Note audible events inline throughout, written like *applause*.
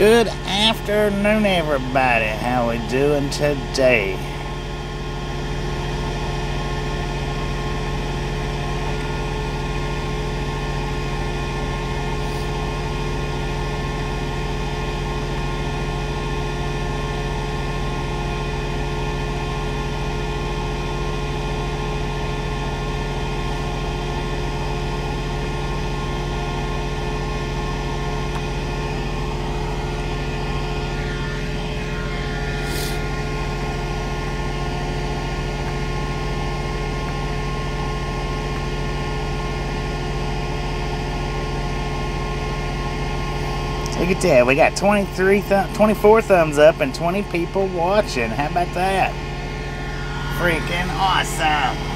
Good afternoon, everybody. How we doing today? At that. We got 23 th- 24 thumbs up and 20 people watching. How about that? Freaking awesome.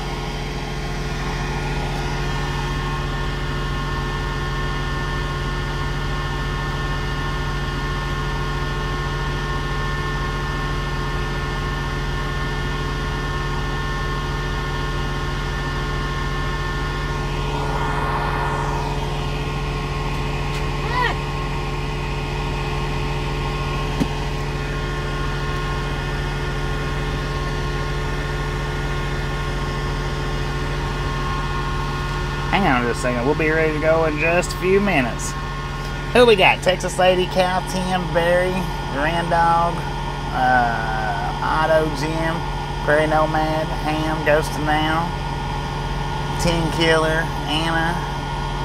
Hang on just a second. We'll be ready to go in just a few minutes. Who we got? Texas Lady, Cal, Tim, Barry, Randog, uh, Otto, Jim, Prairie Nomad, Ham, Ghost of Now, Tin Killer, Anna,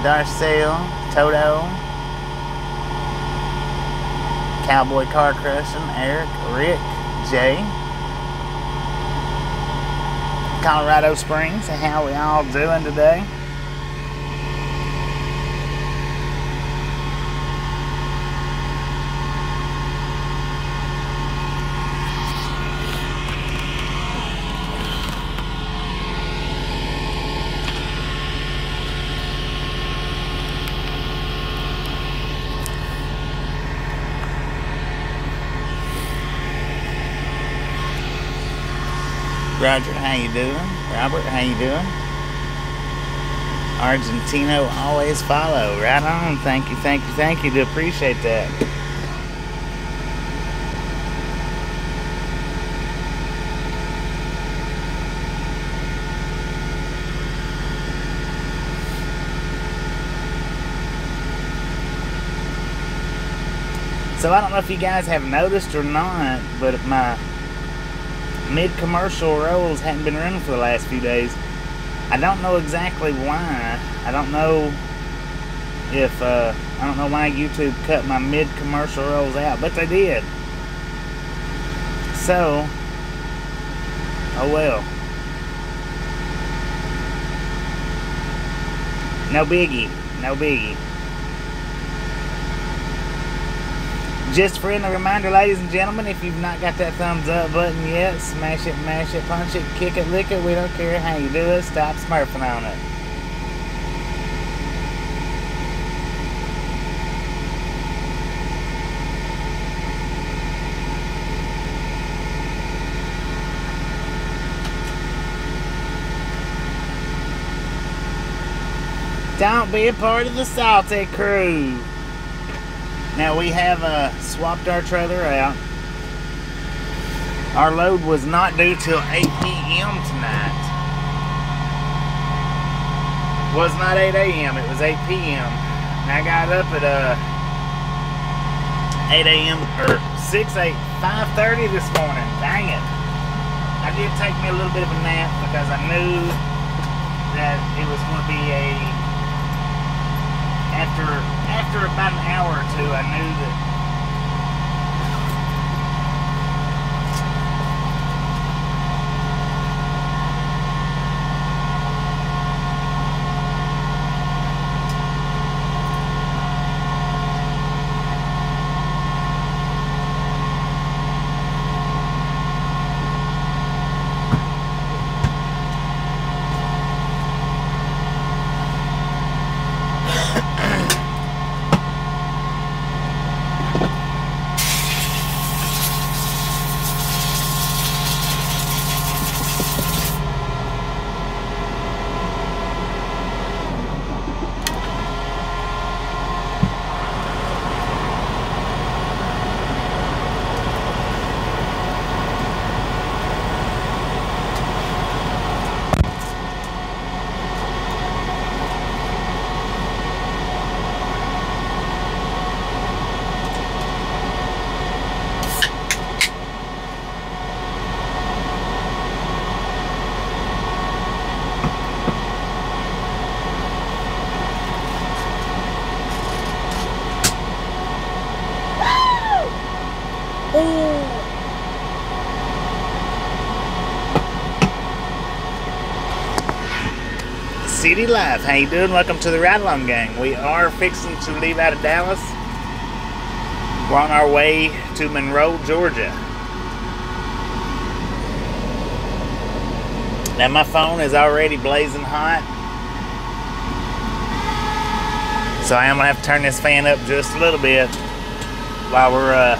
Darcel, Toto, Cowboy Car Crushing, Eric, Rick, Jay, Colorado Springs, and how we all doing today? Roger, how you doing? Robert, how you doing? Argentino always follow. Right on. Thank you, thank you, thank you. To appreciate that. So I don't know if you guys have noticed or not, but my mid-commercial rolls hadn't been running for the last few days. I don't know exactly why. I don't know if uh, I don't know why YouTube cut my mid-commercial rolls out, but they did. So, oh well. No biggie. No biggie. Just for a reminder, ladies and gentlemen, if you've not got that thumbs up button yet, smash it, mash it, punch it, kick it, lick it. We don't care how you do it. Stop smurfing on it. Don't be a part of the salty crew. Now we have uh, swapped our trailer out. Our load was not due till 8 p.m. tonight. Was not 8 a.m. It was 8 p.m. I got up at uh 8 a.m. or 6 8 5:30 this morning. Dang it! I did take me a little bit of a nap because I knew that it was going to be a after after about an hour or two, I knew that How you doing? Welcome to the Ride Along Gang. We are fixing to leave out of Dallas. We're on our way to Monroe, Georgia. Now my phone is already blazing hot. So I am gonna have to turn this fan up just a little bit while we're uh,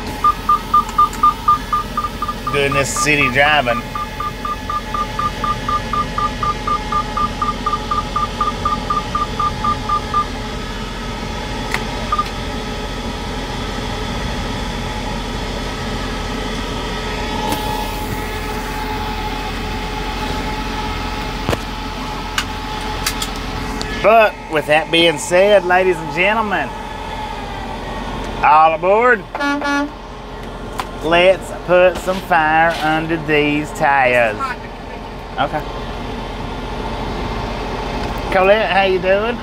doing this city driving. But with that being said, ladies and gentlemen, all aboard. Let's put some fire under these tires. Okay. Colette, how you doing?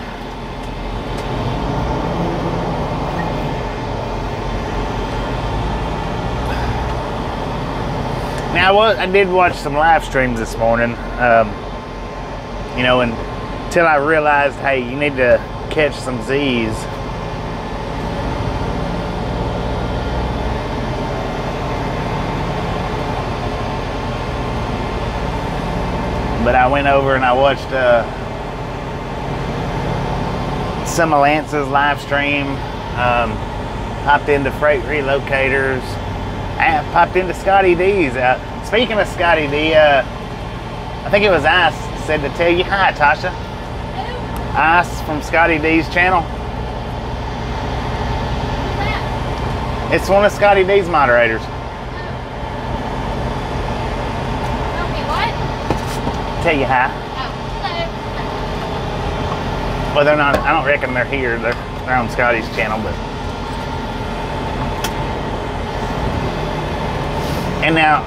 Now, I, did watch some live streams this morning. Um, you know, and until I realized, hey, you need to catch some Z's. But I went over and I watched uh, some of Lance's live stream. Um, popped into Freight Relocators. I popped into Scotty D's. Uh, speaking of Scotty D, uh, I think it was Ice said to tell you hi, Tasha. Ice from Scotty D's channel. It's one of Scotty D's moderators. Okay, what? Tell you hi. Oh. Well, they're not. I don't reckon they're here. They're, they're on Scotty's channel, but. And now,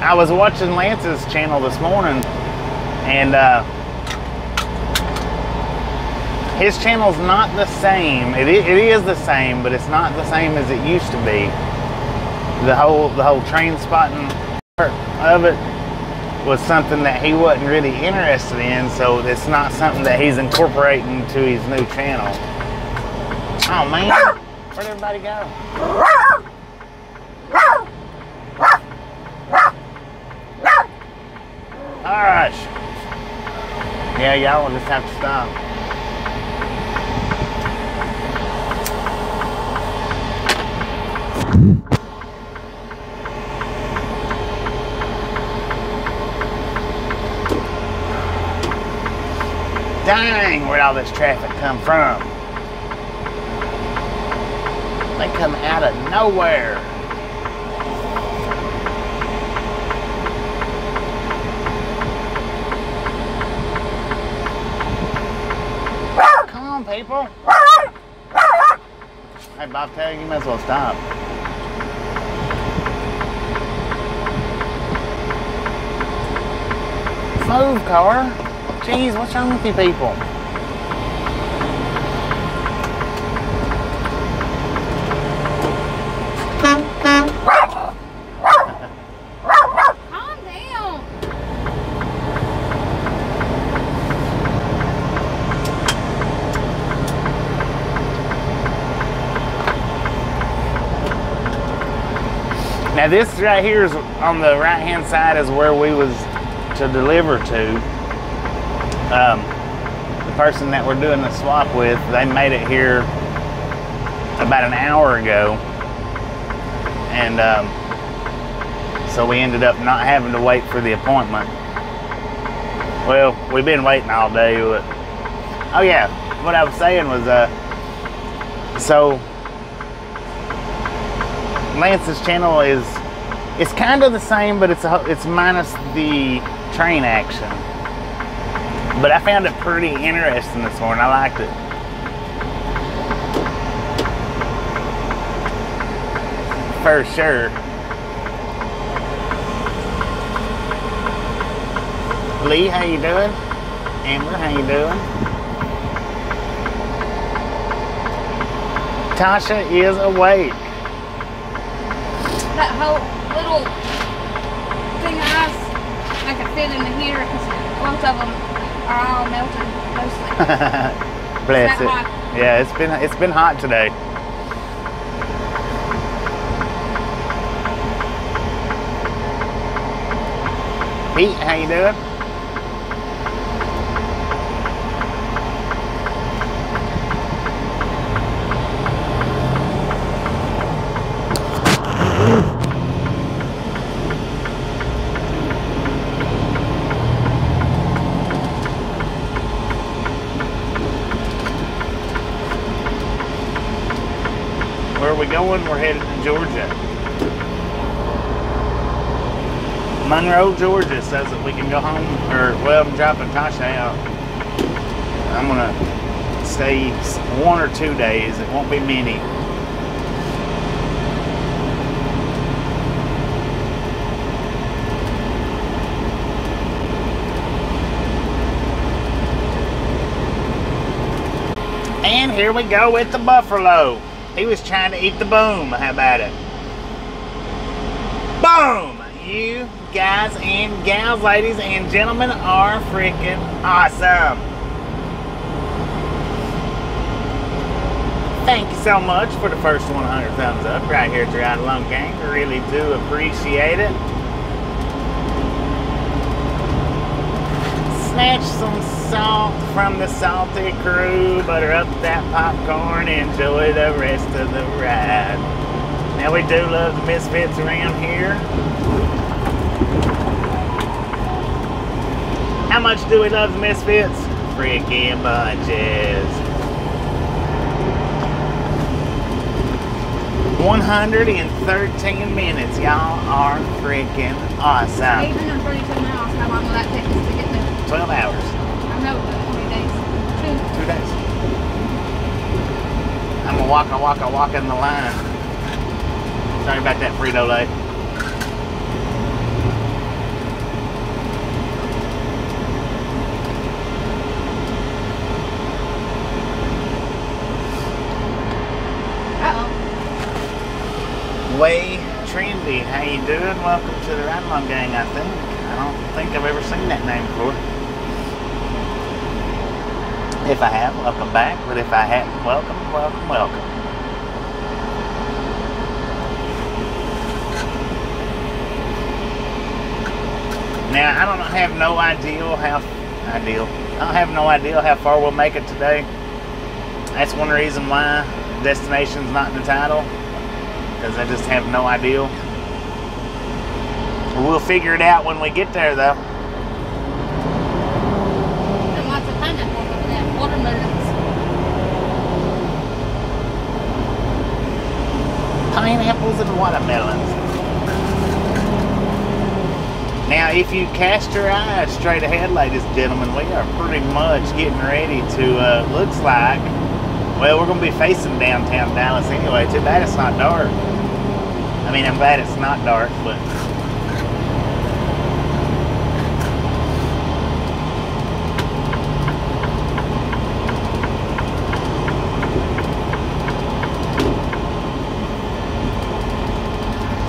I was watching Lance's channel this morning, and uh, his channel's not the same. It, it is the same, but it's not the same as it used to be. The whole the whole train spotting part of it was something that he wasn't really interested in, so it's not something that he's incorporating to his new channel. Oh man, where'd everybody go? Gosh. Yeah, y'all will just have to stop. Dang, where'd all this traffic come from? They come out of nowhere. Come on, people. Hey, Bob Tag, you might as well stop. Move, car. Jeez, what's wrong with you people? Now this right here is on the right hand side is where we was to deliver to. Um, the person that we're doing the swap with, they made it here about an hour ago. And um, so we ended up not having to wait for the appointment. Well, we've been waiting all day, but oh yeah, what I was saying was uh so Lance's channel is it's kind of the same, but it's a, it's minus the train action. But I found it pretty interesting this morning. I liked it. For sure. Lee, how you doing? Amber, how you doing? Tasha is awake. That whole little thing of ice, I could fit in the heater because both of them are all melted. Bless that it. hot? Yeah, it's been it's been hot today. Pete, how you doing? Where are we going? We're headed to Georgia. Monroe, Georgia go home, or well, I'm dropping Tasha out. I'm gonna stay one or two days. It won't be many. And here we go with the buffalo. He was trying to eat the boom. How about it? Boom! You guys and gals, ladies and gentlemen, are freaking awesome. Thank you so much for the first 100 thumbs up right here at Ride Along Gang. Really do appreciate it. Snatch some salt from the salty crew, butter up that popcorn, enjoy the rest of the ride. Now we do love the misfits around here. How much do we love the misfits? Freaking bunches. 113 minutes. Y'all are freaking awesome. 832 miles. How long will that take us to get there? 12 hours. I know, but how many days? Two. Two days. I'm gonna walk, I walk, I walk in the line. Sorry about that Frito Lay. Way Trendy, how you doing? Welcome to the Along Gang, I think. I don't think I've ever seen that name before. If I have, welcome back. But if I haven't, welcome, welcome, welcome. Now, I don't have no idea how ideal. I don't have no idea how far we'll make it today. That's one reason why destination's not in the title because I just have no idea. We'll figure it out when we get there, though. And lots of pineapples over there. Watermelons. Pineapples and watermelons. Now, if you cast your eyes straight ahead, ladies and gentlemen, we are pretty much getting ready to, uh, looks like, well, we're going to be facing downtown Dallas anyway. Too bad it's not dark. I mean, I'm glad it's not dark, but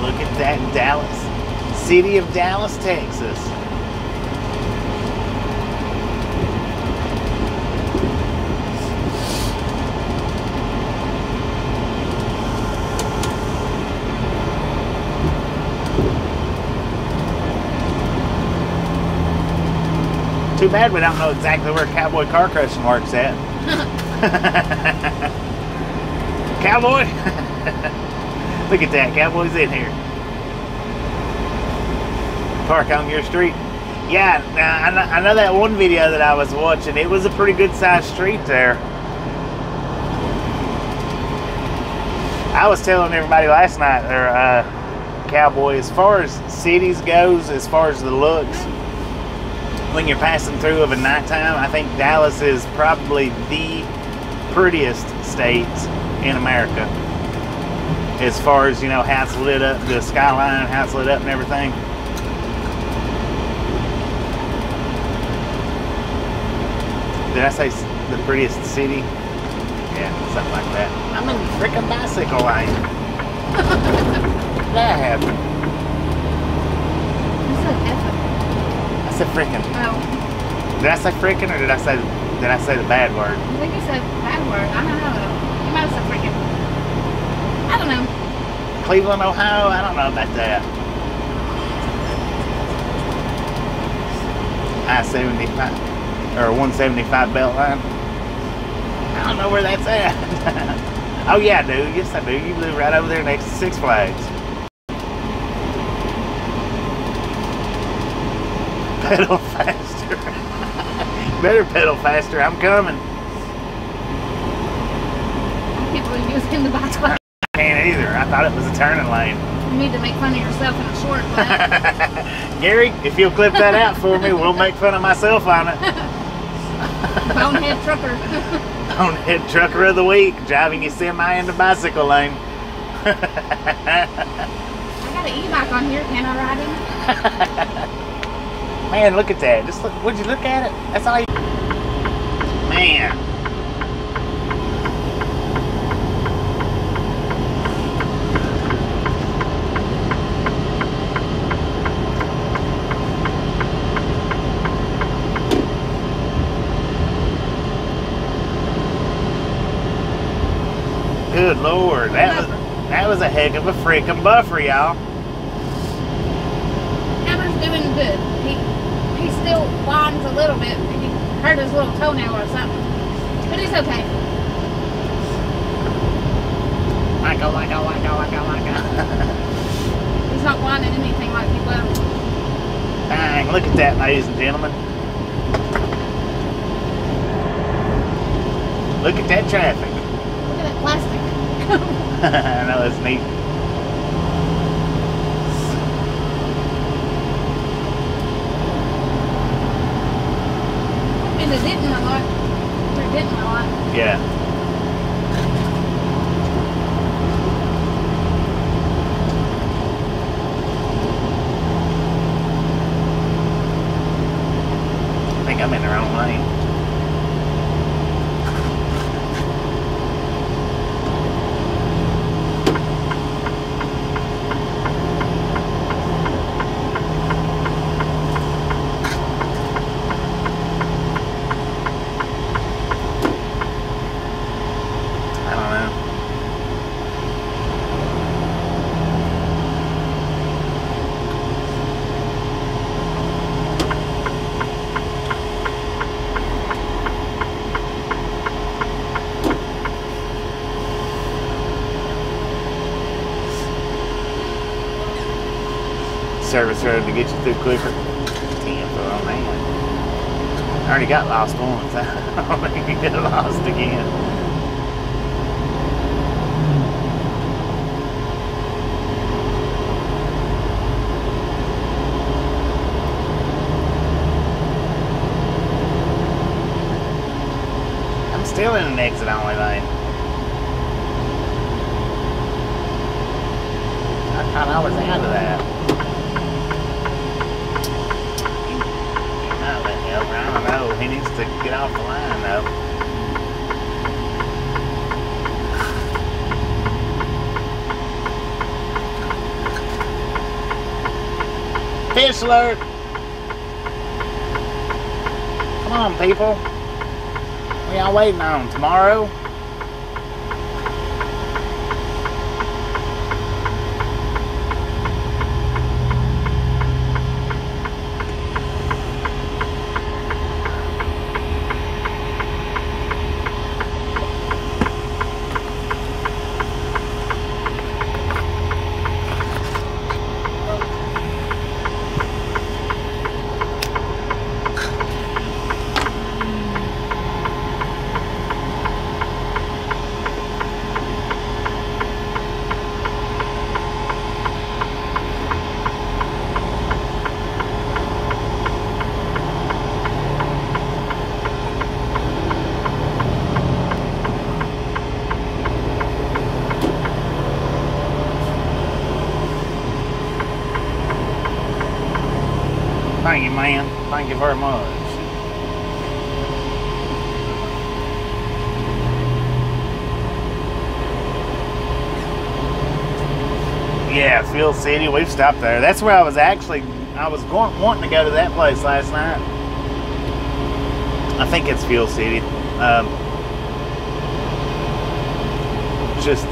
look at that Dallas. City of Dallas, Texas. Too bad we don't know exactly where Cowboy Car Crushing works at. *laughs* Cowboy! *laughs* Look at that, Cowboy's in here. Park on your street. Yeah, now, I know, I know that one video that I was watching. It was a pretty good sized street there. I was telling everybody last night, or uh, Cowboy, as far as cities goes, as far as the looks, when you're passing through of a nighttime, I think Dallas is probably the prettiest state in America. As far as, you know, how it's lit up, the skyline, how it's lit up and everything. Did I say the prettiest city? Yeah, something like that. I'm in freaking bicycle lane. *laughs* that happened. This is effort. I said freaking. Oh. Did I say freaking or did I say Did I say the bad word? I think you said bad word. I don't know. You might have said freaking. I don't know. Cleveland, Ohio? I don't know about that. I 75 or 175 belt line. I don't know where that's at. *laughs* oh, yeah, I do. Yes, I do. You live right over there next to Six Flags. Pedal *laughs* faster. Better pedal faster. I'm coming. I can't believe you was in the bike lane. Can't either. I thought it was a turning lane. You need to make fun of yourself in a short clip. *laughs* Gary, if you'll clip that out for me, we'll make fun of myself on it. *laughs* Bonehead trucker. Bonehead trucker of the week, driving a semi in the bicycle lane. I got an e-bike on here. Can I ride him? Man, look at that. Just look. Would you look at it? That's all. You... Man. Good lord, that was that was a heck of a freaking buffer, y'all. Hammer's doing good. Still whines a little bit. He hurt his little toenail or something. But he's okay. Wacka, wacka, wacka, wacka, wacka. He's not whining anything like he was. Bang, look at that, ladies and gentlemen. Look at that traffic. Look at that plastic. I know, it's neat. and it didn't didn't a lot. Yeah. I think I'm in the wrong lane. I don't know. Service road to get you through quicker. Damn, oh man. I already got lost once. I don't think you get lost again. I'm still in an exit only lane. I thought I was out of that. He, he might let me over. I don't know. He needs to get off the line though. Fish alert! Come on, people. What y'all waiting on? Tomorrow? Thank you, man. Thank you very much. Yeah, Field City. We've stopped there. That's where I was actually. I was going wanting to go to that place last night. I think it's Fuel City. Um, just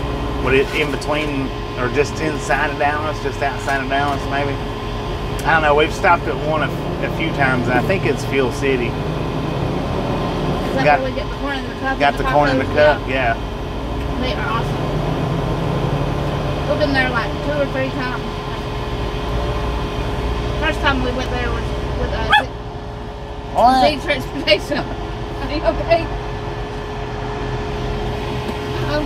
what it in between or just inside of Dallas, just outside of Dallas, maybe. I don't know. We've stopped at one a, a few times, and I think it's Fuel City. Got- where we get the corn in the cup? Got and the corn in the cup, yeah. Yeah, they are awesome. We've been there like two or three times. First time we went there was with uh, Z- What? Z Transportation. *laughs* Are you okay? Oh,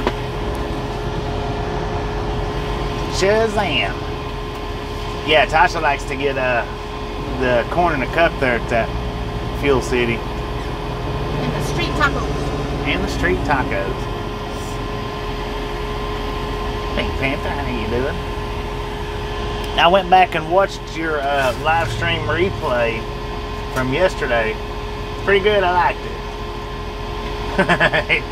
Shazam! Yeah, Tasha likes to get uh, the corn in the cup there at that Fuel City and the street tacos. and the street tacos. Pink Panther, how you doing? I went back and watched your uh, live stream replay from yesterday. Pretty good. I liked it.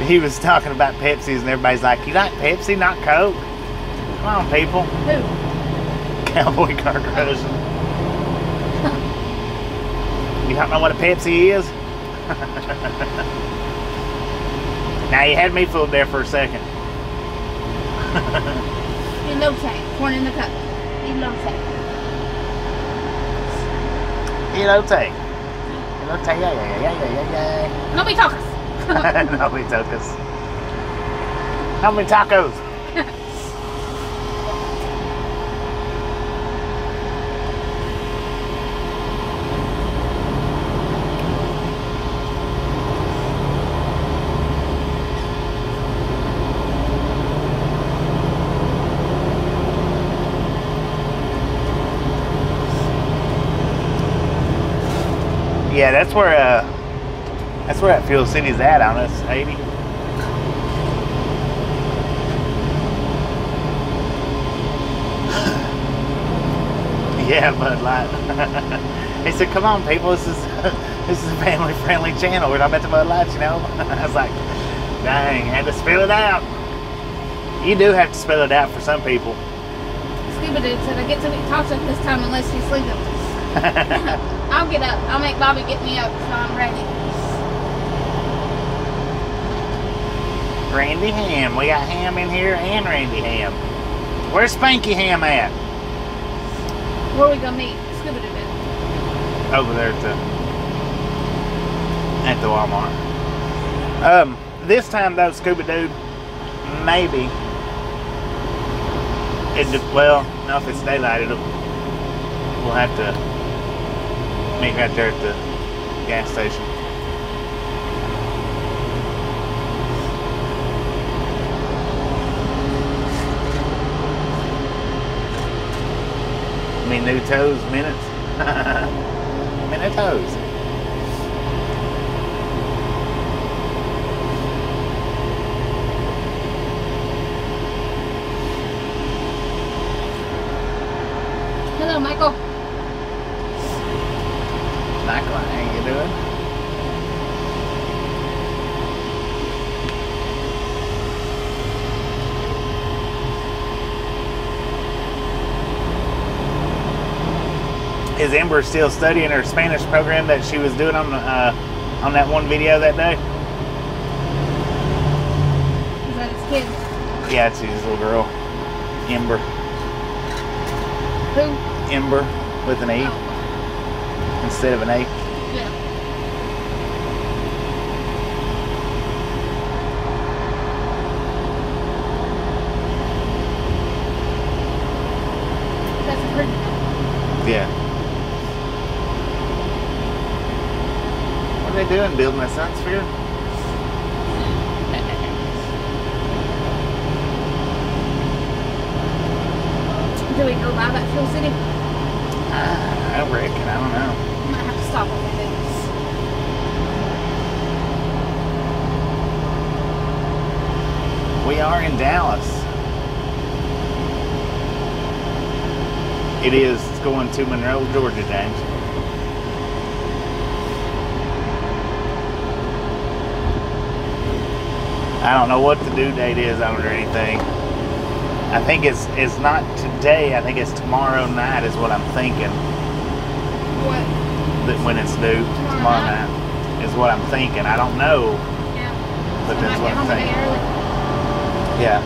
*laughs* he was talking about Pepsis, and everybody's like, "You like Pepsi, not Coke?" Come on, people. Who? Cowboy car you don't know what a Pepsi is? *laughs* now you had me fooled there for a second. You know say corn in the cup. You know say. Elote. Elote, yeah, yeah, yeah, yeah, yeah, yeah. Us. Nobody took us. How many tacos? *laughs* Yeah, that's where uh, that's where that Fuel City's at on us 80. *laughs* yeah, Bud Light. *laughs* he said, "Come on, people, this is *laughs* this is a family-friendly channel. We're talking about the Bud Lights, you know." I was like, "Dang, had to spill it out." You do have to spill it out for some people. Scuba dude said I get to be tossed this time unless you she's sleeping. I'll get up. I'll make Bobby get me up so I'm ready. Randy Ham. We got Ham in here and Randy Ham. Where's Spanky Ham at? Where are we gonna meet? Dude. at? over there at the at the Walmart. Um, this time though, Scuba Dude, maybe it. Well, no, if it's daylight, it'll we'll have to meet right there at the gas station. Minutos, minutes. *laughs* Minutos. Hello, Michael. Michael, how you doing? Is Ember still studying her Spanish program that she was doing on uh, on that one video that day? Is that his kid? Yeah, it's his little girl, Ember. Who? Ember with an E Oh, instead of an A. yeah. That's a pretty. Yeah. What are they doing? Building a sun sphere? Do we go live at Fuel City? Uh, I reckon. I don't know. I might have to stop on that. We are in Dallas. It is. It's going to Monroe, Georgia, James. I don't know what the due date is on it or anything. I think it's it's not today. I think it's tomorrow night is what I'm thinking. What? that when it's due Tomorrow tomorrow night? night is what I'm thinking. I don't know, Yeah. but So that's what I'm home a day thinking. early. Yeah.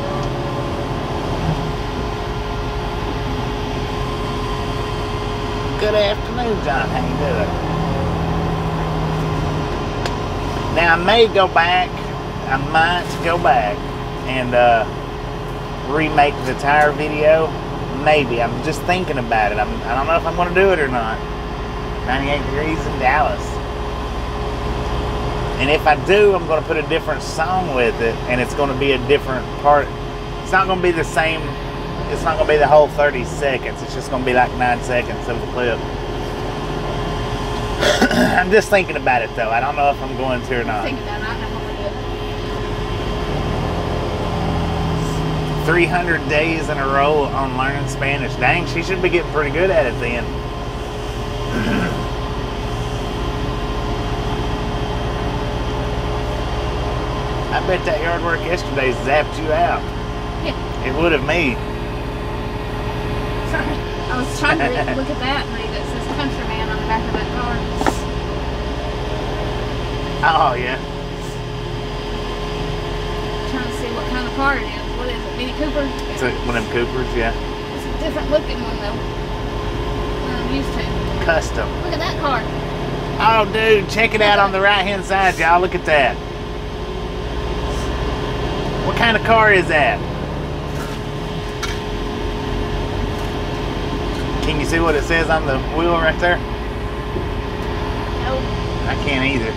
Good afternoon, John. How you doing? Now I may go back. I might go back and uh, remake the tire video. Maybe. I'm just thinking about it. I'm, I don't know if I'm going to do it or not. 98 degrees in Dallas. And if I do, I'm going to put a different song with it, and it's going to be a different part. It's not going to be the same. It's not going to be the whole 30 seconds. It's just going to be like nine seconds of the clip. *coughs* I'm just thinking about it though. I don't know if I'm going to or not. Think about it. I know what to do. 300 days in a row on learning Spanish. Dang, she should be getting pretty good at it then. I bet that yard work yesterday zapped you out. Yeah. It would have me. Sorry. I was trying to look at that and. It says Countryman on the back of that car. Oh yeah. Trying to see what kind of car it is. What is it? Mini Cooper? It's a, one of them Coopers, yeah. It's a different looking one though. Than I'm used to. Custom. Look at that car. Oh dude, check it out on the right hand side, y'all. Look at that. What kind of car is that? Can you see what it says on the wheel right there? Oh, I can't either.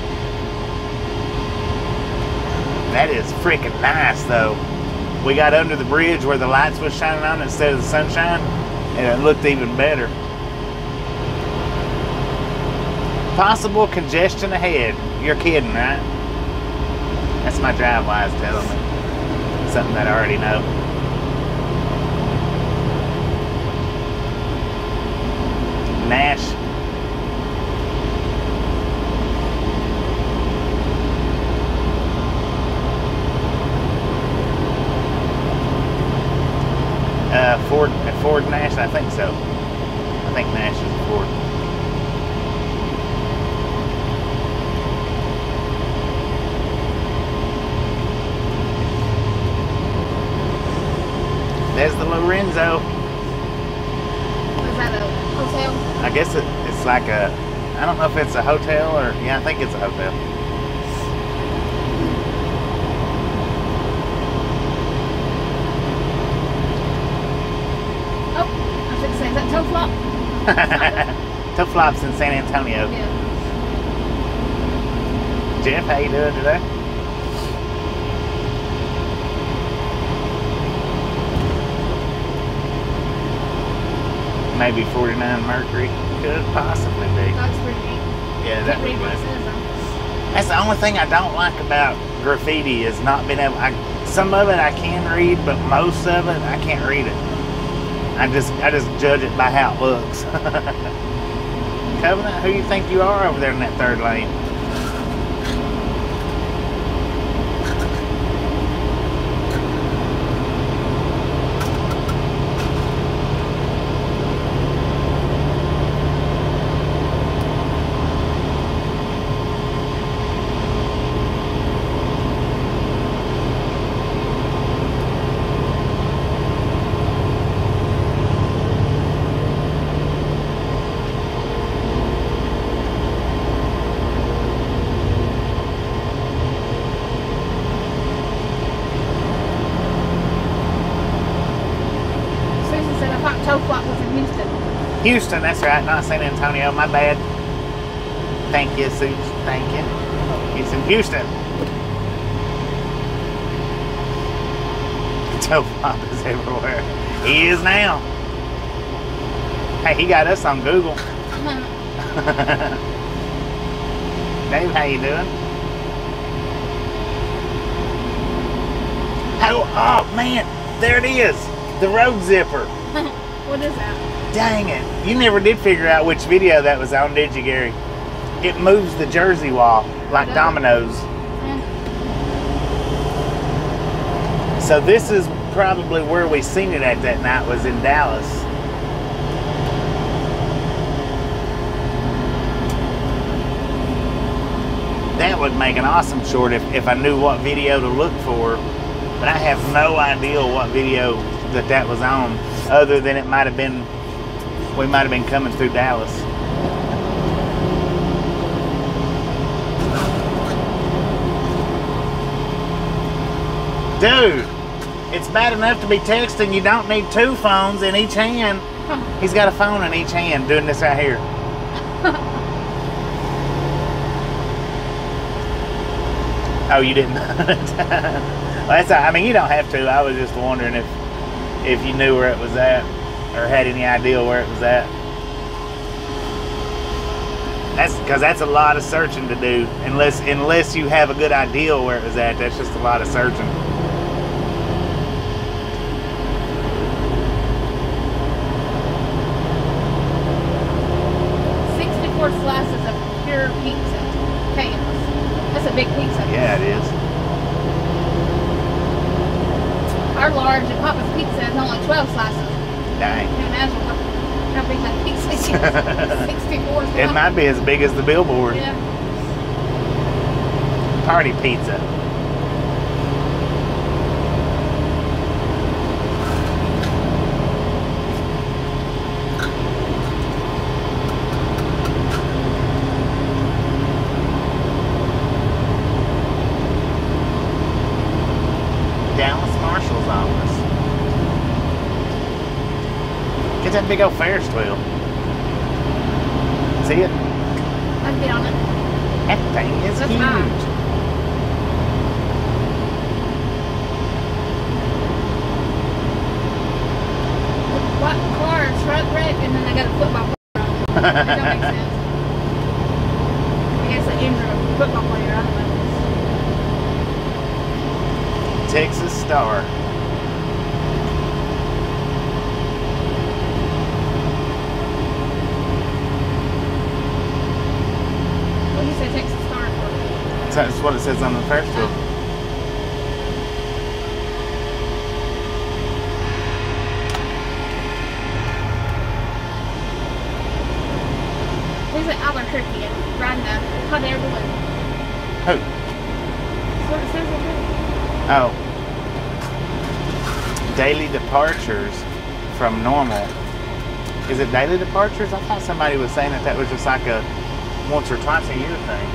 That is freaking nice though. We got under the bridge where the lights was shining on instead of the sunshine, and it looked even better. Possible congestion ahead. You're kidding, right? That's my Drivewyze telling me. Something that I already know. Nash Uh, Ford, uh, Ford Nash, I think so. I think Nash is a Ford. There's the Lorenzo. was that a hotel? I guess it, it's like a, I don't know if it's a hotel or, yeah, I think it's a hotel. Oh, I to say, is that toe flop? *laughs* Toe flops in San Antonio. Yeah. Jeff, how you doing today? Maybe 49 Mercury. Could possibly be. That's pretty. Yeah, that would read what it be. That's the only thing I don't like about graffiti is not being able. I, some of it I can read, but most of it I can't read it. I just I just judge it by how it looks. *laughs* Covenant, who you think you are over there in that third lane? Susan said I thought toe flop was in Houston. That's right, not San Antonio. My bad. Thank you, Susan. Thank you. It's in Houston. *laughs* Toe flop is everywhere. He is now. Hey, he got us on Google. *laughs* Dave, how you doing? Oh, oh man, there it is. The road zipper. *laughs* what is that? Dang it. You never did figure out which video that was on, did you, Gary? It moves the jersey wall like dominoes. So this is probably where we seen it at that night was in Dallas. That would make an awesome short if, if I knew what video to look for. But I have no idea what video that that was on, other than it might have been, we might have been coming through Dallas. Dude, it's bad enough to be texting. You don't need two phones in each hand. *laughs* He's got a phone in each hand doing this out here. *laughs* oh, you didn't. well, *laughs* that's. I mean, you don't have to. I was just wondering if if you knew where it was at or had any idea where it was at. That's because that's a lot of searching to do. Unless unless you have a good idea where it was at, that's just a lot of searching. Sixty-four slices of pure pizza. Chaos. That's a big pizza. Yeah, it is. Our large at Papa's Pizza is only twelve slices. Dang. Can you imagine what, how big that pizza is? Sixty-four slices. It might be as big as the billboard. Yeah. Party pizza. Dallas Marshal's office. Get that big old Ferris wheel. See it? I'd get on it. That thing is That's huge. high. What car, truck wreck, and then they got a football player on it. That don't make sense. I guess they injured a football player. I don't know. Texas Star. What do you say Texas Star for? That's what it says on the first wheel. Who's at Albuquerque and riding the hot air balloon? Who? That's what it says up there. Oh. Daily departures from normal. Is it daily departures? I thought somebody was saying that that was just like a once or twice a year thing.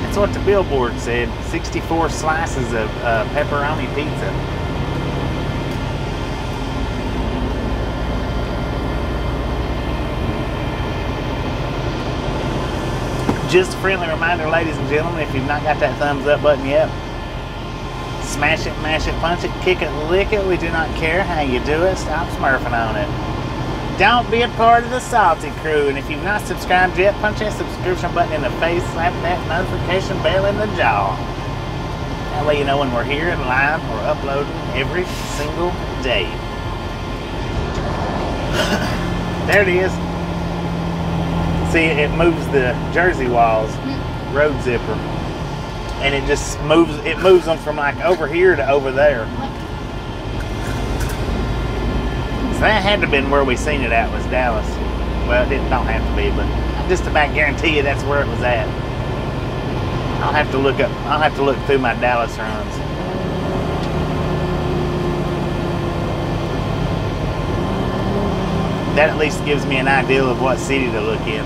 That's what the billboard said. 64 slices of uh, pepperoni pizza. Just a friendly reminder, ladies and gentlemen, if you've not got that thumbs up button yet, smash it, mash it, punch it, kick it, lick it. We do not care how you do it. Stop smurfing on it. Don't be a part of the salty crew. And if you've not subscribed yet, punch that subscription button in the face, slap that notification bell in the jaw. That way you know when we're here and live or uploading every single day. *coughs* there it is. See, it moves the jersey walls, road zipper, and it just moves. It moves them from like over here to over there. So that had to have been where we seen it at was Dallas. Well, it didn't, don't have to be, but I just about guarantee you that's where it was at. I'll have to look up. I'll have to look through my Dallas runs. That at least gives me an idea of what city to look in,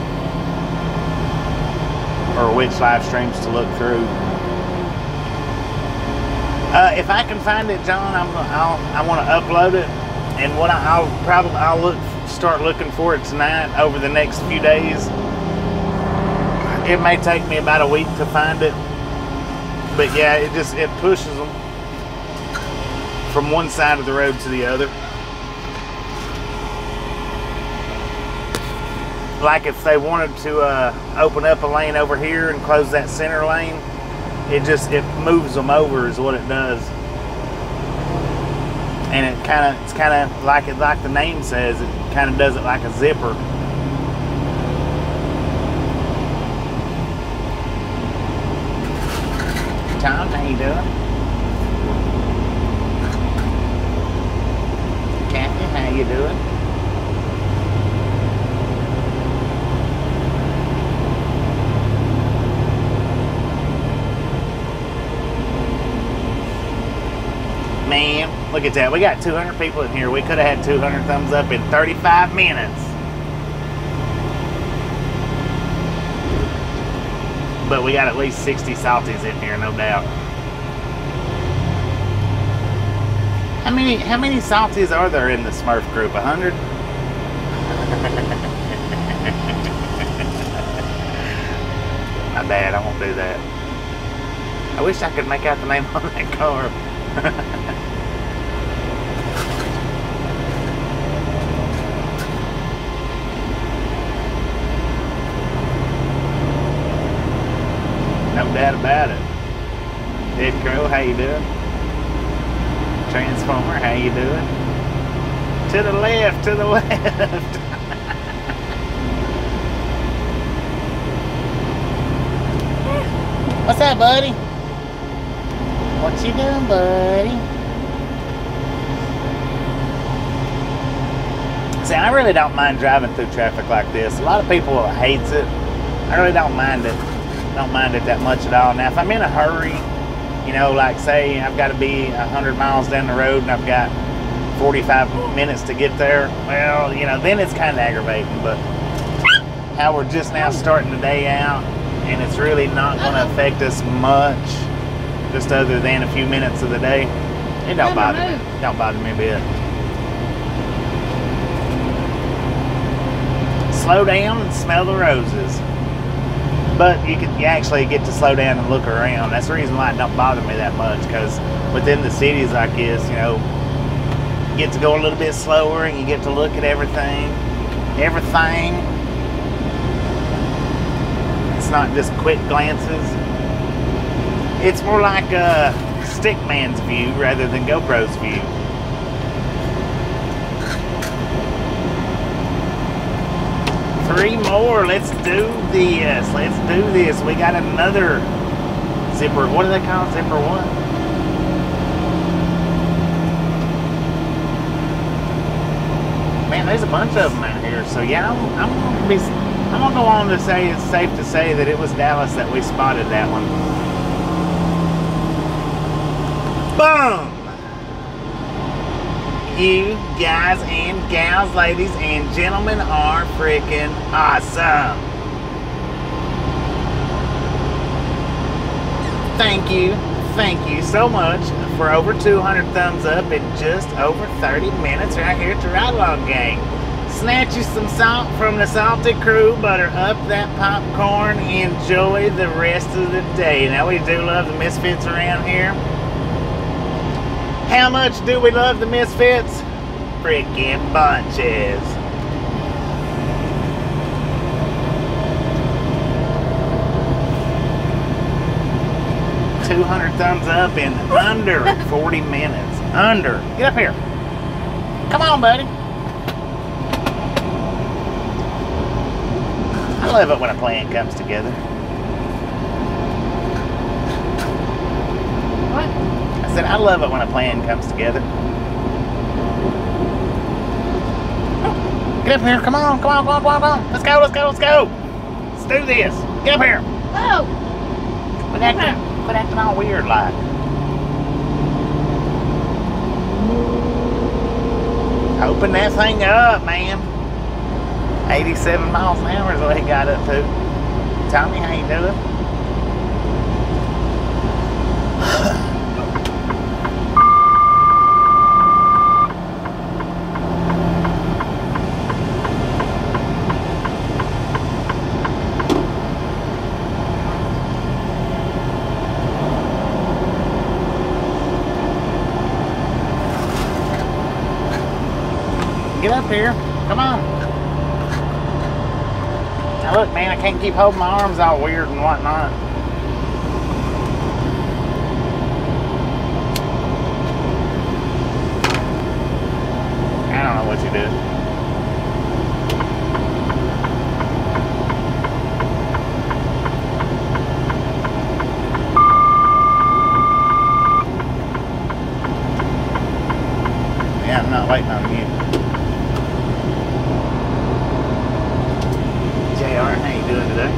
or which live streams to look through. Uh, if I can find it, John, I'm I'll, I want to upload it, and what I, I'll probably I'll look start looking for it tonight over the next few days. It may take me about a week to find it, but yeah, it just it pushes them from one side of the road to the other. Like if they wanted to uh, open up a lane over here and close that center lane, it just it moves them over is what it does. And it kind of it's kind of like it like the name says it kind of does it like a zipper. Tom how you doing Look at that. We got 200 people in here. We could have had 200 thumbs up in 35 minutes. But we got at least 60 salties in here, no doubt. How many how many salties are there in the Smurf group? Hundred? *laughs* My bad, I won't do that. I wish I could make out the name on that car. *laughs* no doubt about it. Dead Crow, how you doing? Transformer, how you doing? To the left, to the *laughs* left. What's up, buddy? What you doing, buddy? See, I really don't mind driving through traffic like this. A lot of people hates it. I really don't mind it. Don't mind it that much at all. Now, if I'm in a hurry, you know, like say I've got to be 100 miles down the road and I've got 45 minutes to get there, well, you know, then it's kind of aggravating. But how we're just now starting the day out, and it's really not going to affect us much, just other than a few minutes of the day. It don't bother me. Don't bother me a bit. Slow down and smell the roses. But you can you actually get to slow down and look around. That's the reason why it don't bother me that much. Because within the cities like this, you know, you get to go a little bit slower and you get to look at everything. Everything. It's not just quick glances. It's more like a stickman's view rather than GoPro's view. Three more. Let's do this. Let's do this. We got another zipper. What do they call? Zipper one? Man, there's a bunch of them out here. So yeah, I'm, I'm gonna be. I'm gonna go on to say it's safe to say that it was Dallas that we spotted that one. Boom! You guys and gals, ladies and gentlemen are freaking awesome. Thank you, thank you so much for over 200 thumbs up in just over 30 minutes right here at the Ride Along Gang. Snatch you some salt from the salty crew, butter up that popcorn, enjoy the rest of the day. Now, we do love the misfits around here. How much do we love the misfits? Freaking bunches. Two hundred thumbs up in under *laughs* 40 minutes. Under. Get up here. Come on, buddy. I love it when a plan comes together. What? I said I love it when a plan comes together. Get up here. Come on. Come on. Come on. Come on. Come on. Let's go. Let's go. Let's go. Let's do this. Get up here. Oh! Acting, quit acting all weird like. Open that thing up, man. 87 miles an hour is what he got up to. Tell me how you doing. Get up here. Come on. Now look, man, I can't keep holding my arms all weird and whatnot. I don't know what you did. Yeah, I'm not waiting on you. JR, how you doing today?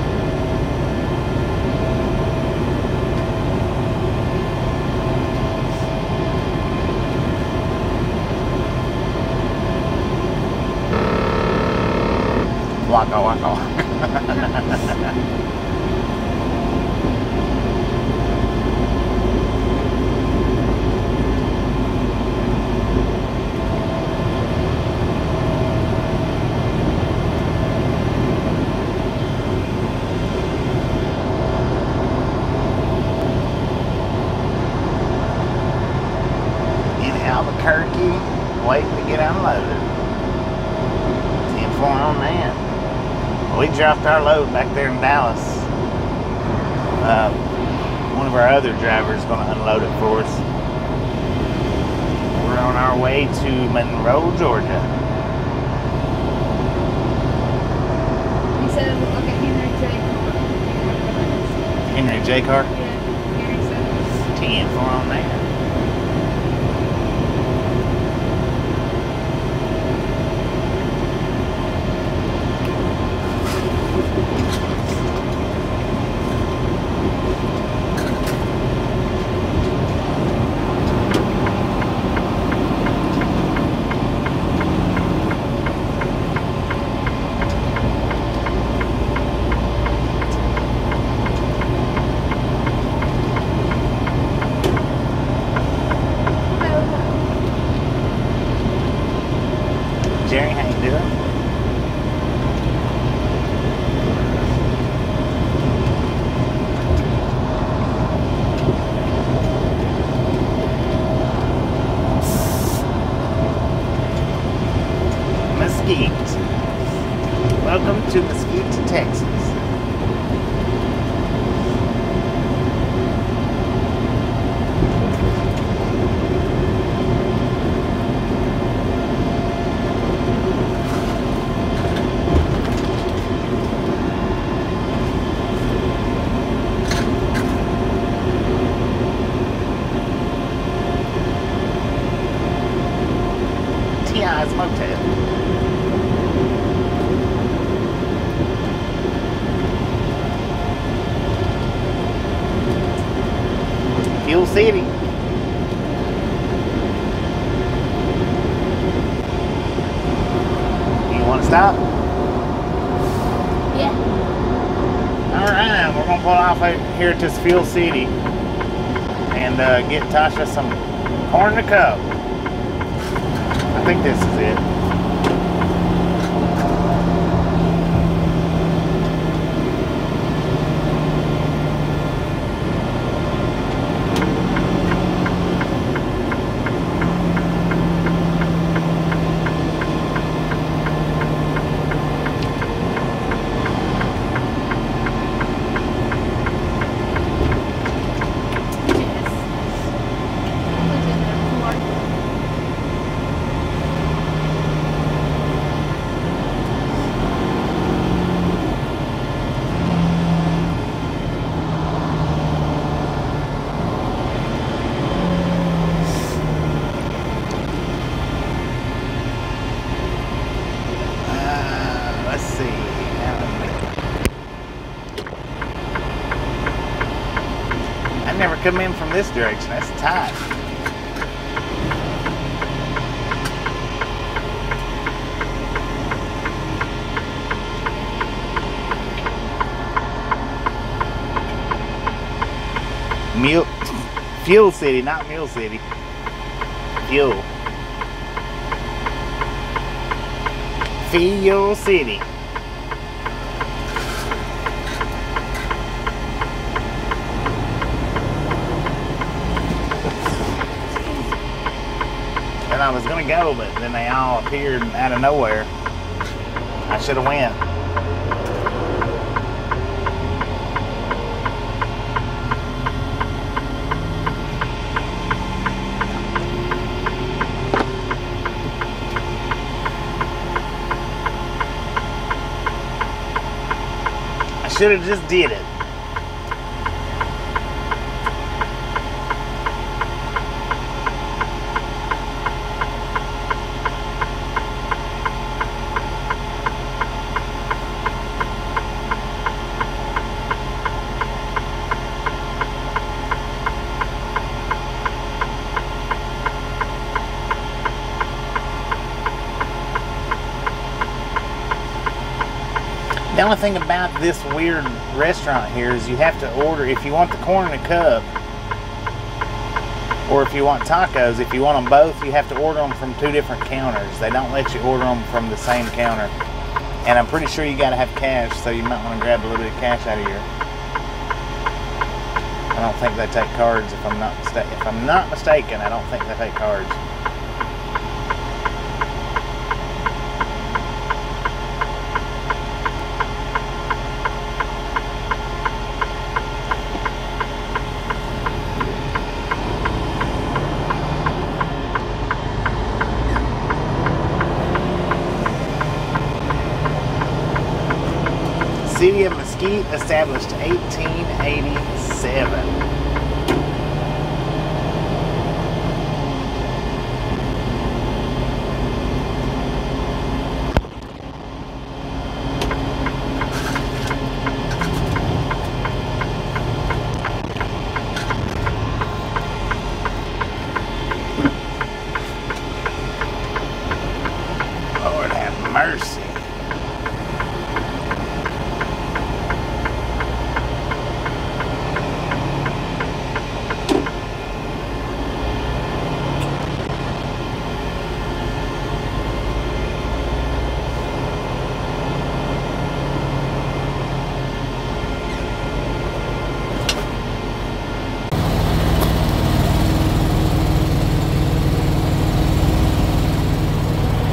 Waka waka. in Albuquerque, waiting to get unloaded. 10 4 on that. We dropped our load back there in Dallas. Uh, one of our other drivers is going to unload it for us. We're on our way to Monroe, Georgia. He said it looked like a Henry J. car. Henry J. Car, Yeah, Henry said. 10 4 on that. Jerry, how you doing? Mesquite. Welcome to Mesquite, Texas. T.I.'s Motel. Fuel City. You want to stop? Yeah. All right, we're gonna pull off here Fuel City and uh, get Tasha some corn to cup. I think this is it. Yes. Look at that car. Uh, let's see. I never come in from this direction. That's tight. Mule, Fuel City, not Mule City. Fuel. Fuel City. And I was gonna go, but then they all appeared out of nowhere. I should have went. I should have just did it. Thing about this weird restaurant here is you have to order if you want the corn in a cup, or if you want tacos. If you want them both, you have to order them from two different counters. They don't let you order them from the same counter. And I'm pretty sure you got to have cash, so you might want to grab a little bit of cash out of here. I don't think they take cards if I'm not. If I'm not mistaken, I don't think they take cards. City of Mesquite, established 1887. Lord have mercy.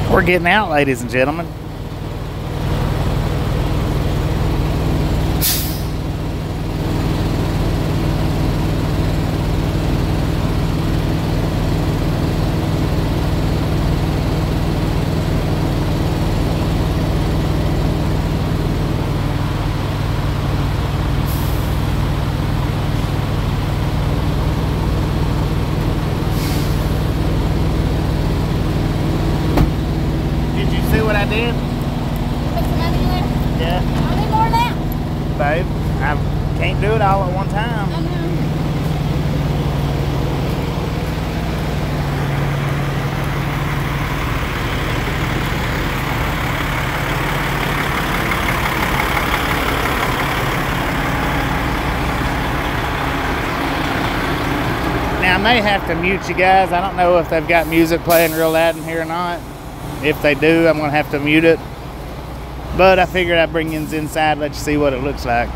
We're getting out, ladies and gentlemen. Did you see what I did? Put some money in there. Yeah. I need more now. Babe, I can't do it all at one time. I know. Now I may have to mute you guys. I don't know if they've got music playing real loud in here or not. If they do, I'm gonna have to mute it. But I figured I'd bring you inside, let you see what it looks like.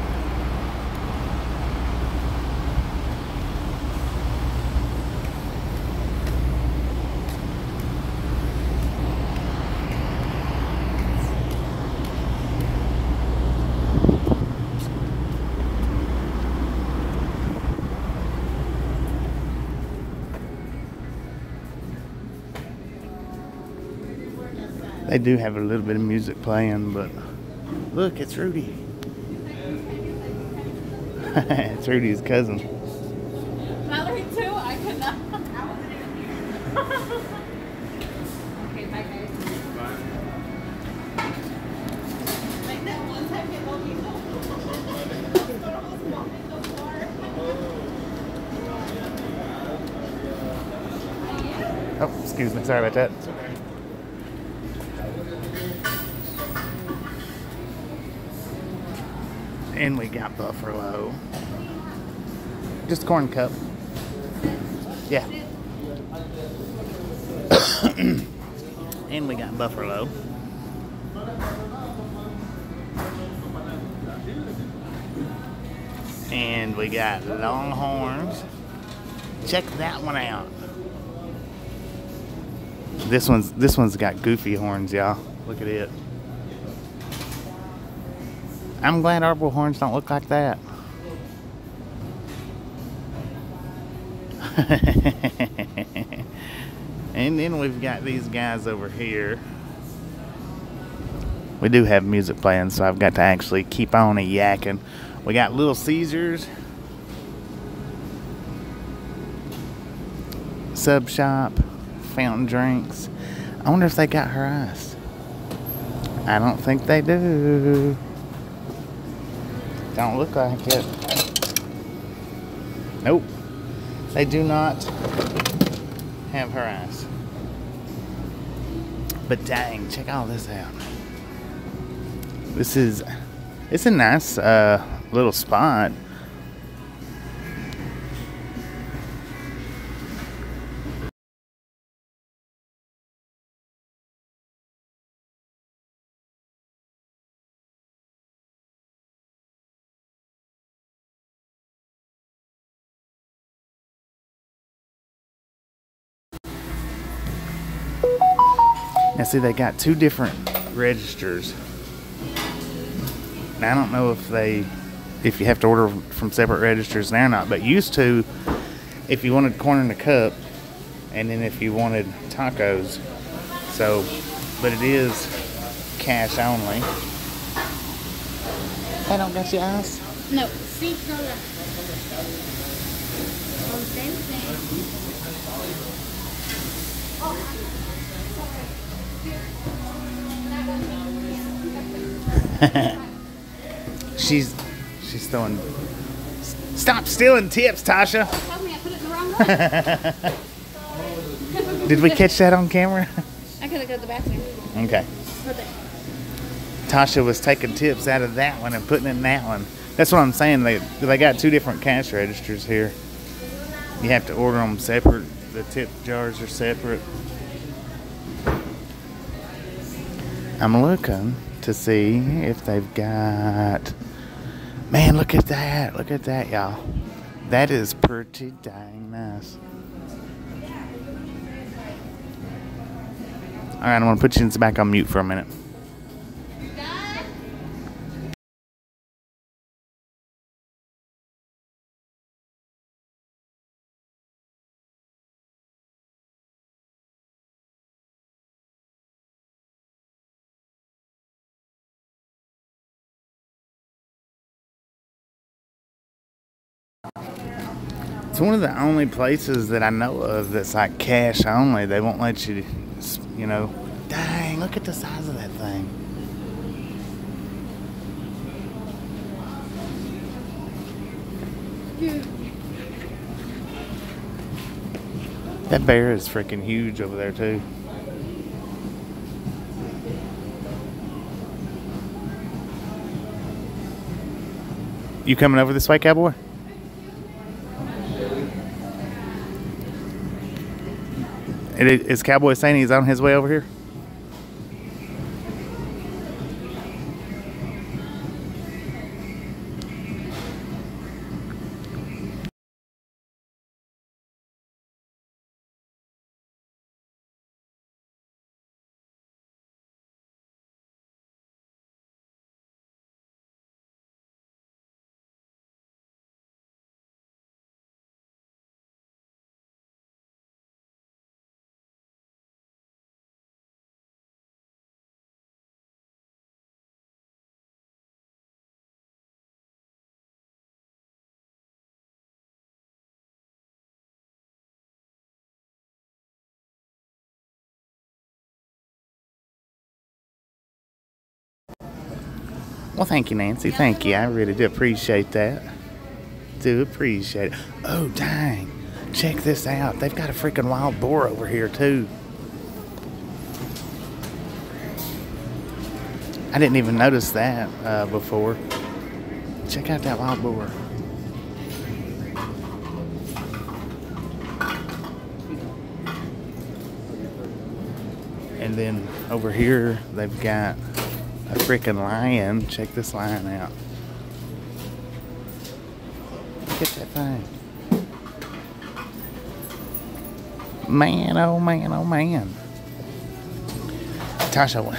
They do have a little bit of music playing, but look, it's Rudy. *laughs* it's Rudy's cousin. Mallory too? I could not. okay, bye guys. Like that one time you told me Oh, excuse me. Sorry about that. And we got Buffalo. Just corn cup. Yeah. *coughs* and we got Buffalo. And we got Longhorns. Check that one out. This one's this one's got goofy horns, y'all. Look at it. I'm glad our horns don't look like that. *laughs* and then we've got these guys over here. We do have music playing, so I've got to actually keep on a yakking. We got Little Caesars. Sub shop, fountain drinks. I wonder if they got her ice. I don't think they do. Don't look like it. Nope. They do not have her ice. But dang, check all this out. This is It's a nice uh, little spot. See, they got two different registers. Now I don't know if they, if you have to order from separate registers now or not, but used to, if you wanted corn in a cup, and then if you wanted tacos. So, but it is cash only. I don't got your eyes. No. See color. On same thing. Oh, *laughs* She's, she's throwing. Stop stealing tips, Tasha. Tell me I put it in the wrong one. *laughs* Did we catch that on camera? I gotta go to the bathroom. Okay. Tasha was taking tips out of that one and putting it in that one. That's what I'm saying. They they got two different cash registers here. You have to order them separate. The tip jars are separate. I'm looking to see if they've got. Man, look at that! Look at that, y'all. That is pretty dang nice. All right, I'm gonna put you back on mute for a minute. One of the only places that I know of that's like cash only. They won't let you, you know. Dang, look at the size of that thing. That bear is freaking huge over there, too. You coming over this way, cowboy? Is Cowboy saying he's on his way over here? Well, thank you, Nancy. Thank you. I really do appreciate that. Do appreciate it. Oh, dang. Check this out. They've got a freaking wild boar over here, too. I didn't even notice that uh, before. Check out that wild boar. And then over here, they've got a freaking lion. Check this lion out. At that thing. Man, oh man, oh man. Tasha,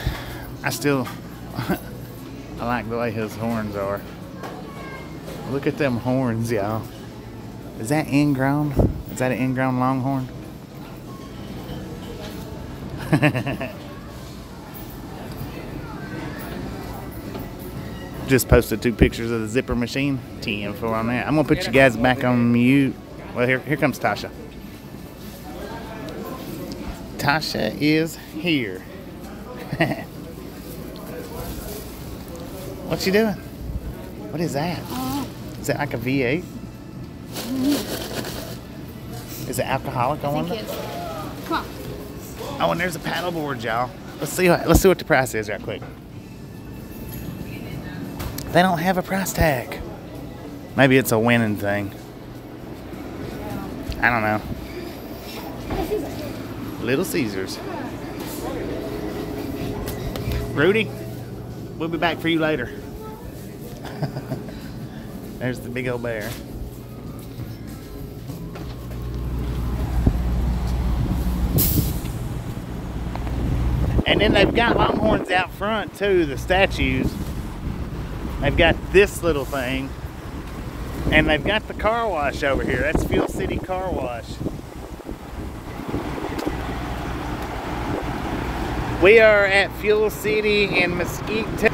I still, *laughs* I like the way his horns are. Look at them horns, y'all. Is that ingrown? Is that an ingrown longhorn? *laughs* Just posted two pictures of the zipper machine. 10 for on that. I'm gonna put you guys back on mute. Well, here, here comes Tasha. Tasha is here. *laughs* what you doing? What is that? Oh, that like a V8? Is it alcoholic? I I wonder. Come on. Oh, and there's a paddleboard, y'all. Let's see. What, let's see what the price is, right quick. They don't have a price tag. Maybe it's a winning thing. I don't know. Little Caesars. Rudy, we'll be back for you later. *laughs* There's the big old bear. And then they've got longhorns out front too, the statues. They've got this little thing. And they've got the car wash over here. That's Fuel City Car Wash. We are at Fuel City in Mesquite,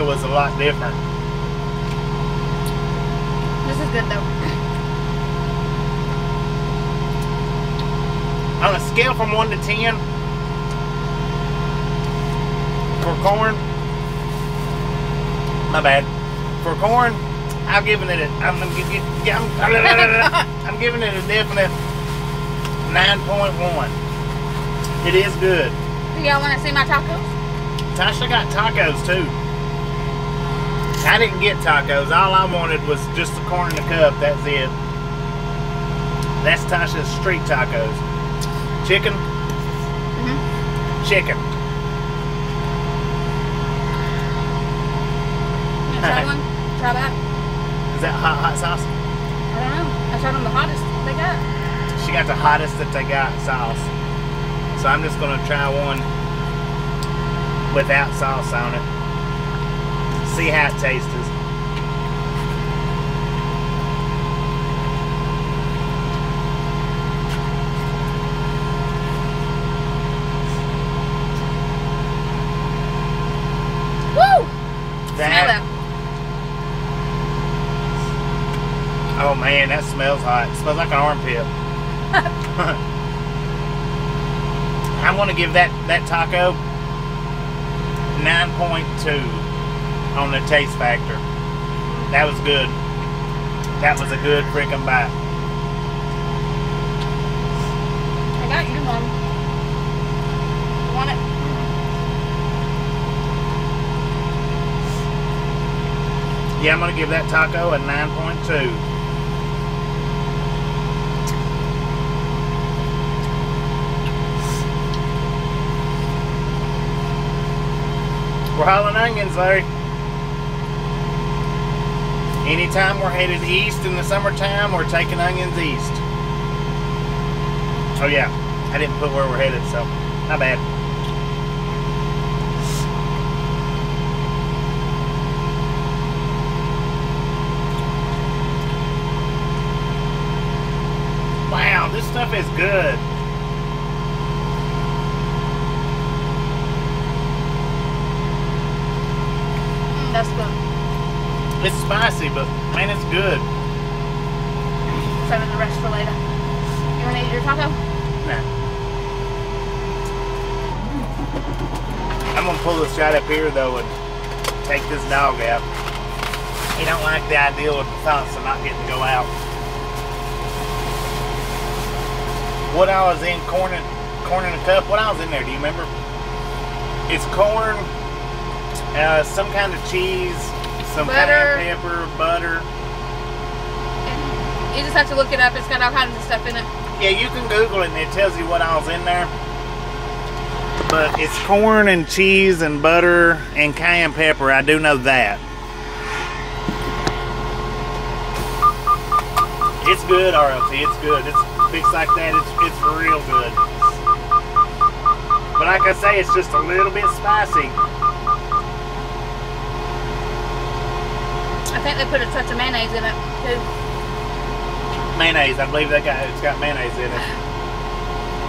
Was a lot different. this is good though. On a scale from one to ten for corn, my bad. For corn, I'm giving it a. I'm, I'm, I'm giving it a definite nine point one. It is good. Do y'all want to see my tacos? Tasha got tacos too. I didn't get tacos. All I wanted was just the corn in the cup. That's it. That's Tasha's street tacos. Chicken, Mm-hmm. chicken. You try one? Try that? Is that hot hot sauce? I don't know. I tried them the hottest they got. She got the hottest that they got sauce. So I'm just gonna try one without sauce on it. See how it tastes. Woo! That, oh man, that smells hot. It smells like an armpit. *laughs* I'm gonna give that that taco 9.2 on the taste factor. That was good. That was a good freaking bite. I got you one. You want it? Yeah, I'm gonna give that taco a 9.2. We're hauling onions, Larry. Anytime we're headed east in the summertime, we're taking onions east. Oh yeah, I didn't put where we're headed, so not bad. Wow, this stuff is good. Mm, that's good. But man, it's good. Saving the rest for later. You wanna eat your taco? Nah. I'm gonna pull this shot up here though and take this dog out. He don't like the idea of the thoughts of not getting to go out. What I was in corn and a cup. What I was in there? Do you remember? It's corn, uh, some kind of cheese, some Butter. cayenne pepper, butter. You just have to look it up. It's got all kinds of stuff in it. Yeah, you can Google it and it tells you what all's in there. But it's corn and cheese and butter and cayenne pepper. I do know that. It's good, RLT. It's good. It's fixed like that. It's it's real good. But like I say, it's just a little bit spicy. I think they put a touch of mayonnaise in it too. Mayonnaise. I believe that got it's got mayonnaise in it.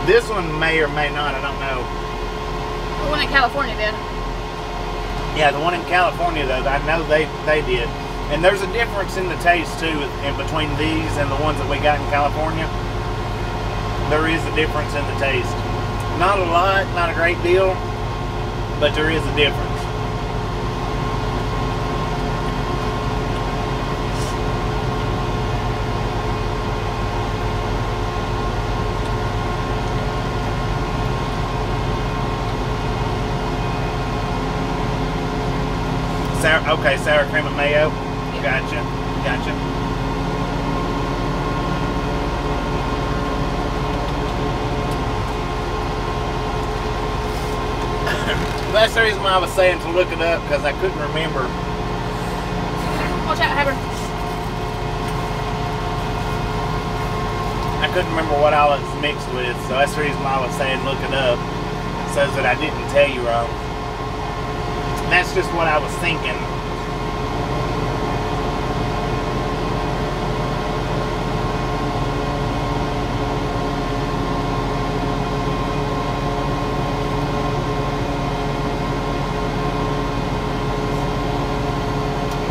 This one may or may not. I don't know. The one in California did. Yeah, the one in California though, I know they they did. And there's a difference in the taste too in between these and the ones that we got in California. There is a difference in the taste. Not a lot, not a great deal, but there is a difference. Sour, okay, sour cream and mayo. Gotcha, gotcha. *coughs* That's the reason why I was saying to look it up because I couldn't remember. Watch out, Haber. I couldn't remember what all it's mixed with, so that's the reason why I was saying look it up, so that I didn't tell you wrong. And that's just what I was thinking.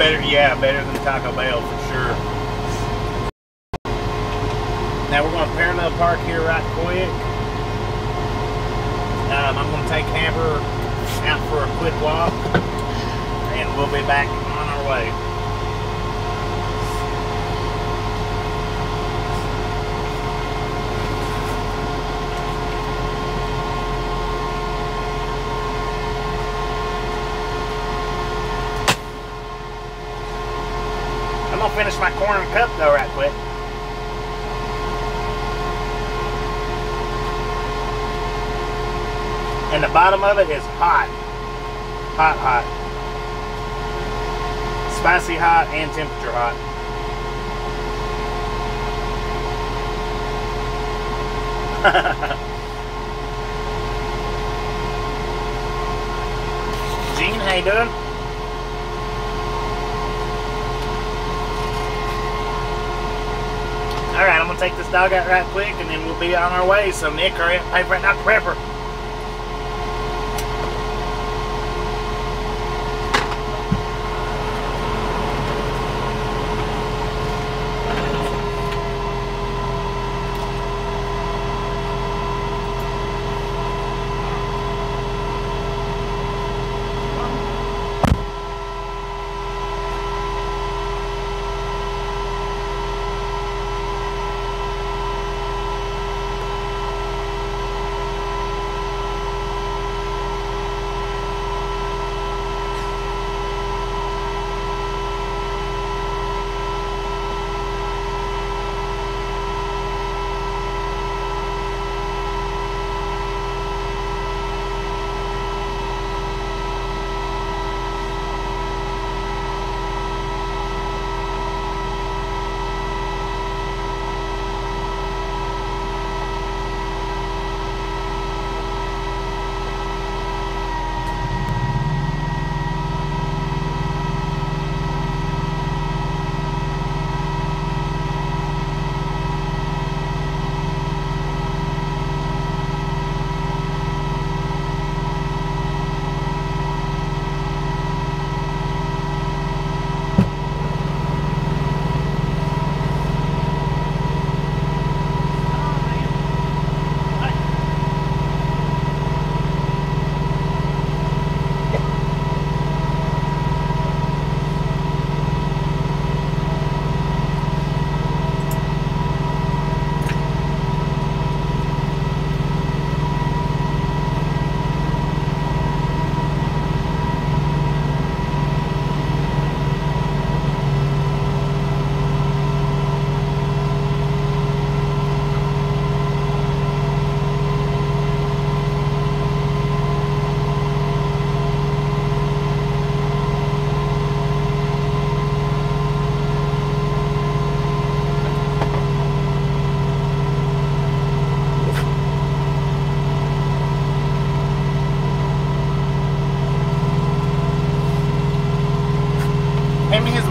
Better, yeah, better than Taco Bell for sure. Now we're going to parallel park here right quick. Um, I'm going to take Haber out for a quick walk, and we'll be back on our way. I'm gonna finish my corn and cup though, right quick. And the bottom of it is hot. Hot, hot. Spicy hot and temperature hot. *laughs* Gene, how you doing? Alright, I'm gonna take this dog out right quick and then we'll be on our way. So Nick, hurry up, pay for it, Dr.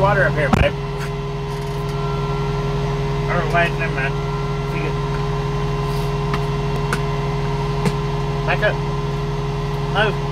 water up here, babe. Or wait, never mind. You get- Back up. Move.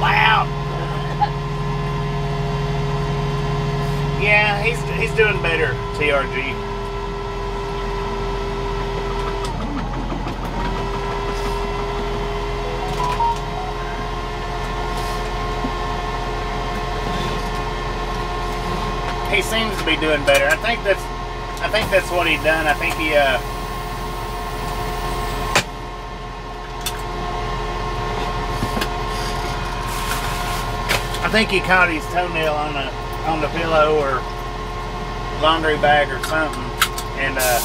Wow. Yeah, he's he's doing better, TRG. He seems to be doing better. I think that's I think that's what he done. I think he uh I think he caught his toenail on the on the pillow or laundry bag or something, and uh,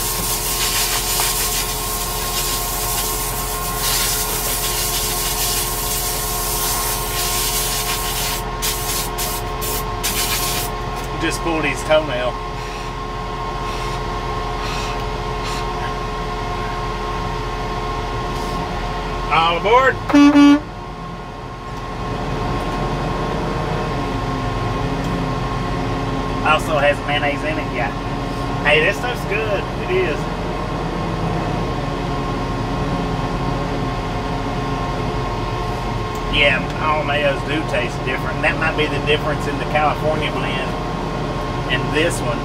just pulled his toenail. All aboard! Also has mayonnaise in it, yeah. Hey, this stuff's good. It is. Yeah, all mayos do taste different. That might be the difference in the California blend and this one.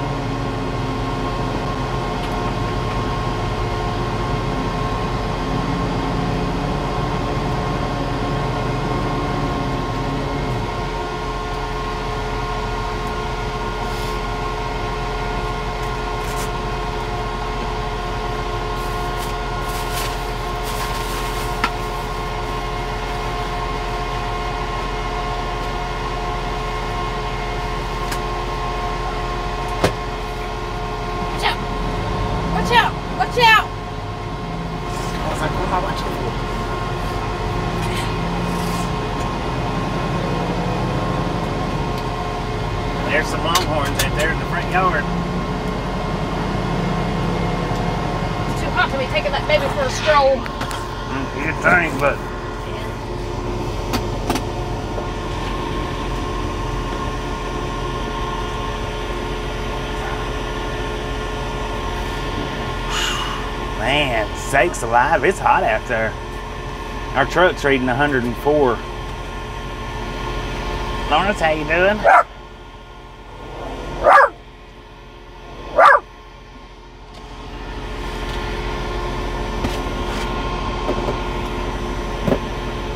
Watch out! Watch out! Watch out! I was like, what am I watching for? There's some longhorns out there in the front yard. It's too hot to be taking that baby for a stroll. Mm, You think, but man, sakes alive, it's hot out there. Our truck's reading 104. Lawrence, how you doing?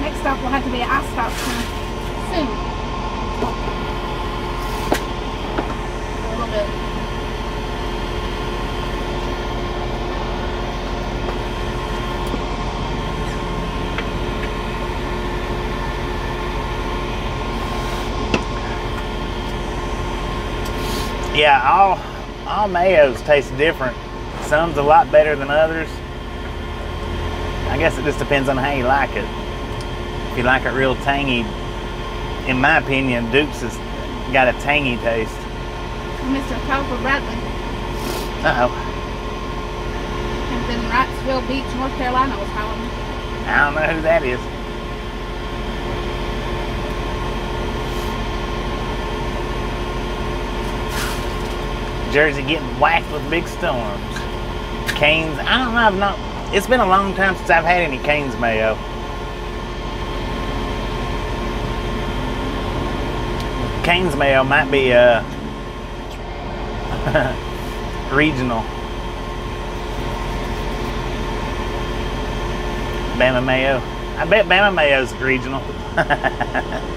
Next stop will have to be an ice stop soon. Soon. A little bit. Yeah, all all mayos taste different. Some's a lot better than others. I guess it just depends on how you like it. If you like it real tangy, in my opinion, Duke's has got a tangy taste. Mr. Copper Bradley. Uh oh. And then Wrightsville Beach, North Carolina was calling me. I don't know who that is. Jersey getting whacked with big storms. Canes, I don't know, I've not, it's been a long time since I've had any Canes mayo. Canes mayo might be uh, *laughs* regional. Bama mayo. I bet Bama mayo's regional. *laughs*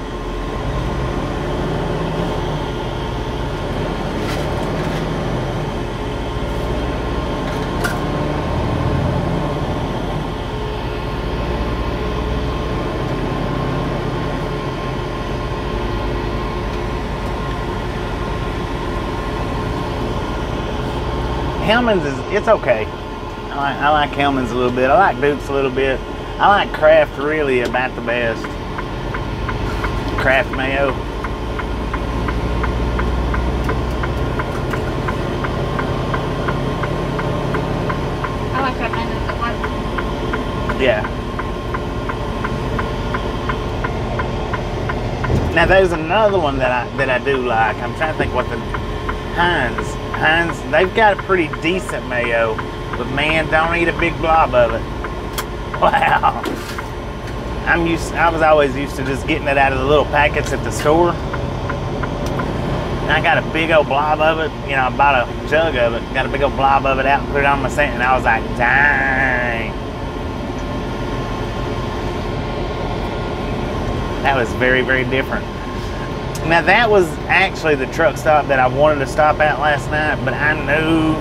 Hellmann's is it's okay. I like, I like Hellmann's a little bit. I like Duke's a little bit. I like Kraft really about the best. Kraft mayo. I like that mayonnaise at work. Yeah. Now there's another one that I that I do like. I'm trying to think what the Heinz. Heinz, they've got a pretty decent mayo, but man, don't eat a big blob of it. *laughs* Wow. I'm used. I was always used to just getting it out of the little packets at the store. And I got a big old blob of it. You know, I bought a jug of it. Got a big old blob of it out and put it on my sink, and I was like, dang. That was very, very different. Now that was actually the truck stop that I wanted to stop at last night, but I knew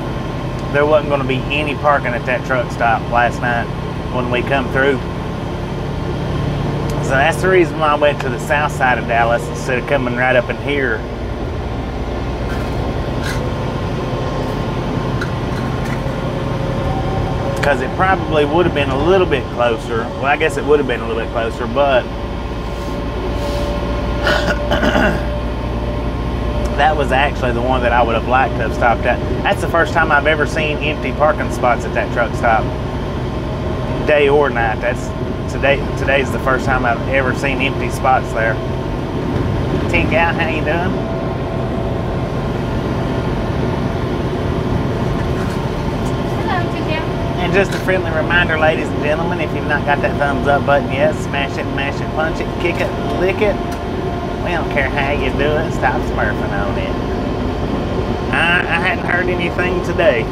there wasn't going to be any parking at that truck stop last night when we come through. So that's the reason why I went to the south side of Dallas instead of coming right up in here. Because it probably would have been a little bit closer. Well, I guess it would have been a little bit closer, but that was actually the one that I would have liked to have stopped at. That's the first time I've ever seen empty parking spots at that truck stop, day or night. That's today. Today's the first time I've ever seen empty spots there. Tink out, how you doing? And just a friendly reminder, ladies and gentlemen, if you've not got that thumbs up button yet, smash it, mash it, punch it, kick it, lick it. We don't care how you do it. Stop smurfing on it. I, I hadn't heard anything today.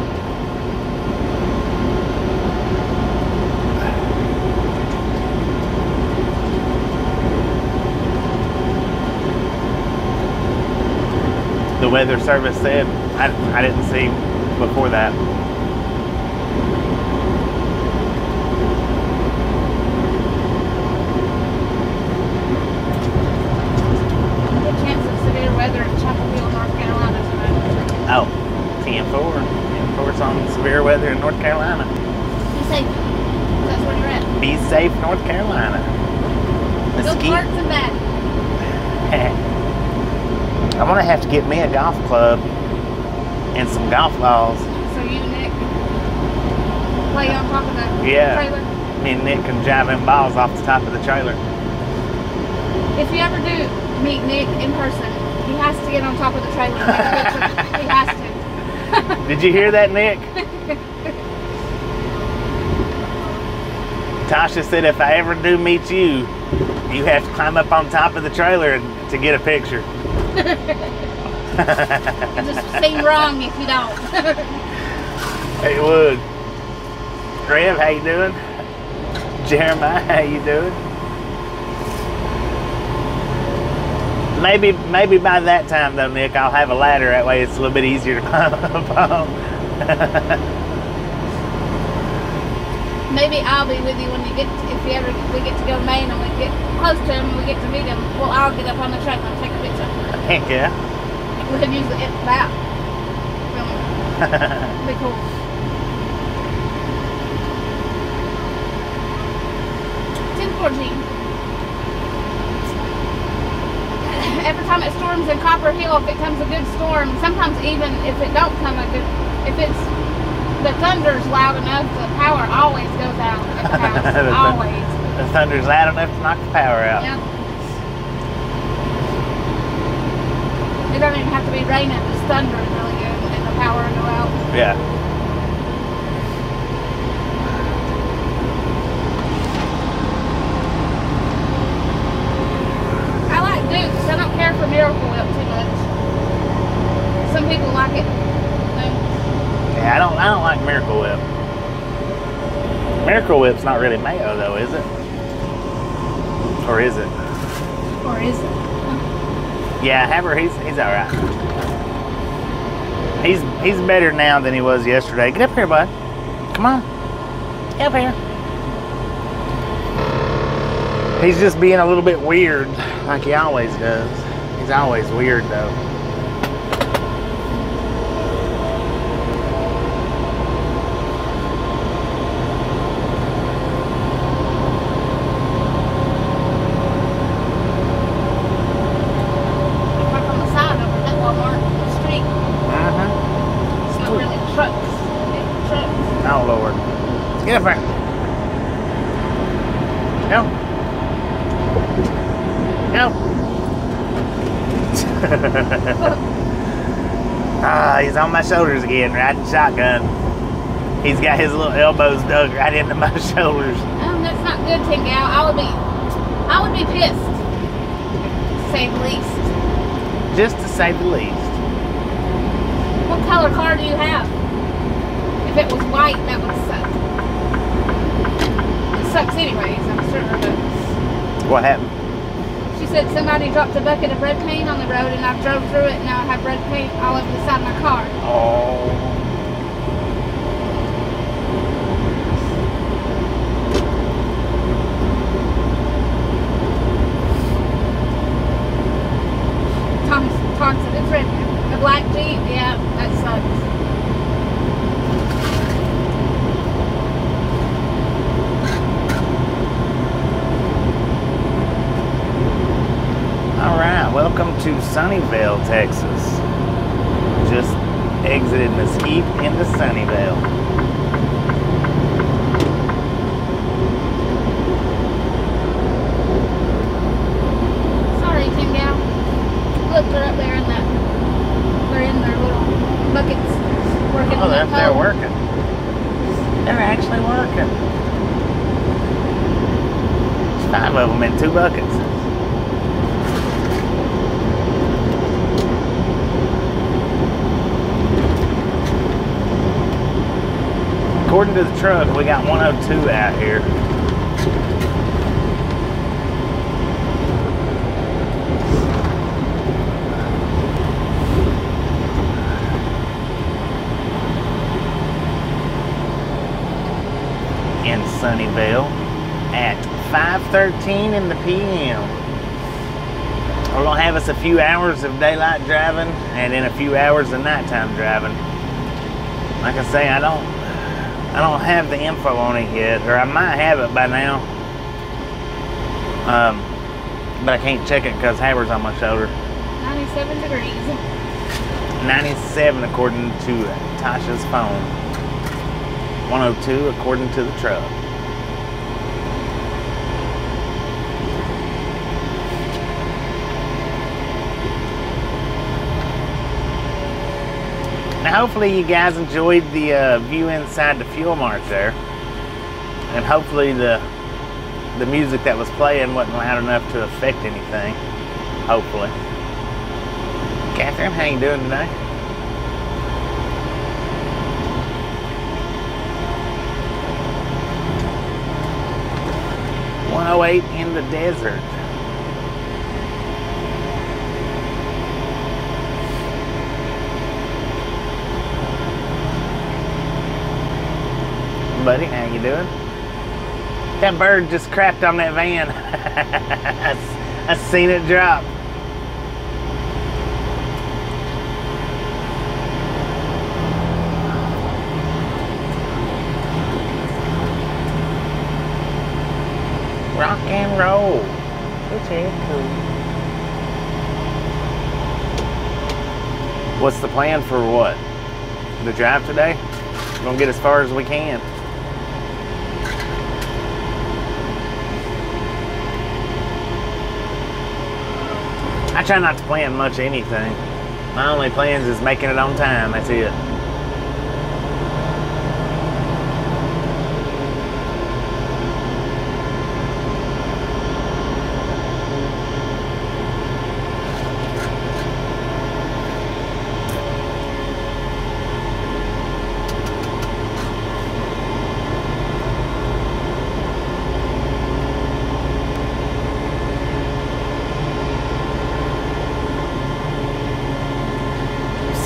The weather service said I, I didn't see before that. Good chance of severe weather in Chapel Hill, North Carolina tonight. Oh, 10 4. 10 4 on severe weather in North Carolina. Be safe. That's where you're at. Be safe, North Carolina. Go Mesquite. parts and back. *laughs* I'm gonna have to get me a golf club and some golf balls. So you, Nick, play on top of the Yeah. trailer. Me and Nick can jive them balls off the top of the trailer. If you ever do meet Nick in person, he has to get on top of the trailer. and take a picture. he has to. Did you hear that, Nick? Tasha said if I ever do meet you, you have to climb up on top of the trailer to get a picture. *laughs* Just seem wrong if you don't. It would. Rev, how you doing? Jeremiah, how you doing? Maybe, maybe by that time though, Nick, I'll have a ladder. That way, it's a little bit easier to *laughs* climb up on. *laughs* Maybe I'll be with you when you get, to, if you ever we get to go to Maine and we get close to him and we get to meet him. Well, I'll get up on the trailer and take a picture. Heck yeah. We could use that. Film. *laughs* Be cool. Ten fourteen. Every time it storms in Copper Hill, if it comes a good storm, sometimes even if it don't come a good, if it's the thunder's loud enough, the power always goes out at the *laughs* house. The always. The thunder's loud enough to knock the power out. Yeah. It don't even have to be raining, just thunder really good and the power will go out. Yeah. I like Dukes. I don't care for Miracle Whip too much. Some people like it. Yeah, I don't, I don't like Miracle Whip. Miracle Whip's not really mayo though, is it? Or is it? or is it? Yeah, Haber, he's he's all right. He's he's better now than he was yesterday. Get up here, bud. Come on. Get up here. He's just being a little bit weird, like he always does. He's always weird though. Go. ah, he's on my shoulders again, riding shotgun. He's got his little elbows dug right into my *laughs* shoulders. Um, that's not good, Tin Gal. I would be, I would be pissed. To say the least. Just to say the least. What color car do you have? If it was white, that would suck. It sucks anyways, I'm sure, but What happened? Said somebody dropped a bucket of red paint on the road and I drove through it and now I have red paint all over the side of my car. Oh. Tom, Tom said it's red. A black Jeep, yeah, that sucks. All right, welcome to Sunnyvale, Texas. Just exited Mesquite into Sunnyvale. Sorry, Tim Gal. Look, they're up there in that. They're in their little buckets working Oh, on they're, that they're pole. working. They're actually working. There's five of them in two buckets. According to the truck, we got 102 out here. in Sunnyvale at 5:13 in the PM. We're gonna have us a few hours of daylight driving and then a few hours of nighttime driving. Like I say, I don't, I don't have the info on it yet, or I might have it by now. Um, but I can't check it because Haber's on my shoulder. 97 degrees. 97 according to Tasha's phone. 102 according to the truck. Hopefully, you guys enjoyed the uh, view inside the fuel mart there, and hopefully the the music that was playing wasn't loud enough to affect anything. Hopefully, Catherine, how you doing today? One oh eight in the desert. Buddy, how you doing? That bird just crapped on that van. *laughs* I, seen it drop. Rock and roll. Is cool. What's the plan for what? The drive today? We're gonna get as far as we can. I try not to plan much anything. My only plans is making it on time. That's it.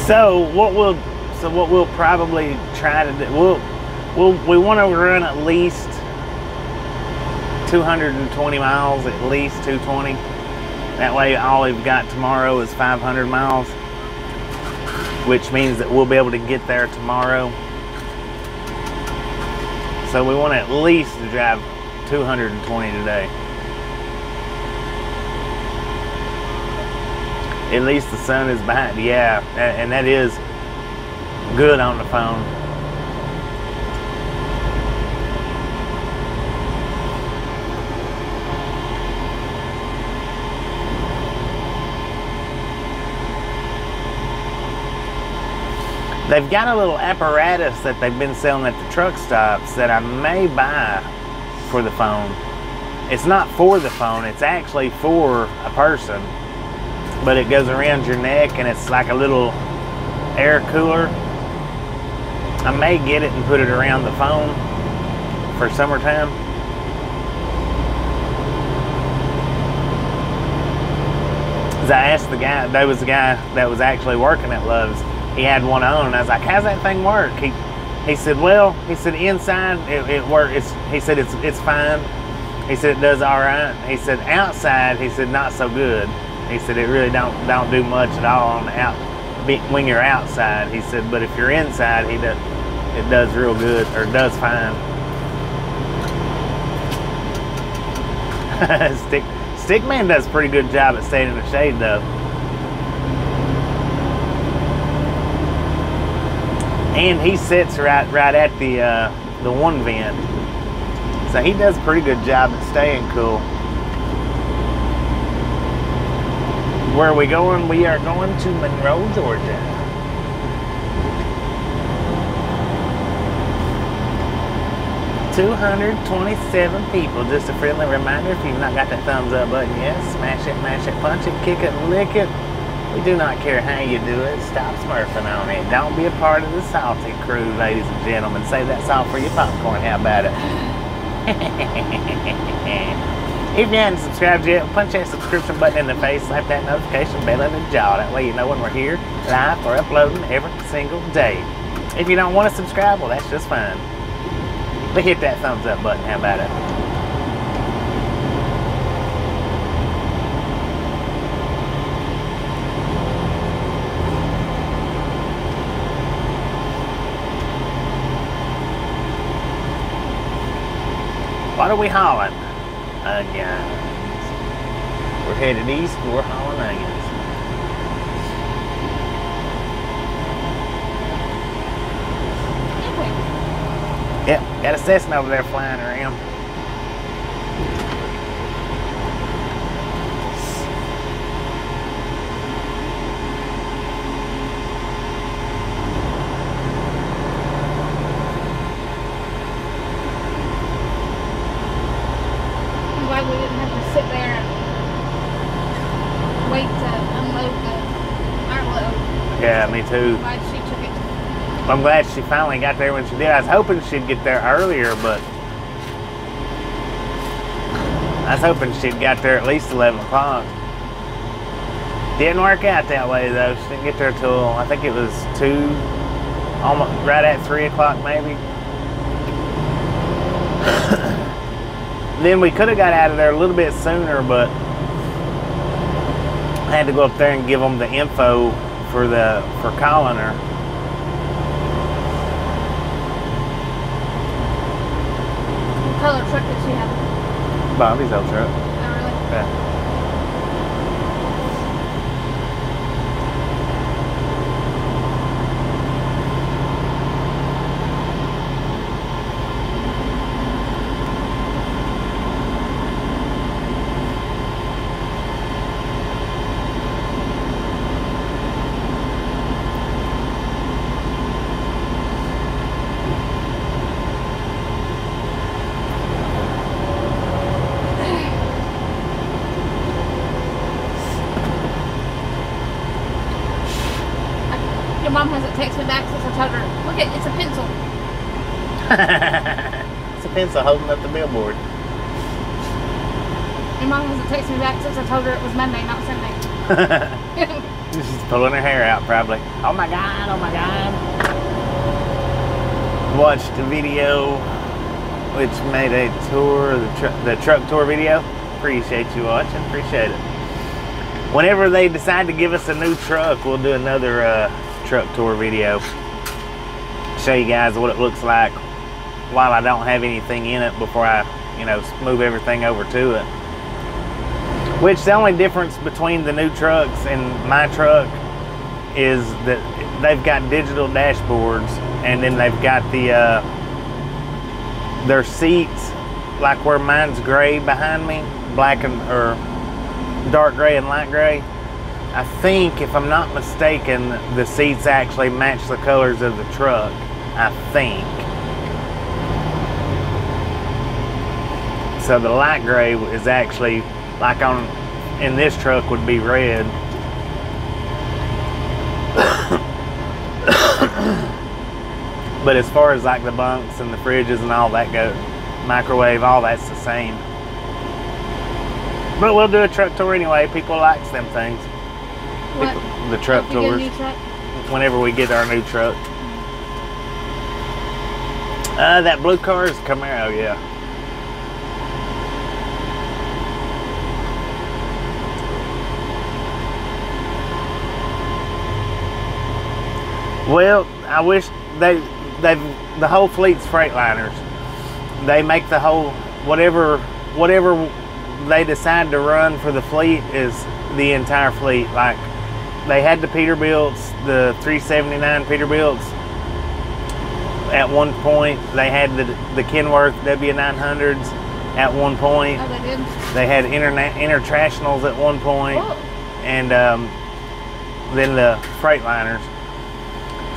So what we'll so what we'll probably try to do we'll we'll we want to run at least 220 miles at least 220 that way all we've got tomorrow is 500 miles which means that we'll be able to get there tomorrow. So we want to at least drive 220 today at least the sun is behind. Yeah, and that is good on the phone. They've got a little apparatus that they've been selling at the truck stops that I may buy for the phone. It's not for the phone, it's actually for a person. But it goes around your neck and it's like a little air cooler. I may get it and put it around the phone for summertime. 'Cause I asked the guy, there was a guy that was actually working at Love's. He had one on, and I was like, "How's that thing work?" He he said, "Well, he said inside it, it works. He said it's it's fine. He said it does all right. He said outside, he said not so good. He said it really don't don't do much at all on the out when you're outside. He said, but if you're inside, he does it does real good or does fine. *laughs* Stick Stickman does a pretty good job at staying in the shade though. And he sits right right at the uh, the one vent. So he does a pretty good job at staying cool. Where are we going? We are going to Monroe, Georgia. Two hundred twenty-seven people. Just a friendly reminder: if you've not got that thumbs up button yet, smash it, mash it, punch it, kick it, lick it. We do not care how you do it. Stop smurfing on it. Don't be a part of the salty crew, ladies and gentlemen. Save that salt for your popcorn. How about it? *laughs* if you haven't subscribed yet, punch that subscription button in the face, slap that notification bell in the jaw. That way you know when we're here live or uploading every single day. If you don't want to subscribe, well, that's just fine. But hit that thumbs up button. How about it? What are we hauling? Onions. We're headed east, we're hauling onions. Yep, got a Cessna over there flying around. I'm glad we didn't have to sit there and wait to unload the our load. Yeah, me too. I'm glad she took it. I'm glad she finally got there when she did. I was hoping she'd get there earlier, but I was hoping she'd got there at least 11 o'clock. Didn't work out that way though. She didn't get there till I think it was two, almost right at three o'clock maybe. *coughs* then we could have got out of there a little bit sooner, but I had to go up there and give them the info for the for calling her. What color truck does she have? Bobby's old truck. Oh, really? Yeah. Your mom hasn't texted me back since I told her, look at it's a pencil. A holding up the billboard. Your mom hasn't texted me back since I told her it was Monday, not Sunday. *laughs* *laughs* She's pulling her hair out, probably. Oh my god! Oh my god! Watched the video, which made a tour, the, tr- the truck tour video. Appreciate you watching. Appreciate it. Whenever they decide to give us a new truck, we'll do another uh, truck tour video. Show you guys what it looks like while I don't have anything in it before I, you know, move everything over to it. Which the only difference between the new trucks and my truck is that they've got digital dashboards and then they've got the uh, their seats like where mine's gray behind me, black and or dark gray and light gray. I think, if I'm not mistaken, the seats actually match the colors of the truck. I think. So the light gray is actually like on in this truck would be red. *coughs* but as far as like the bunks and the fridges and all that go, microwave, all that's the same. But we'll do a truck tour anyway. People likes them things. What? People- the truck If get a tours new truck? whenever we get our new truck. Uh, that blue car is Camaro, yeah. Well, I wish they they the whole fleet's Freightliners. They make the whole whatever whatever they decide to run for the fleet is the entire fleet. Like they had the Peterbilts, the 379 Peterbilts. At one point, they had the the Kenworth W900s. At one point, Oh, they did? they had interna- internationals at one point, Oh. and um, then the Freightliners.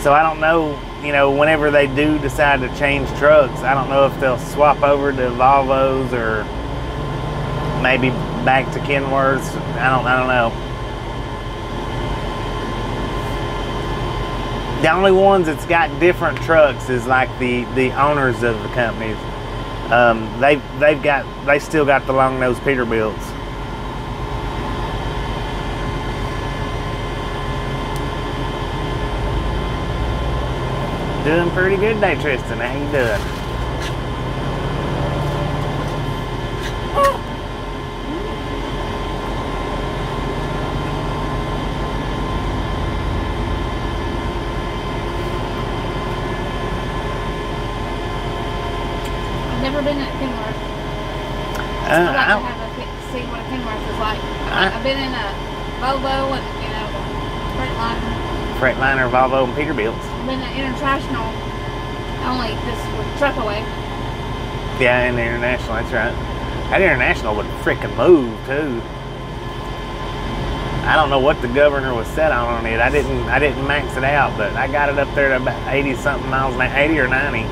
So I don't know, you know, whenever they do decide to change trucks, I don't know if they'll swap over to Volvos or maybe back to Kenworths. I don't, I don't know. The only ones that's got different trucks is like the the owners of the companies. Um, they they've got they still got the long nose Peterbilts. Doing pretty good day, Tristan. How you doing? I've never been at Kenworth. Uh, I'd like I, to have a see what a Kenworth is like. I- I've been in a Volvo and, you know, Freightliner. Freightliner, Volvo, and Peterbilts. Been an International only this with Truckaway. Yeah, and the international. That's right. That international would freaking move too. I don't know what the governor was set on on it. I didn't. I didn't max it out, but I got it up there to about eighty something miles, an 80 or ninety.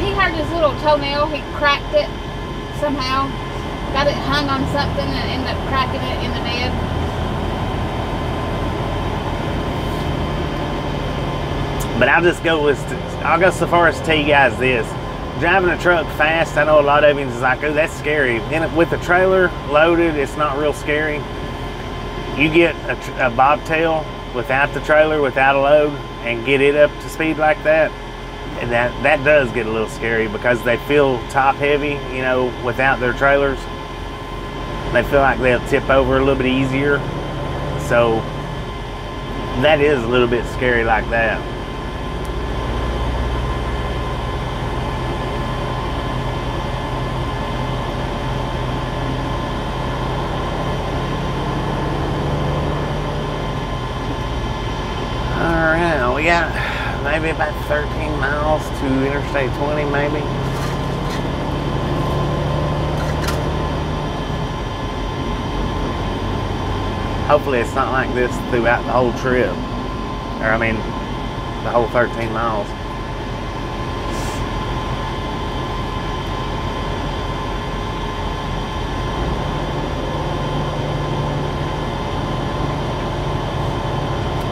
He had his little toenail. He cracked it somehow. Got it hung on something and ended up cracking it in the bed. But I'll just go with. I'll go so far as to tell you guys this: driving a truck fast. I know a lot of you is like, "Oh, that's scary." And with the trailer loaded, it's not real scary. You get a, a bobtail without the trailer, without a load, and get it up to speed like that, and that that does get a little scary because they feel top heavy. You know, without their trailers, they feel like they'll tip over a little bit easier. So that is a little bit scary like that. All right, we got maybe about 13 miles to Interstate 20, maybe. Hopefully, it's not like this throughout the whole trip. Or, I mean, the whole 13 miles.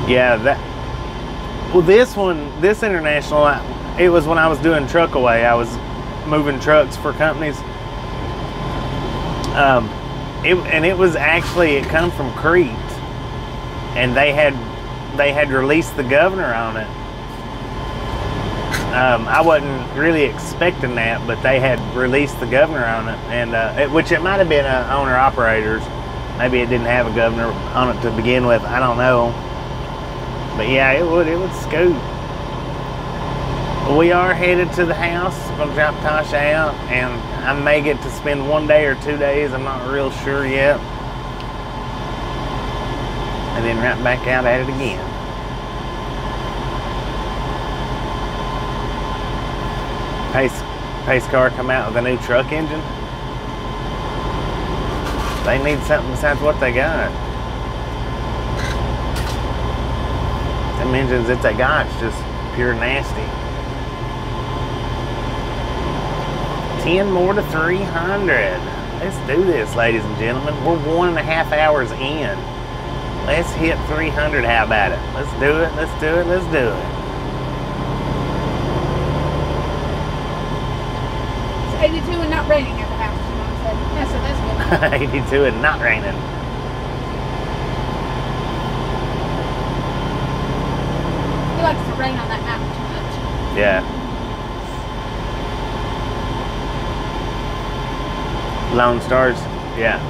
Yeah, that. Well, this one, this international, it was when I was doing truck away. I was moving trucks for companies. Um, it and it was actually it come from Crete, and they had they had released the governor on it. Um, I wasn't really expecting that, but they had released the governor on it, and uh, it, which it might have been uh, owner operators. Maybe it didn't have a governor on it to begin with. I don't know. But yeah, it would it would scoot. We are headed to the house. I'm Gonna drop Tasha out, and I may get to spend one day or two days. I'm not real sure yet. And then right back out at it again. Pace Paccar come out with a new truck engine. They need something besides what they got. Some engines that they got is just pure nasty. 10 more to 300. Let's do this, ladies and gentlemen. We're one and a half hours in. Let's hit 300. How about it? Let's do it. Let's do it. Let's do it. It's 82 and not raining at the house, your mom said. I said, that's good. *laughs* 82 and not raining. He likes to on that too much. Yeah. Lone Stars. Yeah.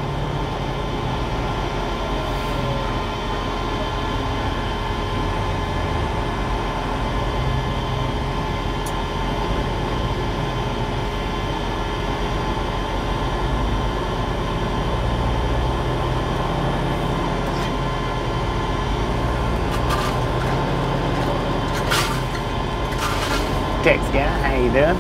Text guy, how you doing?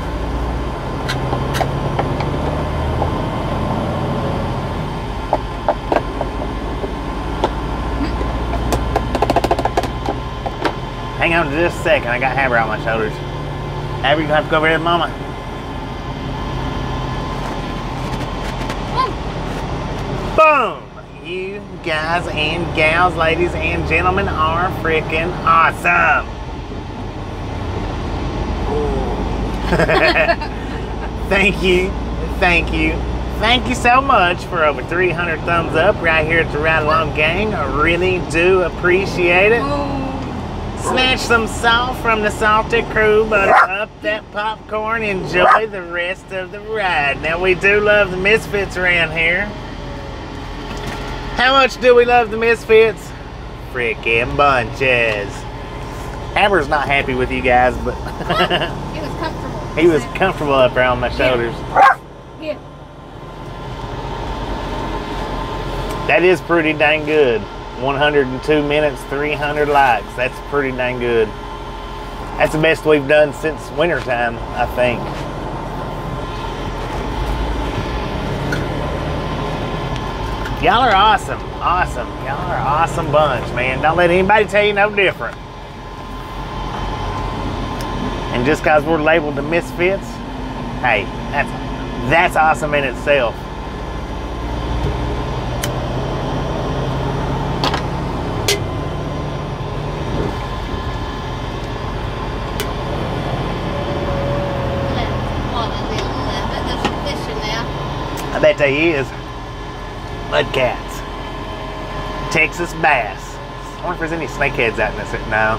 Hang on just a second. I got Haber on my shoulders. Haber, you have to go over here with Mama. Boom! You guys and gals, ladies and gentlemen, are freaking awesome. *laughs* thank you, thank you, thank you so much for over 300 thumbs up right here at the Ride Along Gang. I really do appreciate it. Oh, Snatch some salt from the salted crew, butter up that popcorn, enjoy the rest of the ride. Now, we do love the Misfits around here. How much do we love the Misfits? Freaking bunches. Haber's not happy with you guys, but *laughs* He was comfortable. he was comfortable up around my shoulders. Yeah. That is pretty dang good. 102 minutes, 300 likes. That's pretty dang good. That's the best we've done since wintertime, I think. Y'all are awesome. Awesome. Y'all are awesome bunch, man. Don't let anybody tell you no different. And just because we're labeled the misfits, hey, that's that's awesome in itself. I bet they is. Mudcats. Texas bass. I wonder if there's any snakeheads out in this. now.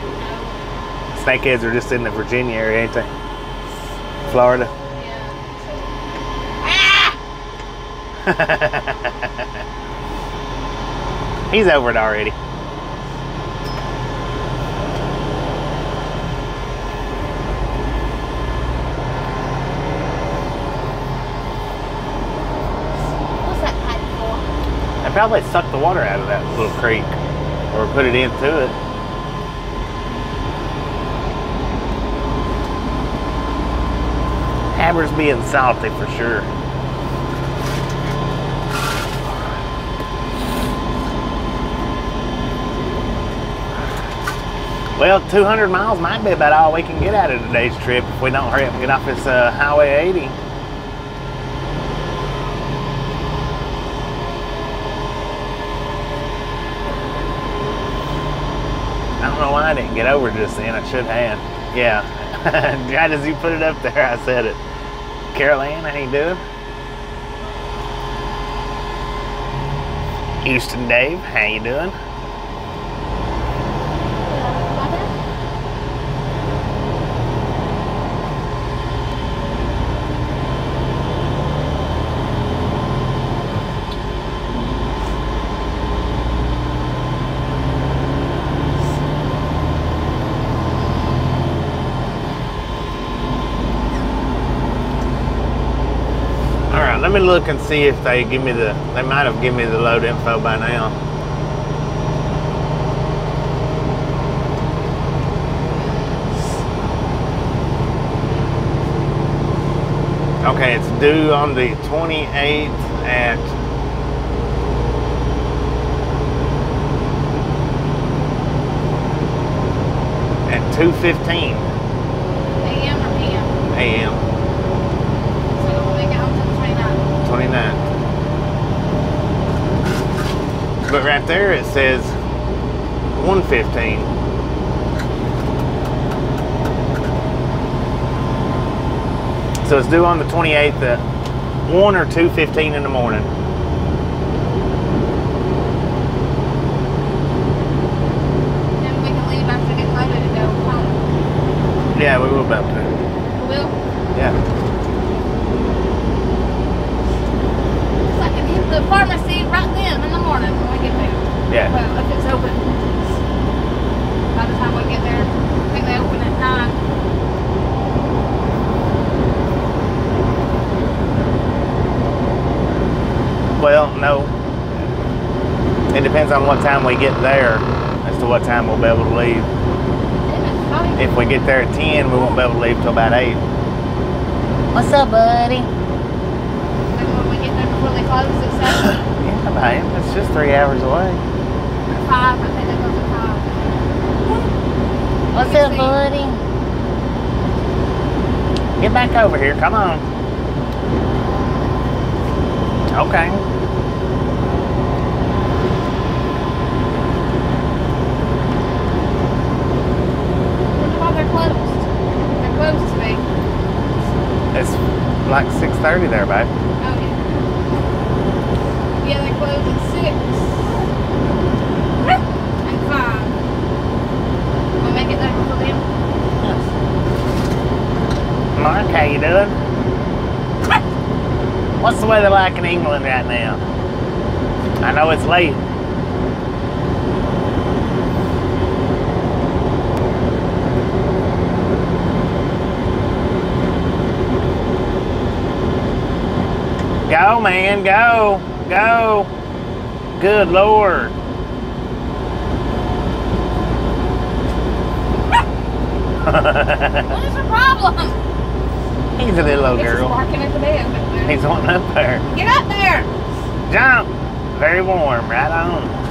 Snakeheads are just in the Virginia area, ain't they? Florida. Ah! *laughs* He's over it already. What's that pipe for? I probably sucked the water out of that little creek or put it into it. Haber's being salty for sure. Well, 200 miles might be about all we can get out of today's trip if we don't hurry up and get off this uh, Highway 80. I get over just then. I should have. Yeah. God, as you put it up there, I said it. Carol Ann, how you doing? Houston Dave, how you doing? Look and see if they give me the. They might have given me the load info by now. Okay, it's due on the 28th at 2:15 AM or PM. a.m. So we'll make it home to the 29th. 29. But right there it says 115. So it's due on the 28th at 1 or 2.15 in the morning. Then we can leave after getting loaded and go home. Yeah, we will about to. Will? Yeah. So I can hit the pharmacy right then in the morning when we get there. Yeah. Well, if it's open. By the time we get there, I think they open at 9. Well, no. It depends on what time we get there as to what time we'll be able to leave. Then it's probably If we get there at 10, we won't be able to leave till about 8. What's up, buddy? then when we get there before they close at 7 *coughs* Yeah, babe. It's just three hours away. or 5. I think they close at 5. What's up, see. buddy? Get back over here. Come on. Okay. Wonder why they're closed. They're closed to me. It's like 6.30 there, babe. Oh, yeah. Yeah, they close at 6. And 5. We'll make it there before them. Mark, how you doing? *laughs* What's the weather like in England right now? I know it's late. Go, man, go, go. Good Lord. What is the problem? He's a little old is girl. barking at the bed. He's wanting up there. Get up there! Jump! Very warm, right on.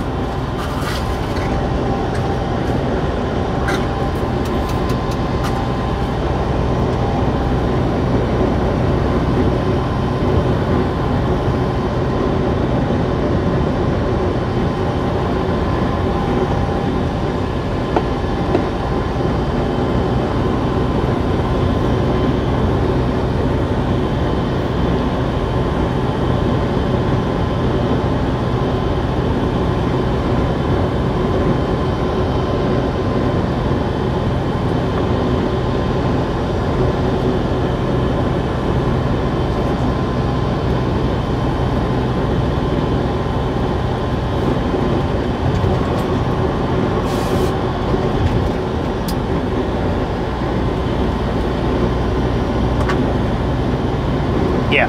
Yeah,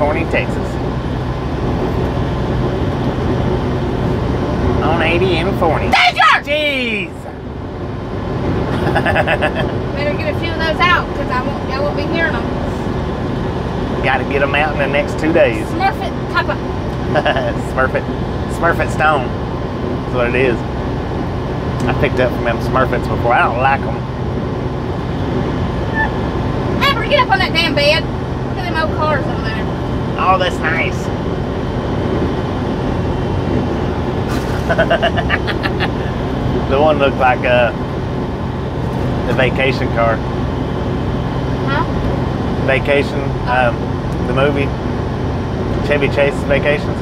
80 Forney, Texas. On 80 and Forney. Danger! Jeez! *laughs* Better get a few of those out, because I won't, I won't be hearing them. Got to get them out in the next two days. Smurfit Kappa. *laughs* Smurfit. Smurf it Stone. That's what it is. I picked up from them Smurfits before. I don't like them. Amber, get up on that damn bed. Look at them old cars over there. Oh, that's nice. *laughs* the one looked like a, the vacation car. Huh? Vacation, um, the movie. Chevy Chase Vacations.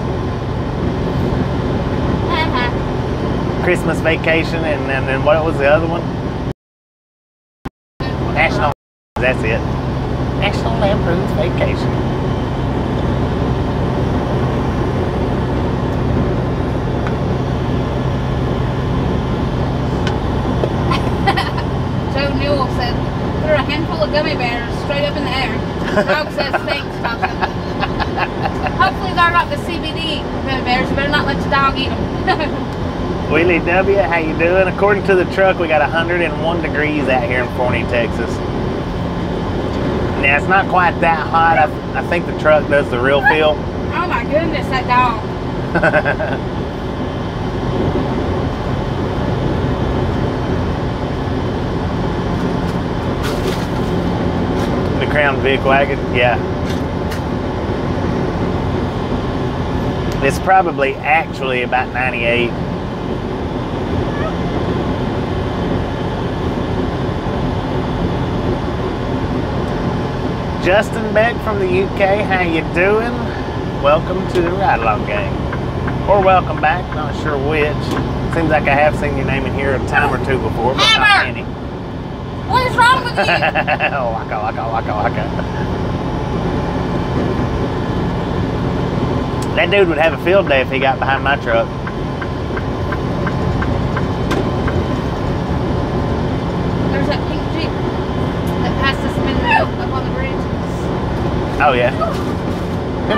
Uh-huh. Christmas Vacation, and, and then what was the other one? National. That's it. how you doing? According to the truck, we got 101 degrees out here in Forney, Texas. Now, it's not quite that hot. I, I think the truck does the real feel. *laughs* Oh my goodness, that dog. the Crown Vic wagon, yeah. It's probably actually about 98. Justin Beck from the UK, how you doing? Welcome to the Ride Along Gang. Or welcome back, not sure which. Seems like I have seen your name in here a time or two before, but not Hammer! many. What is wrong with you? *laughs* Oh, waka waka waka waka. That dude would have a field day if he got behind my truck. There's that pink Jeep that passed us a minute ago up on the bridge. Oh yeah.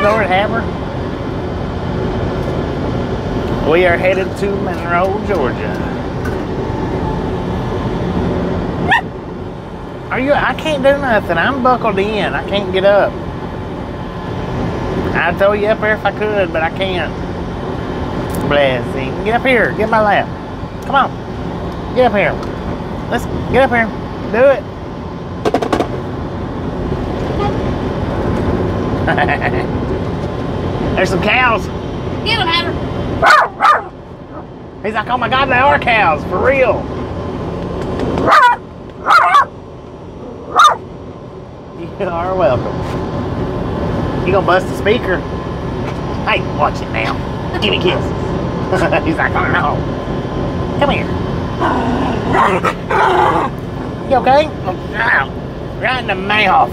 Good Lord Hammer. We are headed to Monroe, Georgia. Are you? I can't do nothing. I'm buckled in. I can't get up. I'd throw you up there if I could, but I can't. Blessing. Get up here. Get my lap. Come on. Get up here. Let's get up here. Do it. *laughs* There's some cows. Get him, Hammer. He's like, oh my God, they are cows, for real. *laughs* You are welcome. You gonna bust the speaker? Hey, watch it now. Give me kisses. *laughs* He's like, oh no. Come here. You okay? Right in the mouth.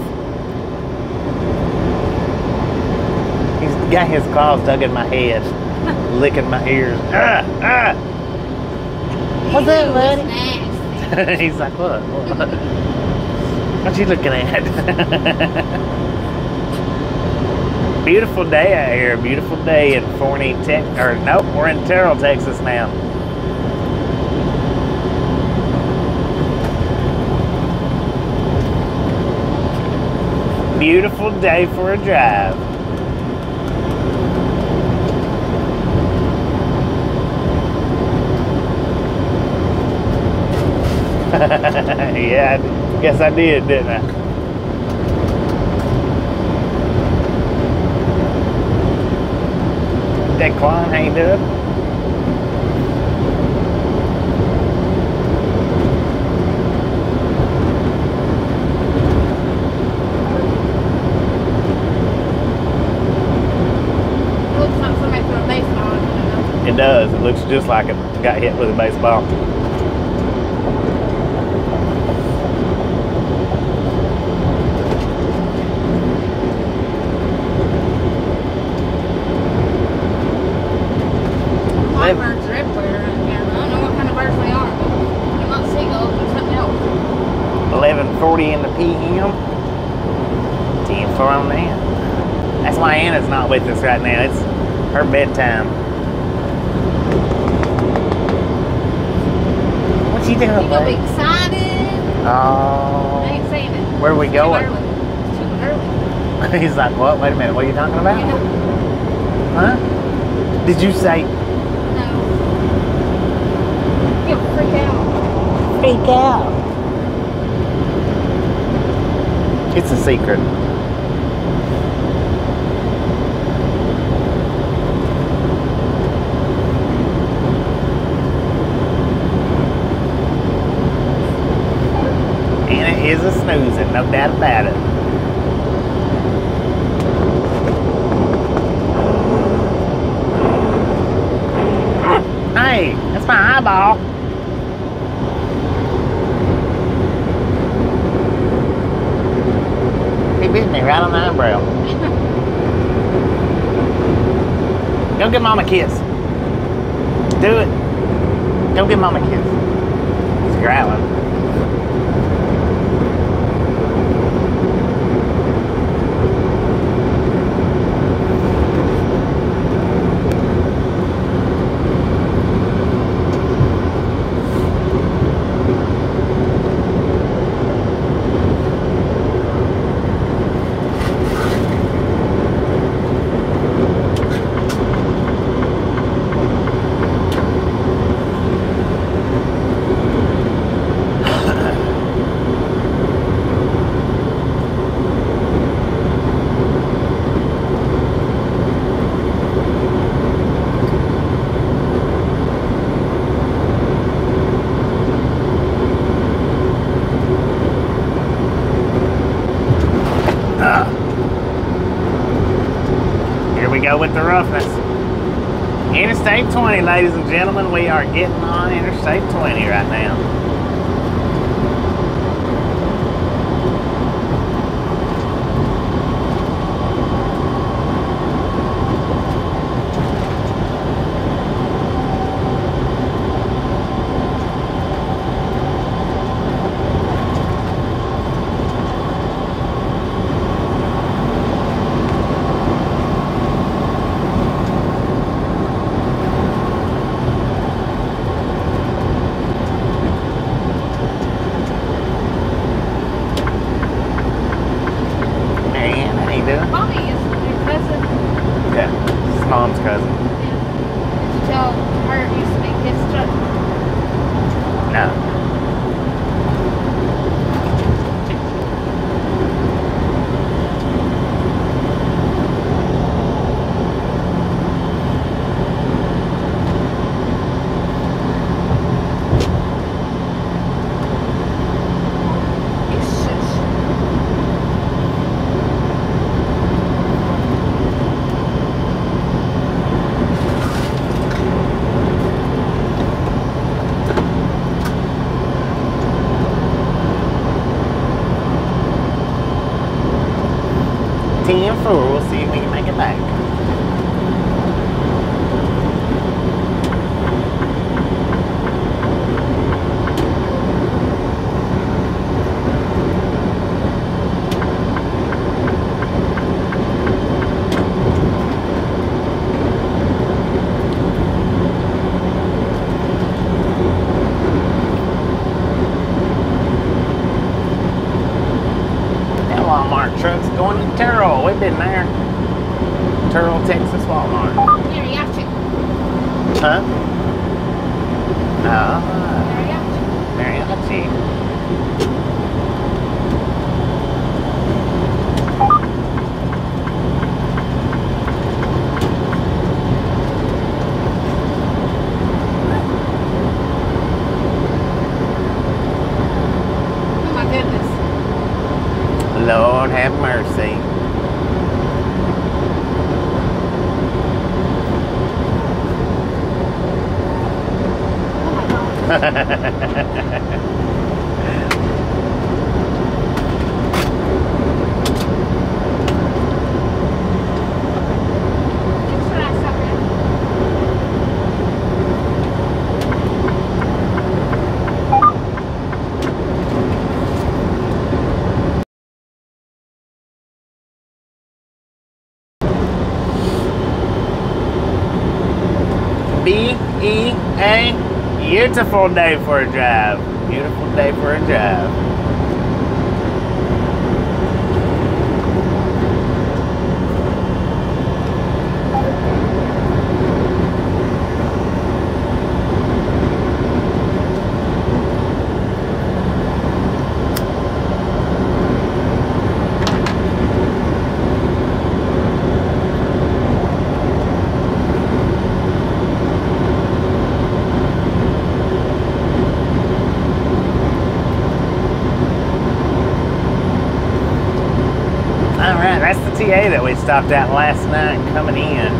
He's got his claws dug in my head, *laughs* licking my ears. Ah, ah. What's that, buddy? *laughs* He's like, what? What? What you looking at? *laughs* Beautiful day out here. Beautiful day in Forney, Tex. Or nope, we're in Terrell, Texas now. Beautiful day for a drive. Yeah, I guess I did, didn't I? Daquan, how you doing? Looks like somebody threw a baseball it. It does. It looks just like it got hit with a baseball. Fly birds are everywhere around here. I don't know what kind of birds they are, but they're not seagulls, they're something else. 11:40 in the PM. 10 for on that. That's why Anna's not with us right now. It's her bedtime. What you doing, You gonna be excited? I Oh, ain't saying it. where are we Too going? early. It's too early. *laughs* He's like, what? Wait a minute. What are you talking about? Yeah. Huh? Did you say No. You'll freak out. freak out? It's a secret. Anna is a snoozing, no doubt about it. Hey, that's my eyeball. He bit me right on the eyebrow. *laughs* Go give mom a kiss. Do it. Go give mom a kiss. He's growling. And gentlemen. We are Beautiful day for a drive. Beautiful day for a drive. All right, that's the TA that we stopped at last night coming in.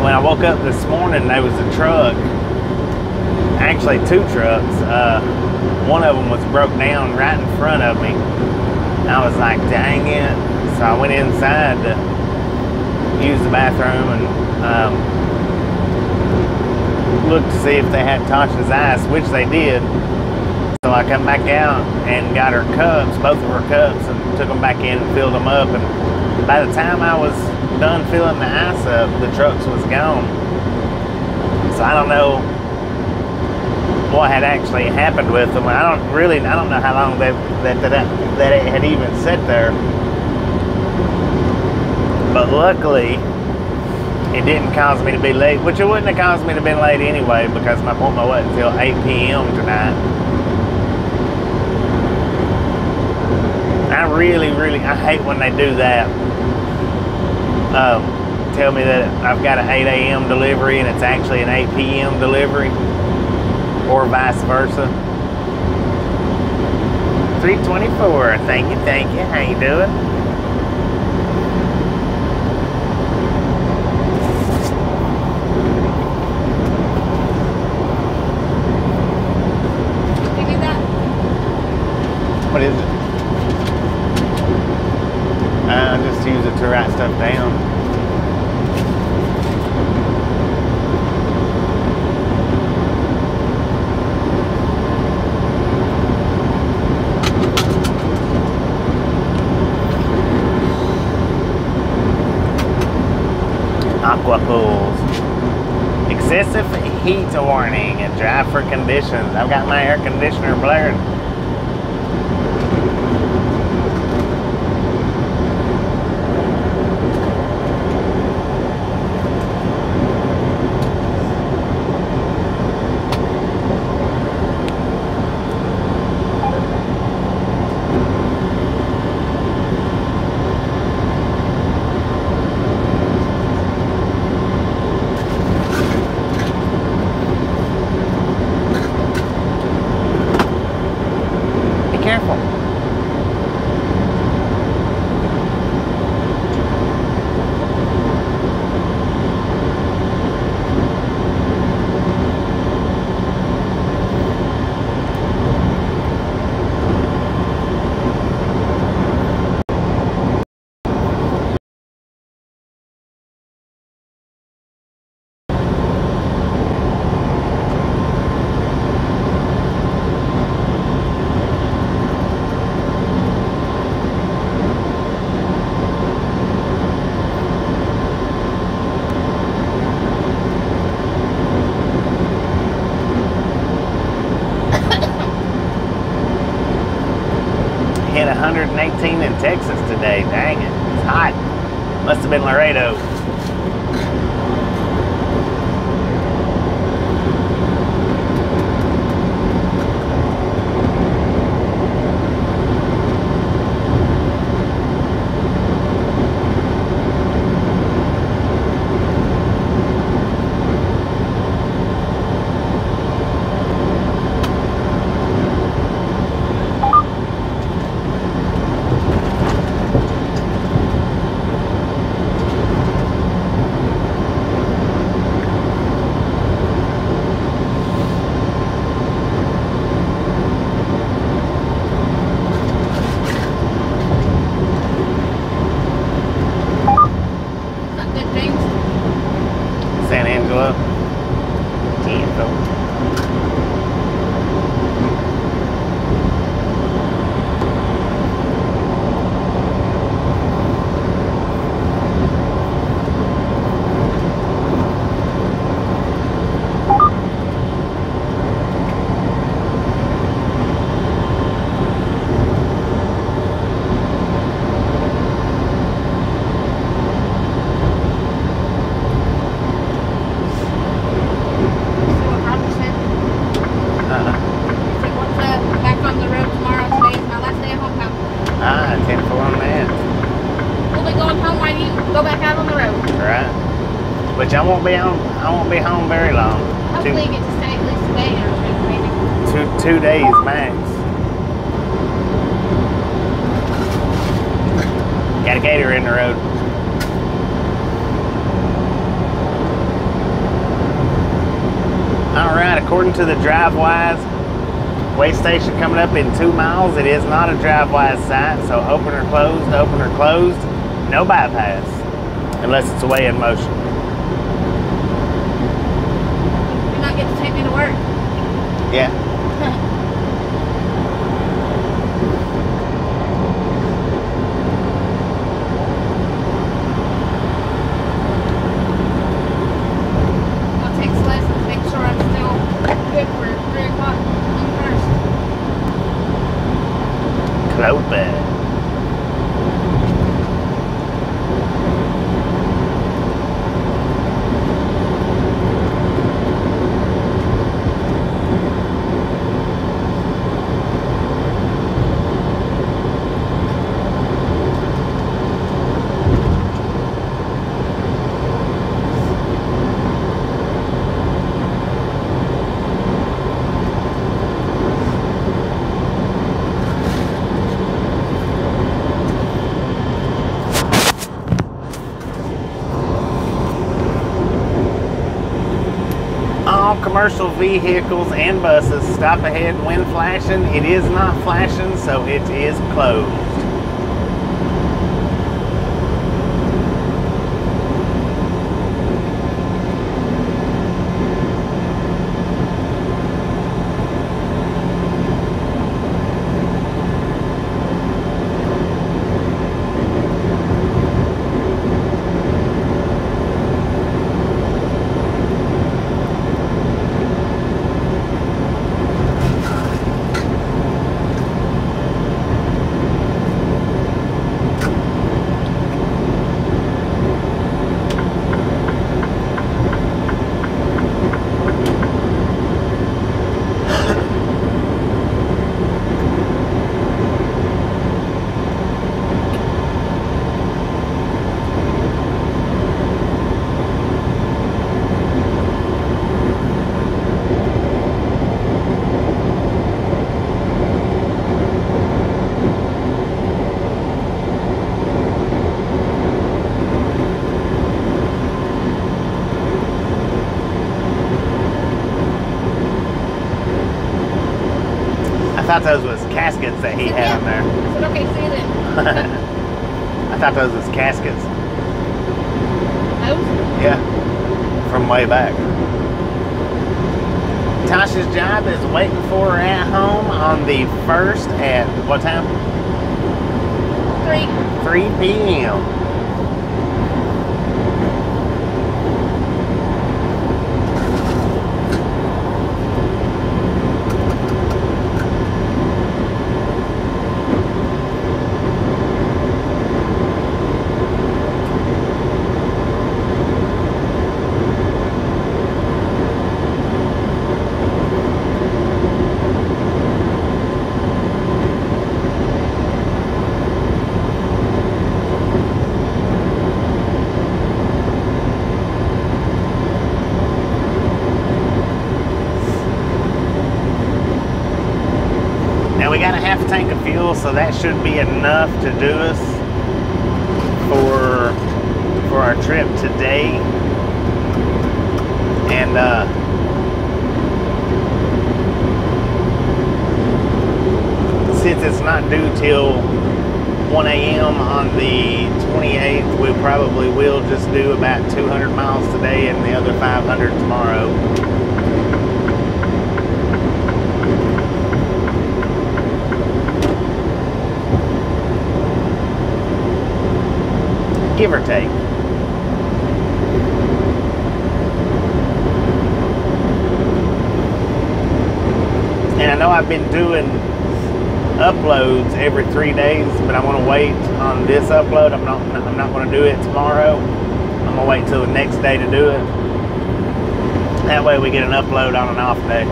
When I woke up this morning, there was a truck, actually two trucks. Uh, one of them was broke down right in front of me. I was like, dang it. So I went inside to use the bathroom and um, looked to see if they had Tasha's ice, which they did. So I come back out and got her cups, both of her cups, and took them back in and filled them up. And by the time I was done filling the ice up, the trucks was gone. So I don't know what had actually happened with them. I don't really, I don't know how long that that that, that it had even sat there. But luckily, it didn't cause me to be late, which it wouldn't have caused me to be late anyway because my appointment wasn't until 8 p.m. tonight. I really, really, I hate when they do that. Um, tell me that I've got an 8 a.m. delivery and it's actually an 8 p.m. delivery, or vice versa. 324, thank you, thank you. How you doing? Excessive heat warning and dry for conditions. I've got my air conditioner blaring. station coming up in two miles. It is not a Drivewyze sign, so open or closed, open or closed, no bypass, unless it's a weigh-in-motion. You're not getting to take me to work. Yeah. Commercial vehicles and buses stop ahead when flashing. It is not flashing, so it is closed. I thought those was caskets that he had on there. I said, okay, see you then. I thought those was caskets. Those? Yeah, from way back. Tasha's job is waiting for her at home on the first at what time? Three. 3 p.m. Now we got a half tank of fuel, so that should be enough to do us for for our trip today. And uh, since it's not due till 1 a.m. on the 28th, we probably will just do about 200 miles today and the other 500 tomorrow. Give or take. And I know I've been doing uploads every three days, but I want to wait on this upload. I'm not. I'm not going to do it tomorrow. I'm gonna wait till the next day to do it. That way we get an upload on an off day.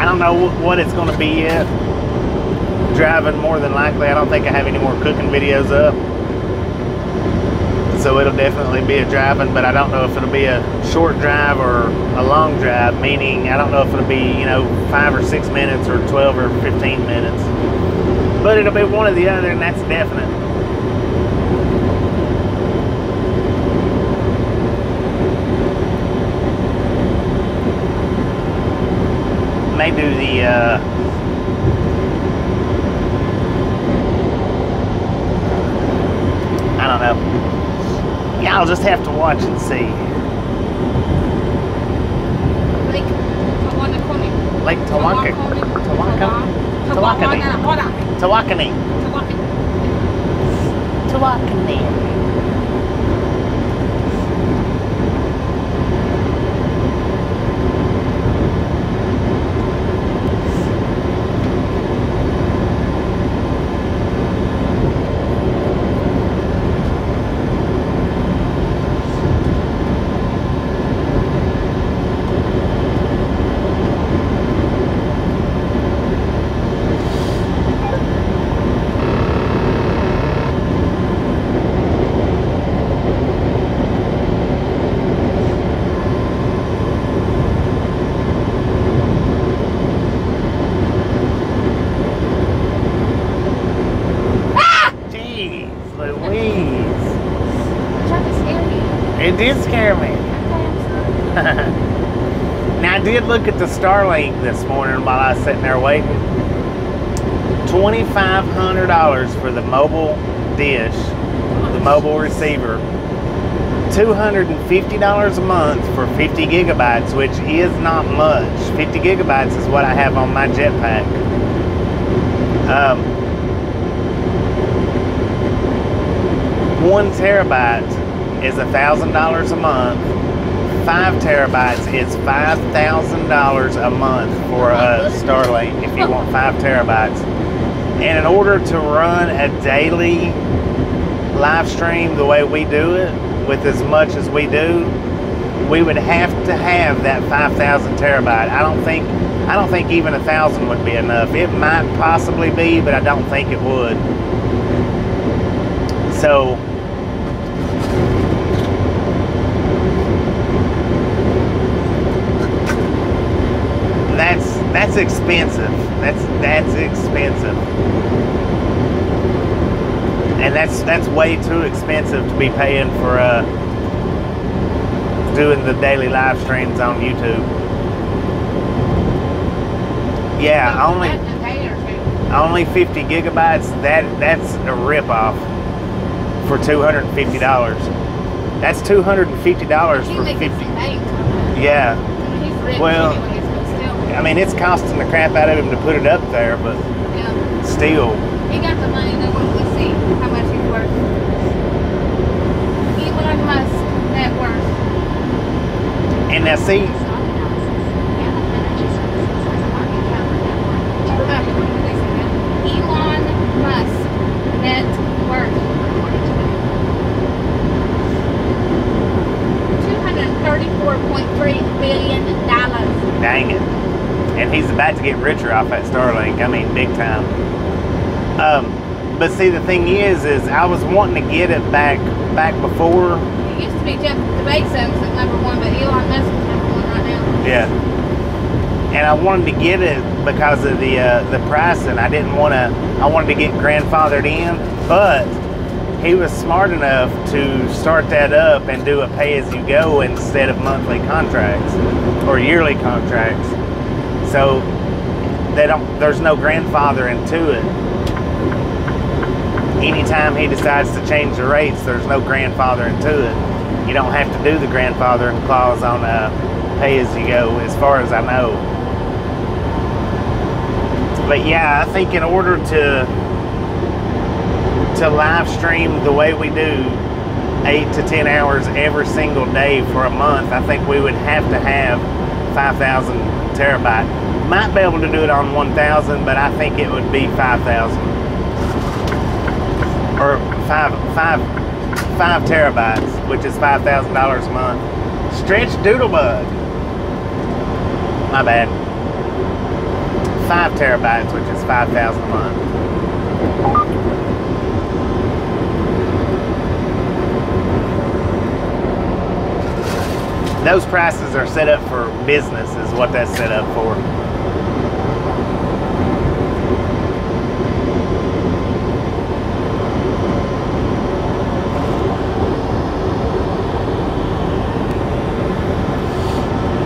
I don't know what it's going to be yet driving more than likely. I don't think I have any more cooking videos up. So it'll definitely be a driving, but I don't know if it'll be a short drive or a long drive, meaning I don't know if it'll be, you know, five or six minutes or 12 or 15 minutes. But it'll be one or the other, and that's definite. May do the, uh, I don't Y'all just have to watch and see. Lake Tawanakoni. Lake Tawaka. Tawaka. Tawakoni. Tawakoni. Tawakoni. Tawakoni. Did scare me. *laughs* now I did look at the Starlink this morning while I was sitting there waiting. Twenty-five hundred dollars for the mobile dish, the mobile receiver. Two hundred and fifty dollars a month for fifty gigabytes, which is not much. Fifty gigabytes is what I have on my jetpack. Um, one terabyte is a thousand dollars a month. Five terabytes is five thousand dollars a month for a Starlink if you want five terabytes. And in order to run a daily live stream the way we do it, with as much as we do, we would have to have that 5,000 terabyte. I don't think, I don't think even a thousand would be enough. It might possibly be, but I don't think it would. So. That's that's expensive. That's that's expensive and that's that's way too expensive to be paying for uh, doing the daily live streams on YouTube. Yeah, only That's a day or two. only 50 gigabytes. That that's a ripoff for 250 dollars. That's 250 dollars for 50. it's an eight on that. Yeah, I mean, he's rich Well- anyways, but still. I mean it's costing the crap out of him to put it up there, but Yeah. still. He got the money, then we see how much he's worth. Elon Musk net worth. And now see, Elon Musk net worth. Two hundred thirty-four point three billion dollars. Dang it. And he's about to get richer off that Starlink. I mean, big time. Um, but see, the thing is, is I was wanting to get it back back before. It used to be Jeff Bezos at number one, but Elon Musk is number one right now. Yeah. And I wanted to get it because of the uh, the pricing. I didn't want to. I wanted to get grandfathered in, but he was smart enough to start that up and do a pay as you go instead of monthly contracts or yearly contracts. So they don't. There's no grandfathering to it. Anytime he decides to change the rates, there's no grandfathering to it. You don't have to do the grandfathering clause on a pay as you go, as far as I know. But yeah, I think in order to to live stream the way we do, eight to ten hours every single day for a month, I think we would have to have five thousand terabyte. Might be able to do it on one thousand, but I think it would be five thousand or five five five terabytes, which is five thousand dollars a month. Stretch Doodlebug. My bad. Five terabytes, which is five thousand a month. Those prices are set up for business, is what that's set up for.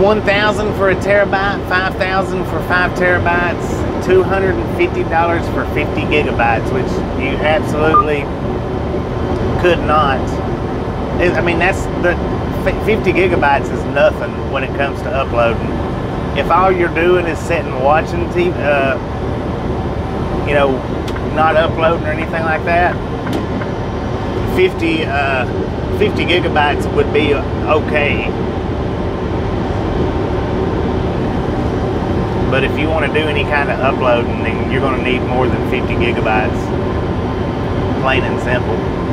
One thousand for a terabyte, five thousand for five terabytes, two hundred and fifty dollars for fifty gigabytes, which you absolutely could not. I mean, that's the 50 gigabytes is nothing when it comes to uploading. If all you're doing is sitting watching TV, uh, you know, not uploading or anything like that, 50, uh, 50 gigabytes would be okay. But if you want to do any kind of uploading, then you're going to need more than 50 gigabytes. Plain and simple.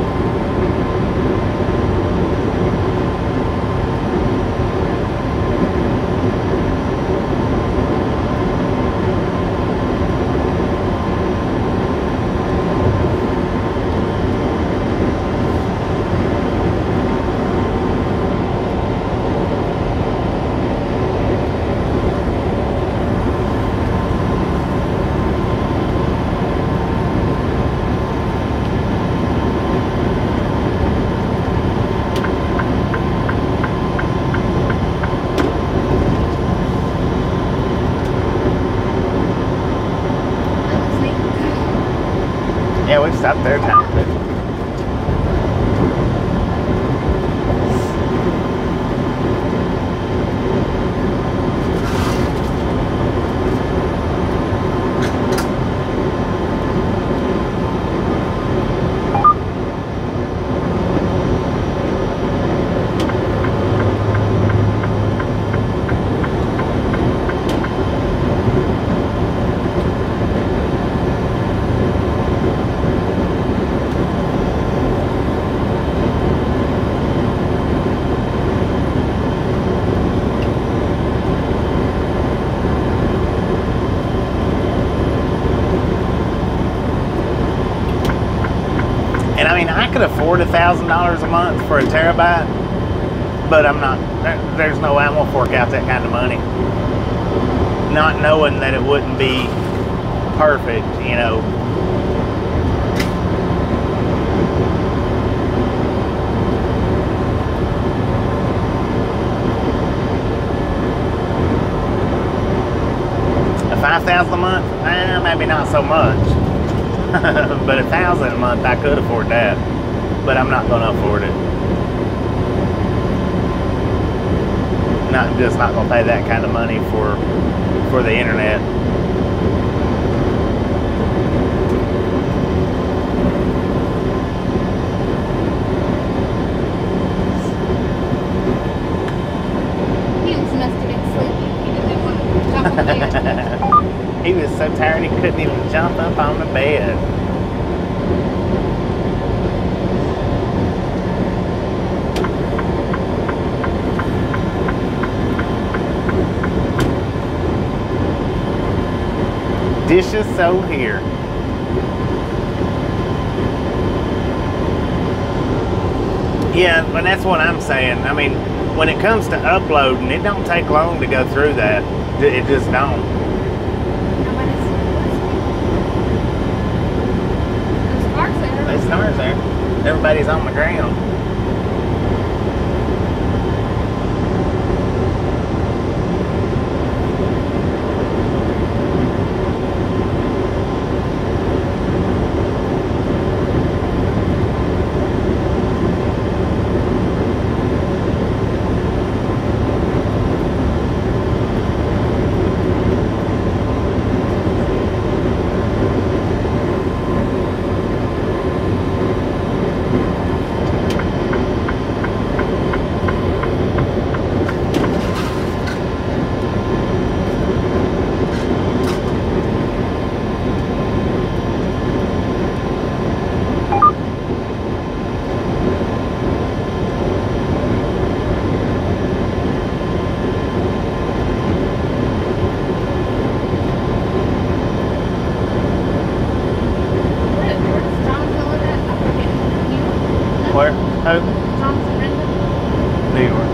A thousand dollars a month for a terabyte, but I'm not. there- There's no way I'm gonna fork out that kind of money. Not knowing that it wouldn't be perfect, you know. A five thousand a month, eh, maybe not so much. *laughs* but a thousand a month, I could afford that. But I'm not gonna afford it. Not just not gonna pay that kind of money for for the internet. He was must have sleepy. He didn't want to jump on there. *laughs* he was so tired he couldn't even jump up on the bed. Dishes so here. Yeah, but that's what I'm saying. I mean, when it comes to uploading, it don't take long to go through that. It just don't. There's cars there. There's stars there. Everybody's on the ground. Where, where's Jonathan live at? I forget. You? Where? Who? Jonathan Rendon? New York.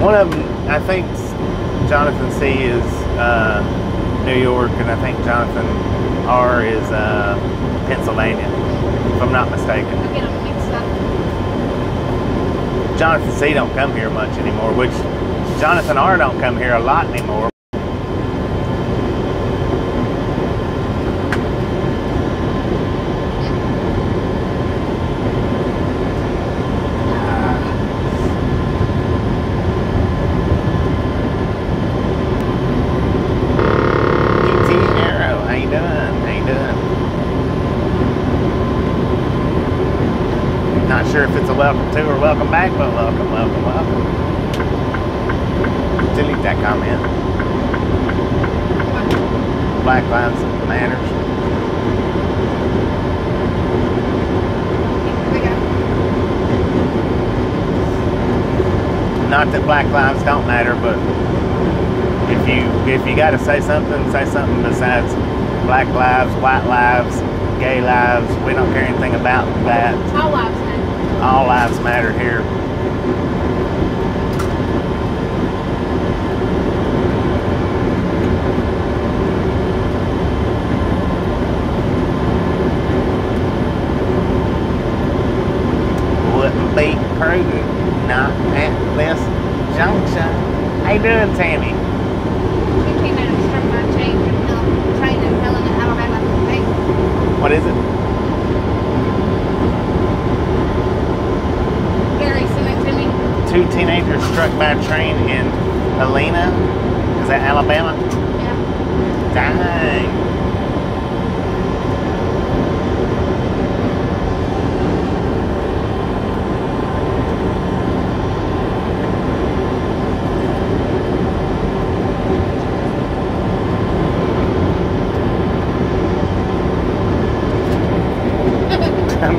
One of them, I think Jonathan C is uh, New York, and I think Jonathan R is uh, Pennsylvania, if I'm not mistaken. I get them mixed up. Jonathan C don't come here much anymore, which Jonathan R don't come here a lot anymore. ET Arrow, how you doing? How you doing? Not sure if it's a welcome to or welcome back, but welcome, welcome, welcome. Delete that comment. Black Lives Matters. We got Not that Black Lives don't matter, but if you if you got to say something, say something besides Black lives, white lives, gay lives. We don't care anything about that. all lives matter. All lives matter here. Wouldn't be prudent not at this junction. How you doing, Tammy? She came out and struck my chain and held, train and held What is it? Barry sent it to me. Two teenagers struck by a train in Helena. Is that Alabama? Yeah. Dang.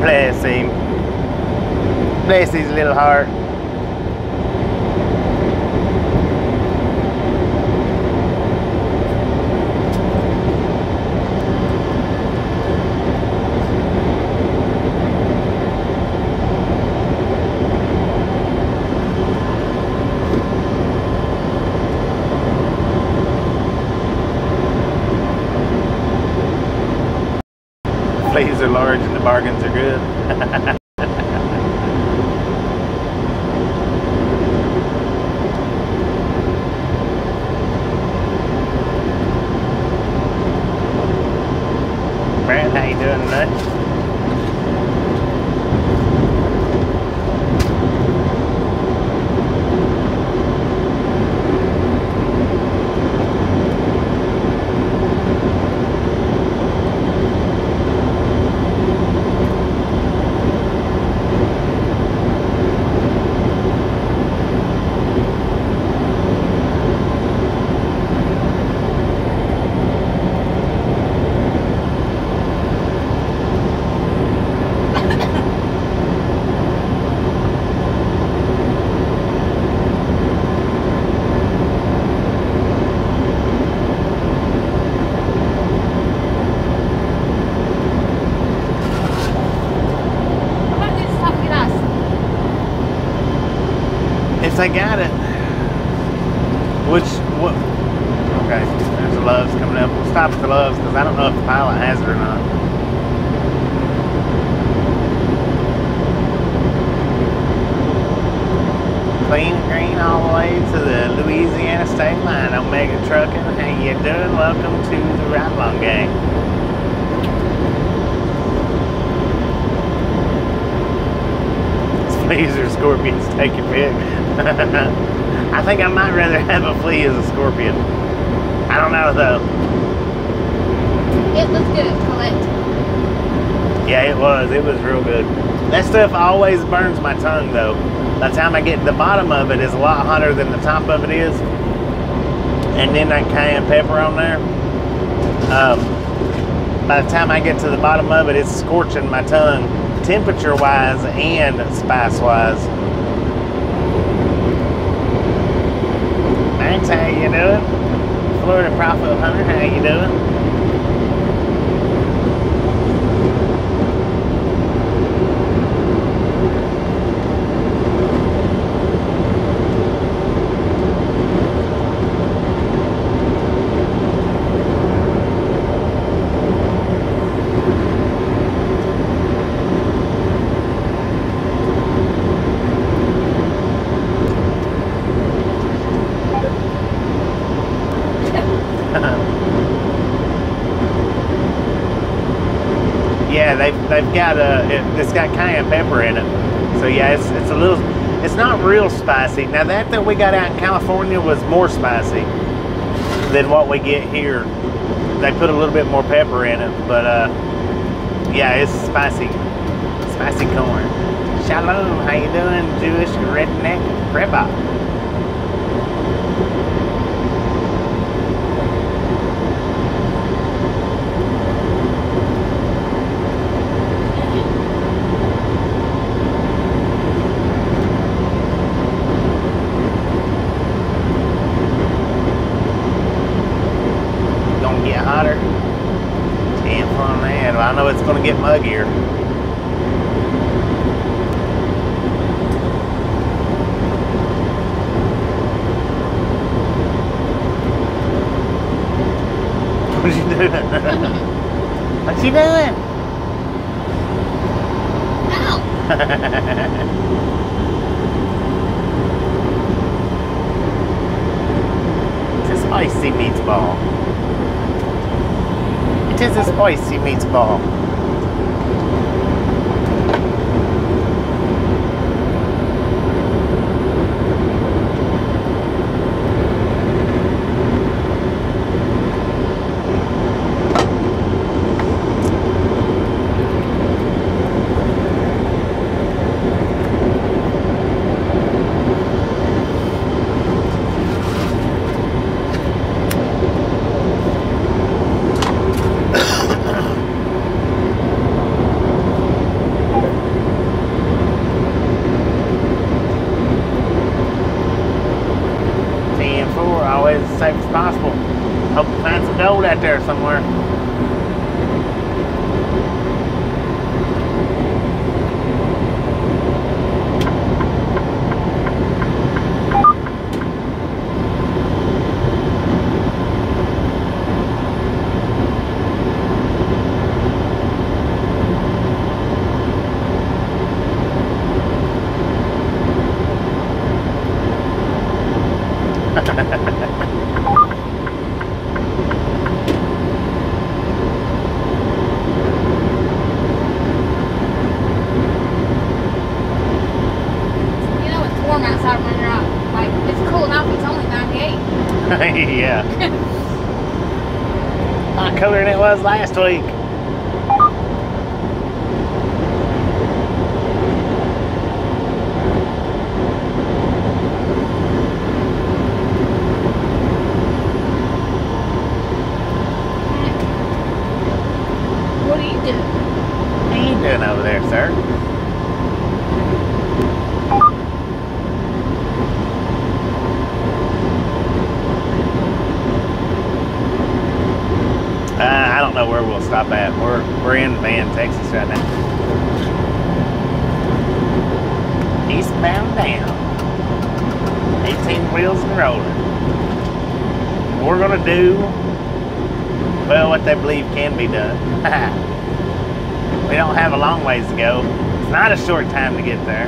Bless him. Bless a little heart. Always burns my tongue though. By the time I get to the bottom of it is a lot hotter than the top of it is. And then that cayenne pepper on there. Um, by the time I get to the bottom of it, it's scorching my tongue, temperature wise and spice wise. Max, how you doing? Florida Profit Hunter, how you doing? Yeah, they've they've got a it, it's got cayenne pepper in it. So yeah, it's it's a little it's not real spicy. Now that that we got out in California was more spicy than what we get here. They put a little bit more pepper in it, but uh yeah, it's spicy. Spicy corn. Shalom, how you doing, Jewish redneck grandpa? Gonna get hotter. Ten on that. Well, I know it's gonna get muggier. *laughs* What you doing? *laughs* What's you doing? Ow! *laughs* It's a spicy meatball. It is a spicy meatball. always as safe as possible. Hope to find some gold out there somewhere. You know it's warm outside when you're out. Like it's cool enough. It's only 98. yeah. A lot cooler than it was last week. What are you doing? What are you doing over there, sir? Uh, I don't know where we'll stop at. We're we're in Van, Texas right now. Eastbound down. 18 wheels and rolling. We're gonna do well what they believe can be done. we don't have a long ways to go. Not a short time to get there.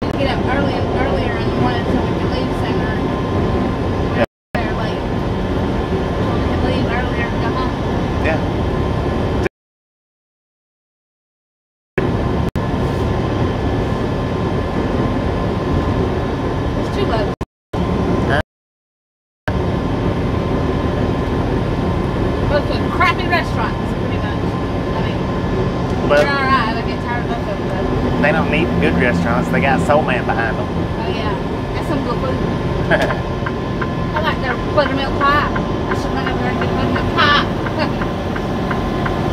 Get up early earlier in the morning so we can leave sooner. Yeah. They're late. So we can leave earlier and go home. Yeah. It's too low. Huh? Both of crappy restaurants, pretty much. I mean, But they're alright. I get tired of both of them. Though. they don't need good restaurants. They got Soul Man behind them. Oh yeah, that's some good food. I like their buttermilk pie. I should run over there and get buttermilk pie.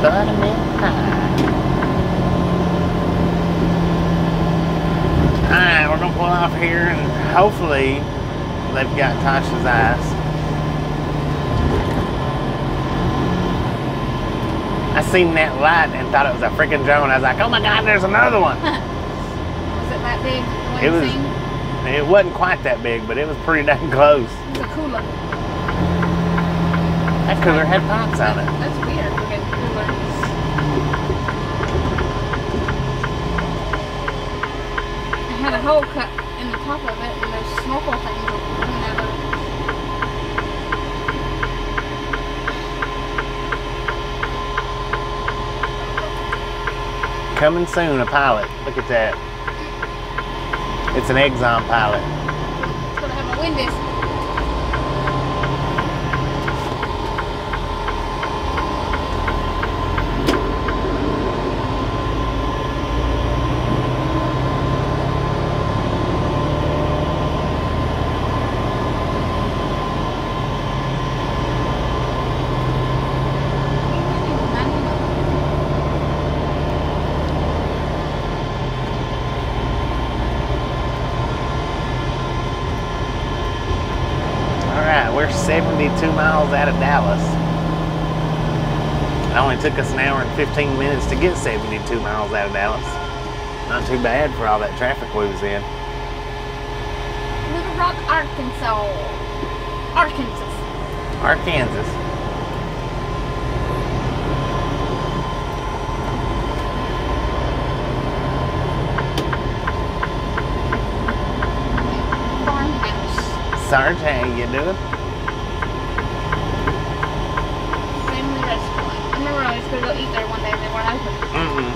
Buttermilk pie. Alright, we're gonna pull off here and hopefully they've got Tasha's ice. I seen that and thought it was a freaking drone. I was like, oh my god, there's another one. *laughs* Was it that big? It was- scene? It wasn't quite that big, but it was pretty dang close. It was a cooler. That cooler had on it. That's weird. Okay, cooler. It had a hole cut in the top of it, and those snorkel things were coming out of it. Coming soon, a pilot. Look at that. It's an Exxon pilot. It's gonna have a Wendy's. All right, we're 72 miles out of Dallas. It only took us an hour and 15 minutes to get 72 miles out of Dallas. Not too bad for all that traffic we was in. Little Rock, Arkansas. Arkansas. Arkansas. Sarge, how you doing? Family restaurant. I remember I was gonna go eat there one day and they weren't open. Mm-mm.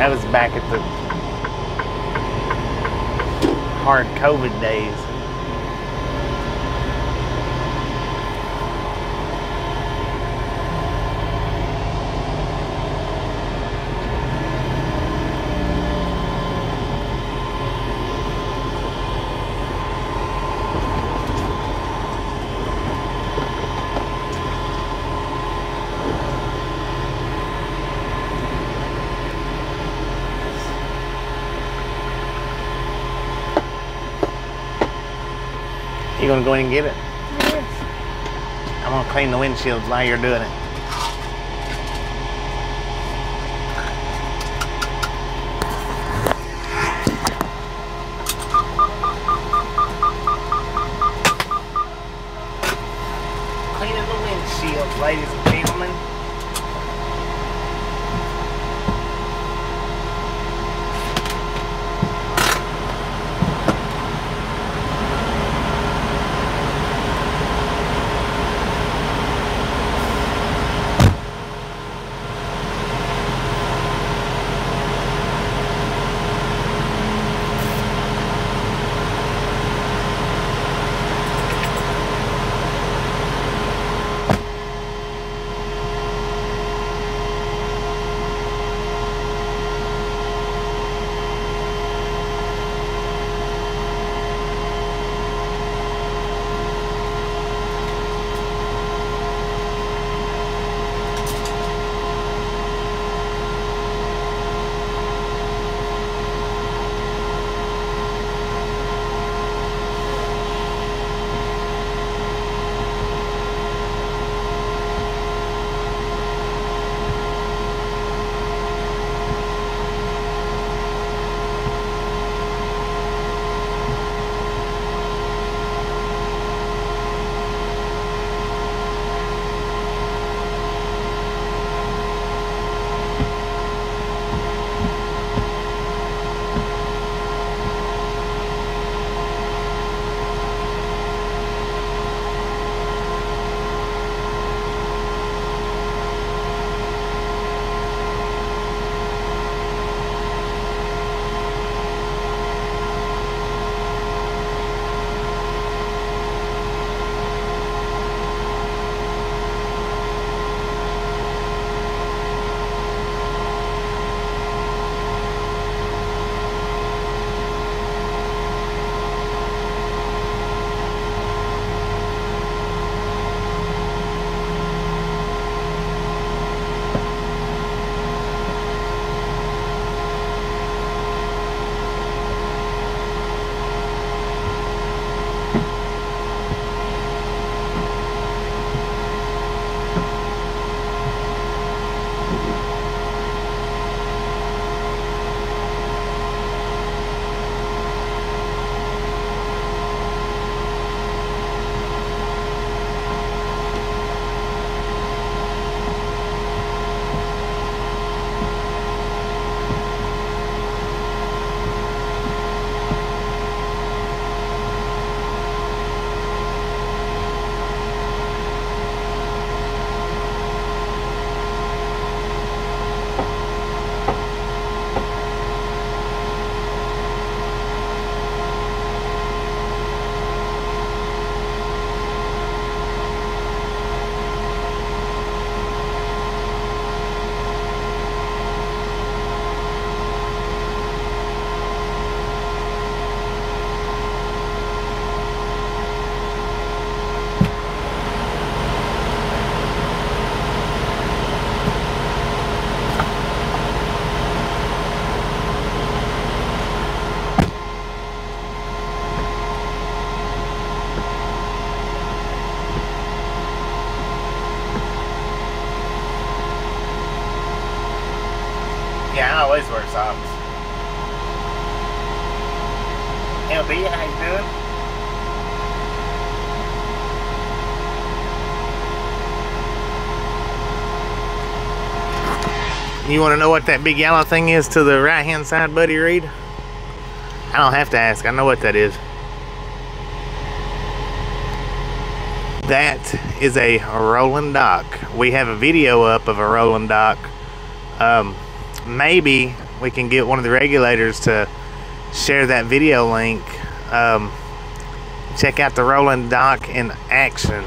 That was back at the hard COVID days. Gonna go in and get it? Is. I'm gonna clean the windshields while you're doing it. You want to know what that big yellow thing is to the right hand side, Buddy Reed? I don't have to ask. I know what that is. That is a rolling dock. We have a video up of a rolling dock. Um, maybe we can get one of the regulators to share that video link. Um, check out the rolling dock in action.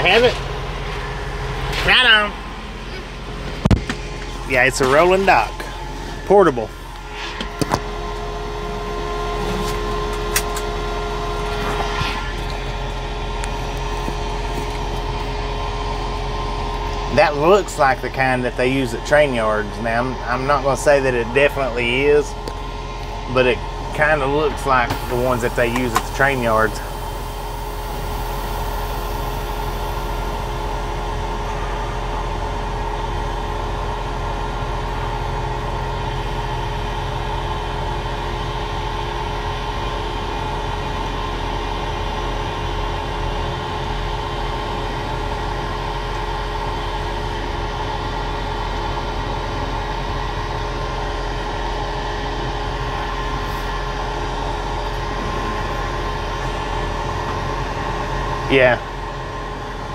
You have it? Right on. Yeah, it's a rolling dock. Portable. That looks like the kind that they use at train yards. Now, I'm, I'm not going to say that it definitely is, but it kind of looks like the ones that they use at the train yards. Yeah.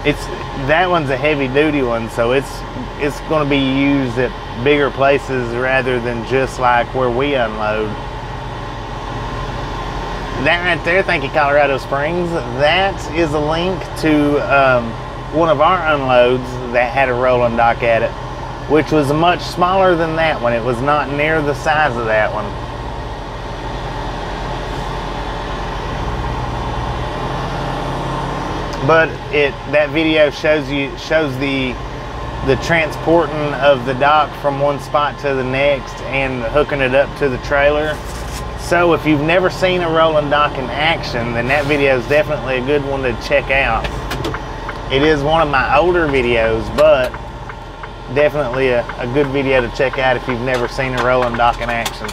It's that one's a heavy duty one, so it's it's going to be used at bigger places rather than just like where we unload. That right there, thank you, Colorado Springs. That is a link to um, one of our unloads that had a rolling dock at it, which was much smaller than that one. It was not near the size of that one. But it that video shows you shows the the transporting of the dock from one spot to the next and hooking it up to the trailer. So if you've never seen a rolling dock in action, then that video is definitely a good one to check out. It is one of my older videos, but definitely a, a good video to check out if you've never seen a rolling dock in action.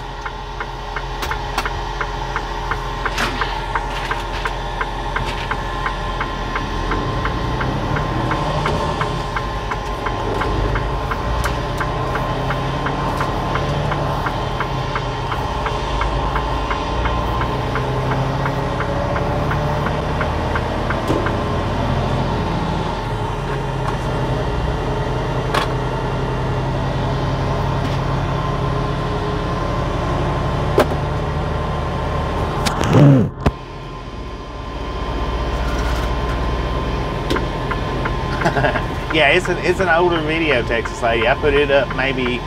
Yeah, it's an it's an older video, Texas lady. I put it up maybe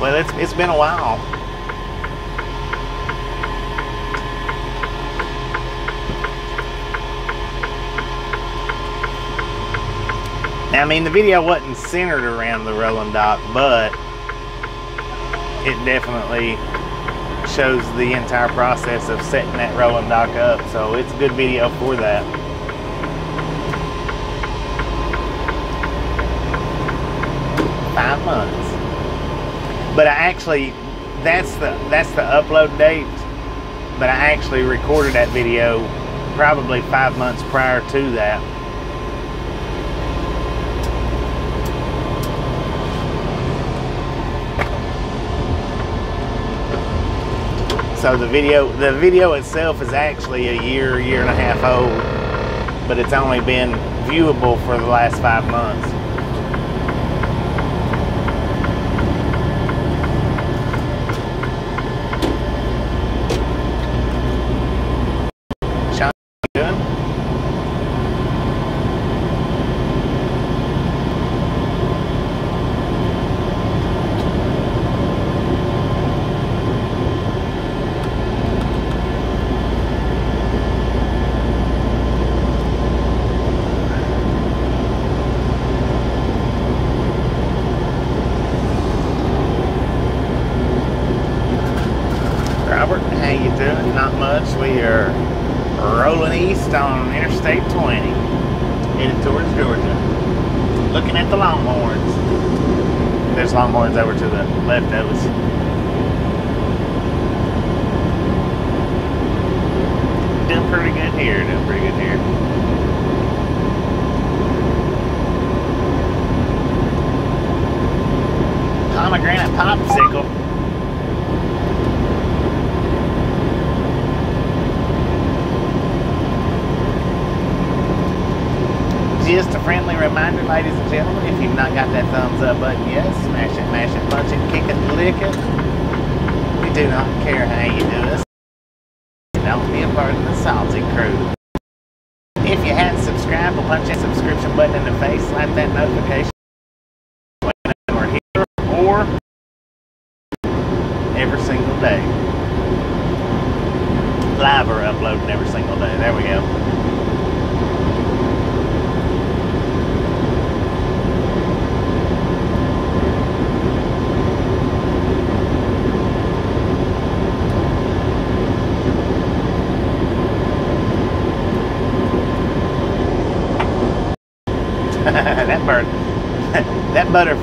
well, it's it's been a while. Now, I mean, the video wasn't centered around the rolling dock, but it definitely shows the entire process of setting that rolling dock up. So it's a good video for that. Five months. But I actually, that's the that's the upload date. But I actually recorded that video probably five months prior to that. So the video, the video itself is actually a year, year and a half old, but it's only been viewable for the last five months.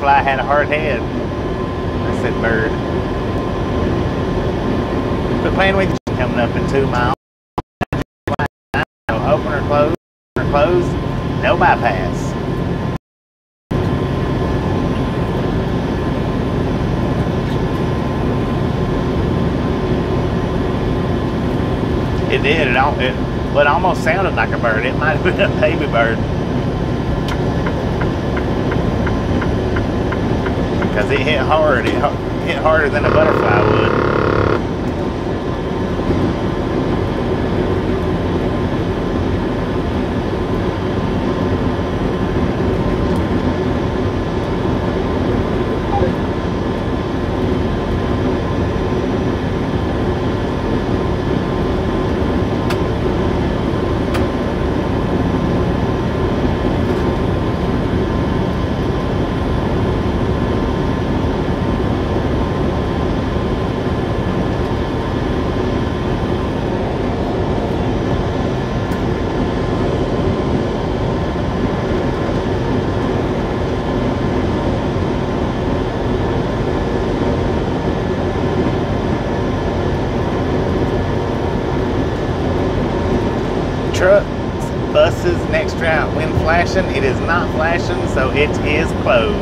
Butterfly had a hard head. I said bird. Quit playing with coming up in two miles. No, Open or close, or close, no bypass. It did. It, it, it almost sounded like a bird. It might have been a baby bird. Because it hit hard. It hit harder than a butterfly would. Trucks, buses, next route. When flashing, it is not flashing, so it is closed.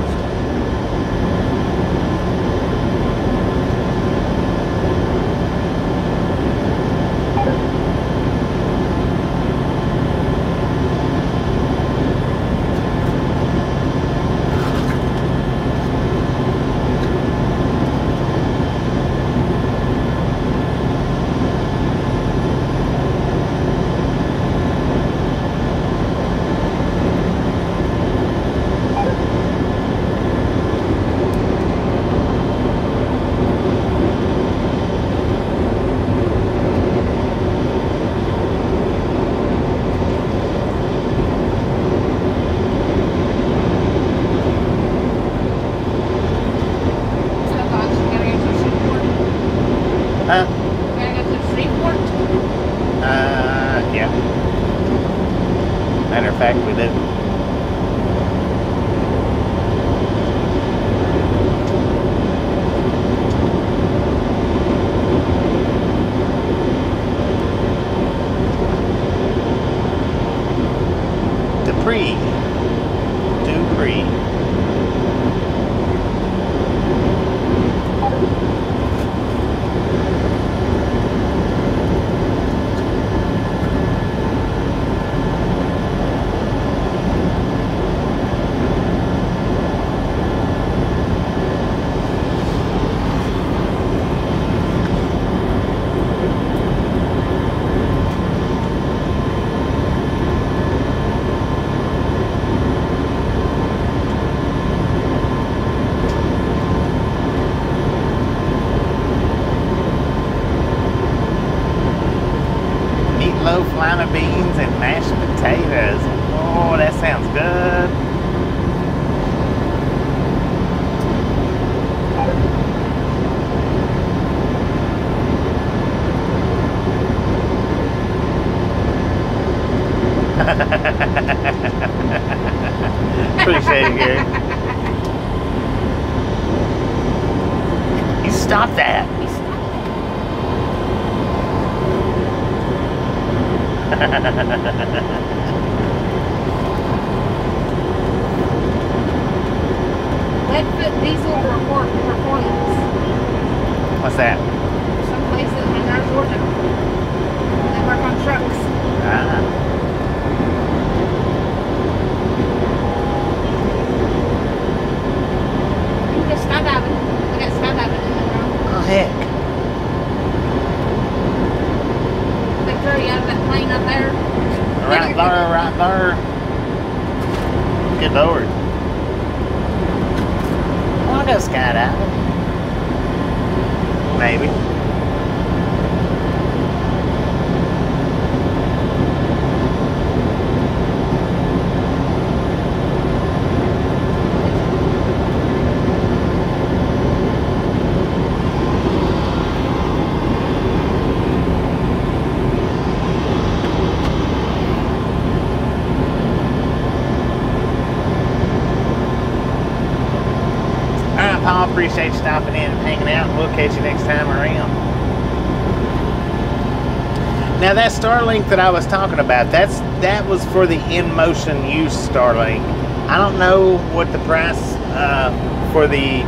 Starlink that I was talking about, that's that was for the in motion use Starlink. I don't know what the price uh, for the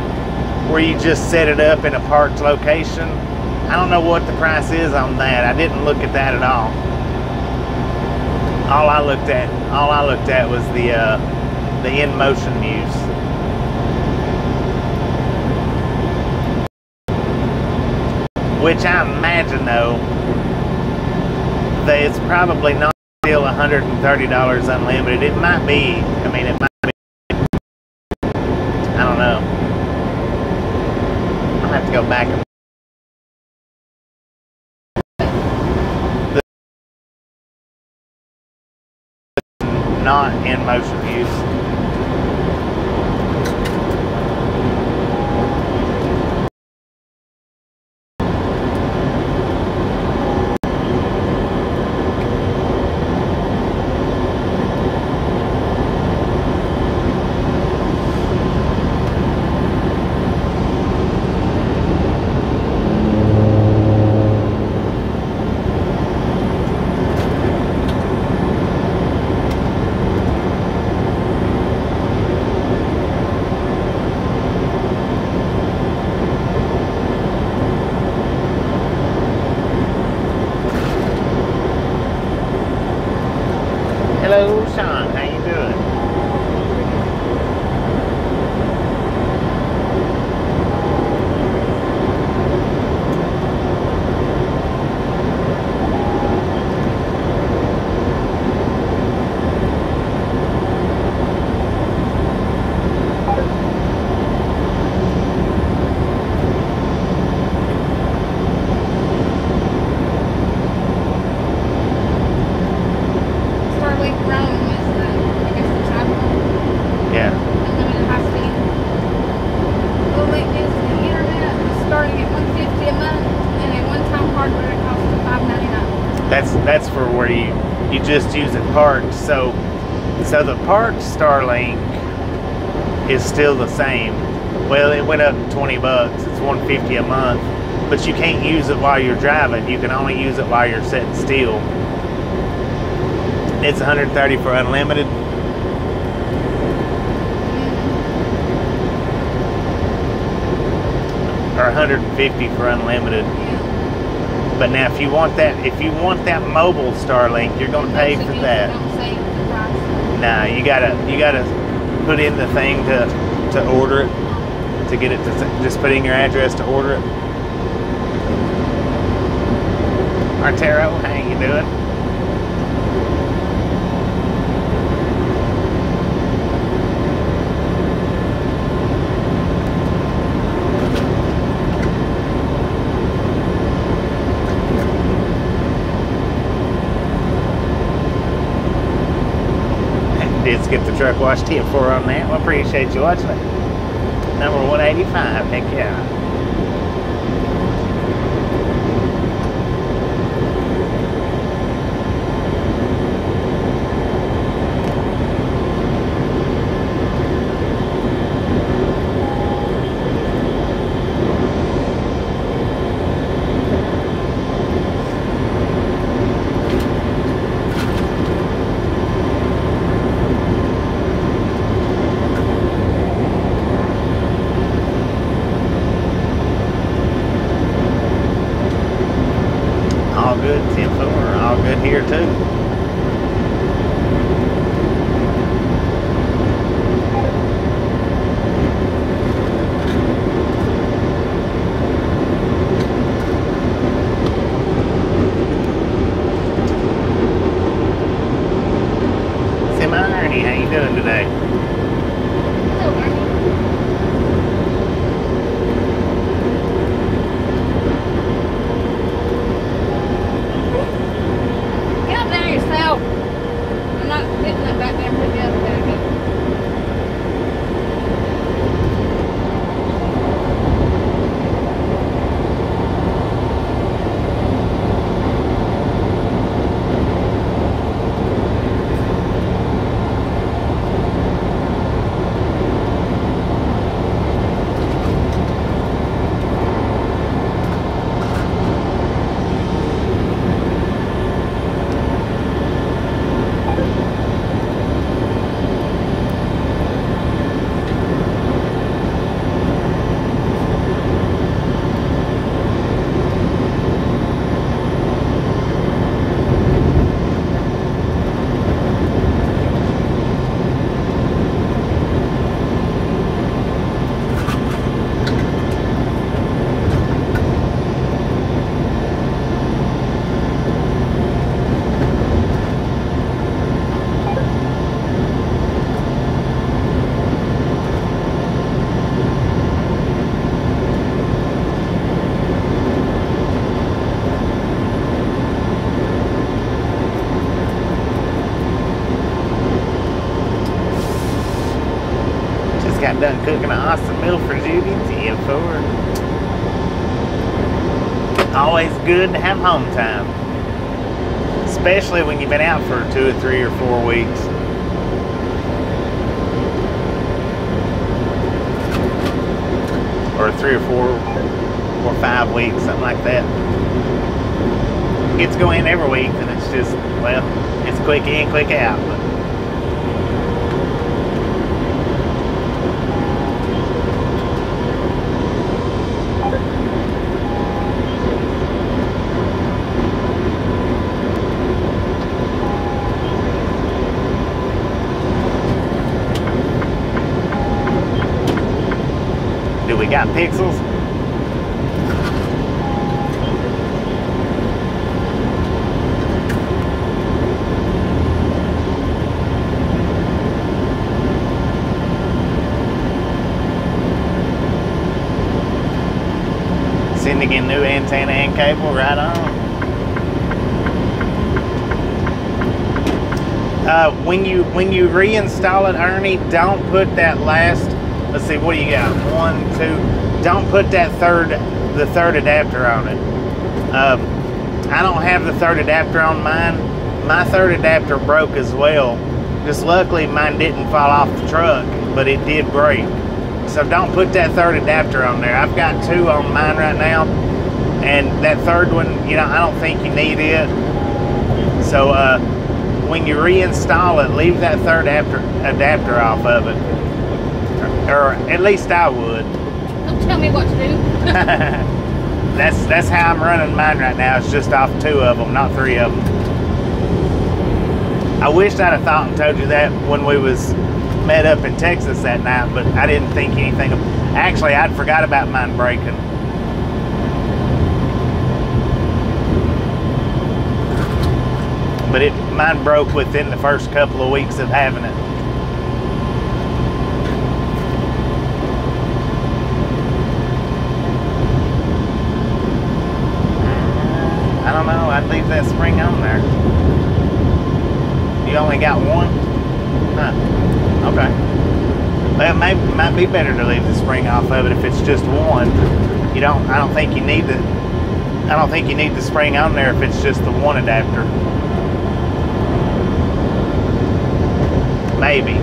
where you just set it up in a parked location. I don't know what the price is on that. I didn't look at that at all. All I looked at, all I looked at was the uh, the in motion use. Which I imagine though, it's probably not still $130 unlimited. It might be. I mean, it might be. I don't know. I'll have to go back and not in motion use. Hello, Sean. How you doing? Starlink Roam is the, I guess the top Yeah. unlimited high speed. Low latency internet is starting at 150 a month, and a one-time hardware it costs 5.99. That's that's for where you you just use it parked. So so the parked Starlink is still the same. Well, it went up to 20 bucks. It's 150 a month, but you can't use it while you're driving. You can only use it while you're sitting still. It's 130 for unlimited. Or 150 for unlimited. But now, if you want that, if you want that mobile Starlink, you're going to pay for that. Nah, you gotta you gotta put in the thing to to order it to get it to just put in your address to order it. Artero, how you doing? Did skip the truck wash tip for on that. Well, appreciate you watching it. Number 185. Heck yeah. Home time. Especially when you've been out for two or three or four weeks. Or three or four or five weeks, something like that. It's going every week and it's just, well, it's quick in, quick out. But we got pixels? Sending in new antenna and cable, right on. Uh, when you when you reinstall it, Ernie, don't put that last. Let's see, what do you got? One, two. Don't put that third, the third adapter on it. Um, I don't have the third adapter on mine. My third adapter broke as well. Just luckily mine didn't fall off the truck, but it did break. So don't put that third adapter on there. I've got two on mine right now, and that third one, you know, I don't think you need it. So uh, when you reinstall it, leave that third adapter adapter off of it, or at least I would. Tell me what to do. *laughs* that's that's how I'm running mine right now. It's just off two of them, not three of them. I wish I'd have thought and told you that when we was met up in Texas that night, but I didn't think anything of. Actually, I'd forgot about mine breaking. But it mine broke within the first couple of weeks of having it. I don't know. I'd leave that spring on there. You only got one? Huh. Okay. It may, might be better to leave the spring off of it if it's just one. You don't. I don't think you need the. I don't think you need the spring on there if it's just the one adapter. Maybe.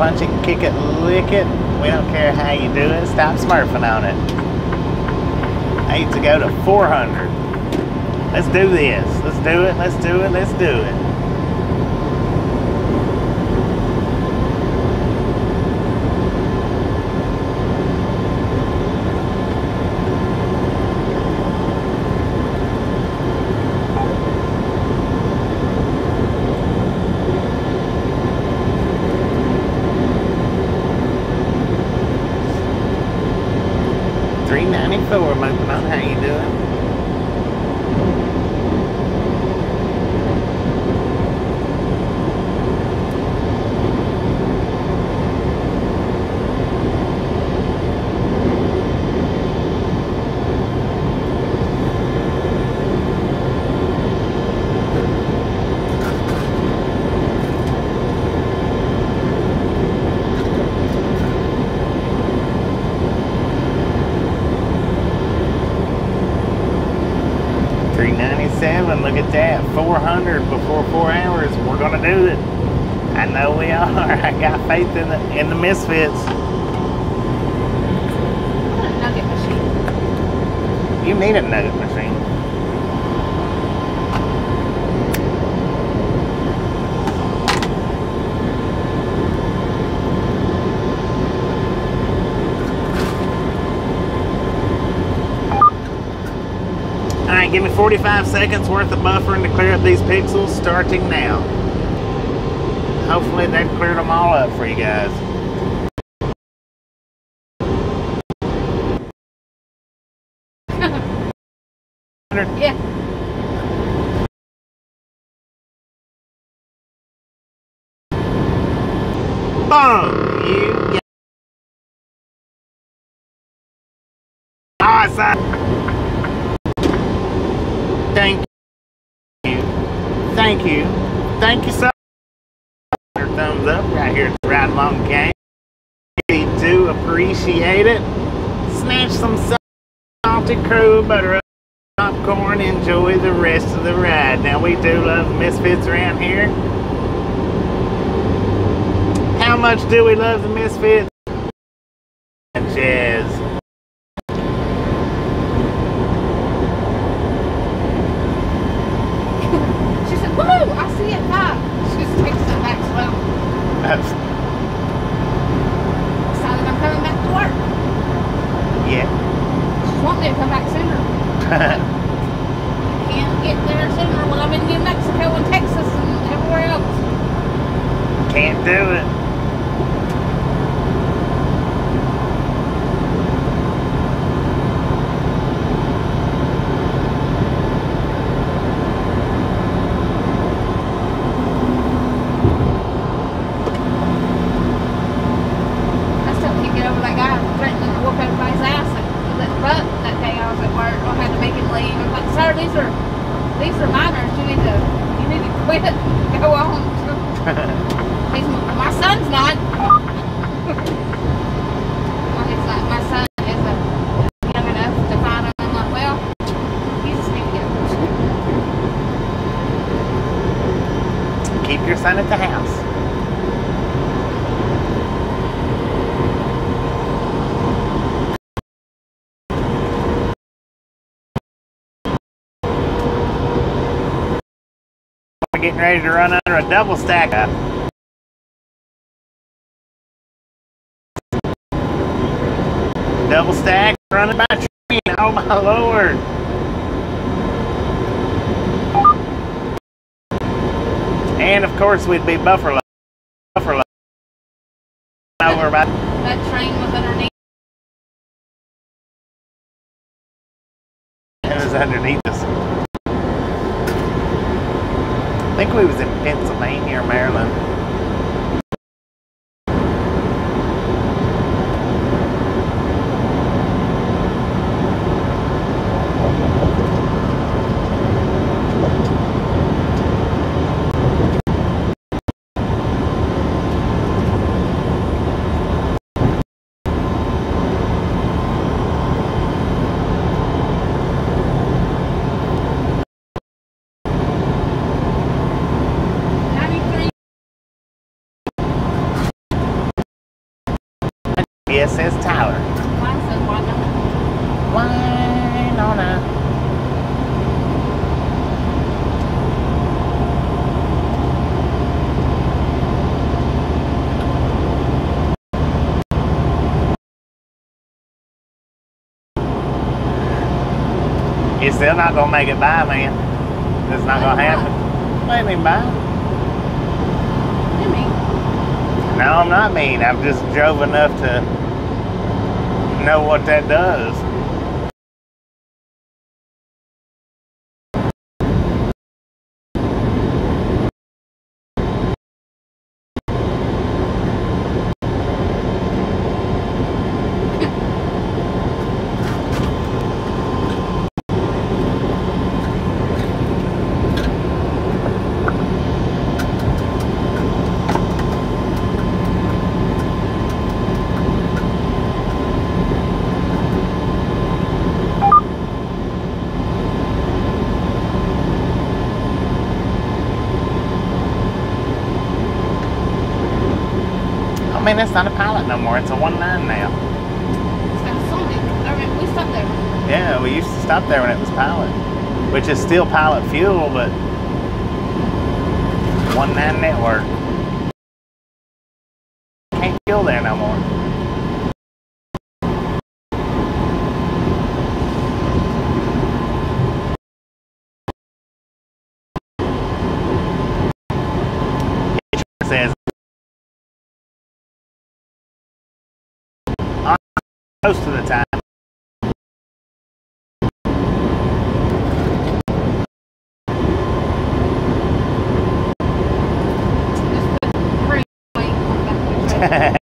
Punch it, kick it, lick it. We don't care how you do it. Stop smurfing on it. Eight to go to 400. Let's do this. Let's do it. Let's do it. Let's do it. 45 seconds worth of buffering to clear up these pixels starting now. Hopefully that cleared them all up for you guys. ready to run under a double stack up. Double stack running by train. Oh my lord. And of course we'd be buffalo. Buffalo. That, about that train was underneath. It was underneath us think we was in Pennsylvania or Maryland. It's Tyler. Mine says Winona. Winona. You're still not gonna make it by, man. It's not gonna happen. Let him by. No, I'm not mean. I'm just drove enough to know what that does. Mean, it's not a pilot no more. It's a One9 now. Sonic. I mean, we stopped there. Yeah, we used to stop there when it was pilot, which is still pilot fuel, but One9 network. Can't go there no more. It says most of the time. Just put free weight *laughs* on that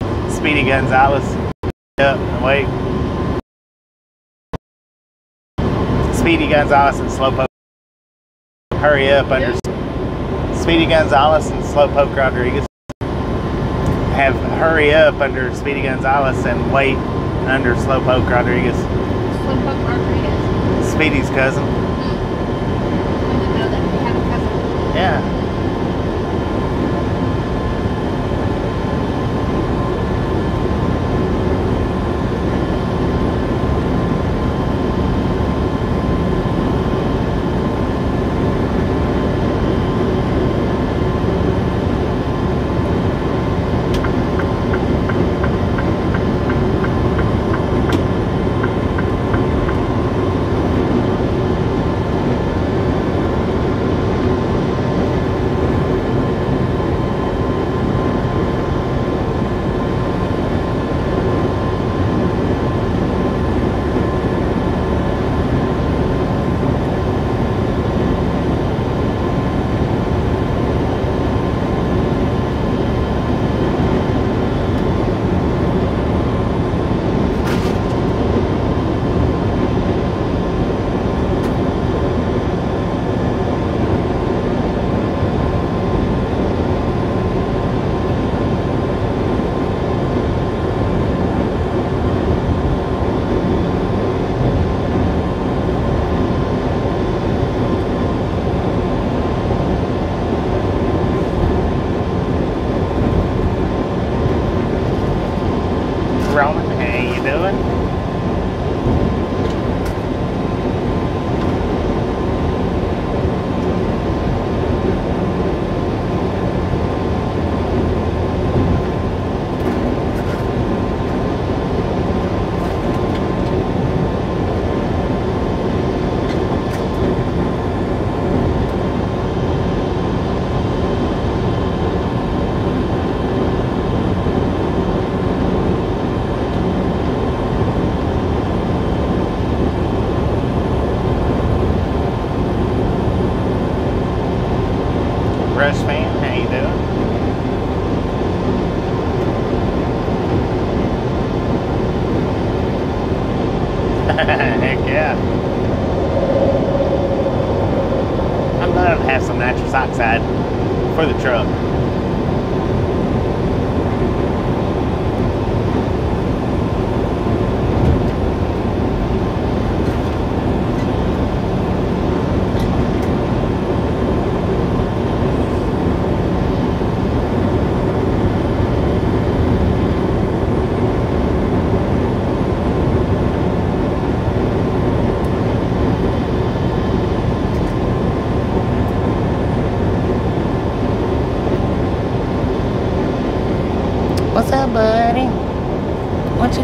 picture. Speedy Gonzalez. Yep, wait. Speedy Gonzalez and Slowpoke. Hurry up under Speedy Gonzalez and Slowpoke Rodriguez. Have hurry up under Speedy Gonzalez and wait under Slowpoke Rodriguez. Slowpoke Rodriguez. Speedy's cousin. Mm. I didn't know that we had a cousin. Yeah.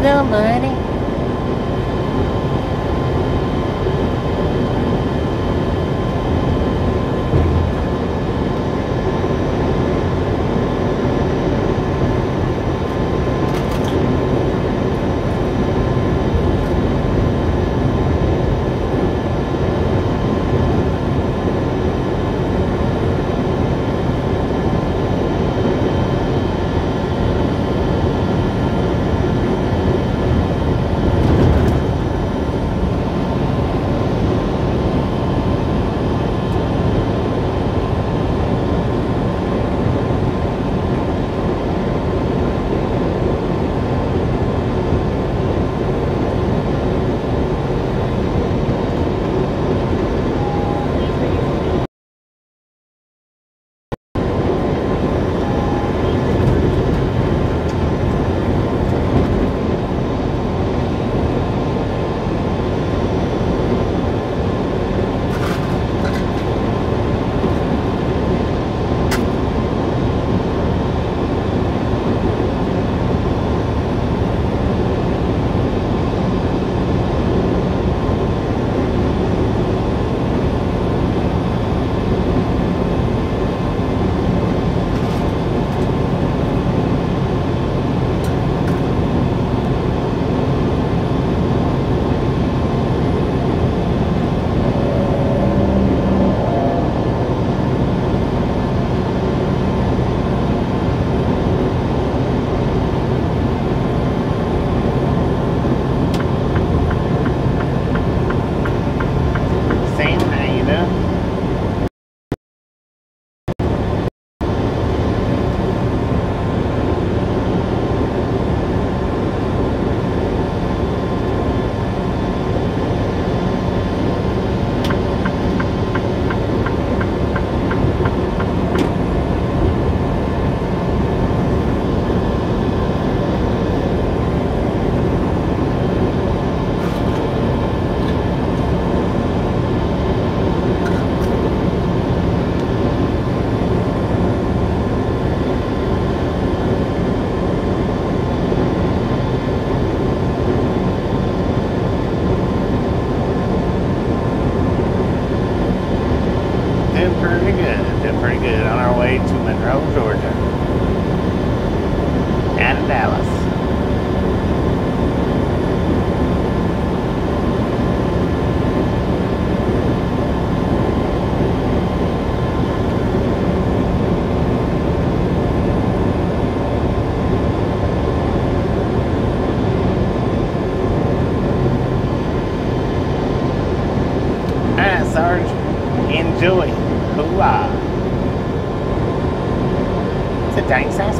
What you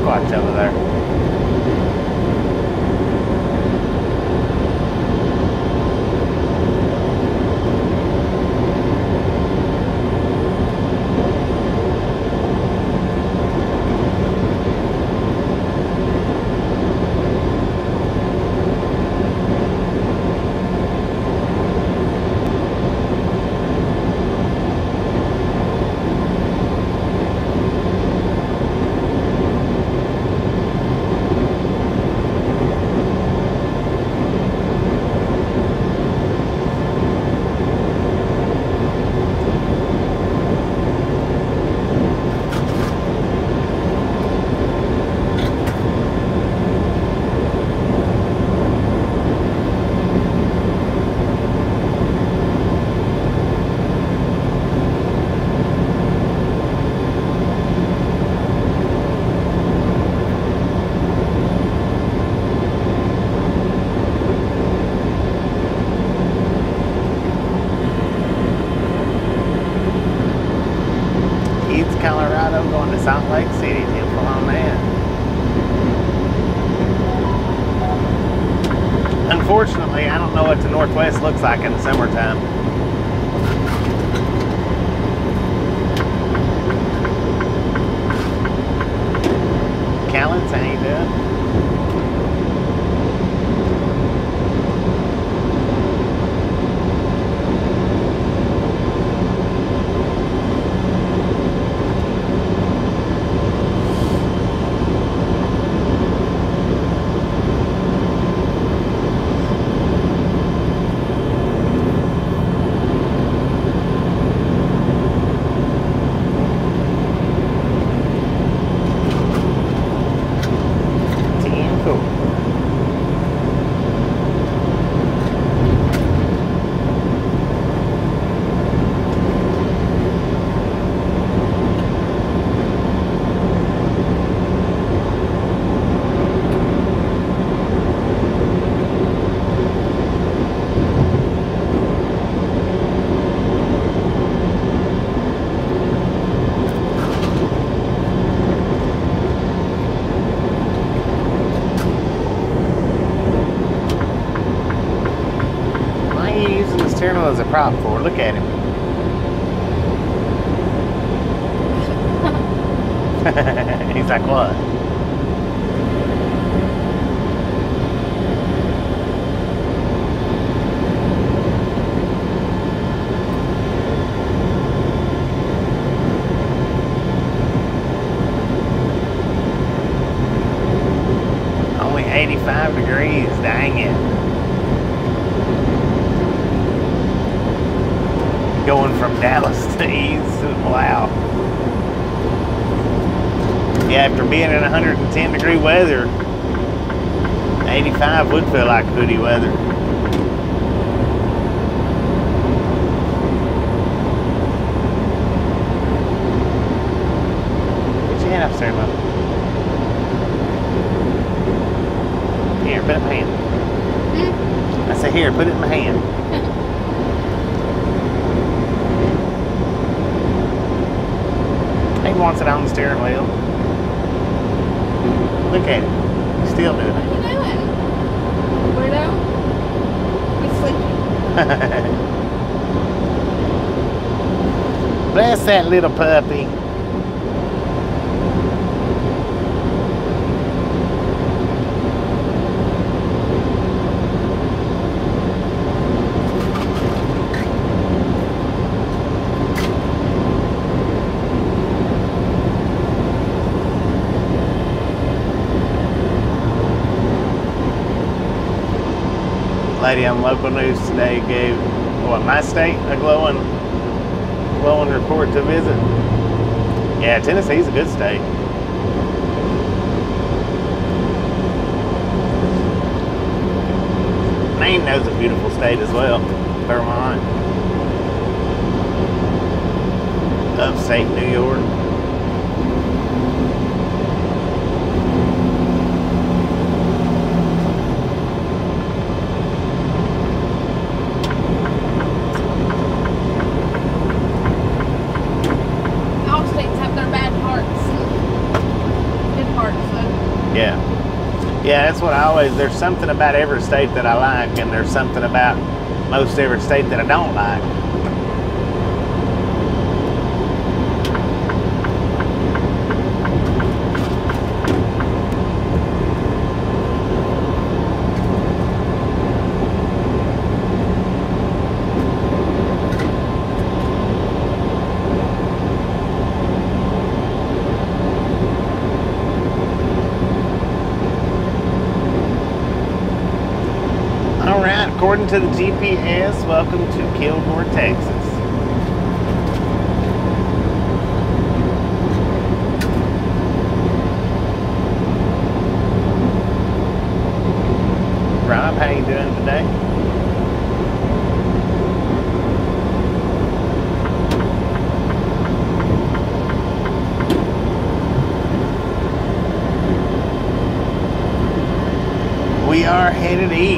squats over there. looks like would feel like hoodie weather. that little puppy. lady on local news today gave, what, my state a glowing looking forward to visit. Yeah, Tennessee's a good state. Maine knows a beautiful state as well, Vermont. Upstate New York. I always. There's something about every state that I like, and there's something about most every state that I don't like. All right, according to the GPS, welcome to Kilgore, Texas. Rob, how you doing today? We are headed east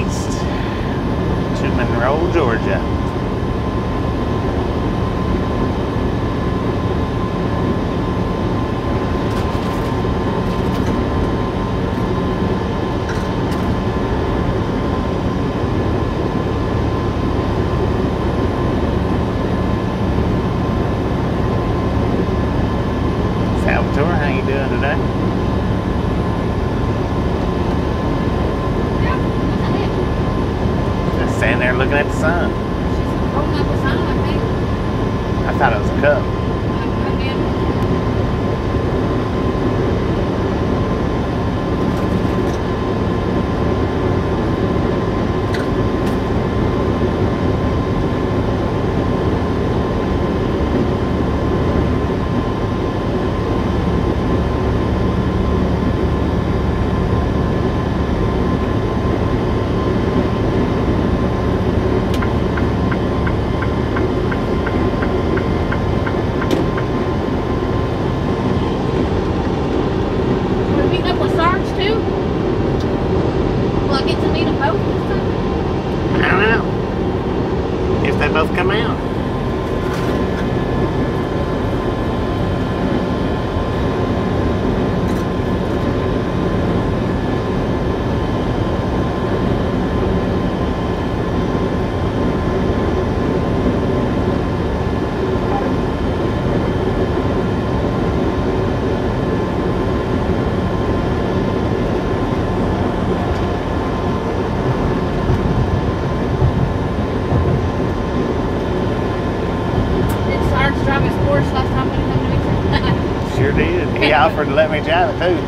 offered to let me drive it too. *laughs*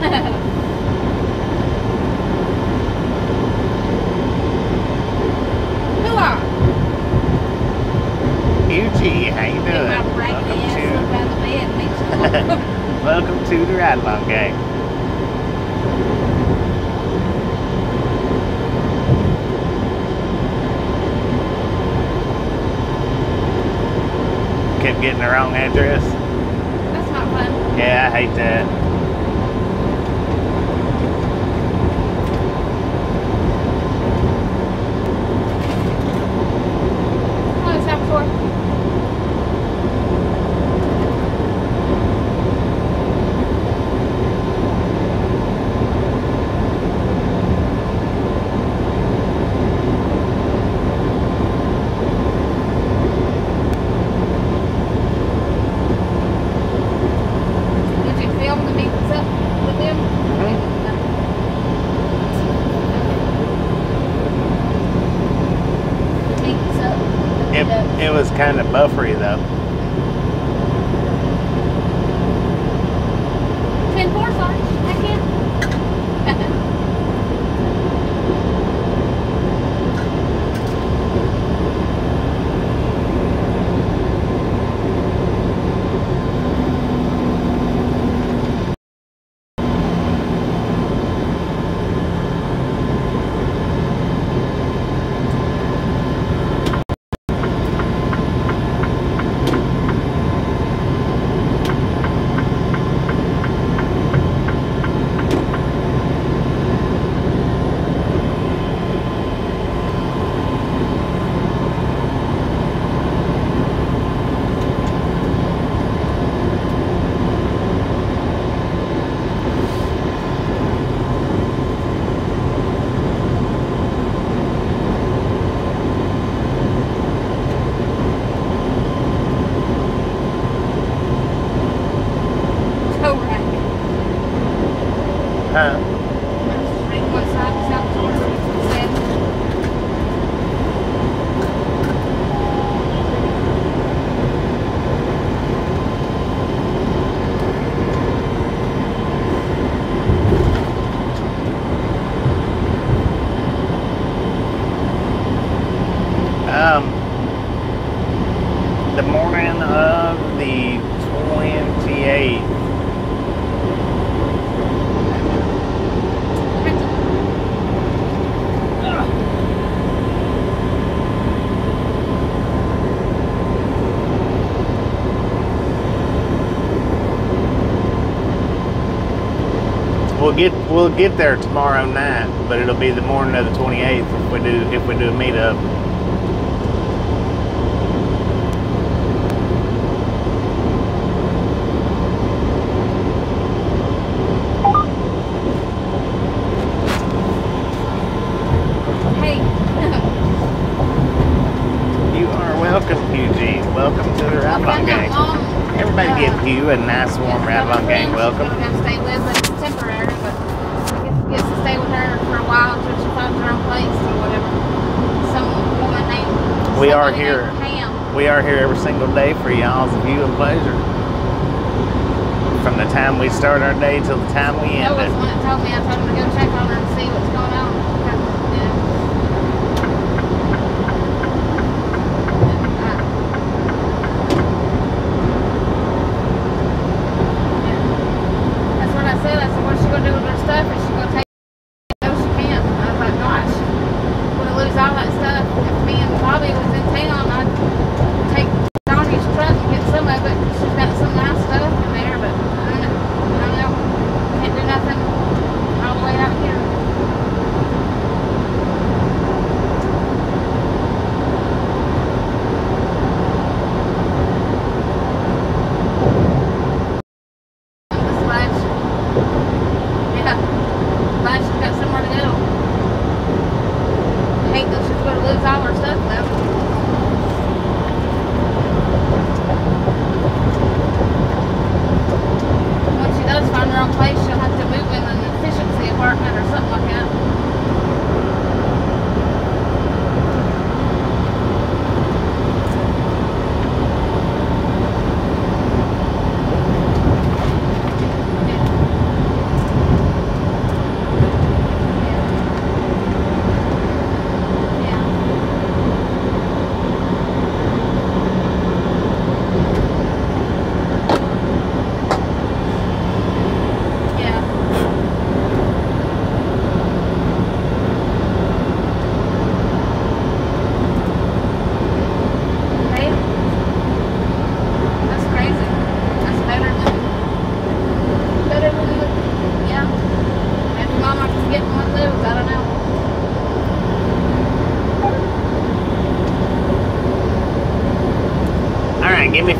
Who are? UG, how you doing? my bragging ass up out of the bed and meet you. Welcome to the Ride Along Gang. Kept getting the wrong address. We'll get there tomorrow night, but it'll be the morning of the 28th if we do if we do a meetup. Hey, You are welcome, Eugene. Welcome to the I Radlon found out gang. Everybody give Hugh a nice warm Ride Along gang welcome. She's gonna stay with, but it's temporary. But I guess gets to stay with her for a while until she finds her own place or whatever. Some woman named. We are here. We are here every single day for y'all's view and pleasure. From the time we start our day till the time we end it. the one that told me. I told him to go check on her and see what's going on.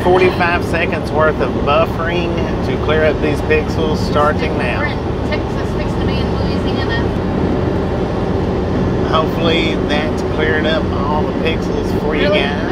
45 seconds worth of buffering to clear up these pixels starting now. Texas fixing to be in Louisiana. Hopefully that's cleared up all the pixels for you guys.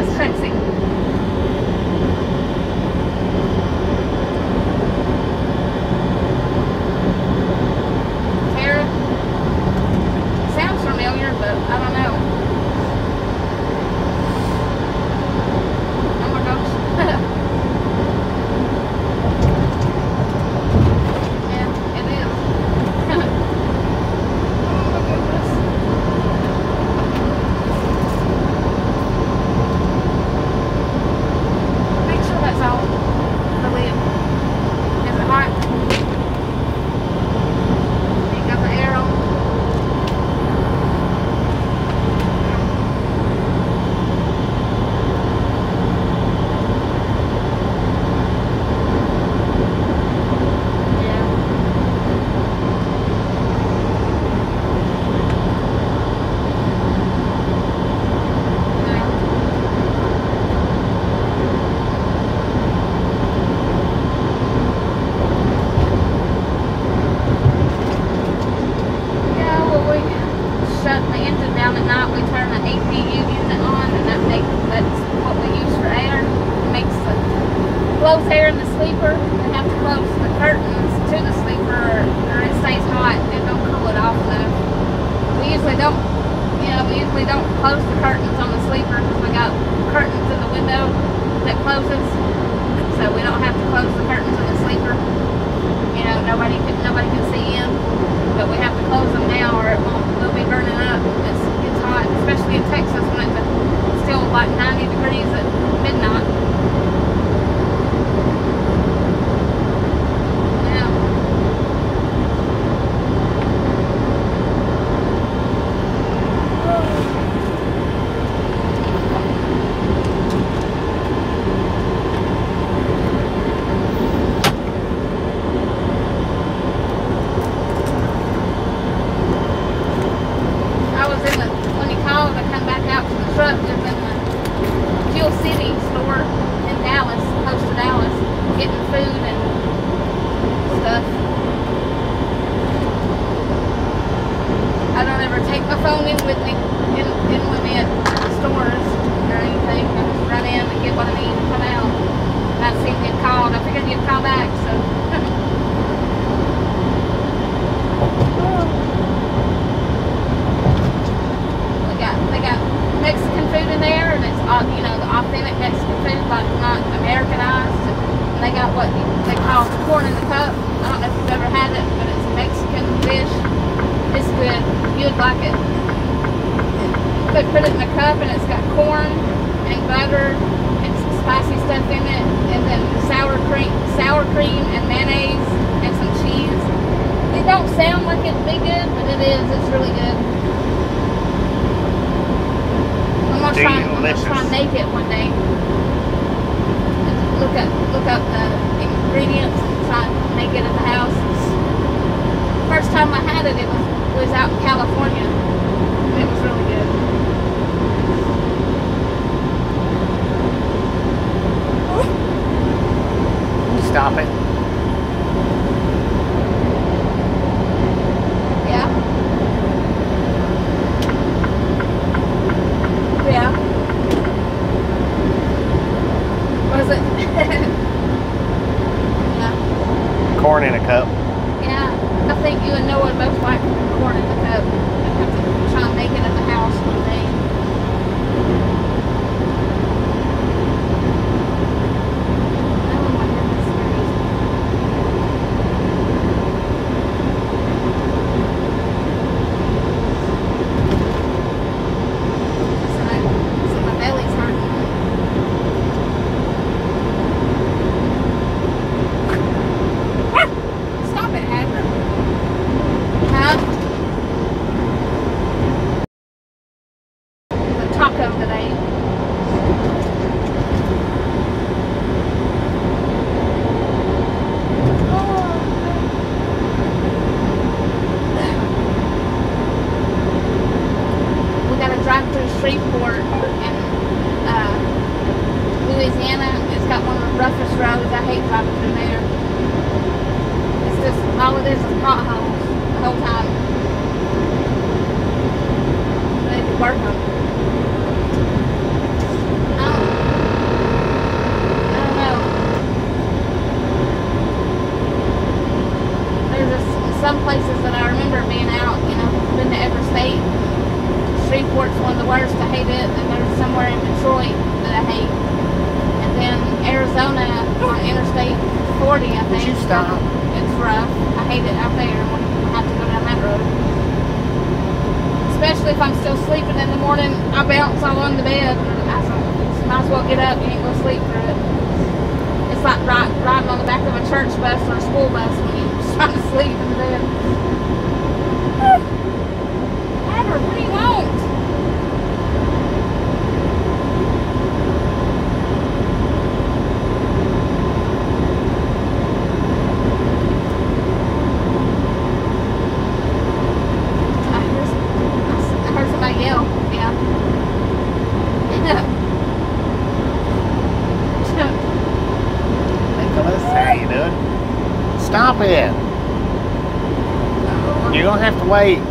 Wait.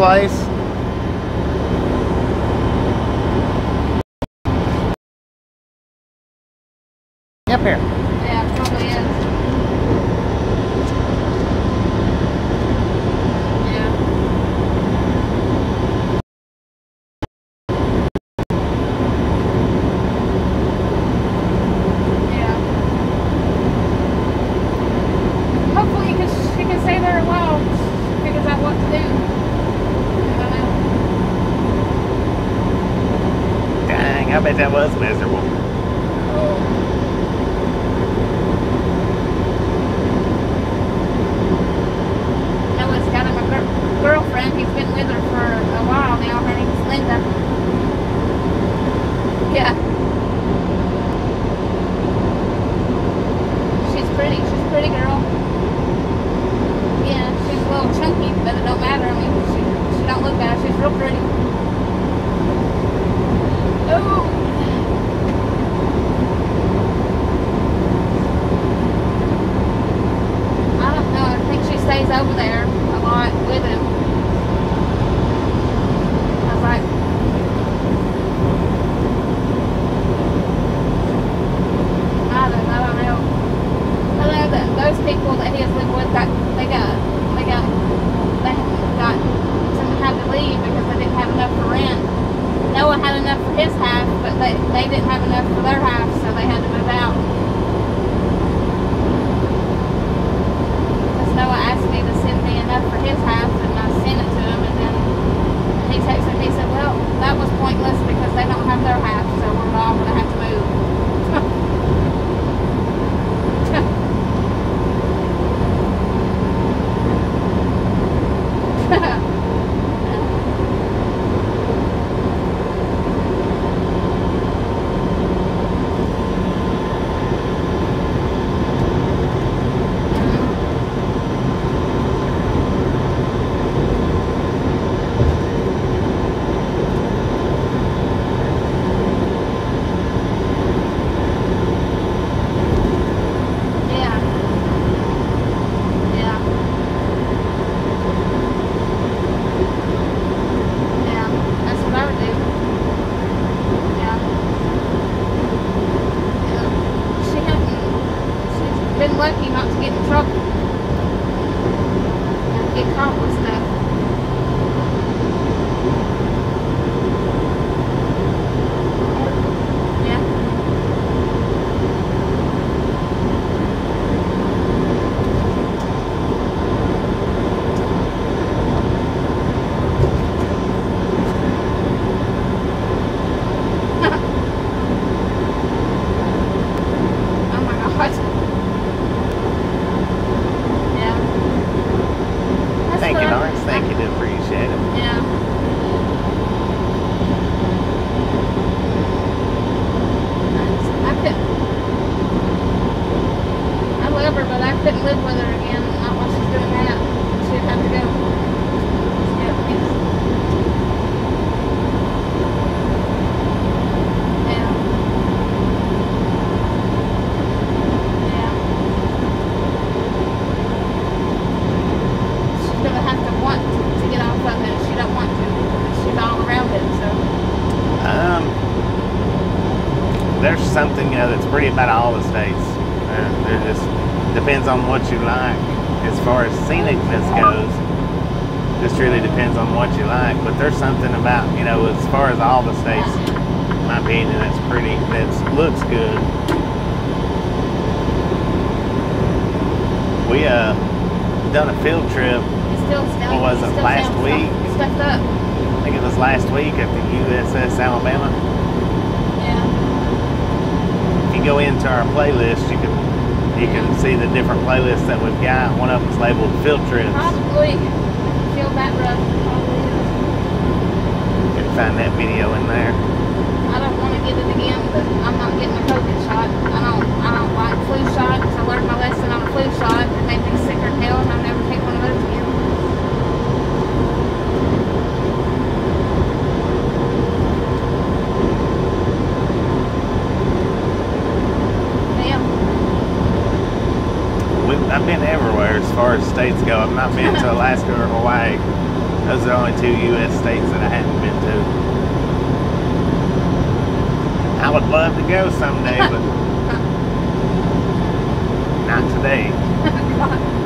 Place. About all the states. Uh, it just depends on what you like as far as scenicness goes. this really depends on what you like. But there's something about you know as far as all the states, in my opinion, that's pretty. That looks good. We uh done a field trip. It's still still. What was it, last week? I think it was last week at the USS Alabama. You go into our playlist, you can you can see the different playlists that we've got. One of them's labeled field trips. Probably feel that rough. You can find that video in there. I don't want to get it again, but I'm not getting a COVID shot. I don't. I don't like flu shots. I learned my lesson on a flu shot. It made me sicker than hell, and I'll never take one of those again. Yeah. We, I've been everywhere as far as states go. I've not been to *laughs* Alaska or Hawaii. Those are the only two U.S. states that I haven't been to. I would love to go someday, but *laughs* not today. *laughs*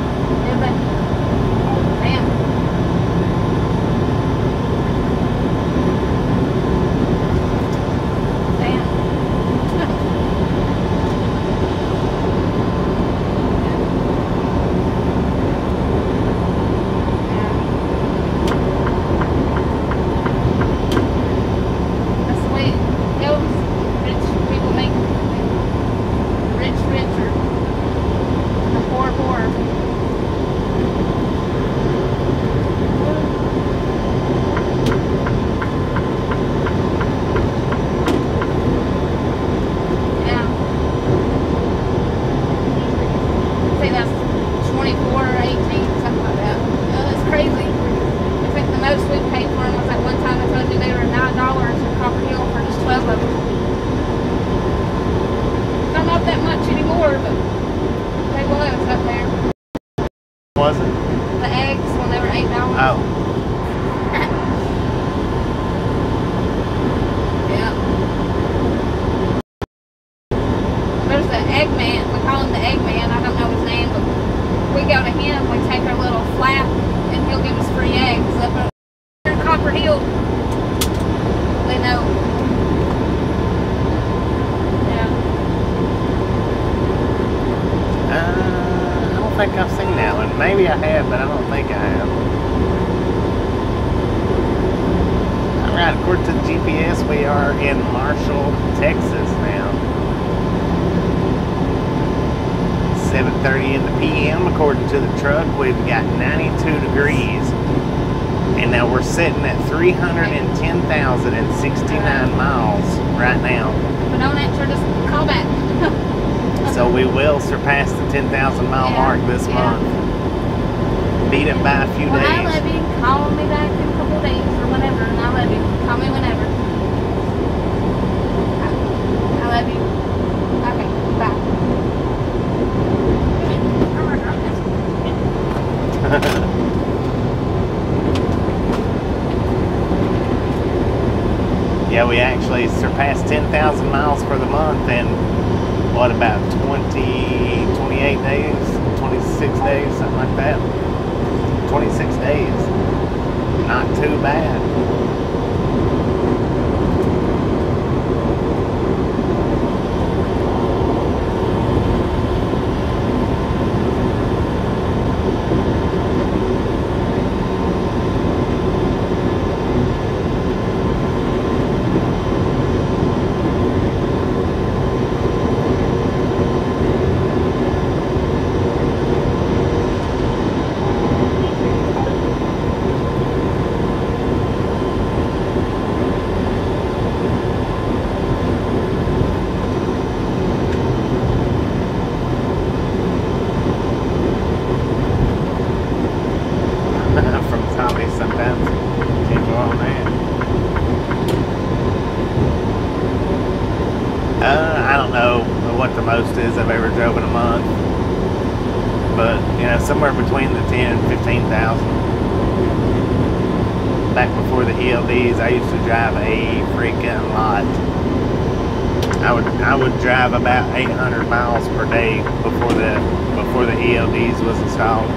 drive about 800 miles per day before the before the ELDs was installed.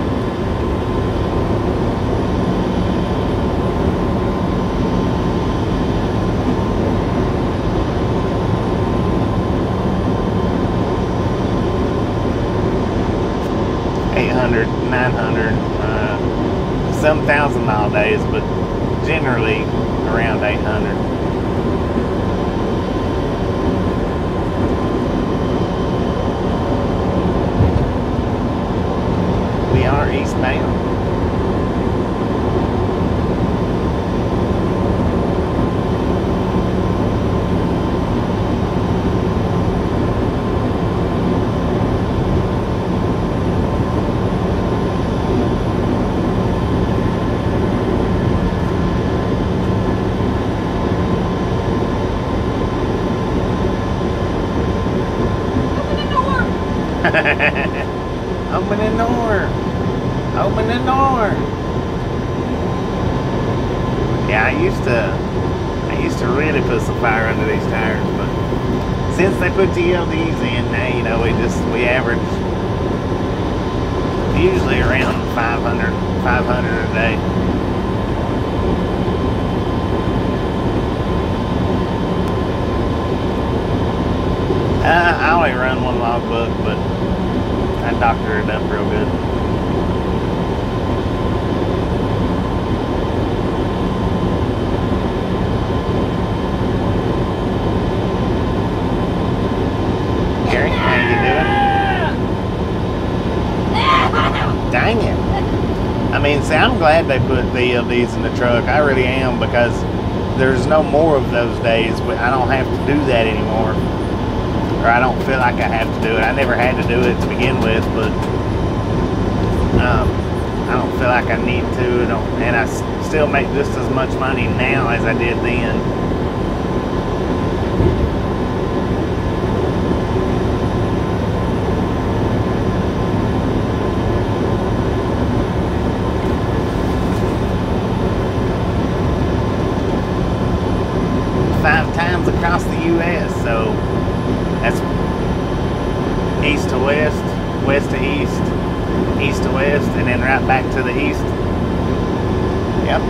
Eight hundred, nine hundred, uh, some thousand mile days, but generally around eight hundred. Are eastbound. Open the door. Open the door. Open the door. Yeah, I used to I used to really put some fire under these tires, but since they put the ELDs in now, you know, we just we average usually around 500 500 a day. Uh, I only run one logbook, but I doctor it up real good. Gary, how you doing? Dang it. I mean, see, I'm glad they put ELDs in the truck. I really am because there's no more of those days. but I don't have to do that anymore or I don't feel like I have to do it. I never had to do it to begin with, but um, I don't feel like I need to, and I- still make just as much money now as I did then. Five times across the U.S., so that's east to west, west to east, east to west, and then right back to the east. Yep.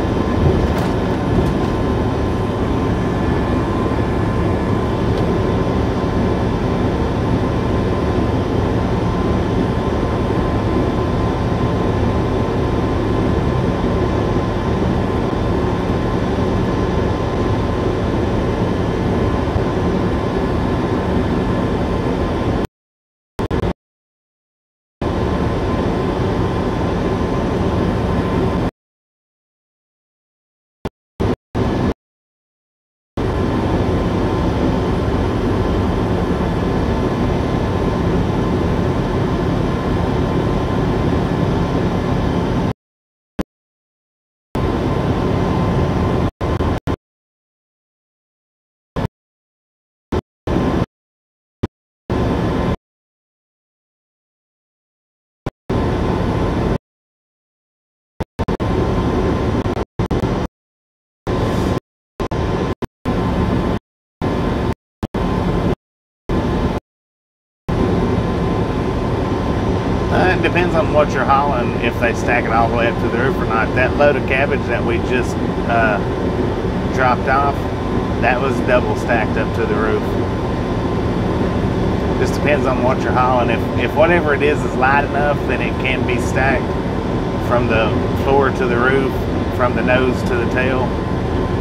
Uh, it depends on what you're hauling, if they stack it all the way up to the roof or not. That load of cabbage that we just uh, dropped off, that was double stacked up to the roof. Just depends on what you're hauling. If, if whatever it is is light enough, then it can be stacked from the floor to the roof, from the nose to the tail.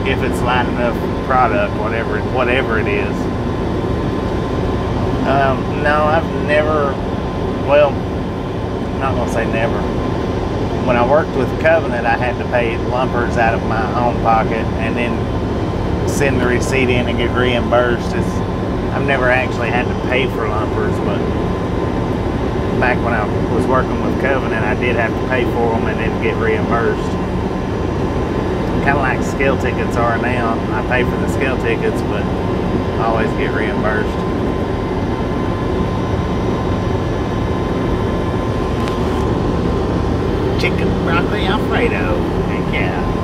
If it's light enough product, whatever whatever it is. Um, no, I've never. Well, Not gonna say never. When I worked with Covenant, I had to pay lumpers out of my own pocket and then send the receipt in and get reimbursed. It's, I've never actually had to pay for lumpers, but back when I was working with Covenant, I did have to pay for them and then get reimbursed. Kind of like scale tickets are now. I pay for the scale tickets, but I always get reimbursed. Chicken broccoli alfredo. Heck yeah.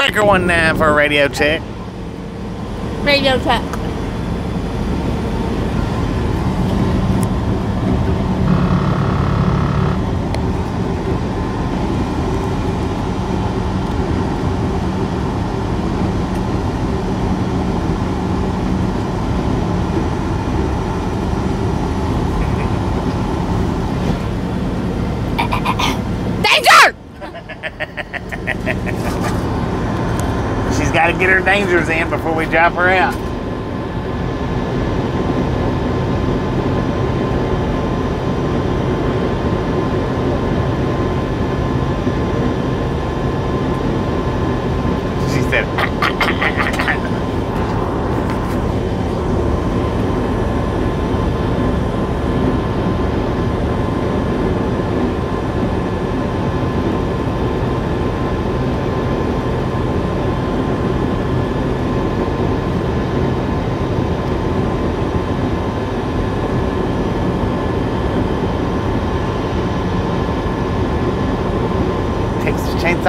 Breaker one now for a radio check. Radio check. Dangers in before we drop her out. She said,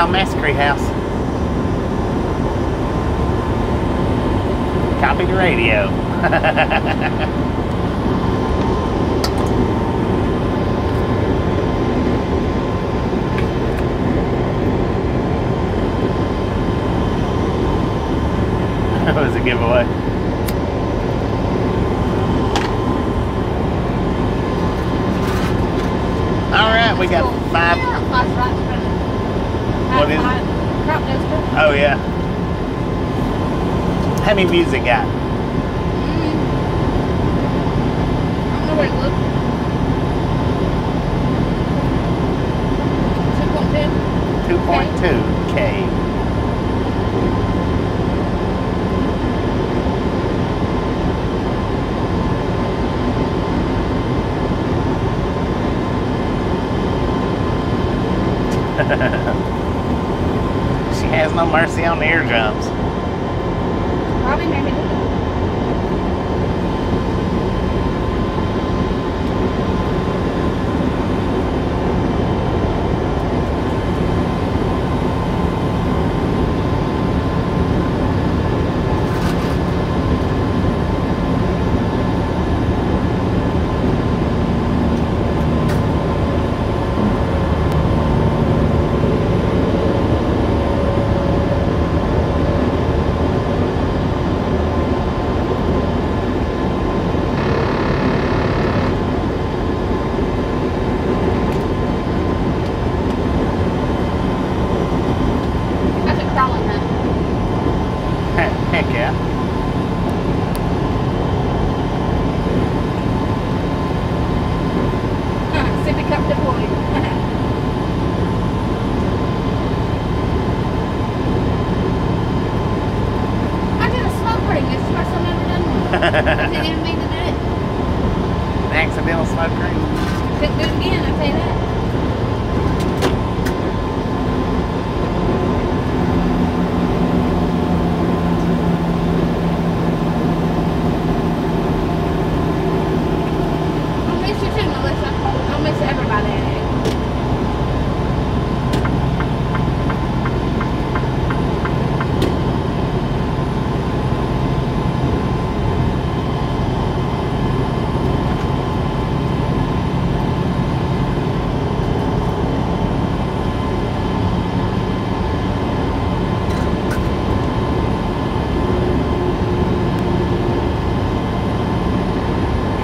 Chainsaw Massacre House. Copy the radio. *laughs* that was a giveaway. All right, we got five. Yeah, flash right in front of it. What is it? Have Crop duster. Oh yeah. How many views it got? Mm. I don't know where. Two point. 2.2 K. she *laughs* no mercy on the eardrums.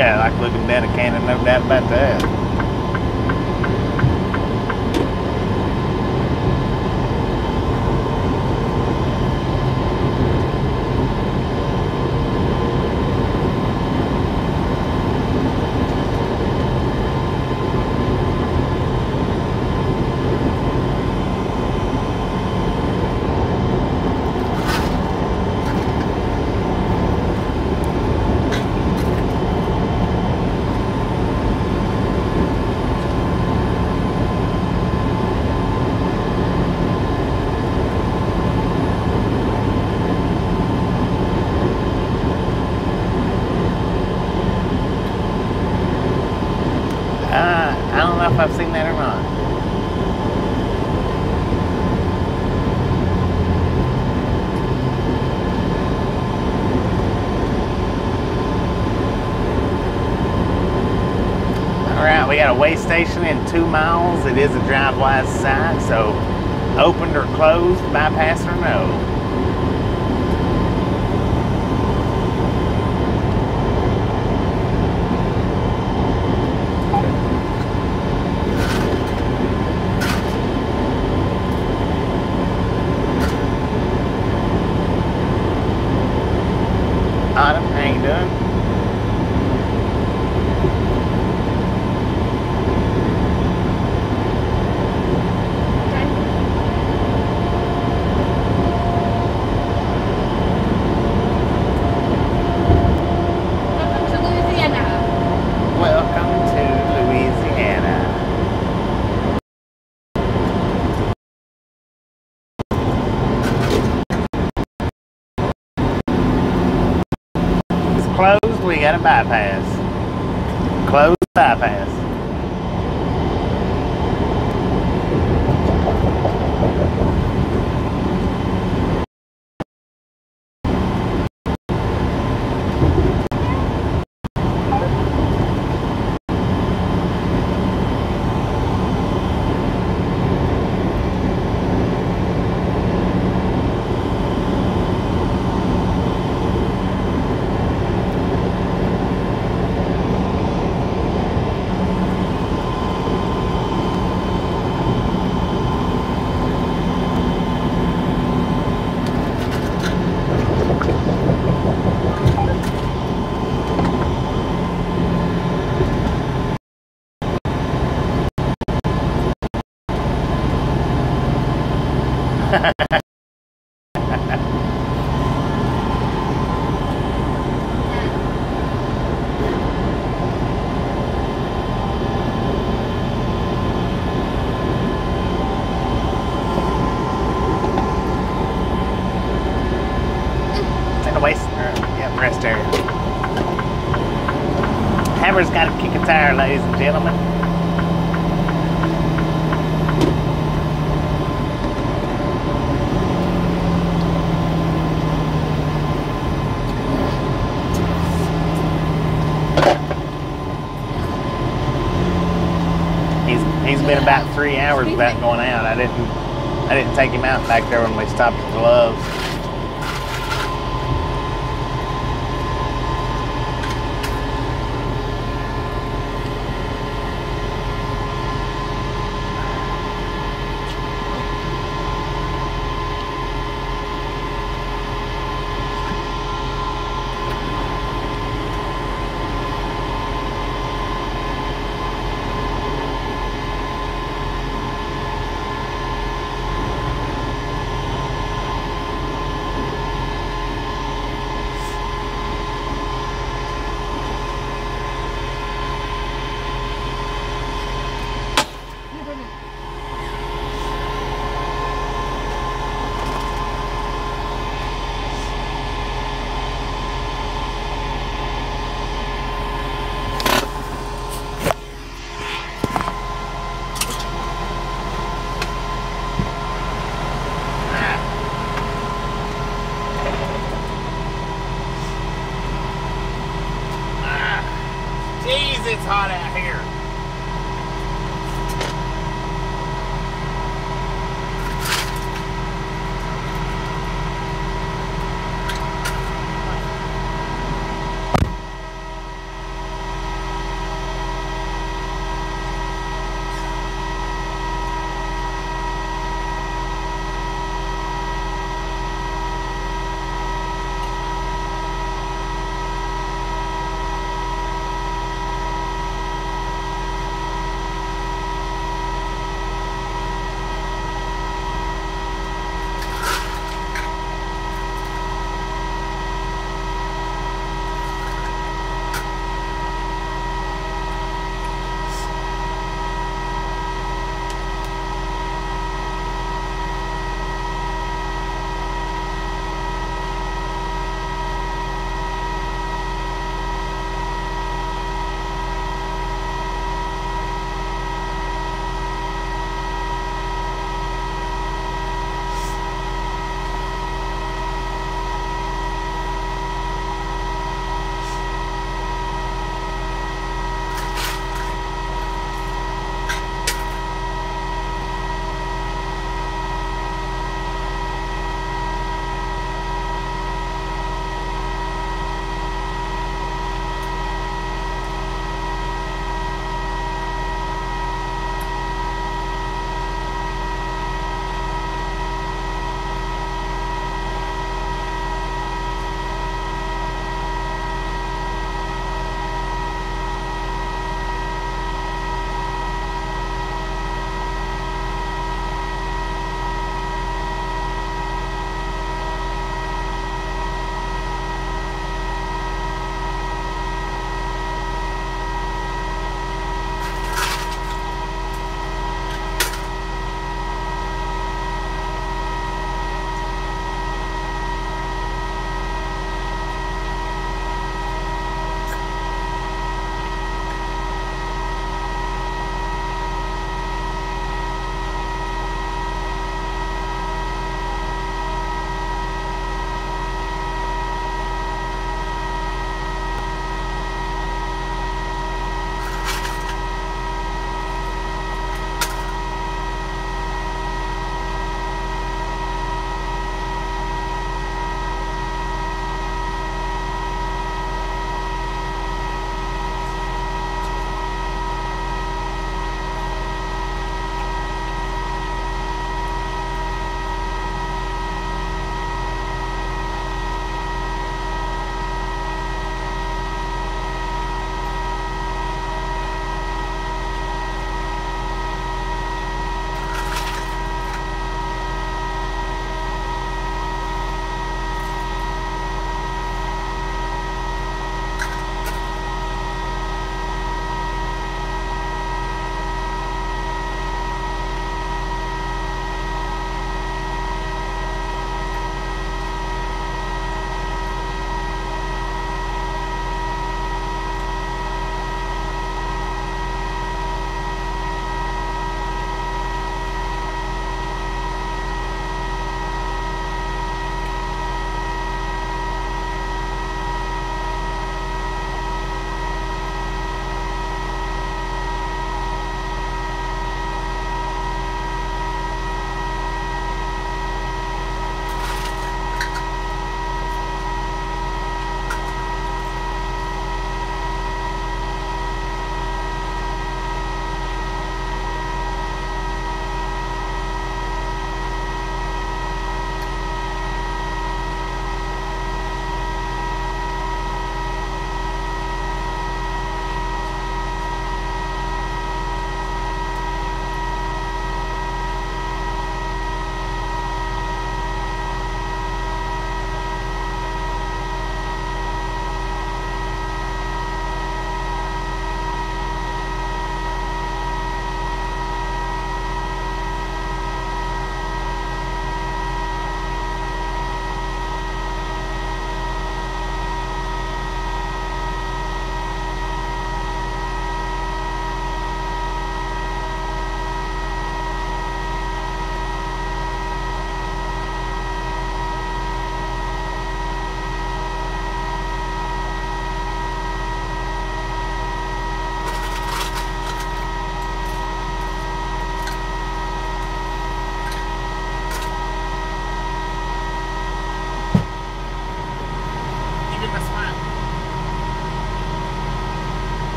yeah, like looking down a cannon, no doubt about that. มาแพ้ back there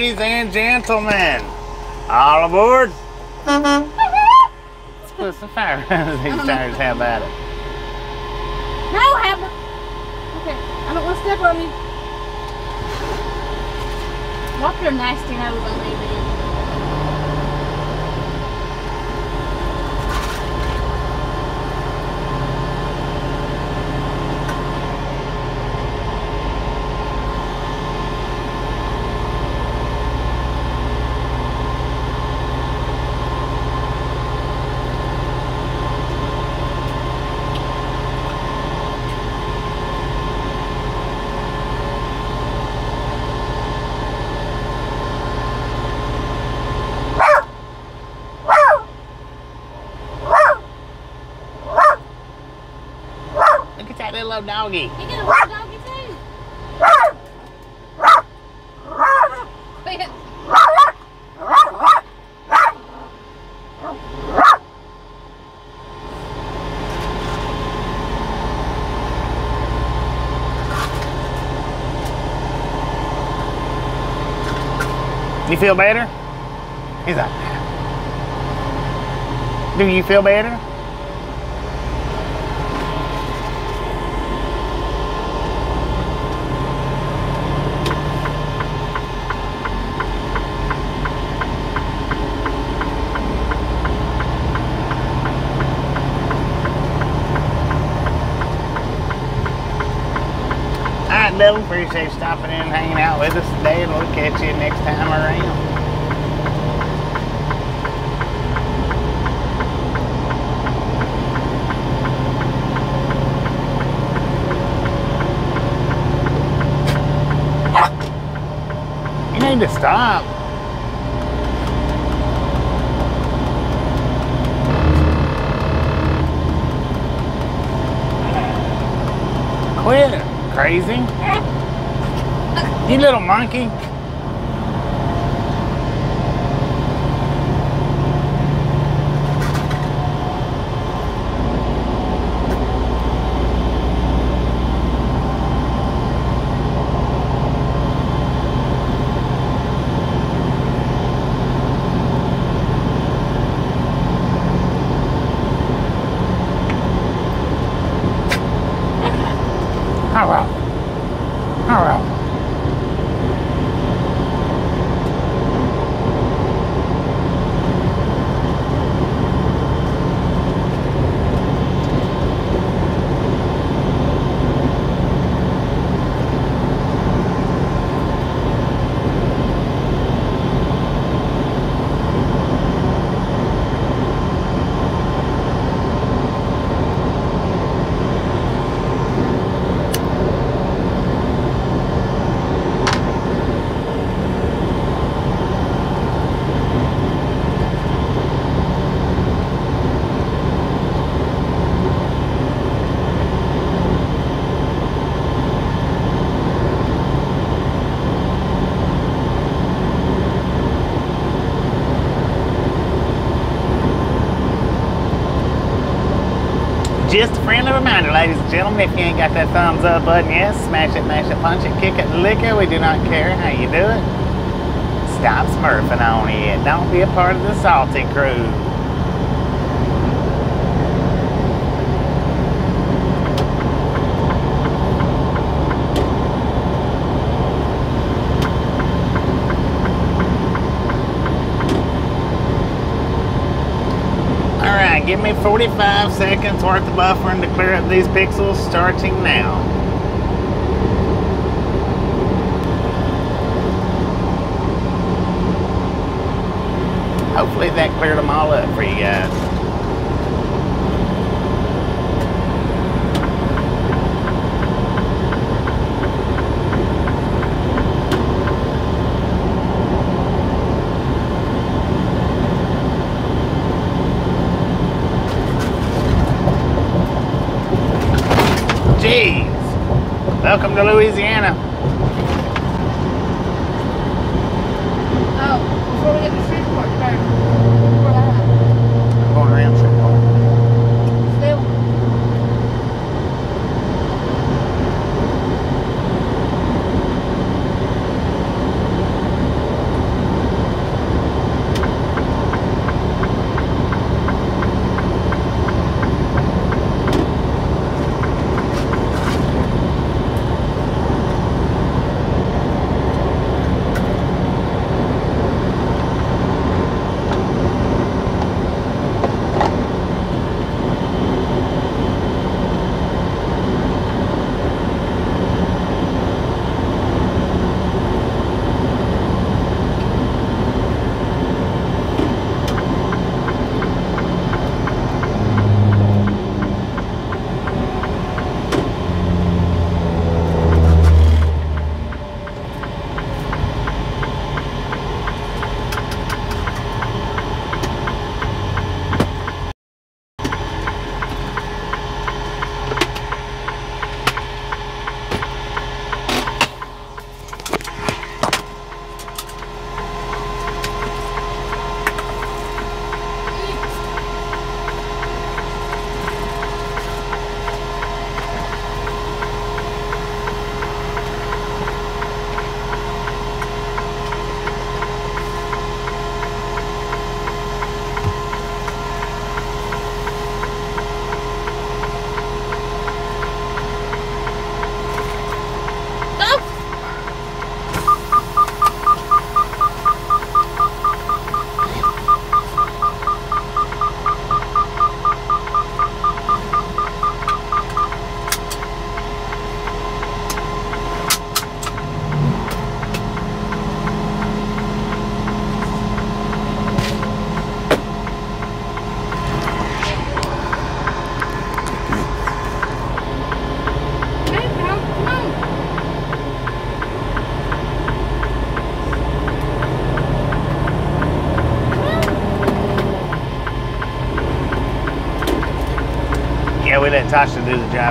ladies and gentlemen, all aboard. Let's put some fire under these tires. How about it? No, Haber. Okay, I don't want to step on you. Walk your nasty nose on me, man. Look at little doggy. You get a little doggy too. You feel better? He's like, do you feel better? All right, Dylan, appreciate stopping in and hanging out with us today, and we'll catch you next time around. You need to stop. Quit, crazy. You little monkey. If you ain't got that thumbs up button yet, smash it, mash it, punch it, kick it, lick it. We do not care how you do it. Stop smurfing on it. Don't be a part of the salty crew. All right, give me 45 seconds worth of buffering to clear up these pixels starting now. Hopefully that cleared them all up for you guys. Jeez. Welcome to Louisiana.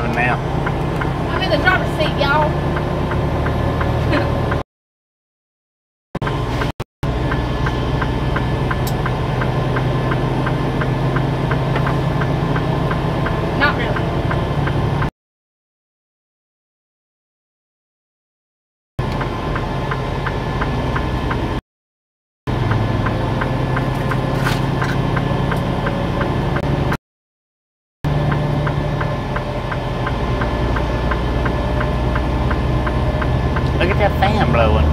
Now. I'm in the driver's seat, y'all. Not really. Look at that fan blowing.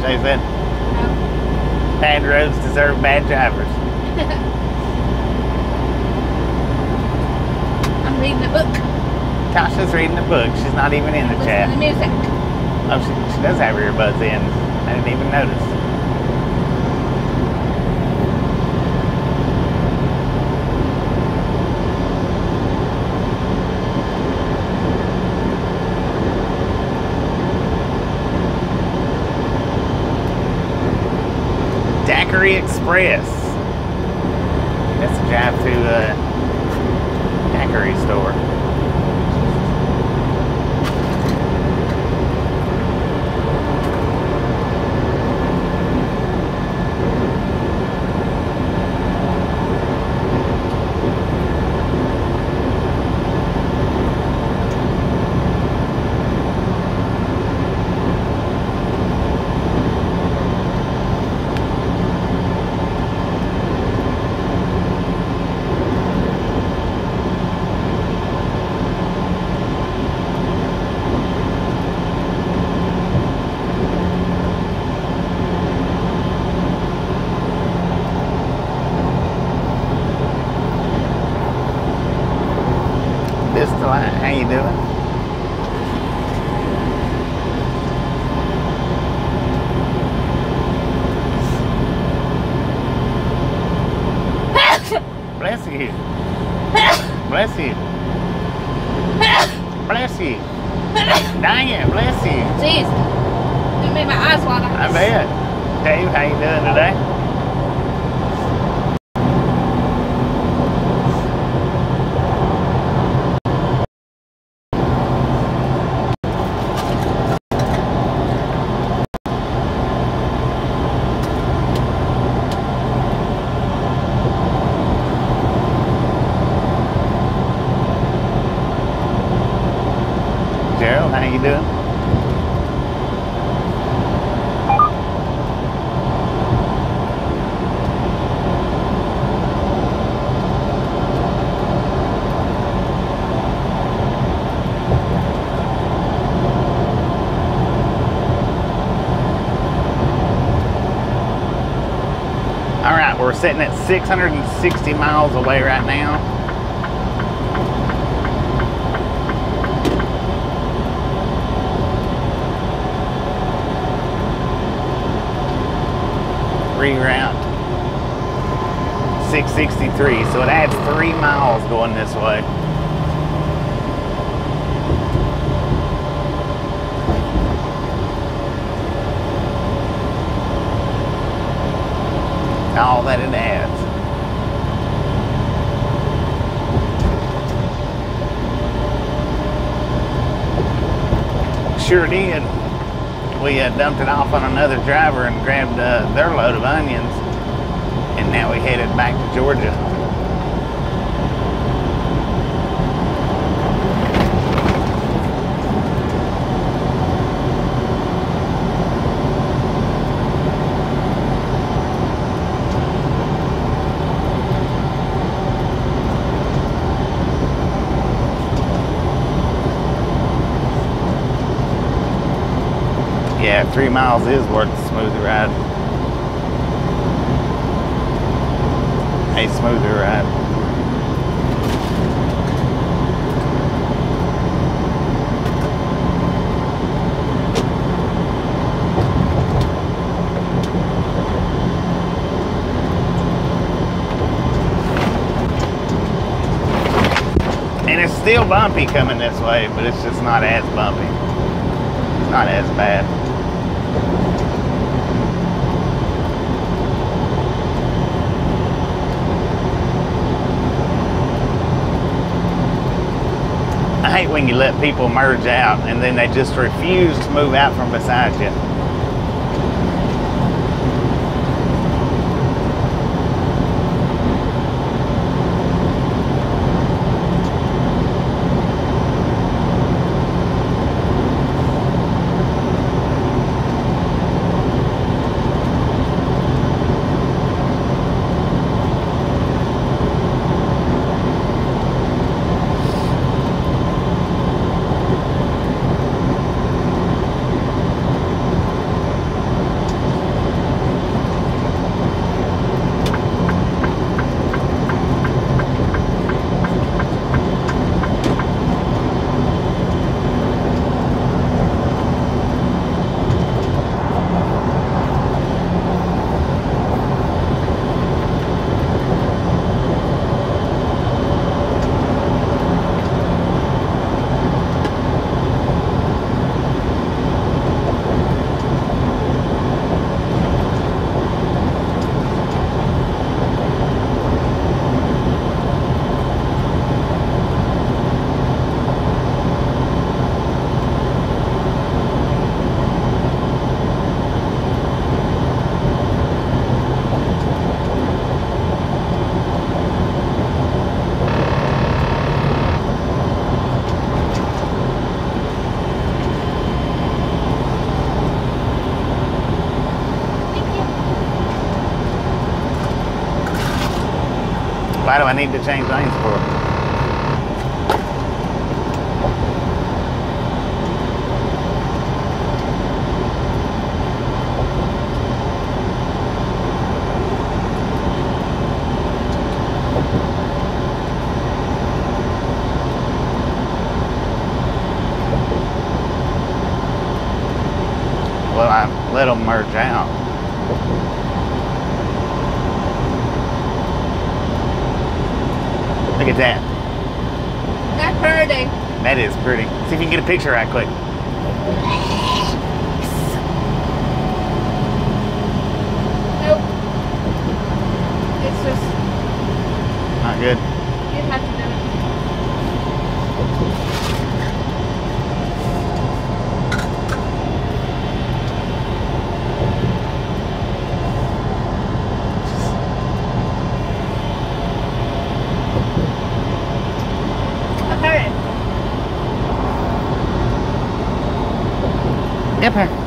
See what Jay said? No. Bad roads deserve bad drivers. *laughs* I'm reading a book. Tasha's reading a book. She's not even in the chat. to music. Oh, she, she does have her earbuds in. I didn't even notice. Hickory Express. That's a drive to the uh, Hickory store. 600 We uh, dumped it off on another driver and grabbed uh, their load of onions, and now we headed back to Georgia. Yeah, three miles is worth a smooth ride. A smoother ride. And it's still bumpy coming this way, but it's just not as bumpy. It's not as bad. When you let people merge out and then they just refuse to move out from beside you. Need to change lanes for? Well, I let them merge out. Look at that. That's pretty. That is pretty. See if you can get a picture right quick. Nope. It's just, Not good. you have to do it. Okay. Yep. here.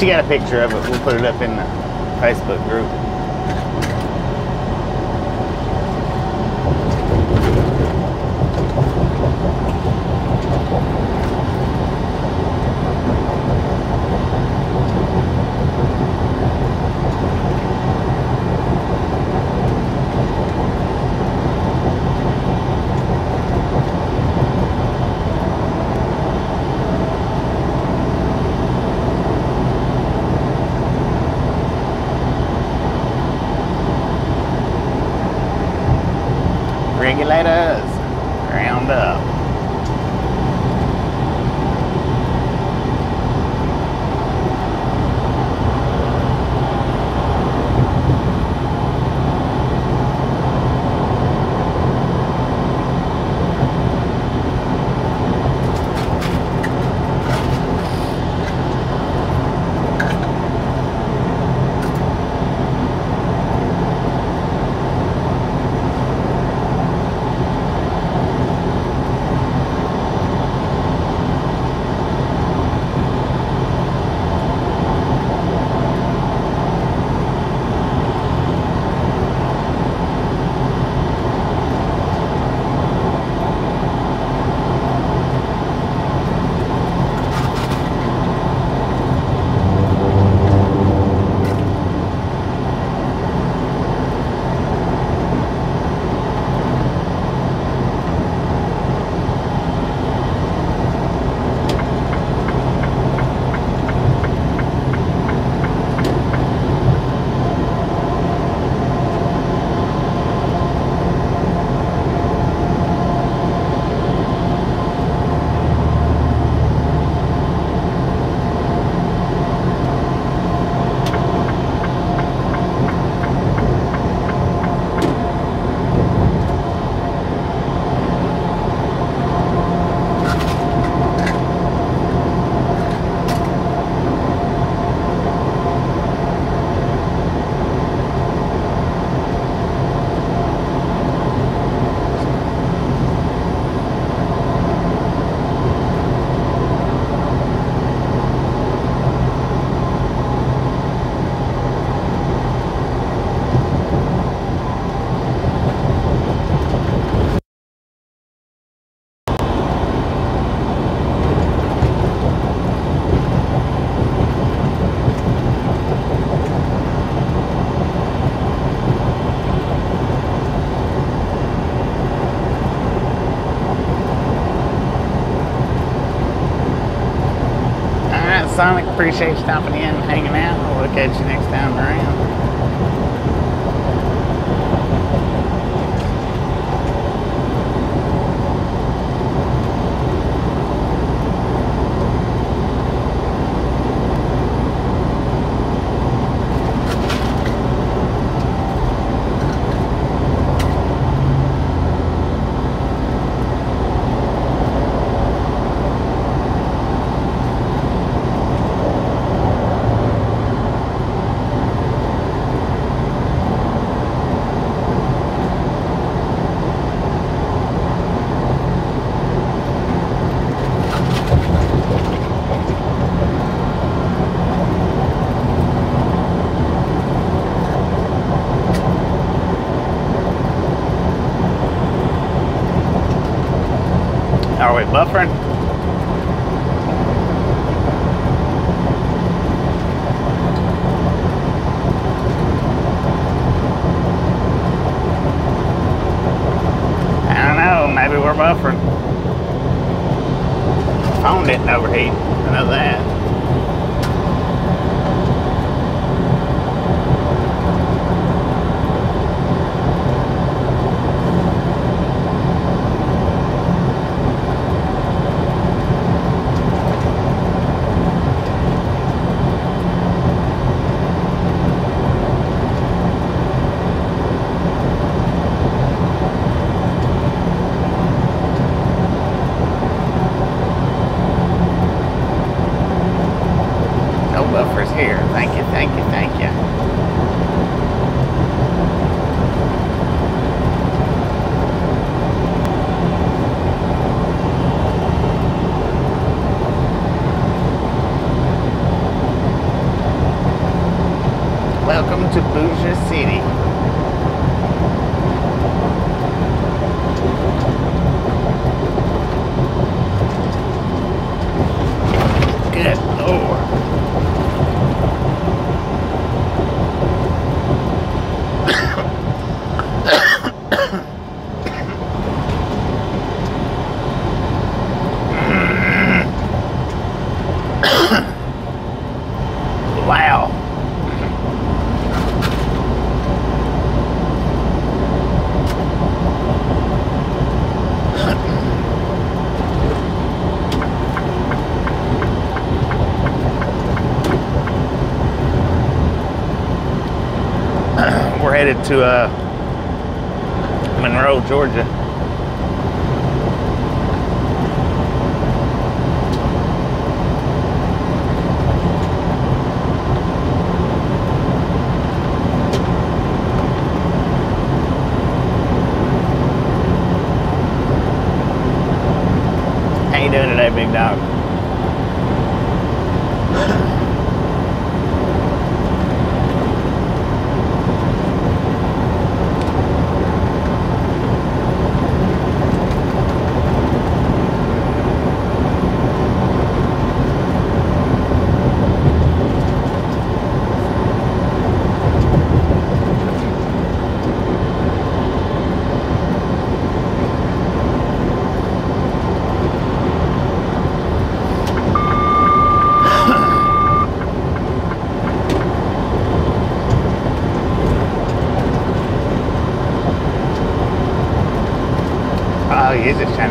She got a picture of it. We'll put it up in the Facebook group. Appreciate stopping in and hanging out. We'll catch you next time around. my friend. to uh, Monroe, Georgia.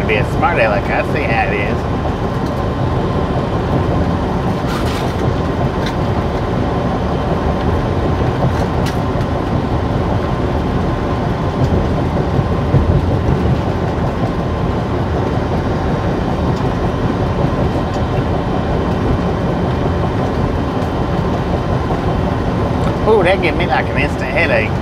be a smart aleck. I see how it is. Ooh, that gave me like an instant headache.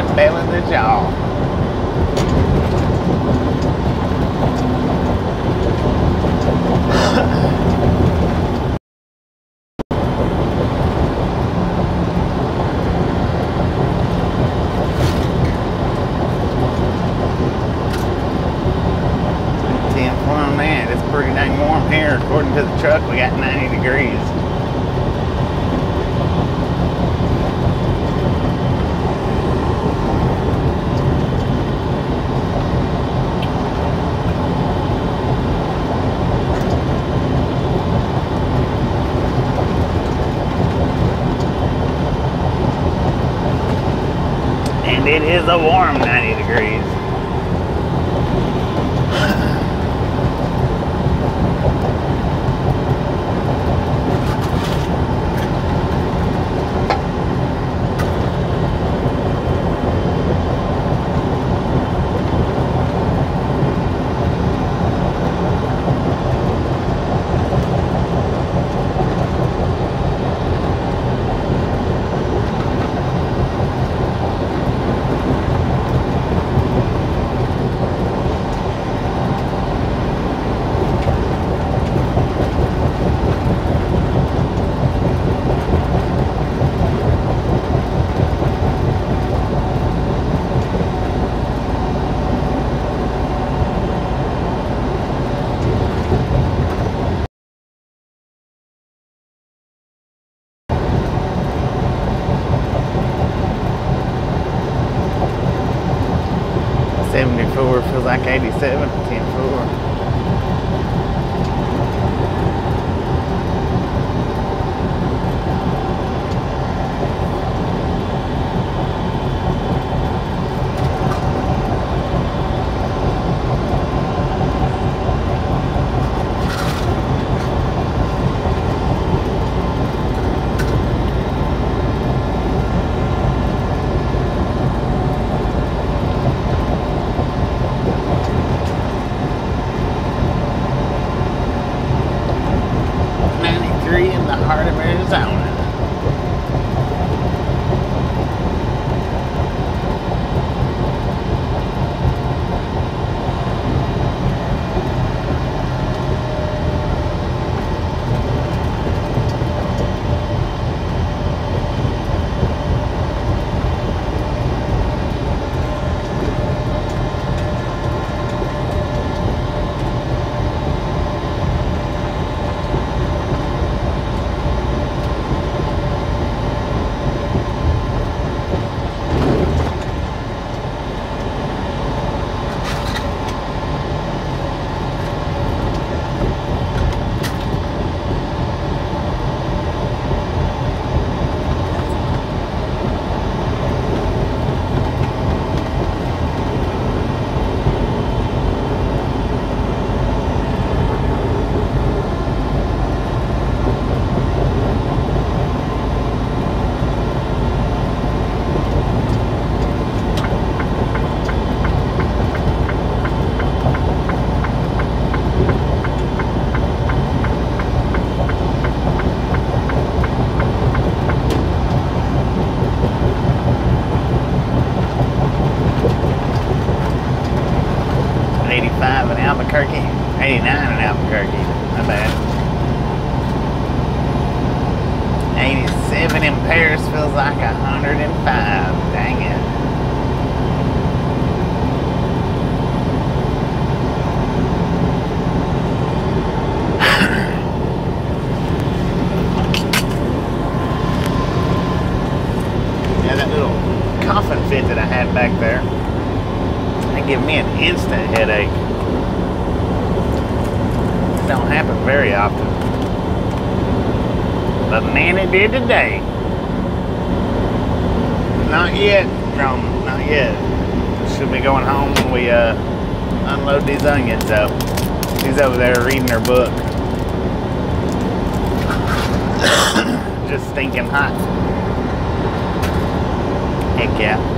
and bailing the jaw. Instant headache. It don't happen very often. But man, it did today. Not yet, Drum. Not yet. Should be going home when we uh, unload these onions, though. She's over there reading her book. *coughs* Just stinking hot. Heck yeah.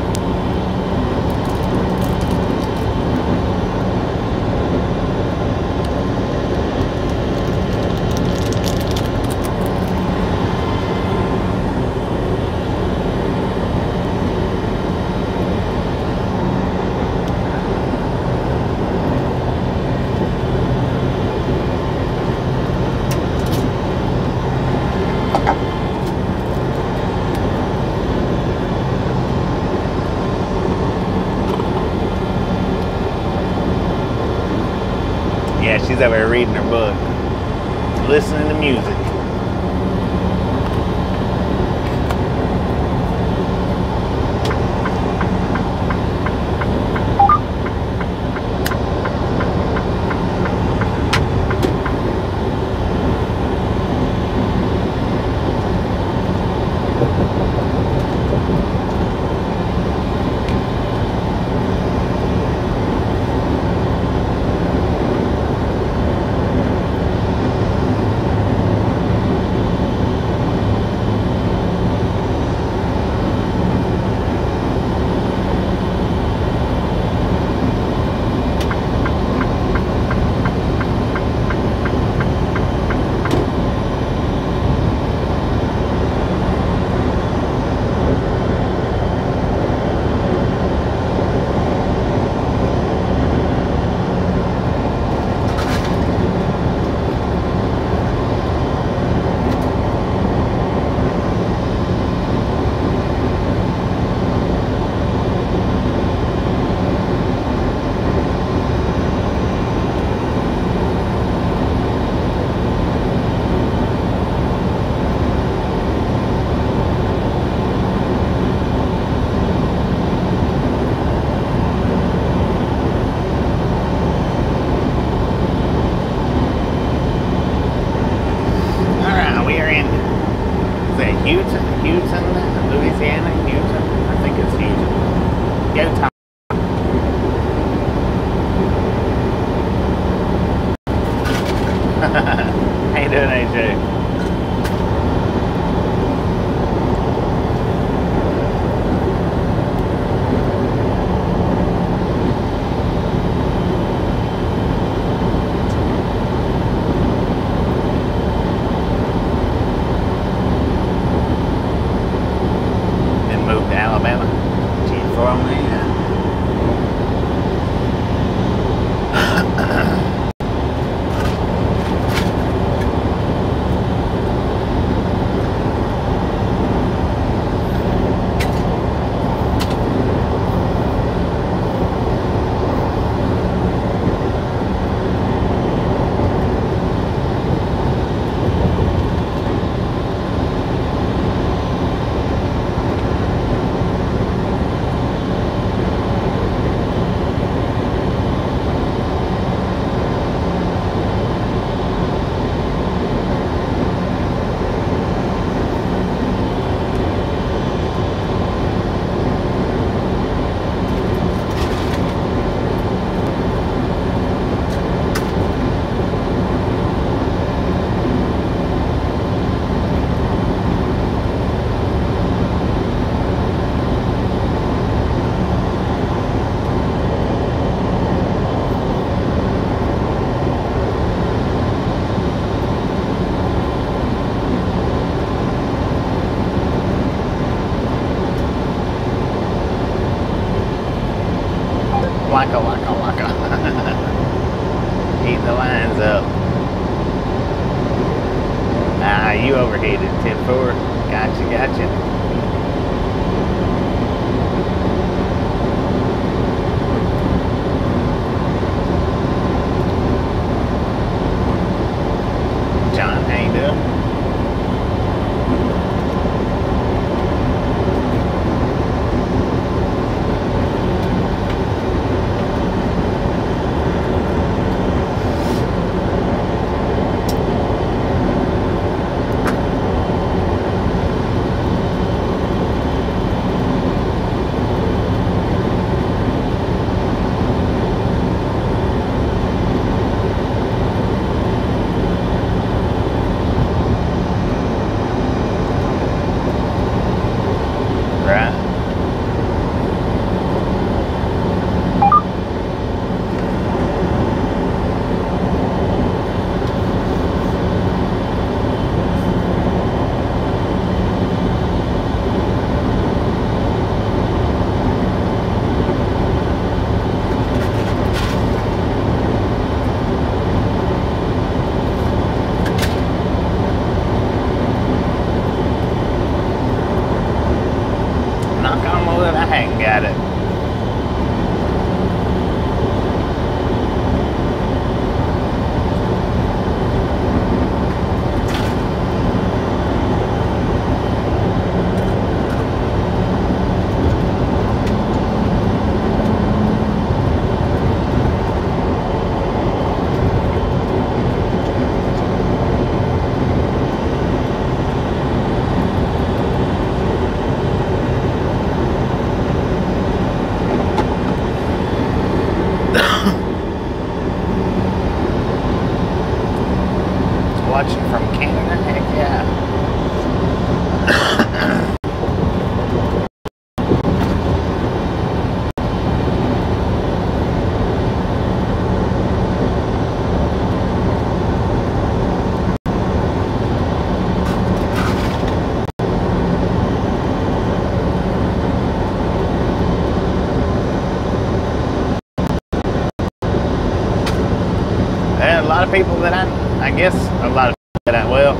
People that I, I guess a lot of that I, well,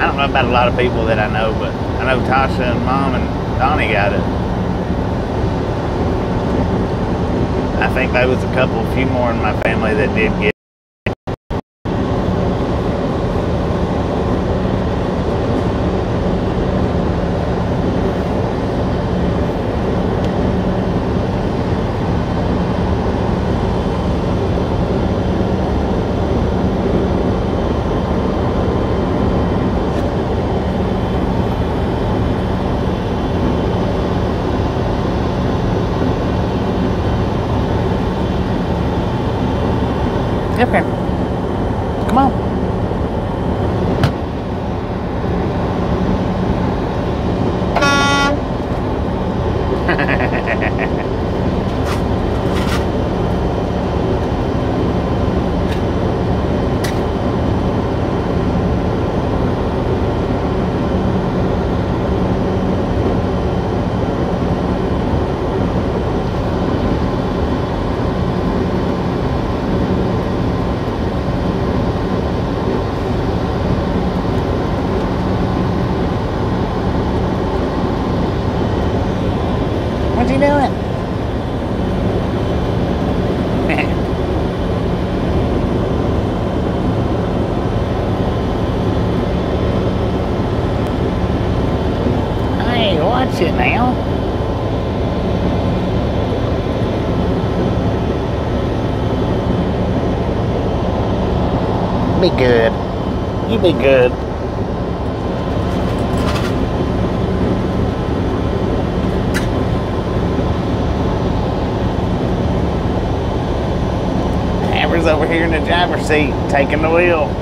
I don't know about a lot of people that I know, but I know Tasha and Mom and Donnie got it. I think there was a couple, a few more in my family that did get. Up here. Come on. What you doing? hey, watch it now. Be good. You be good. Amber's over here in the driver's seat, taking the wheel.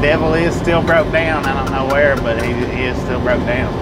devil is still broke down. I don't know where, but he, he is still broke down.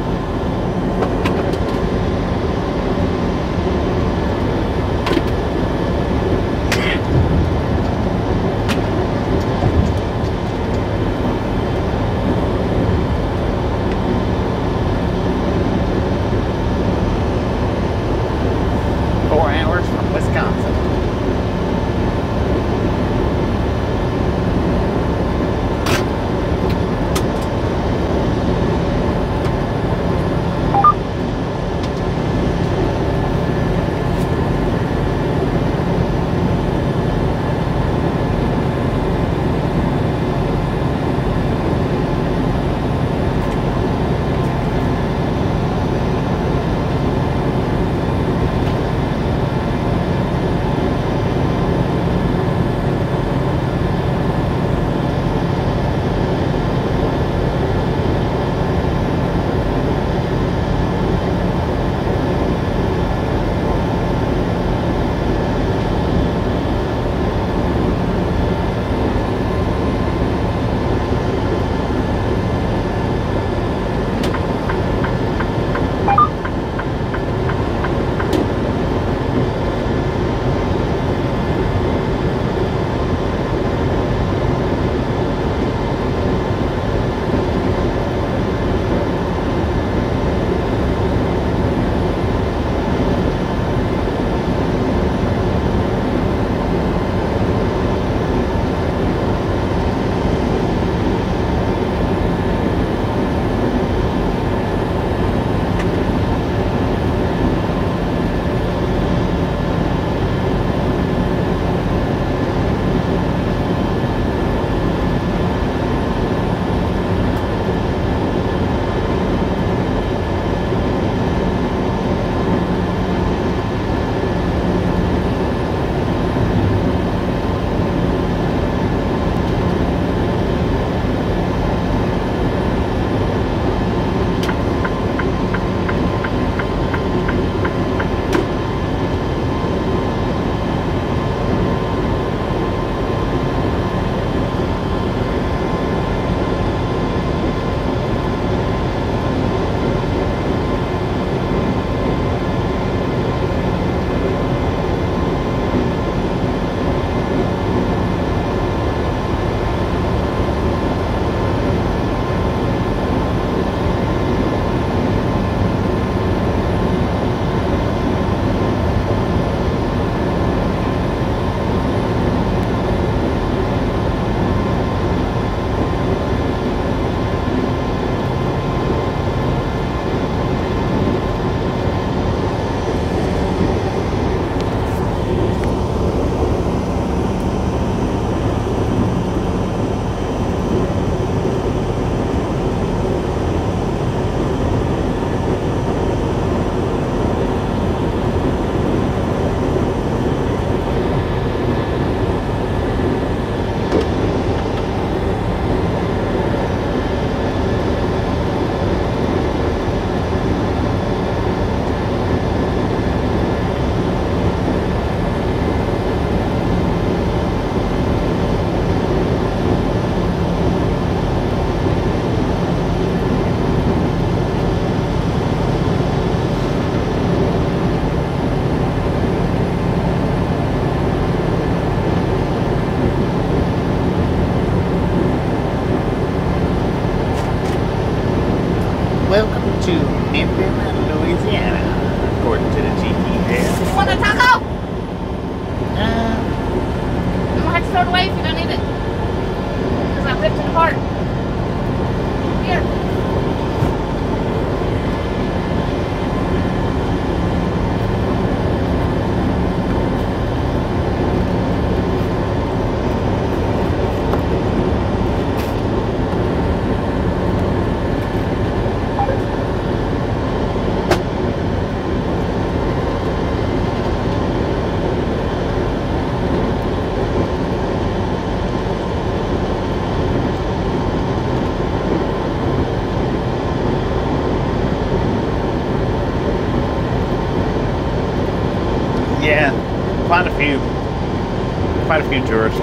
Tourists.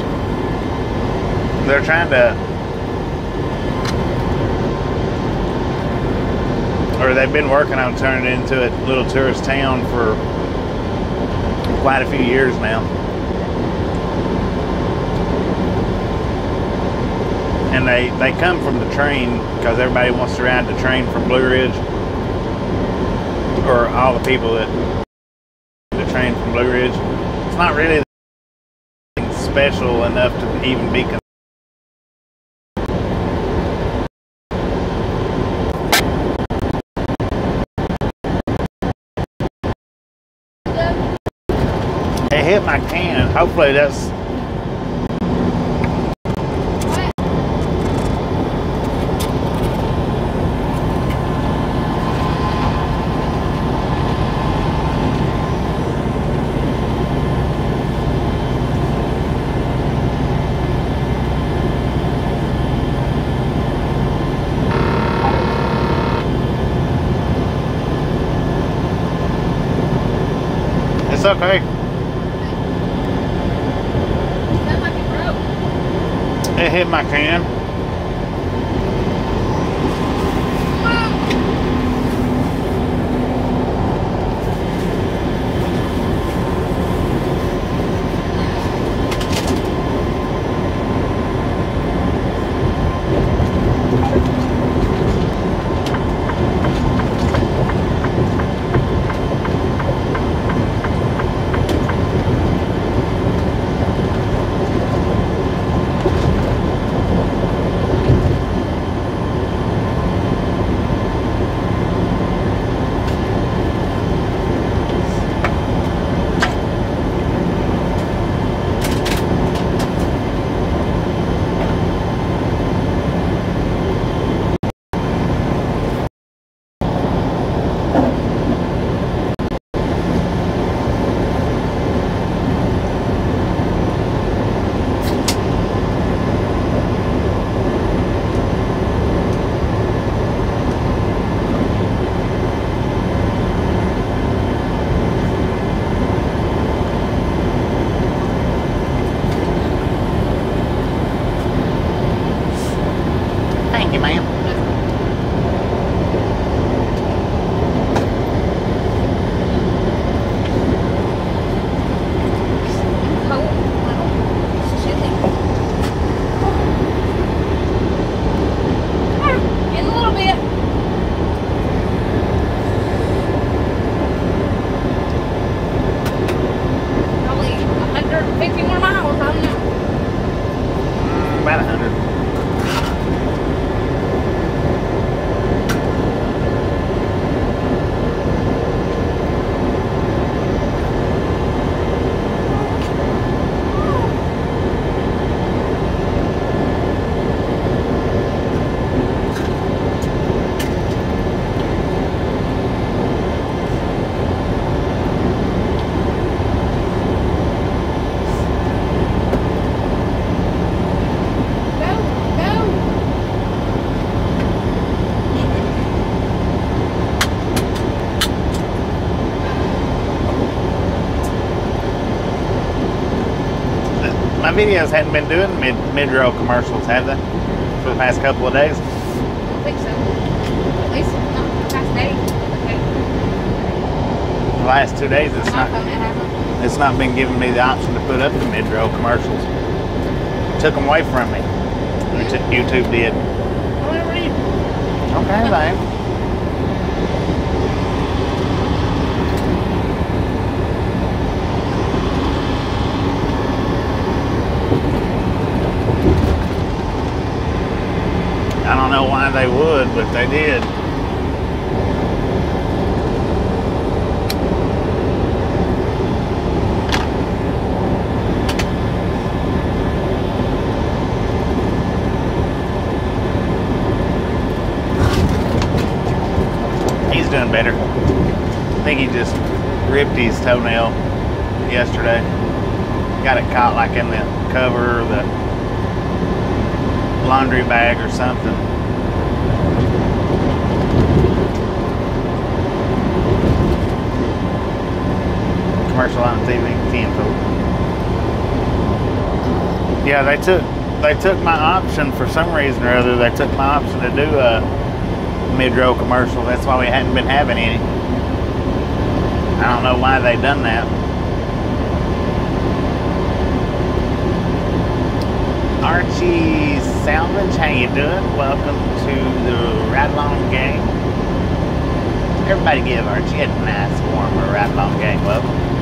They're trying to, or they've been working on turning it into a little tourist town for quite a few years now. And they, they come from the train because everybody wants to ride the train from Blue Ridge, or all the people that the train from Blue Ridge. It's not really anything special enough to even be. Con- it hit my can. Hopefully that's videos hadn't been doing mid mid roll commercials, have they? For the past couple of days. I think so. At least not the past day. Okay. The last two days, it's My not it it's not been giving me the option to put up the mid roll commercials. Took them away from me. YouTube- YouTube did. I want to read. Okay, babe. know why they would, but they did. He's doing better. I think he just ripped his toenail yesterday. Got it caught like in the cover of the laundry bag or something. Yeah, they took they took my option for some reason or other. They took my option to do a mid-roll commercial. That's why we hadn't been having any. I don't know why they done that. Archie Salvage, how you doing? Welcome to the Ride Along Gang. Everybody give Archie a nice warm Ride Along Gang welcome.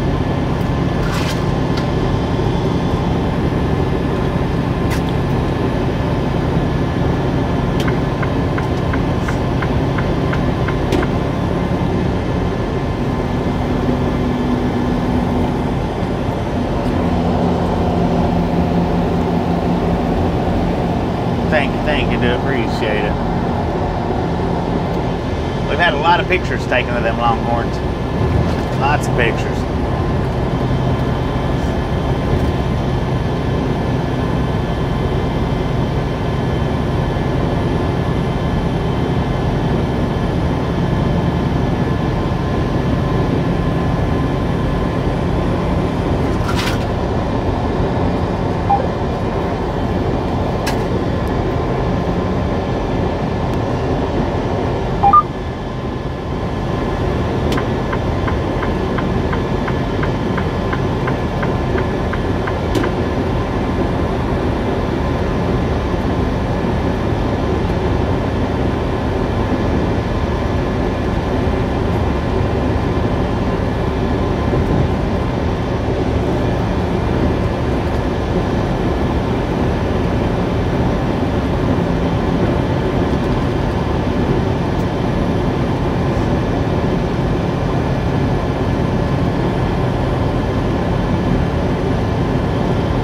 Thank you, thank you, do appreciate it. We've had a lot of pictures taken of them Longhorns. Lots of pictures.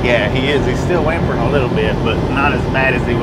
Yeah, he is. He's still whimpering a little bit, but not as bad as he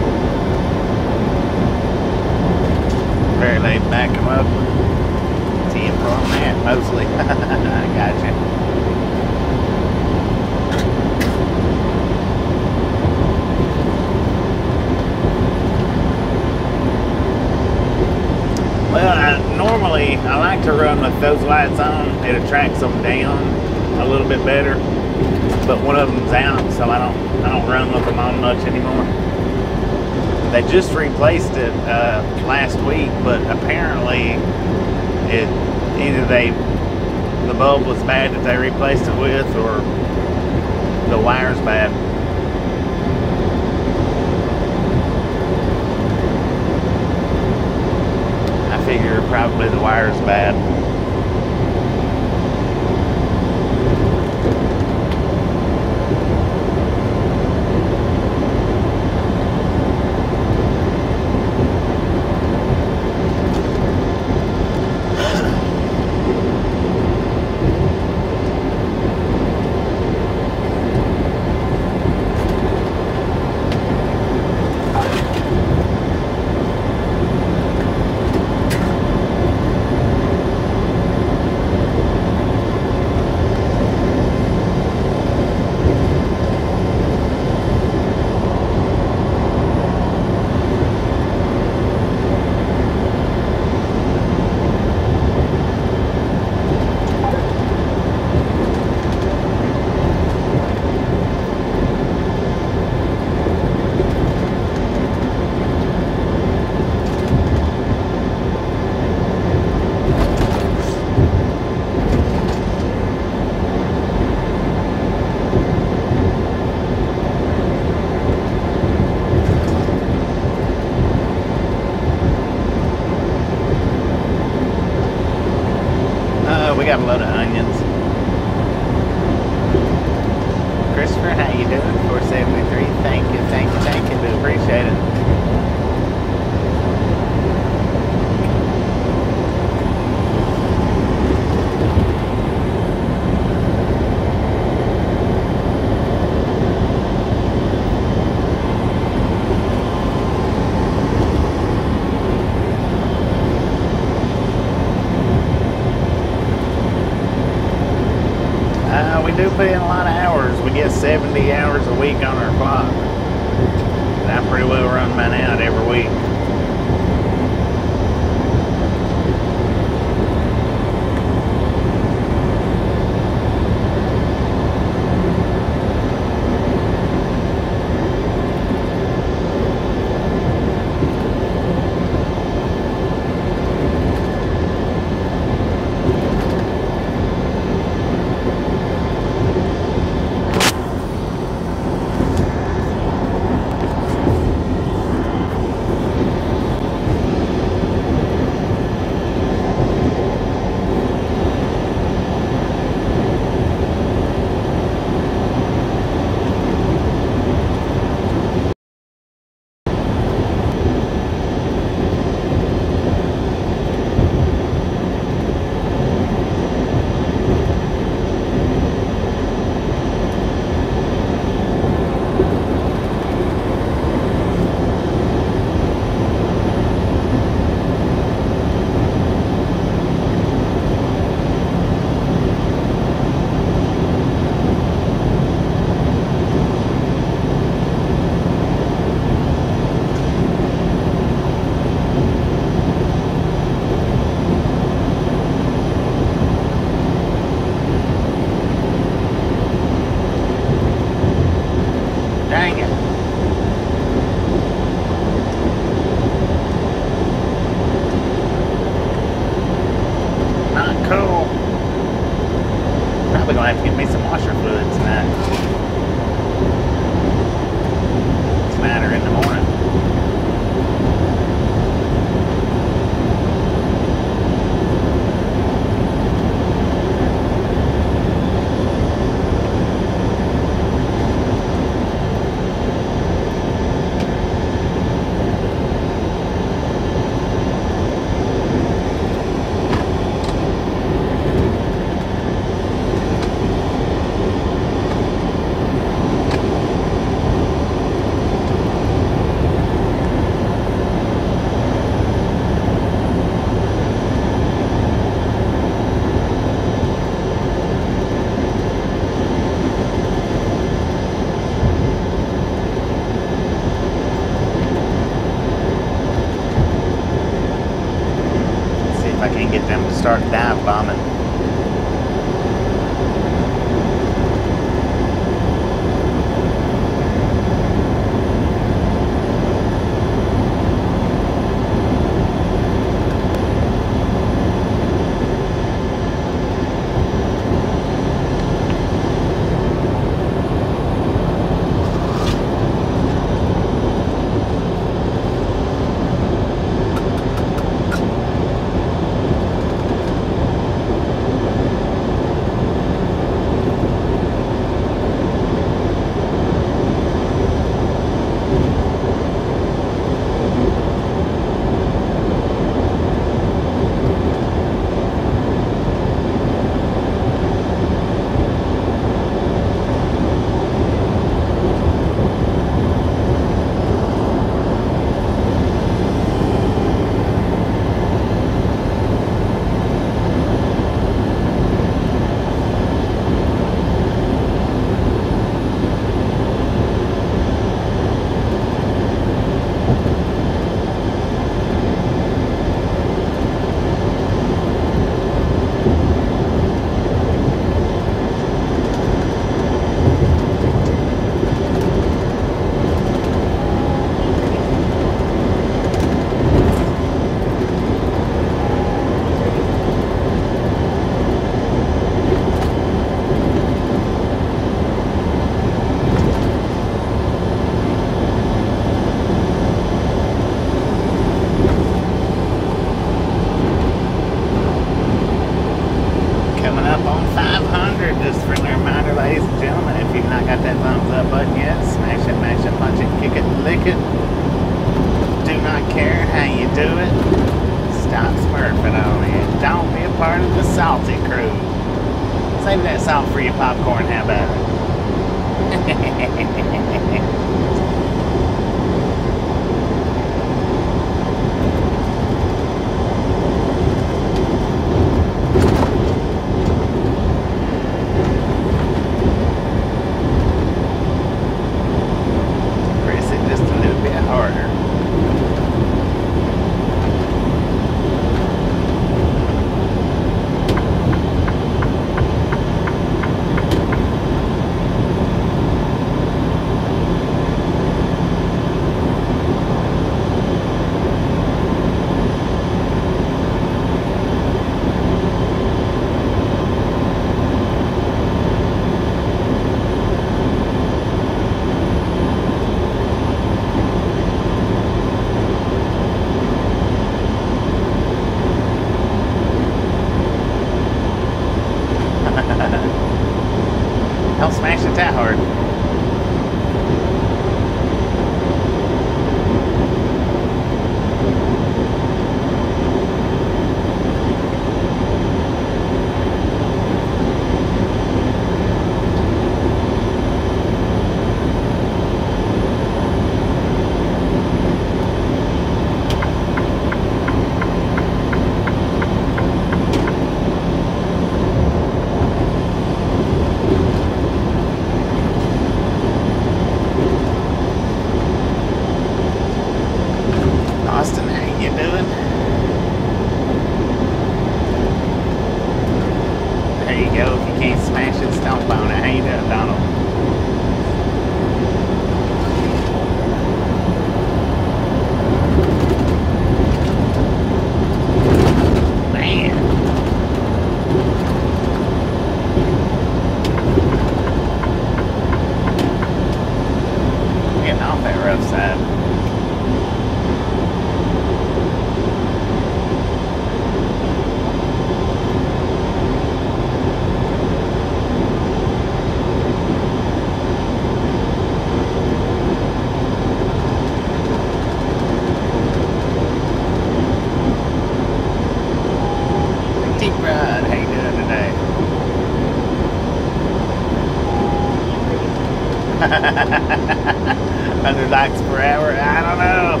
100 likes per hour. I don't know.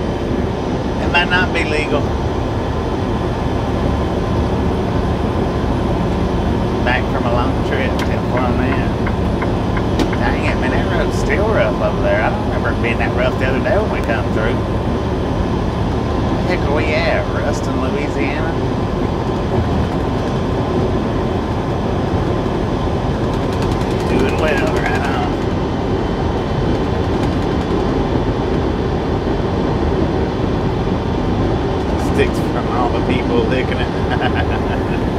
It might not be legal. Back from a long trip, didn't plan. Dang it, man, that road's still rough up there. I don't remember it being that rough the other day when we come through. Where heck are we at? Ruston, Louisiana? doing well right on. All the people licking it. *laughs*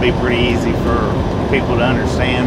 be pretty easy for people to understand.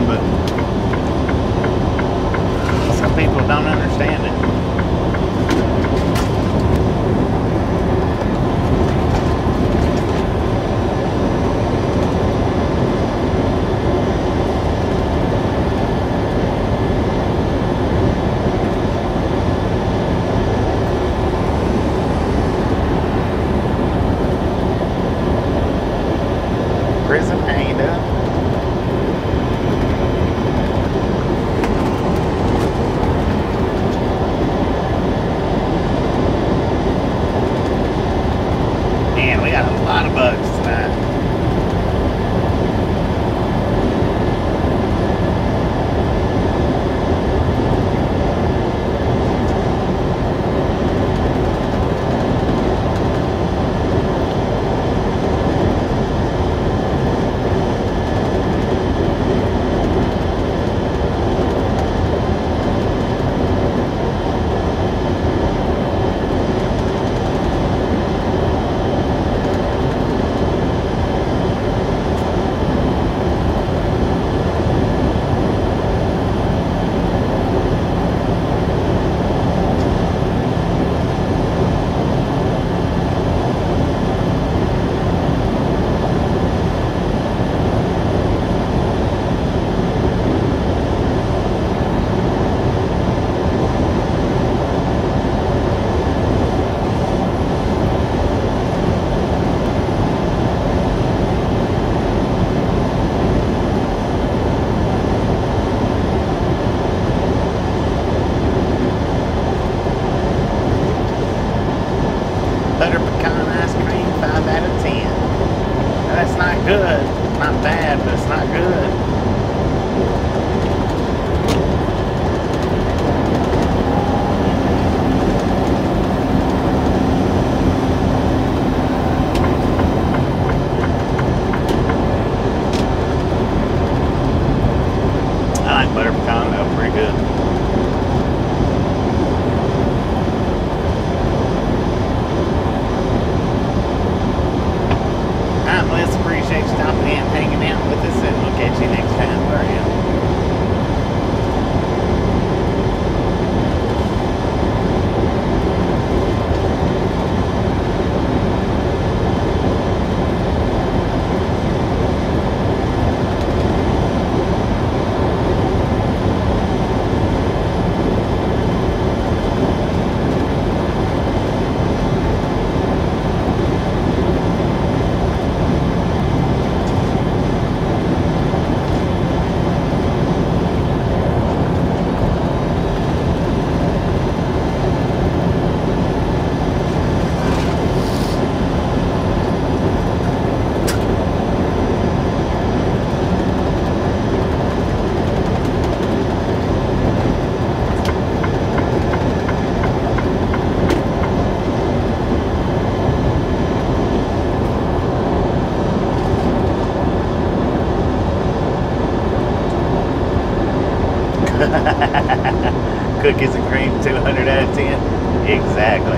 Exactly.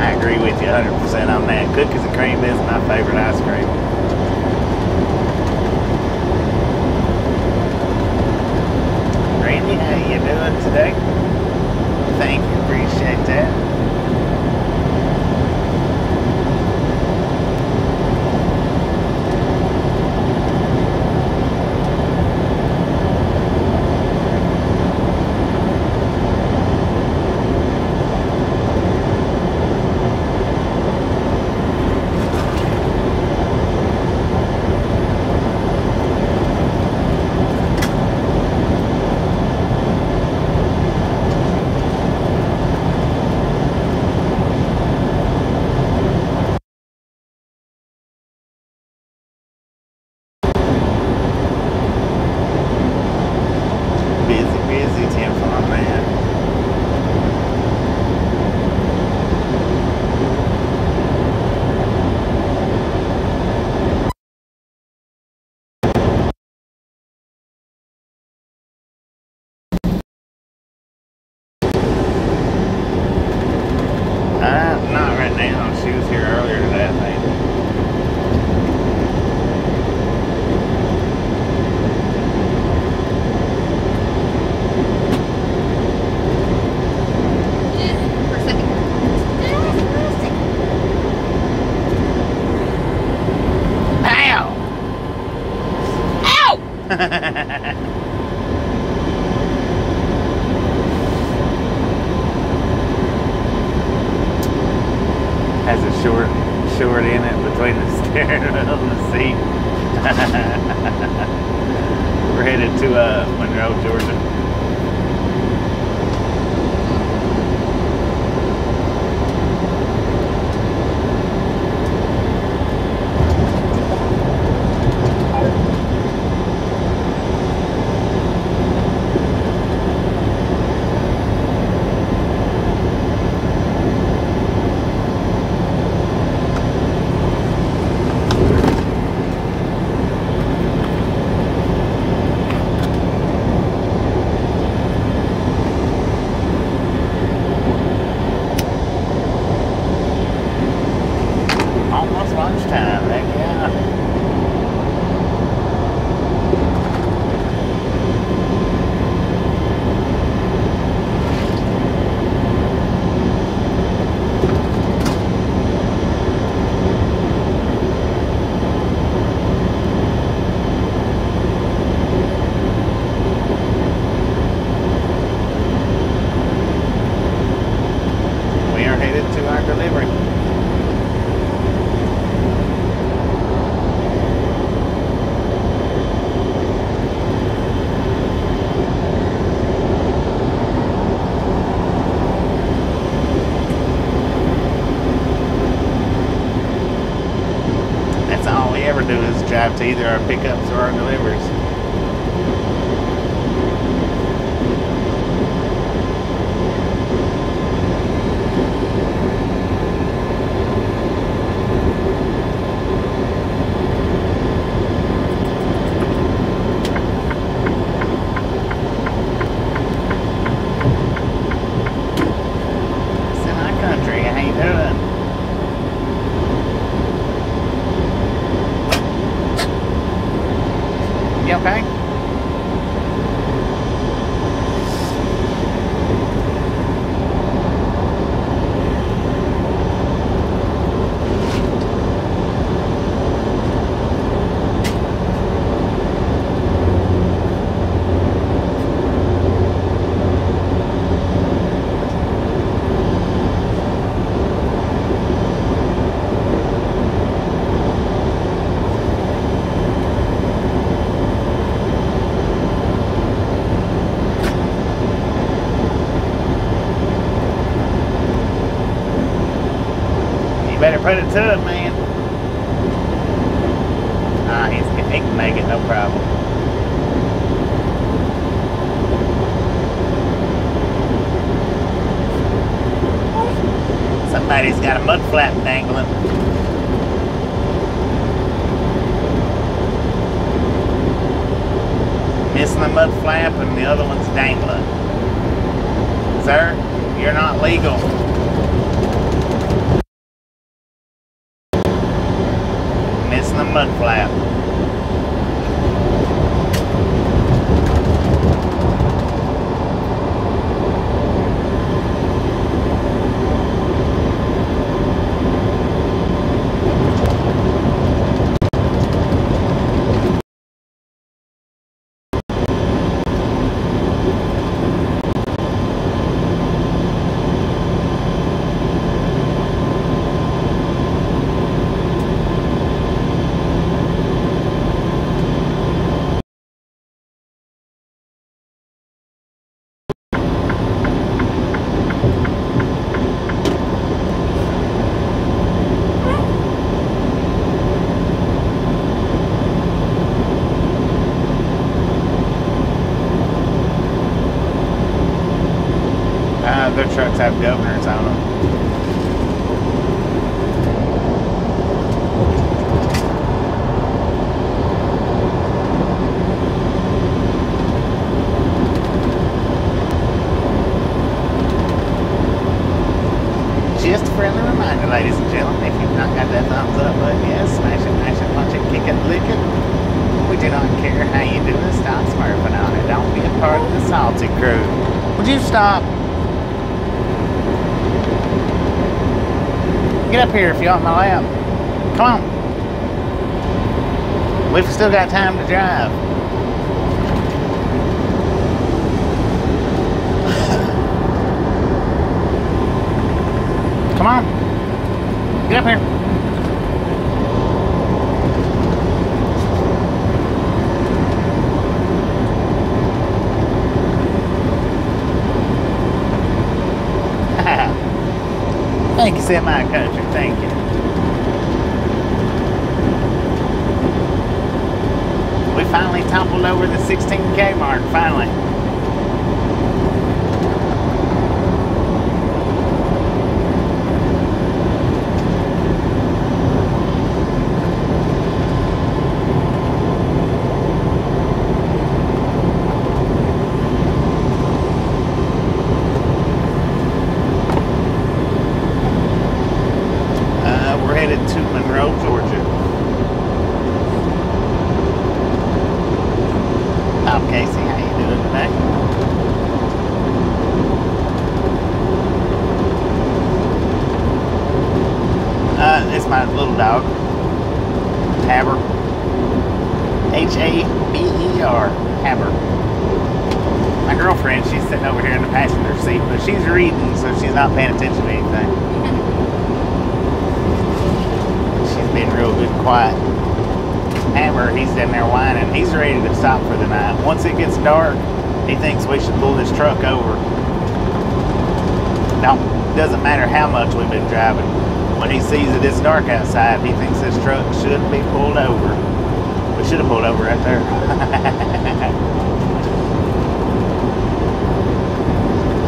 I agree with you 100% on that. Cookies and cream is my favorite ice cream. either our pickup mud flap and the other one's dangling. Sir, you're not legal. you off my lap. Come on. We've still got time to drive. Come on. Get up here. *laughs* Thank you, semi-country. 16K mark, finally. Uh, we're headed to Monroe, Georgia. Bob Casey, how you doing today? Uh, it's my little dog, Haber. H A B E R, Haber. My girlfriend, she's sitting over here in the passenger seat, but she's reading, so she's not paying attention to anything. She's being real good and quiet. Haber, he's in there whining. He's ready to stop for the night. Once it gets dark, he thinks we should pull this truck over. Now, doesn't matter how much we've been driving. When he sees that it's dark outside, he thinks this truck should be pulled over. We should have pulled over right there. *laughs*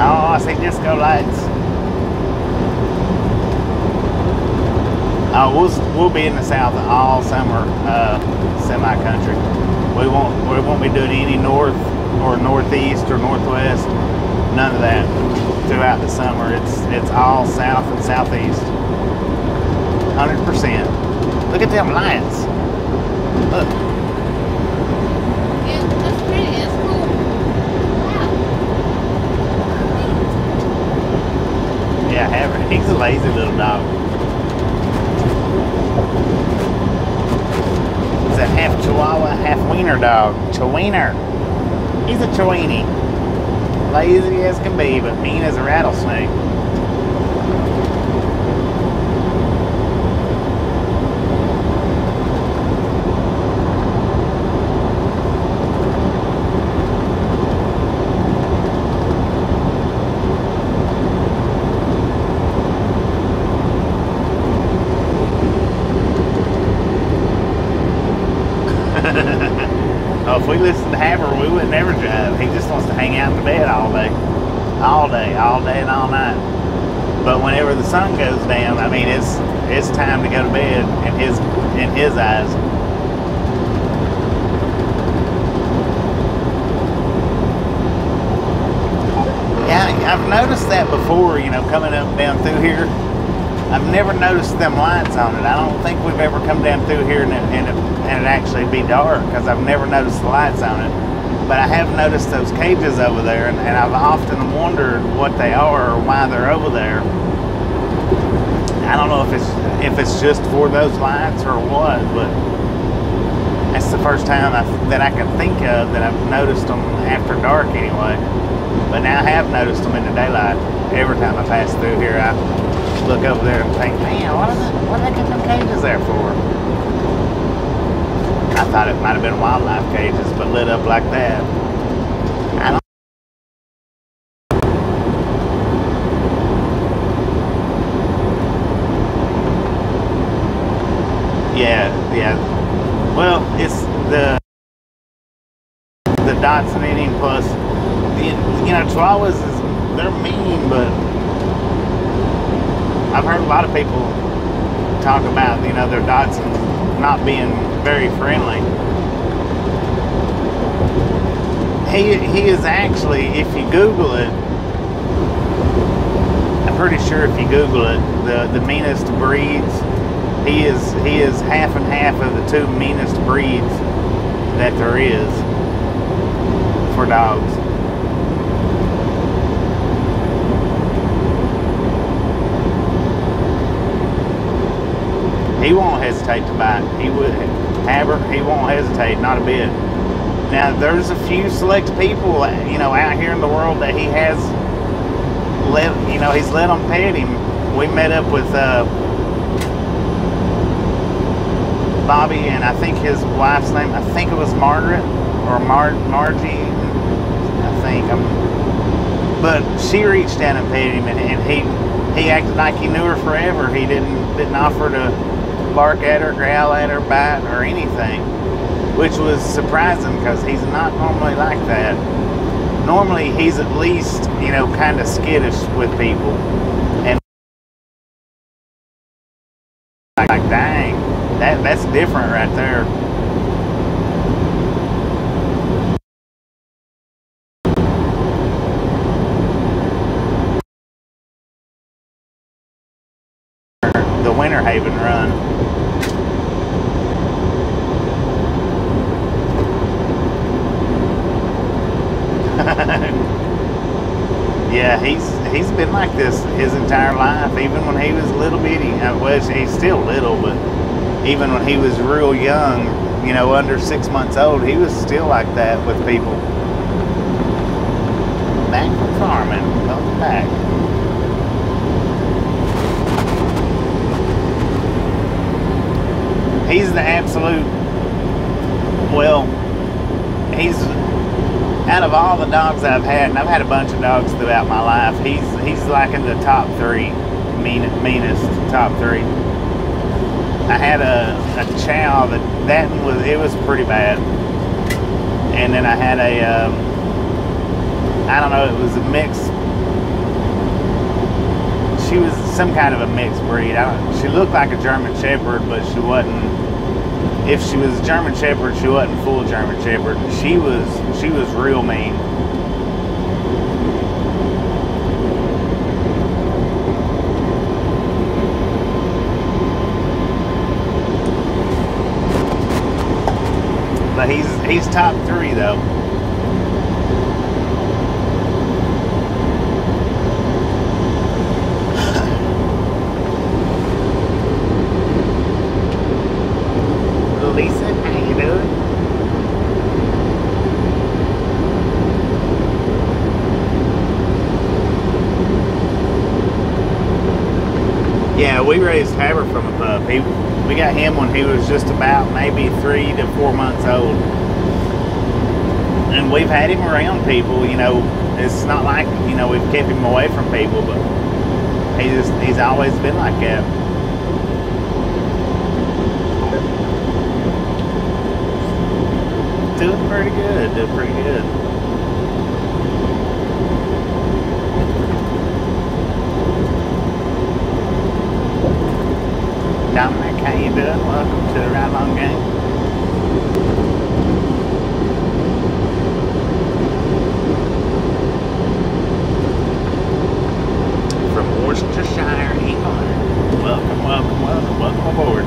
oh, I see disco lights. Uh, we'll we'll be in the south all summer, uh, semi country. We won't we won't be doing any north or northeast or northwest. None of that throughout the summer. It's it's all south and southeast. Hundred percent. Look at them lights. Look. Yeah, that's pretty. That's cool. Wow. Yeah, have He's a lazy little dog. He's a half Chihuahua, half Wiener dog. Chiwiener. He's a Chiweenie. Lazy as can be, but mean as a rattlesnake. *laughs* Oh, if we listened to Haber, we would never drive. He just wants the bed all day, all day, all day and all night. But whenever the sun goes down, I mean, it's it's time to go to bed in his in his eyes. Yeah, I've noticed that before. You know, coming up down through here, I've never noticed them lights on it. I don't think we've ever come down through here and it, and it, and it actually be dark because I've never noticed the lights on it. But I have noticed those cages over there, and, and I've often wondered what they are or why they're over there. I don't know if it's if it's just for those lights or what, but that's the first time I, that I can think of that I've noticed them after dark anyway. But now I have noticed them in the daylight. Every time I pass through here, I look over there and think, man, what are they, what are they got them cages there for? I thought it might have been wildlife cages, but lit up like that. I don't. Yeah, yeah. Well, it's the the dachshund inning plus. You, you know, Chihuahuas is they're mean, but I've heard a lot of people talk about you know their dachshund not being very friendly. He he is actually, if you Google it, I'm pretty sure if you Google it, the the meanest breeds. He is he is half and half of the two meanest breeds that there is for dogs. He won't hesitate to bite. He would Haber, he won't hesitate, not a bit. Now there's a few select people, you know, out here in the world that he has let, you know, he's let them pet him, we met up with uh, Bobby and I think his wife's name. I think it was Margaret or Mar- Margie. I think. I'm, but she reached down and petted him, and, and he he acted like he knew her forever. He didn't didn't offer to bark at her, growl at her, bite, or anything, which was surprising because he's not normally like that. Normally, he's at least you know kind of skittish with people, and like, like dang, that that's different right there. the Winter Haven run. yeah, he's he's been like this his entire life. Even when he was little bitty, uh, well, he's still little, but even when he was real young, six months old, he was still like that with people. Back from farming, welcome back. he's the absolute well he's out of all the dogs I've had and I've had a bunch of dogs throughout my life he's he's like in the top three mean, meanest top three I had a, a chow that that was it was pretty bad and then I had a um, I don't know it was a mix she was some kind of a mixed breed. she looked like a German Shepherd, but she wasn't. If she was a German Shepherd, she wasn't full German Shepherd. She was she was real mean. But he's he's top three though. *laughs* Lisa, you? Yeah, we raised Haber from a pup. He, we got him when he was just about maybe three to four months old. And we've had him around people, you know, it's not like, you know, we've kept him away from people, but he just, he's always been like that. Doing pretty good, doing pretty good. Dominic, you doing? Welcome to the Game. From Worcestershire, England. Welcome, welcome, welcome, welcome aboard.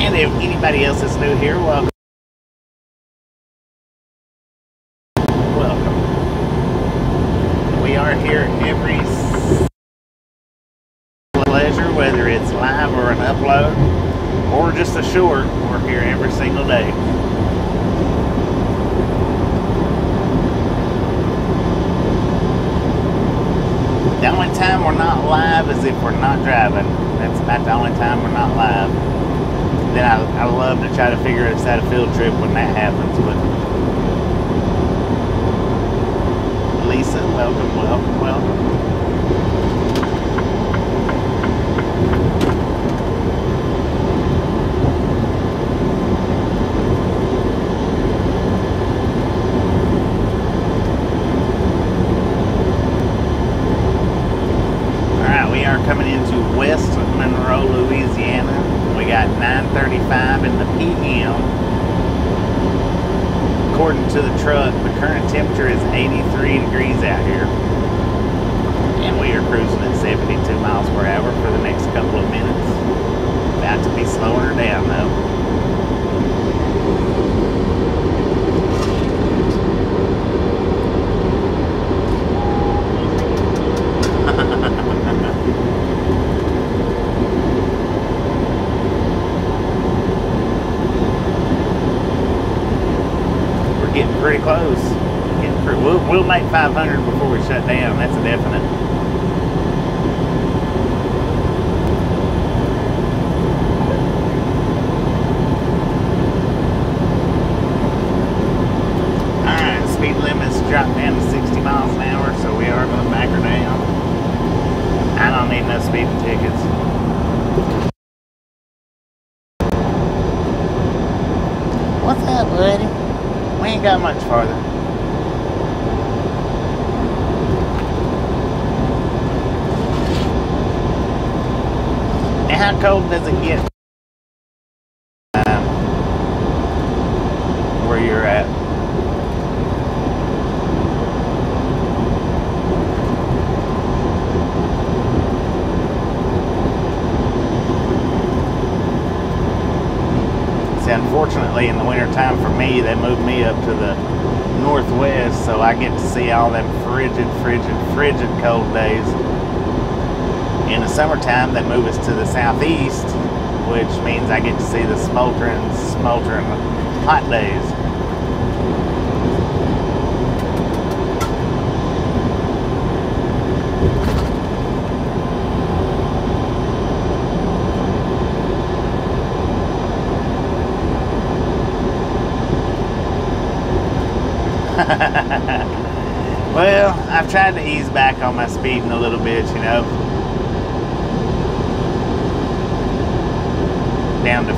And if anybody else is new here. Welcome.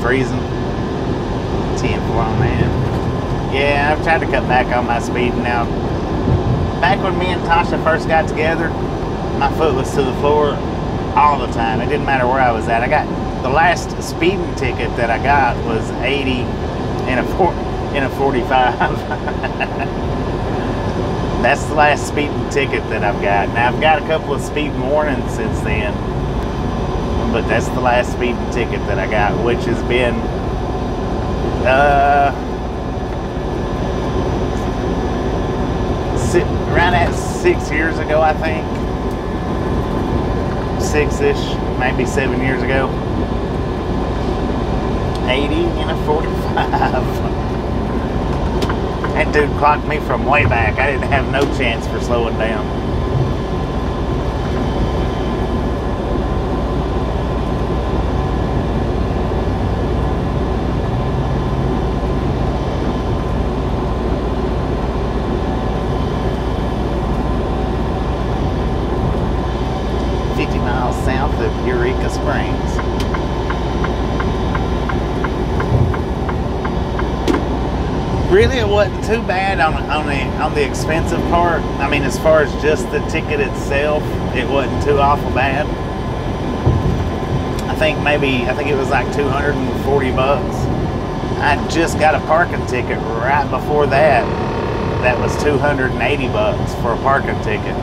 Freezing. 10 4 on that. Yeah, I've tried to cut back on my speeding now. Back when me and Tasha first got together, my foot was to the floor all the time. It didn't matter where I was at. I got the last speeding ticket that I got was 80 in a four, in a 45. *laughs* That's the last speeding ticket that I've got. Now I've got a couple of speeding warnings since then, but that's the last speeding ticket that I got, which has been uh, at six years ago, I think. Six-ish, maybe seven years ago. 80 and a 45. That dude clocked me from way back. I didn't have no chance for slowing down. Fifty miles south of Eureka Springs. really it wasn't too bad on, on the expensive part. I mean, as far as just the ticket itself, it wasn't too awful bad. I think maybe I think it was like 240 bucks. I just got a parking ticket right before that. That was 280 bucks for a parking ticket.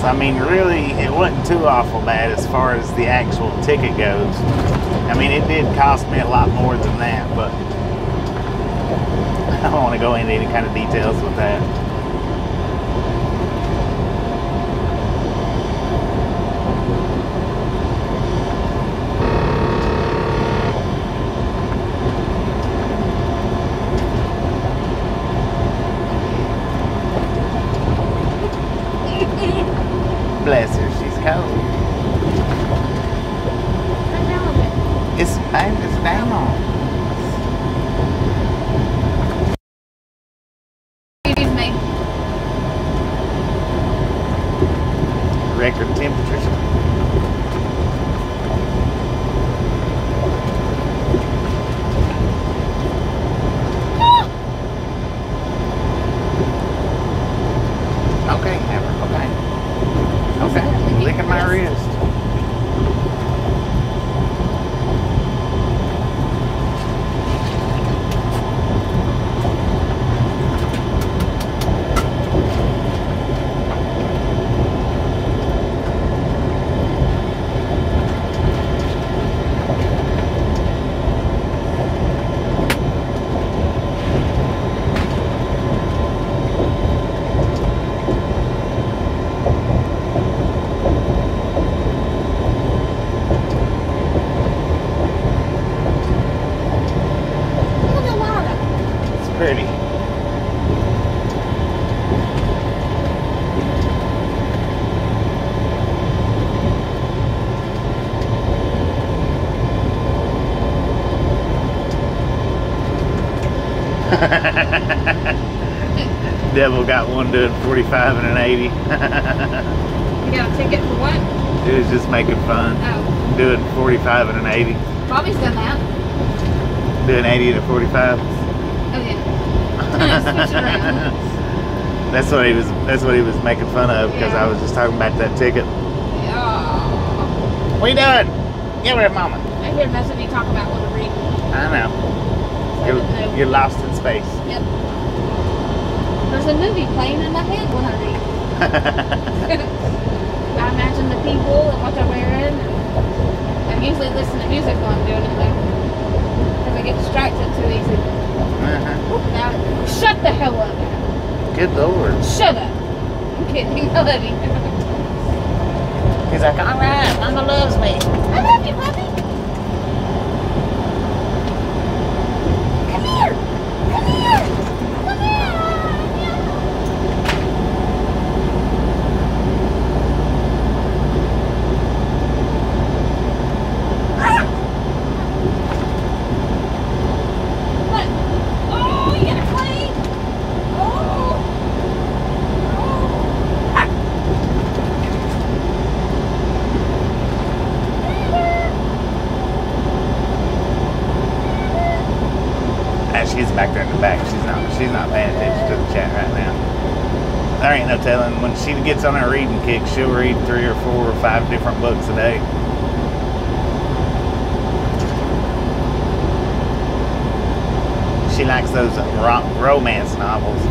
So I mean, really, it wasn't too awful bad as far as the actual ticket goes. I mean, it did cost me a lot more than that, but I don't want to go into any kind of details with that. Bless her, she's cold. Turn down a bit. It's, babe, it's down. Excuse me. record temperatures. Okay, Haber, okay. Okay, licking my wrist. Look at the water. It's pretty. *laughs* Devil got one doing 45 and an 80. *laughs* You got a ticket for what? it was just making fun. Oh, Doing 45 and an 80. Bobby's done that. Doing 80 to 45. Oh yeah. Switch it around. That's what he was. That's what he was making fun of because I was just talking about that ticket. Oh. We doing? Give her a moment. I hear most of you talk about what to read. I know. So I You're, you're lost in. Yep. There's a movie playing in my head when I read. *laughs* I imagine the people and what they're wearing. And I usually listen to music while I'm doing it though. Because I get distracted too easy. uh-huh. Now, shut the hell up. Good lord. Shut up. I'm kidding. *laughs* I love you. He's like, all right, Mama loves me. I love you, puppy. Come here. Come here. Come here. What? Oh, you gotta clean. Oh. And she's back there in the back. She's not. She's not paying attention to the chat right now. There ain't no telling. When she gets on her reading kick, she'll read three or four or five different books a day. She likes those ro- romance novels.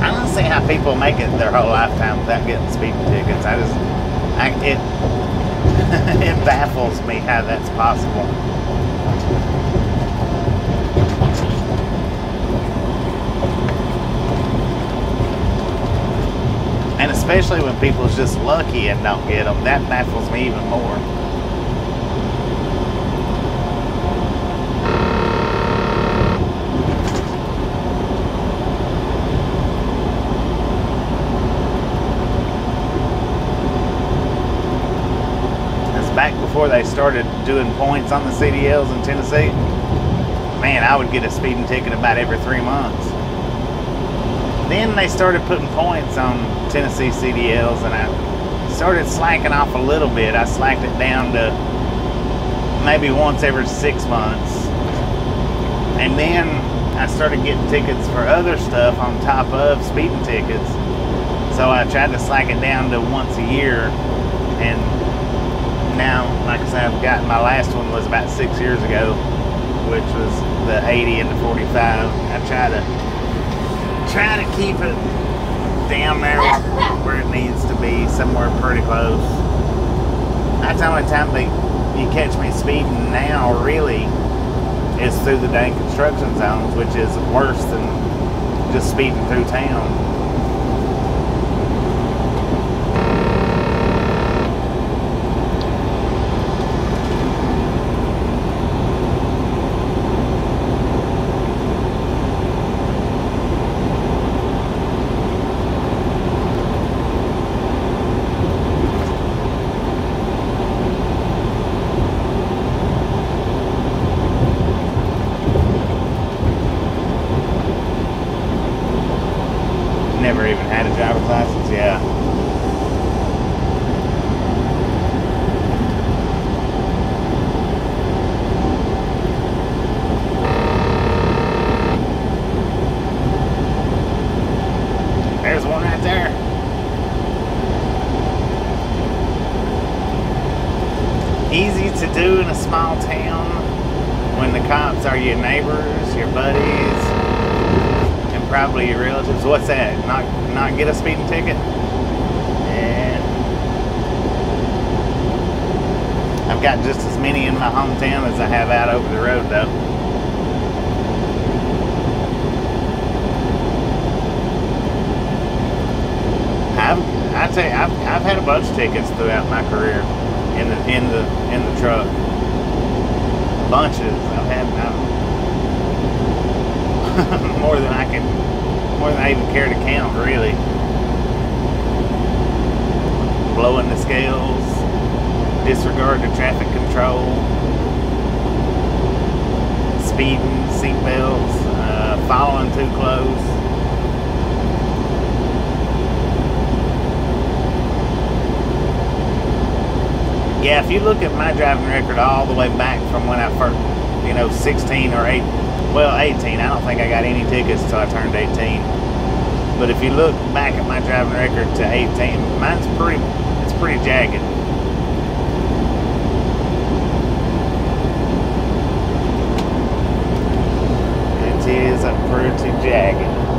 I don't see how people make it their whole lifetime without getting speeding tickets. I just, I, it, *laughs* it baffles me how that's possible. And especially when people's just lucky and don't get them, that baffles me even more. It's back before they started doing points on the CDLs in Tennessee. Man, I would get a speeding ticket about every three months. Then they started putting points on Tennessee CDLs, and I started slacking off a little bit. I slacked it down to maybe once every six months. And then I started getting tickets for other stuff on top of speeding tickets. So I tried to slack it down to once a year. And now, like I said, I've got my last one was about six years ago, which was the 80 and the 45. I try to try to keep it down there where it needs to be, somewhere pretty close. That's the only time they, you catch me speeding now, really, is through the dang construction zones, which is worse than just speeding through town. If you look at my driving record all the way back from when I first, you know, 16 or 8, well, 18, I don't think I got any tickets until I turned 18. But if you look back at my driving record to 18, mine's pretty, it's pretty jagged. It is a pretty jagged.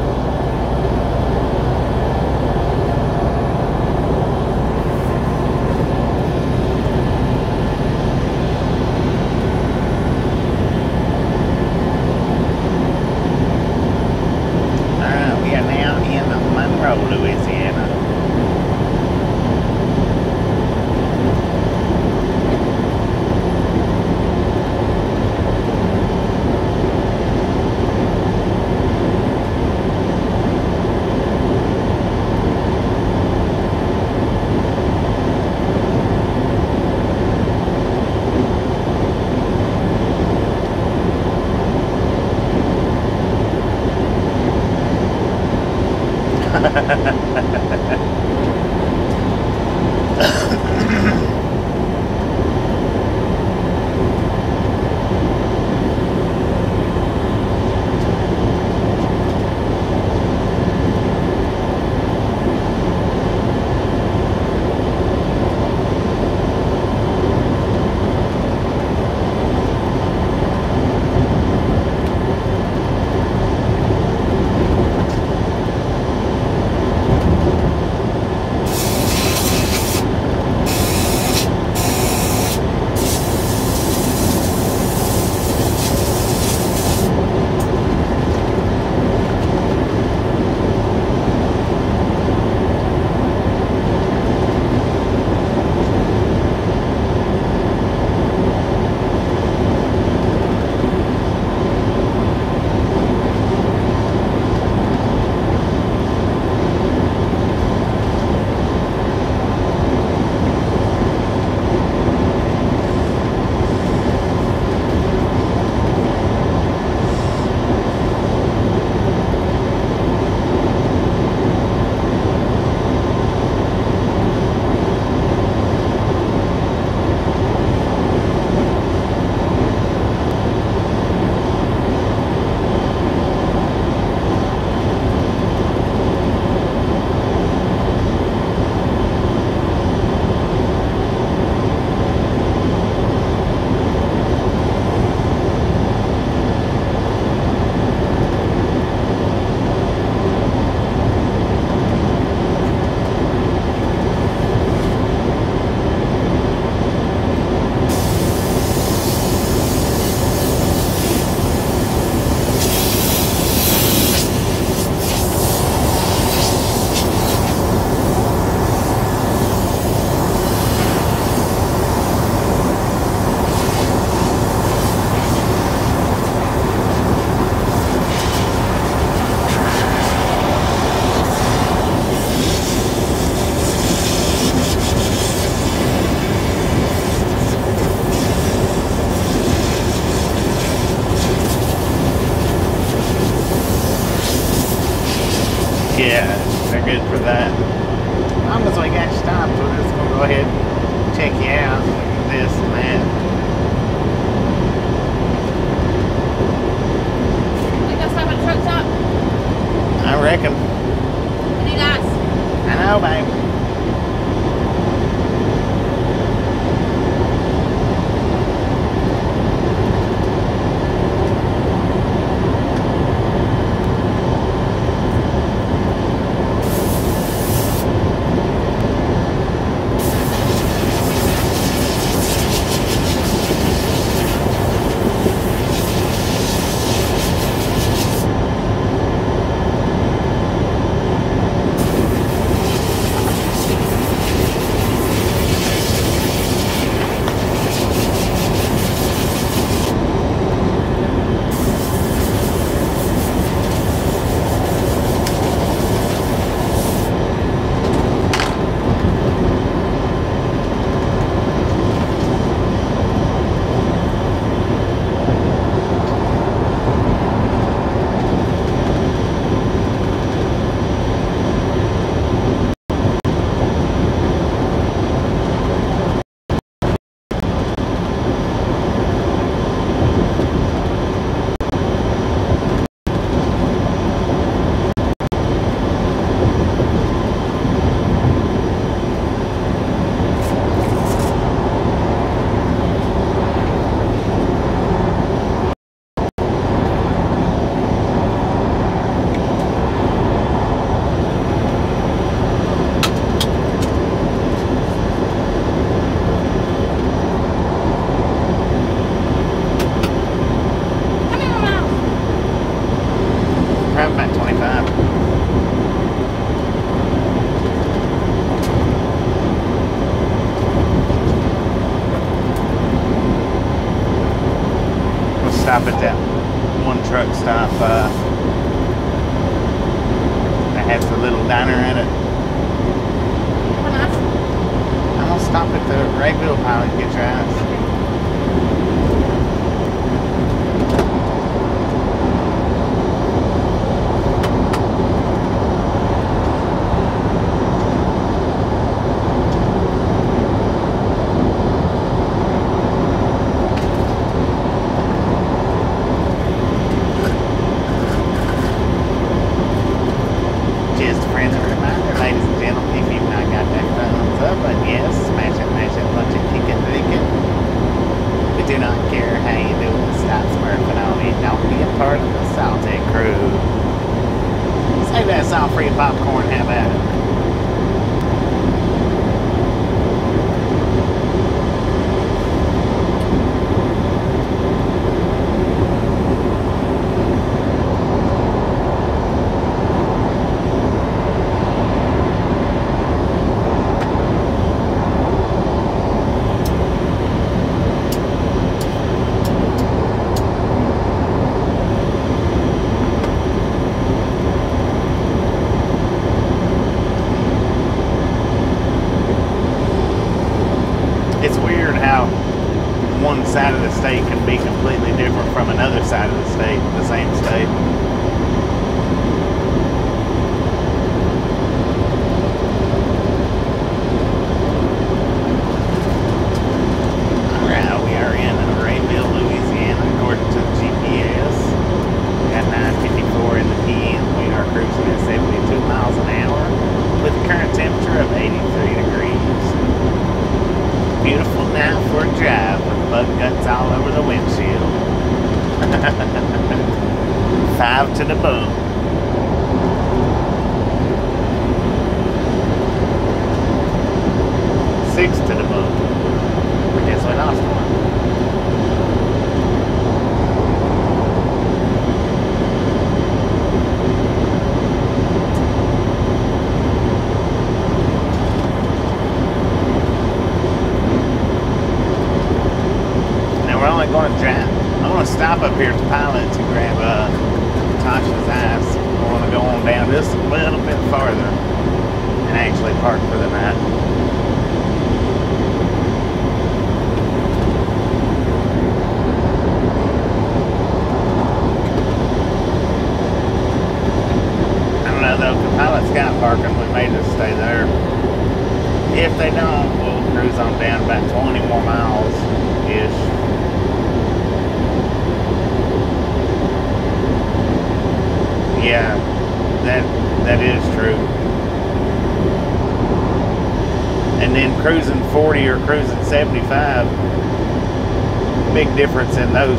In those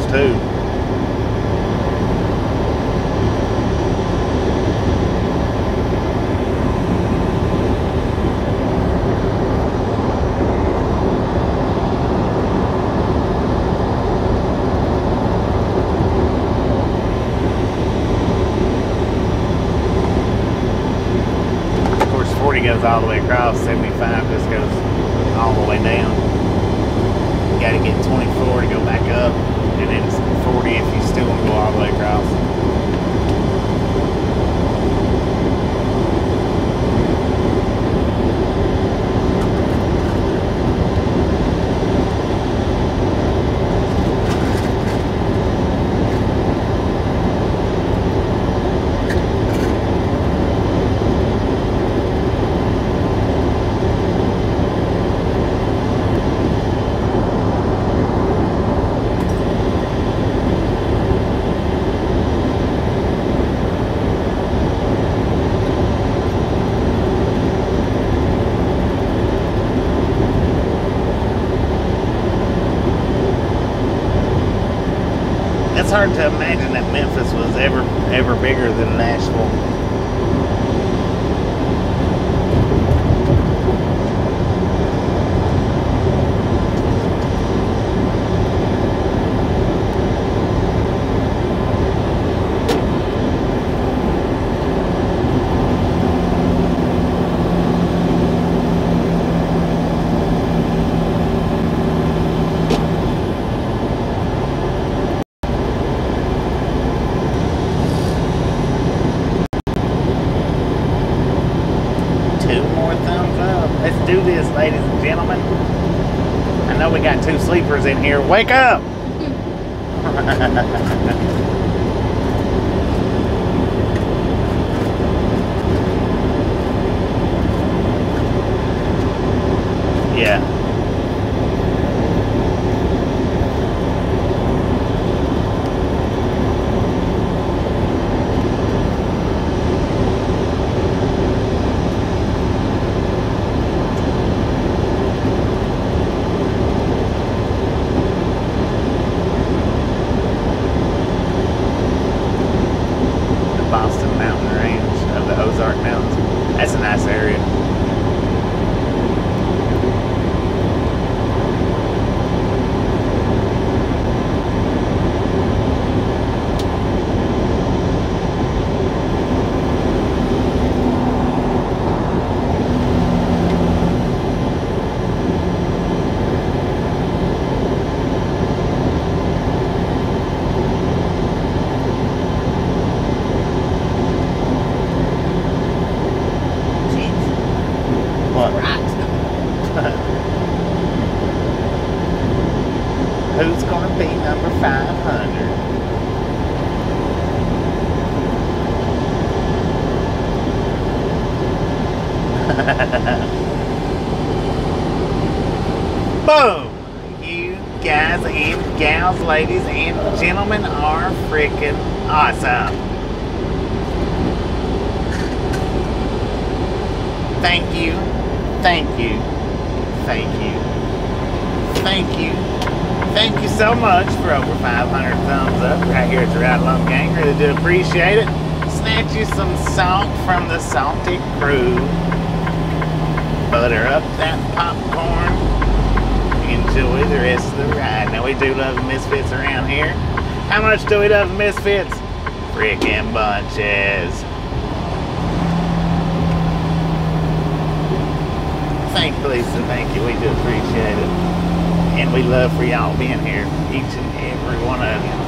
Wake up! Misfits? Freaking bunches. Thank you, Lisa. Thank you. We do appreciate it. And we love for y'all being here, each and every one of you.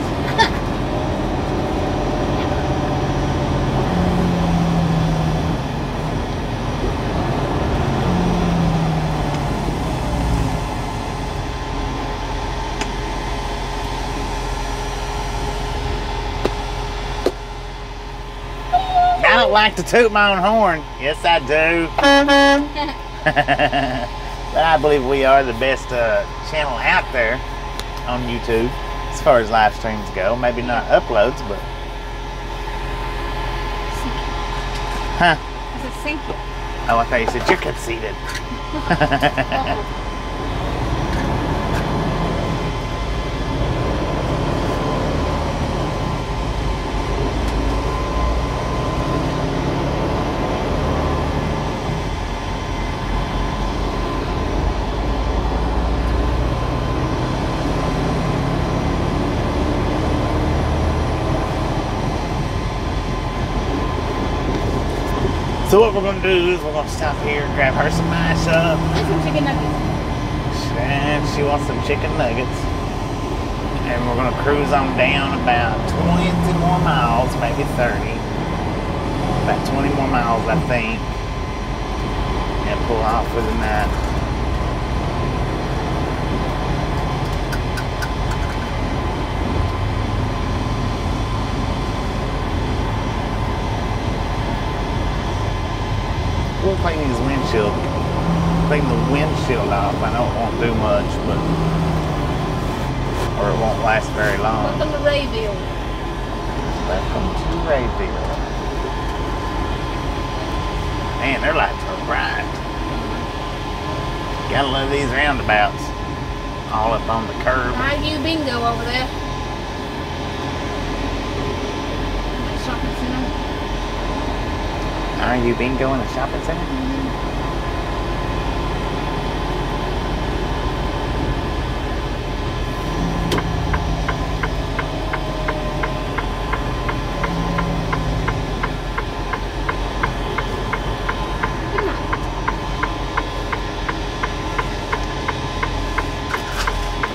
I don't like to toot my own horn. Yes, I do. *laughs* but I believe we are the best uh, channel out there on YouTube as far as live streams go. Maybe not uploads, but huh? I said, thank you. Oh, I thought you said you're conceited. *laughs* So what we're gonna do is we're gonna stop here, and grab her some mash up, And some chicken nuggets. and she wants some chicken nuggets. And we're gonna cruise on down about 20 more miles, maybe 30. About 20 more miles, I think. And pull off for the night. Clean these windshield, clean the windshield off. I know it won't do much, but or it won't last very long. Welcome to Rayville. Welcome to Rayville. Man, their lights are bright. Gotta love these roundabouts. All up on the curb. IU Bingo over there. Shopping center. Are you bingo in a shopping center? Good night.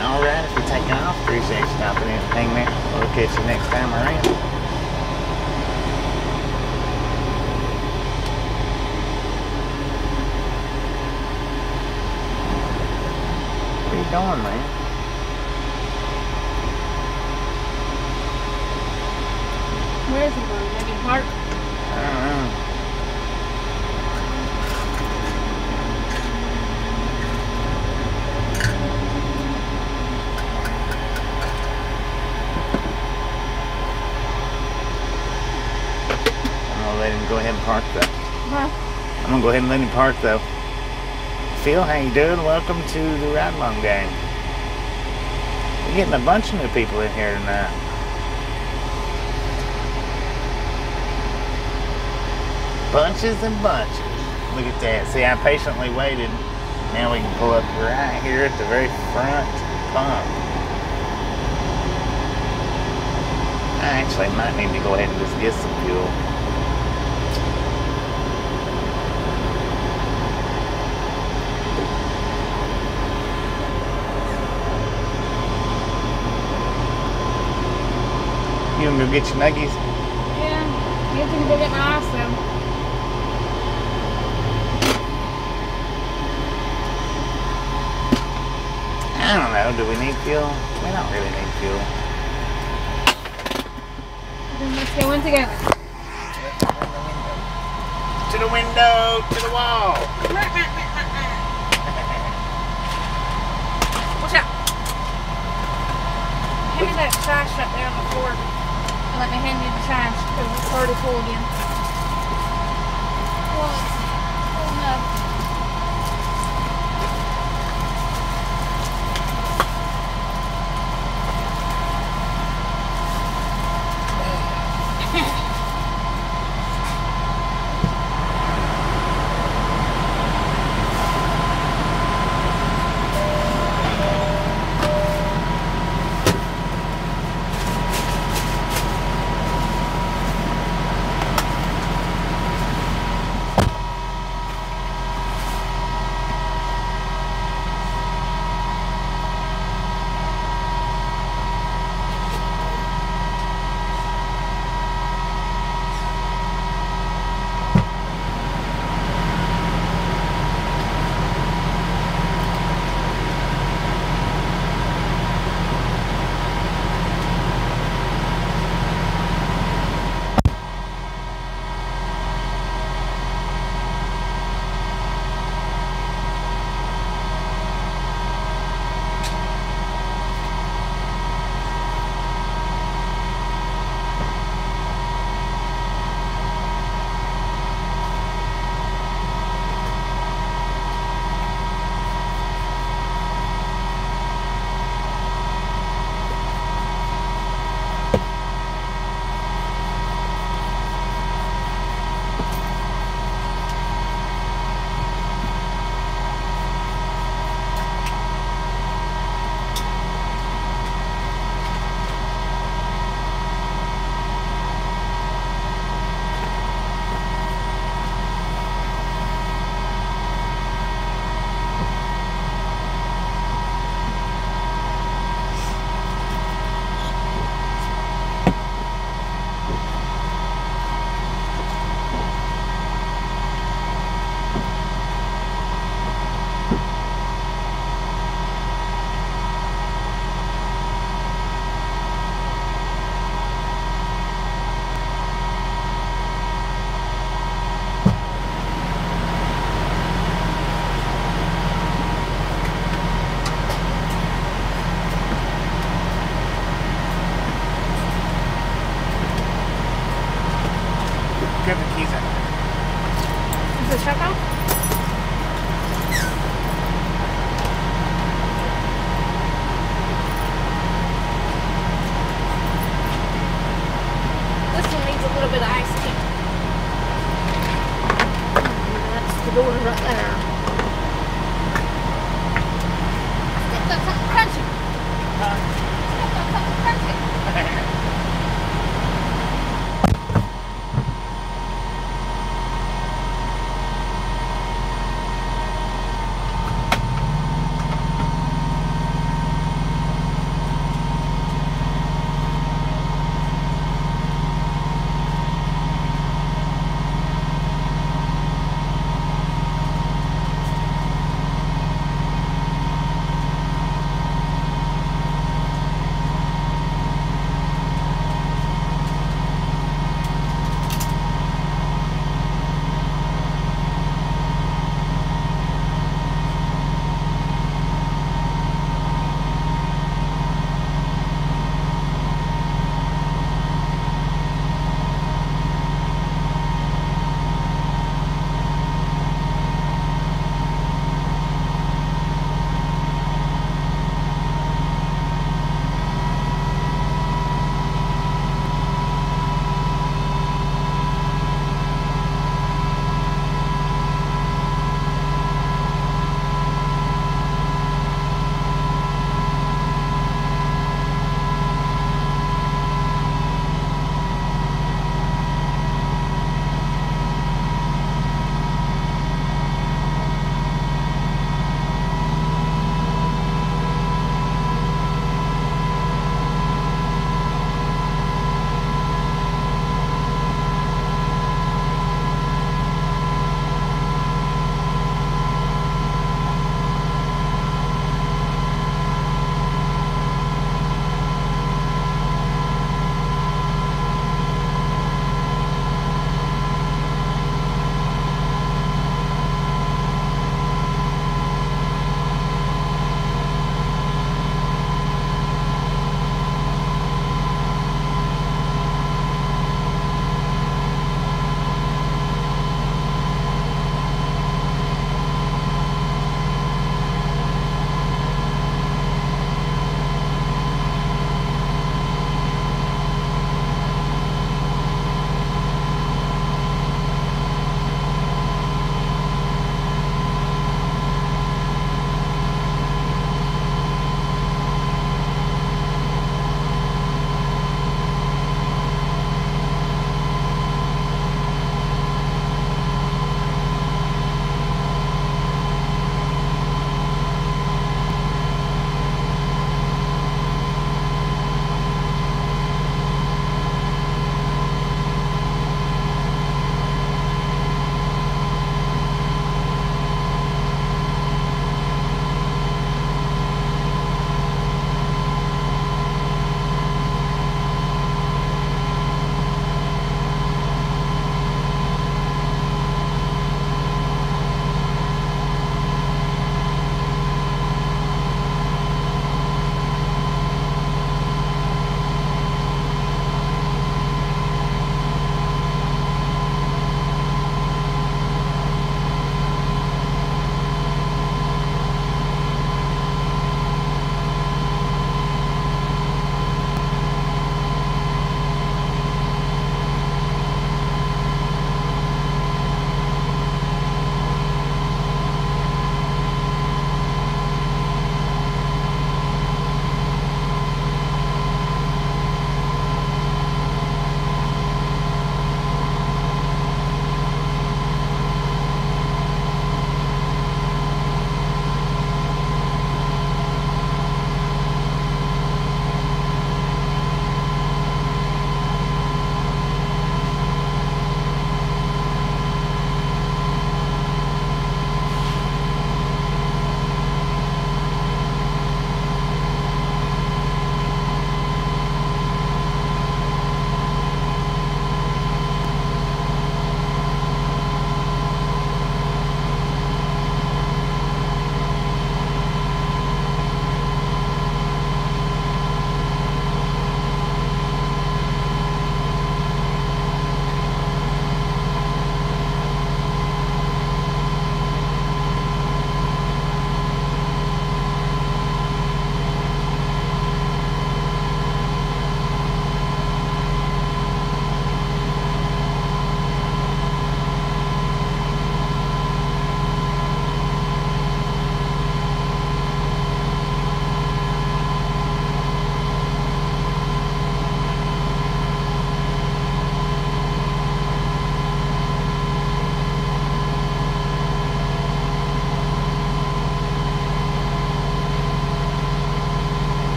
All right, if you're taking off, appreciate you stopping in and hanging out. We'll catch you next time around. going, man? Where is he going? Maybe park? I don't know. I'm gonna let him go ahead and park though. Huh? I'm gonna go ahead and let him park though. Phil, how you doing? Welcome to the Ride Along gang. We're getting a bunch of new people in here tonight. Bunches and bunches. Look at that. See, I patiently waited. Now we can pull up right here at the very front pump. I actually might need to go ahead and just get some fuel. You gonna go get your nuggies? Yeah. You go get my ice though. I don't know. Do we need fuel? We don't really need fuel. Then let's go in together. To the window, to the wall. Watch out. Hand me that trash up there on the floor. Let me hand you the trash because it's already full again.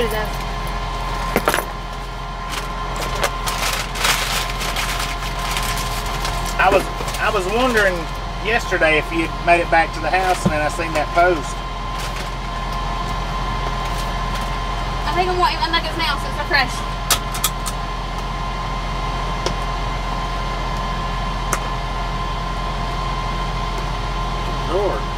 See what it does. I was I was wondering yesterday if you'd made it back to the house, and then I seen that post. I think I'm wanting my nuggets now since they're fresh. Lord.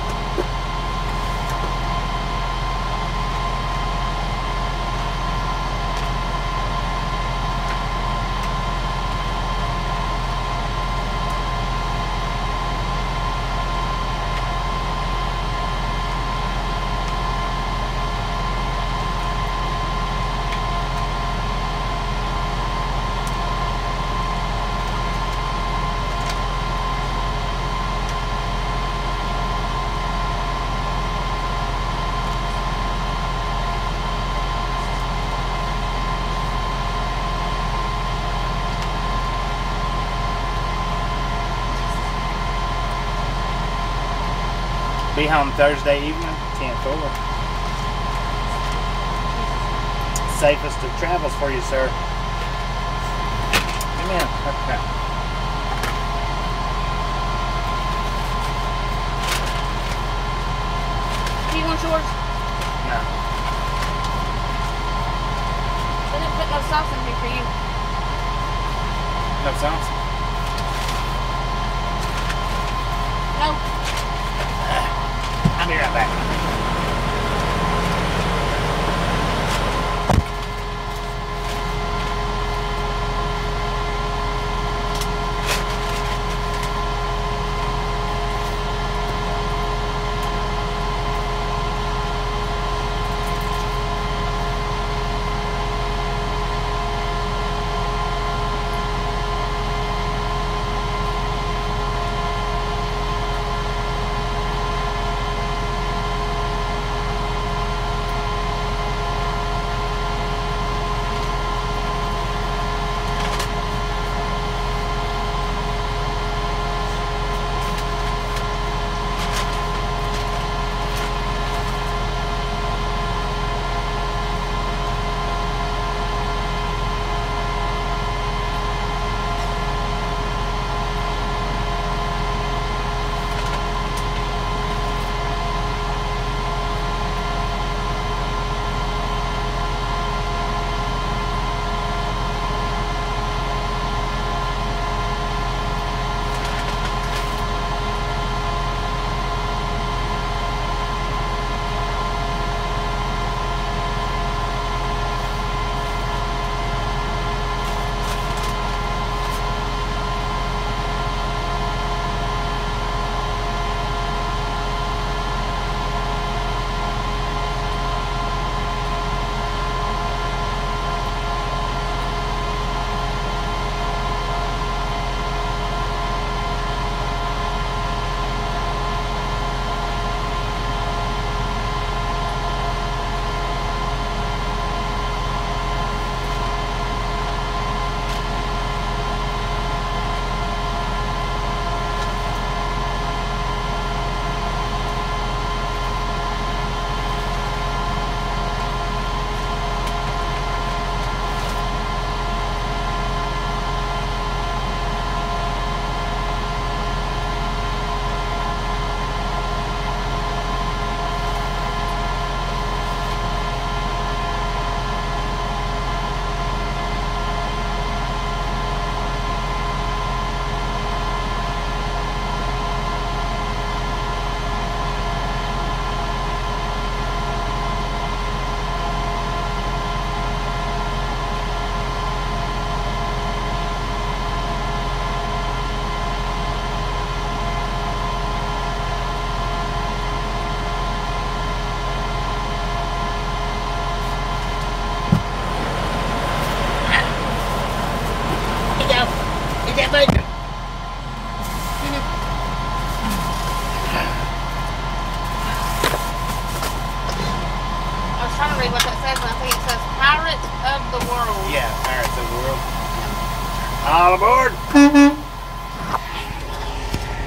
Be home Thursday evening, 10 4. Safest of travels for you, sir. Amen. Okay. Do you want yours? No. They didn't put no sauce in here for you. No sauce?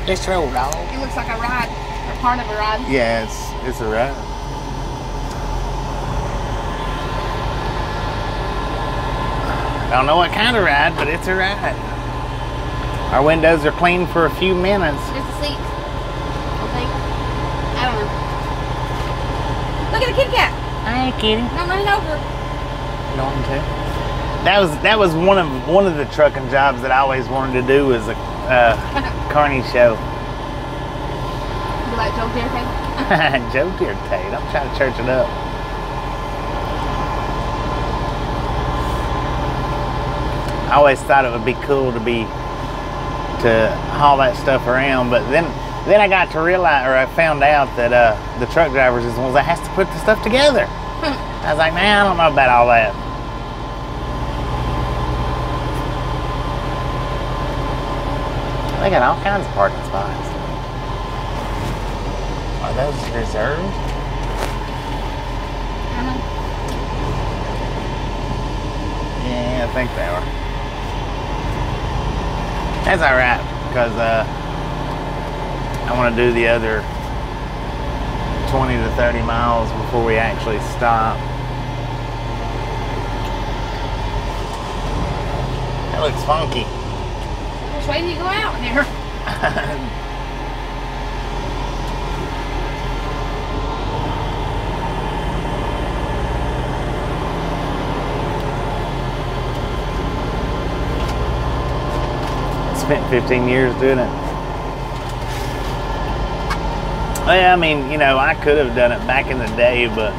Let's roll, dog. It looks like a ride, or part of a ride. Yeah, it's it's a ride. I don't know what kind of ride, but it's a ride. Our windows are clean for a few minutes. Just the seats. I think. I don't know. Look at the kitty cat. Hey, kitty. I'm running over. Going to? That was that was one of one of the trucking jobs that I always wanted to do was a uh, *laughs* carny show. You like Joe Dirt thing? *laughs* Joe Deer Tate. I'm trying to church it up. I always thought it would be cool to be to haul that stuff around, but then then I got to realize, or I found out that uh, the truck drivers is the ones that has to put the stuff together. *laughs* I was like, man, I don't know about all that. They got all kinds of parking spots. Are those reserved? I don't know. Yeah, I think they are. That's all right because uh, I want to do the other 20 to 30 miles before we actually stop. That looks funky. Which way do you go out here? *laughs* Spent 15 years doing it. Well, I mean, you know, I could have done it back in the day, but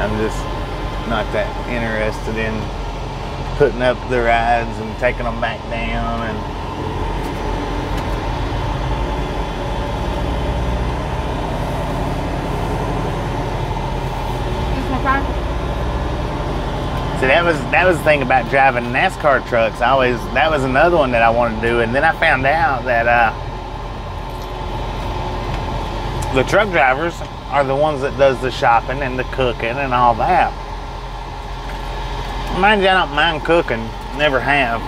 I'm just not that interested in putting up the rides and taking them back down and It's my car. See, that was that was the thing about driving NASCAR trucks. I always that was another one that I wanted to do, and then I found out that uh, the truck drivers are the ones that does the shopping and the cooking and all that. Mind you, I don't mind cooking. Never have.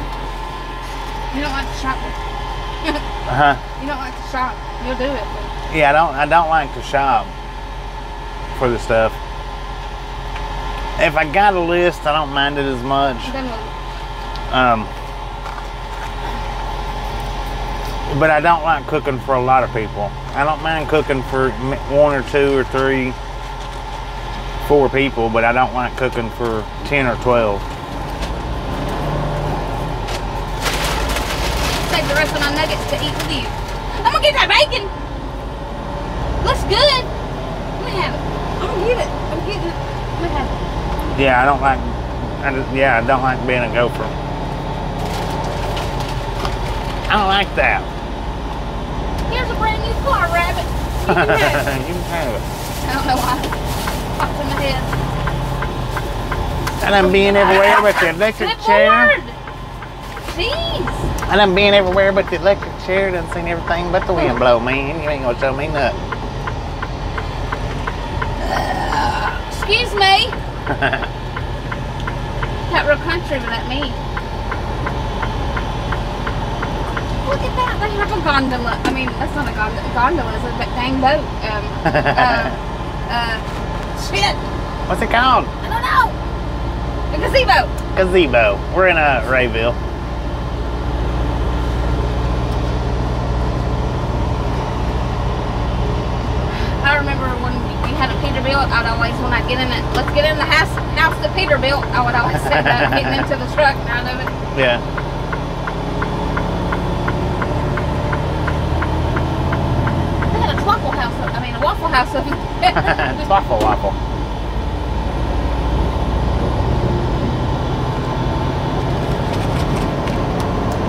You don't like to shop. Uh huh. *laughs* You don't like to shop. You'll do it. But Yeah, I don't. I don't like to shop for the stuff. If I got a list, I don't mind it as much. Um, but I don't like cooking for a lot of people. I don't mind cooking for one or two or three, four people, but I don't like cooking for 10 or 12. save the rest of my nuggets to eat with you. I'm gonna get that bacon. Looks good. Let me have it. I'm gonna get it. I'm getting it. Let me have it. Yeah, I don't like, I just, yeah, I don't like being a gopher. I don't like that. Here's a brand new car, rabbit. *laughs* You can have it. you can have it. I don't know why. And I'm being everywhere but the electric Good chair. Jeez. And I'm being everywhere but the electric chair. Done seen everything but the wind blow, man. You ain't gonna show me nothing. Excuse me. *laughs* Got real country with that meat. Look at that. They have a gondola. I mean, that's not a gondola. Gondola is a dang boat. Um, *laughs* uh, uh, shit. What's it called? I don't know. A gazebo. Gazebo. We're in a uh, Rayville. I remember when we had a Peterbilt, I'd always, when I'd get in it, let's get in the house, house that Peter built, I would always say that, getting into the truck and it. Yeah. They had a waffle house, I house of *laughs* it's waffle waffle.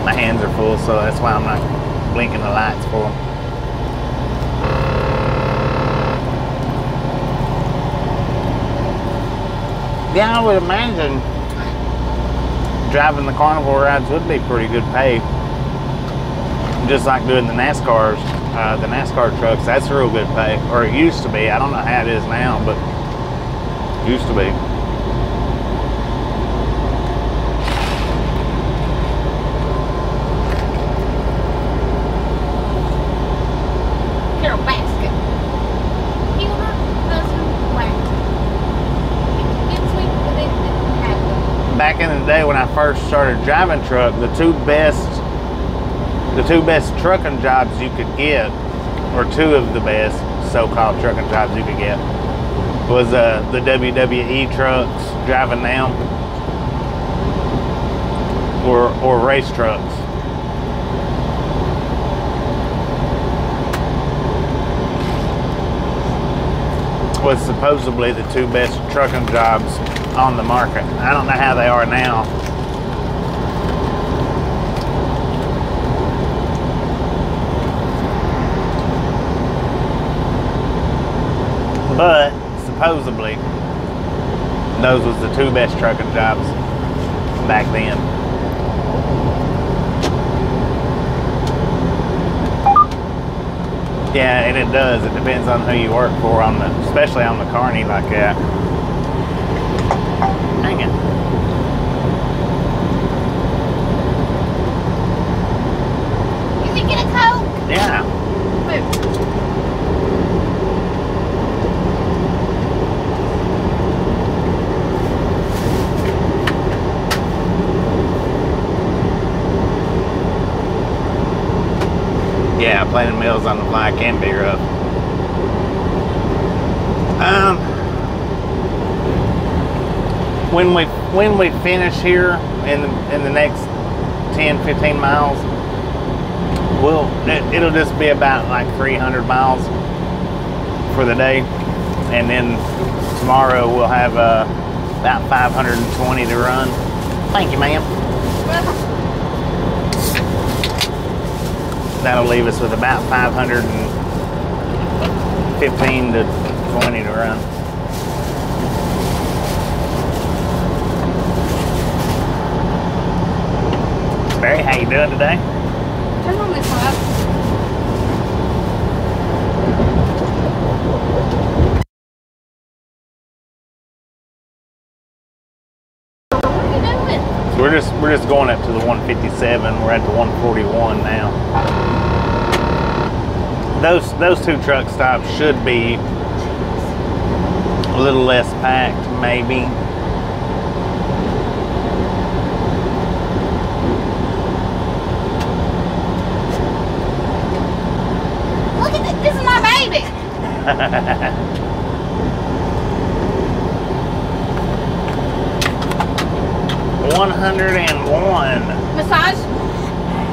My hands are full, so that's why I'm not blinking the lights for them. Yeah, I would imagine driving the carnival rides would be pretty good pay. Just like doing the NASCARs, uh, the NASCAR trucks, that's a real good pay, or it used to be. I don't know how it is now, but Used to be. Carol Basket. Hilda Hudson Wagner. It's sweet, but it didn't have them. Back in the day when I first started driving truck, the two best the two best trucking jobs you could get, or two of the best so-called trucking jobs you could get, was uh, the WWE trucks driving them, or or race trucks. Was supposedly the two best trucking jobs on the market. I don't know how they are now. But supposedly, those was the two best trucking jobs back then. Yeah, and it does. It depends on who you work for, on the especially on the carney like that. Hang it. You can get a Coke. Yeah. Move. Yeah, planning meals on the fly can be rough. Um, when we when we finish here in the, in the next 10, 15 miles, we'll it, it'll just be about like 300 miles for the day, and then tomorrow we'll have uh, about 520 to run. Thank you, ma'am. That'll leave us with about 515 to 20 to run. Barry, how you doing today? Turn on this light. What are you doing? We're just we're just going up to the 157. We're at the 141 now. Those those two truck stops should be a little less packed, maybe. Look at this. This is my baby. One hundred and one Massage?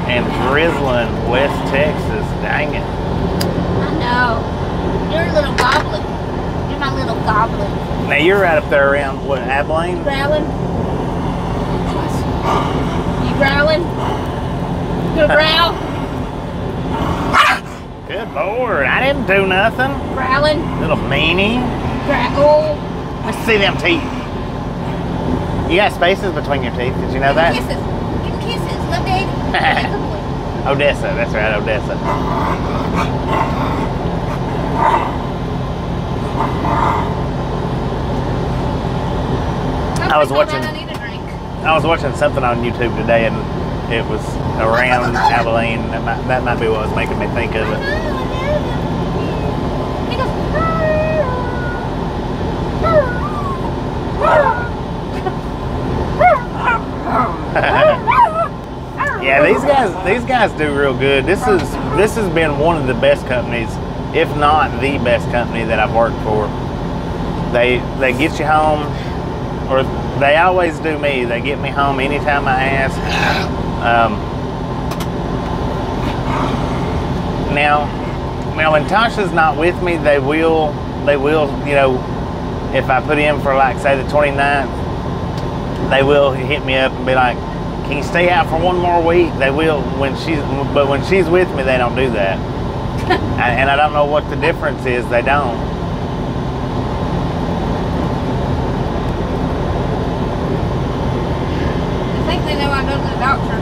and drizzling, West Texas. Dang it! Know. You're a little goblin. You're my little goblin. Now you're right up there around what Abilene? Growling? You growling? You growl? *laughs* Good lord, I didn't do nothing. Growling? Little meanie. Growl? Oh. Let's see them teeth. You got spaces between your teeth. Did you know that? Kisses. Give kisses. Love daddy. Yeah, good boy. Odessa. That's right, Odessa. I was watching- I need a drink. I was watching something on YouTube today, and it was around Abilene. That might, that might be what was making me think of it. know, I know. He goes. Yeah, these guys these guys do real good. This is this has been one of the best companies, if not the best company that I've worked for. They they get you home, or they always do me. They get me home anytime I ask. Um, now, now when Tasha's not with me, they will they will you know if I put in for like say the 29th, they will hit me up and be like, "Can you stay out for one more week?" They will when she's but when she's with me, they don't do that. And, and I don't know what the difference is. They don't. I think they know I go to the doctor.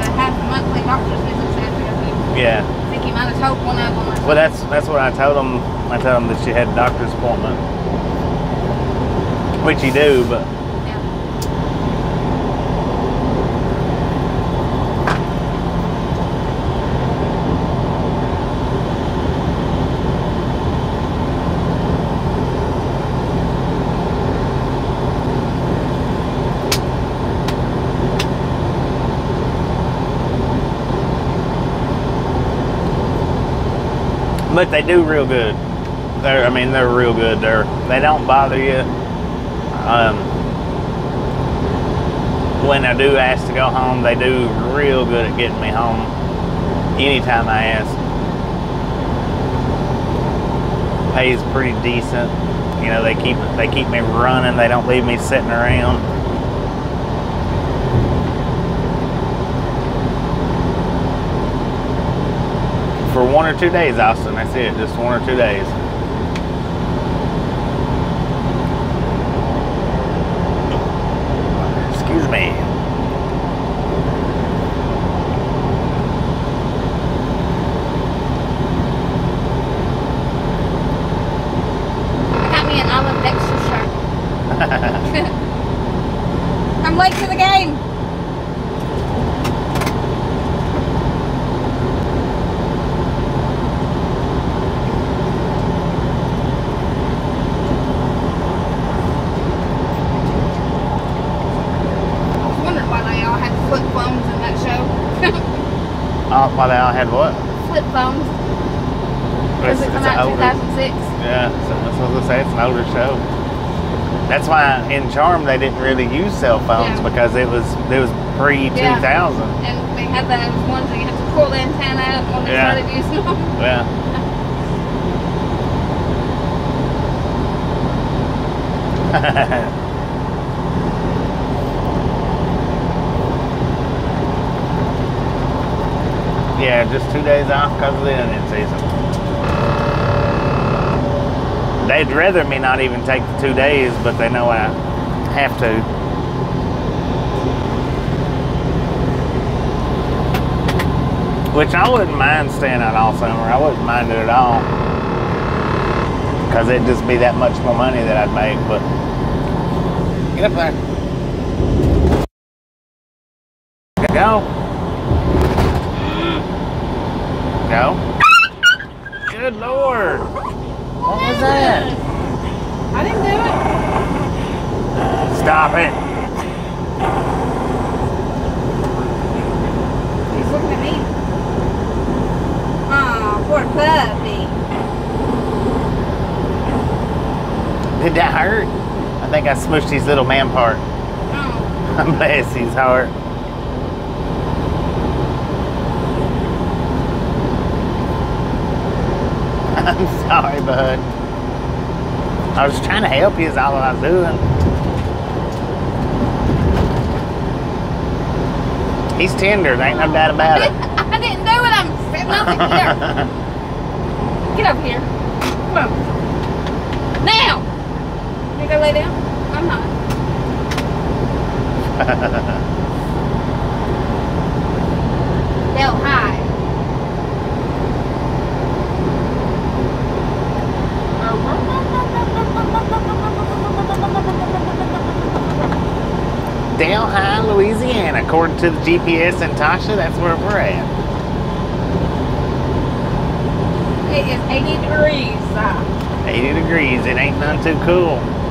I have the monthly doctor's I to go to. Yeah. I think he might have told one of them. Well, that's that's what I told them. I told them that she had a doctor's appointment. which you do, but but they do real good. They're, I mean, they're real good. They're they don't bother you. Um, when I do ask to go home, they do real good at getting me home anytime I ask. Pays pretty decent. You know, they keep they keep me running. They don't leave me sitting around. For one or two days, Austin. That's it. Just one or two days. Excuse me. I got me an Olive Dexter shirt. I'm late to the game. I was wondering why they all had flip phones in that show. Oh, well, they all had what? flip phones. Because it It's- came it's out in older- 2006. Yeah, so that's what I was gonna say. It's an older show. That's why in Charm they didn't really use cell phones Yeah. because it was it was pre two Yeah. thousand. And they had those ones that you have to pull the antenna out when they Yeah. started using them. Yeah. *laughs* yeah, just two days off because of the onion season. They'd rather me not even take the two days, but they know I have to. Which I wouldn't mind staying out all summer. I wouldn't mind it at all. Because it'd just be that much more money that I'd make. But get up there. Go. Go. Good lord. What was that? I didn't do it. Stop it. He's looking at me. Oh, poor puppy. Did that hurt? I think I smushed his little man part. Oh, *laughs* Bless his heart. *laughs* I'm sorry, bud. I was trying to help you is all I was doing. He's tender, there ain't no doubt about it. *laughs* I didn't do it. I'm sitting over here. Get over here. Come on. Now. You gonna lay down? High. Delhi, Louisiana, according to the GPS and Tasha, that's where we're at. It is 80 degrees. Uh, 80 degrees, it ain't none too cool.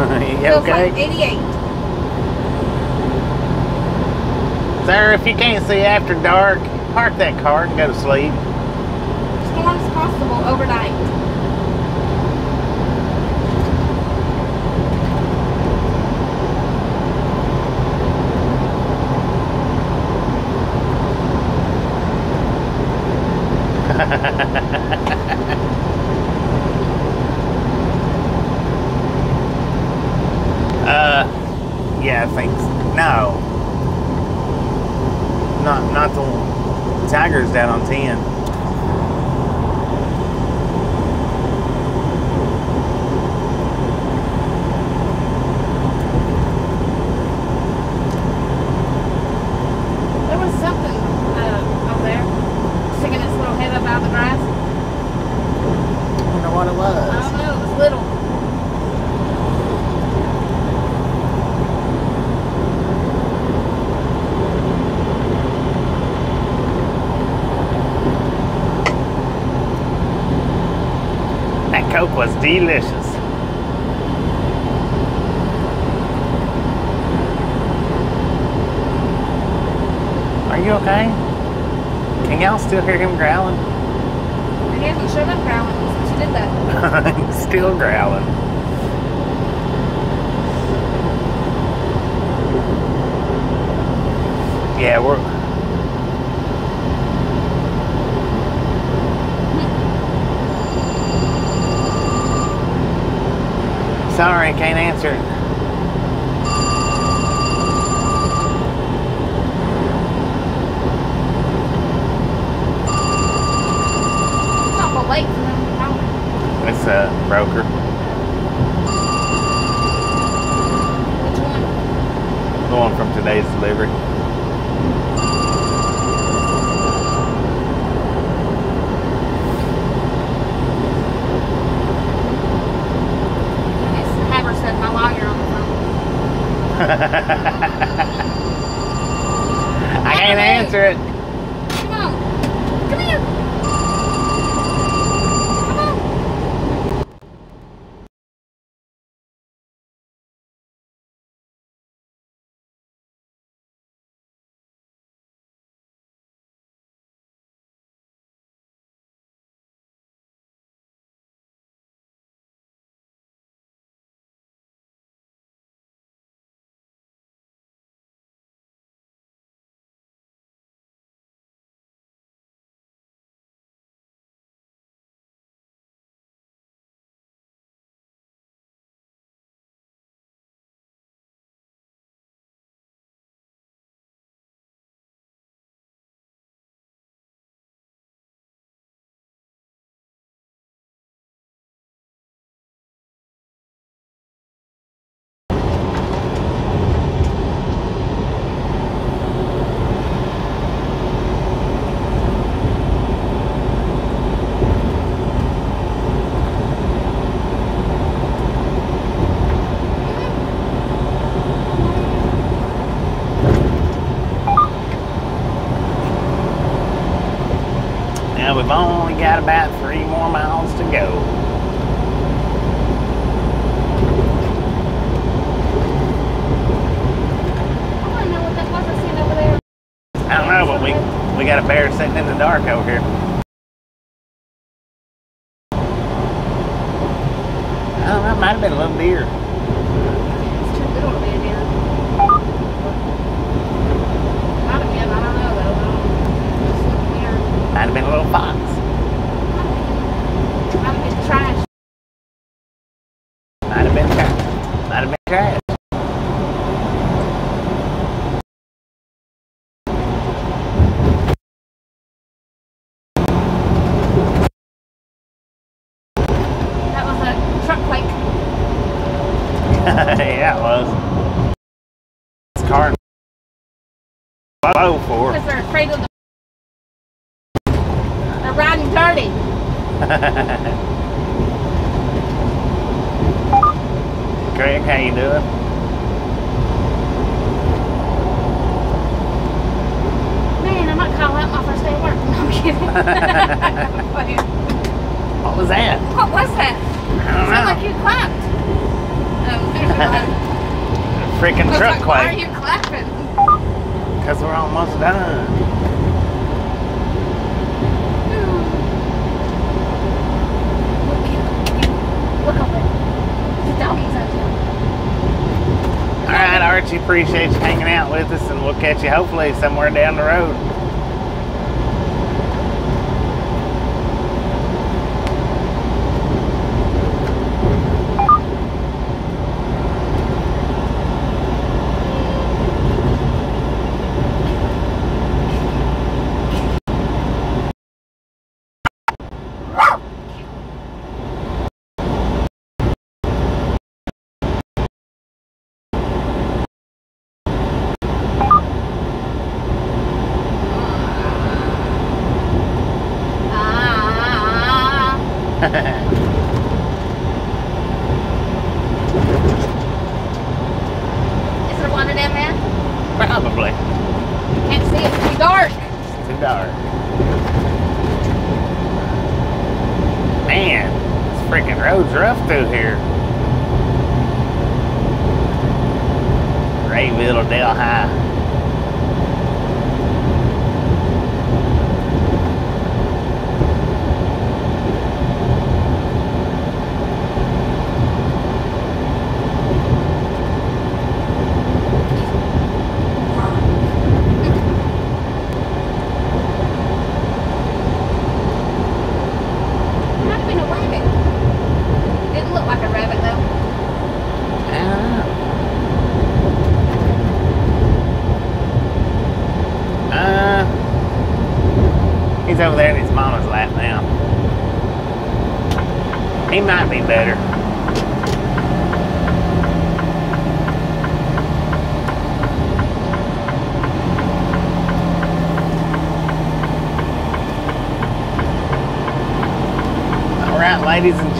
*laughs* you okay? like 88. Sir, if you can't see after dark, park that car and go to sleep. Storms possible overnight. Uh, *laughs* Tigers down on 10. hear him growl. dark out here. File for. Because they're afraid of the. Riding dirty. *laughs* Craig, how you doing? Man, I might call out my first day work. No, kidding. *laughs* what was that? What was that? I do like you clapped. *laughs* Um, freaking truck like, clap. Why are you clapping? because we're almost done. All right, Archie Appreciate you hanging out with us, and we'll catch you hopefully somewhere down the road.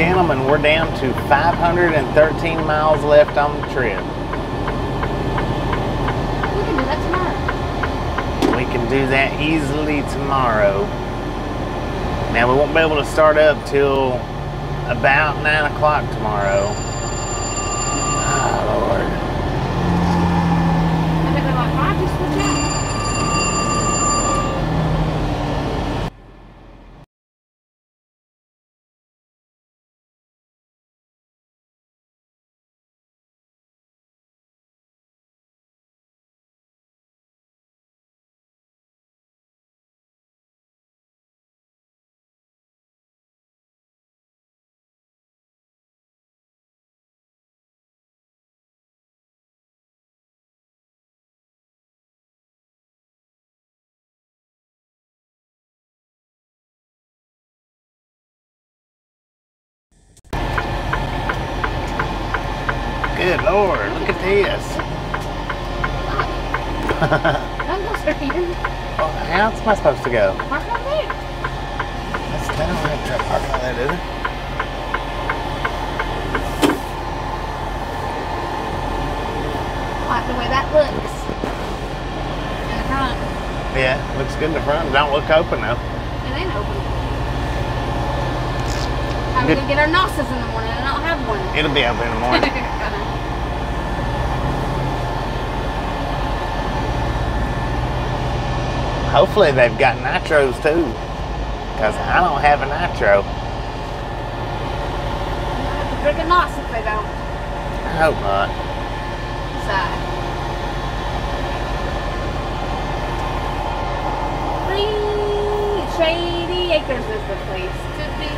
Gentlemen, we're down to 513 miles left on the trip. We can do that tomorrow. We can do that easily tomorrow. Now we won't be able to start up till about nine o'clock tomorrow. Oh Lord. I think they're like, why just switch out? Good Lord, look at this. Don't go straight in. Well, how else am I supposed to go? Park on there. That's, they don't have truck parking on there, do they? Like the way that looks. In the front. Yeah, looks good in the front. Don't look open though. It ain't open. I'm gonna get our nosses in the morning. I don't have one. It'll be open in the morning. *laughs* Hopefully they've got nitros too. Because I don't have a nitro. Drink a nos if they don't. I hope not. Free Shady Acres is the place to be.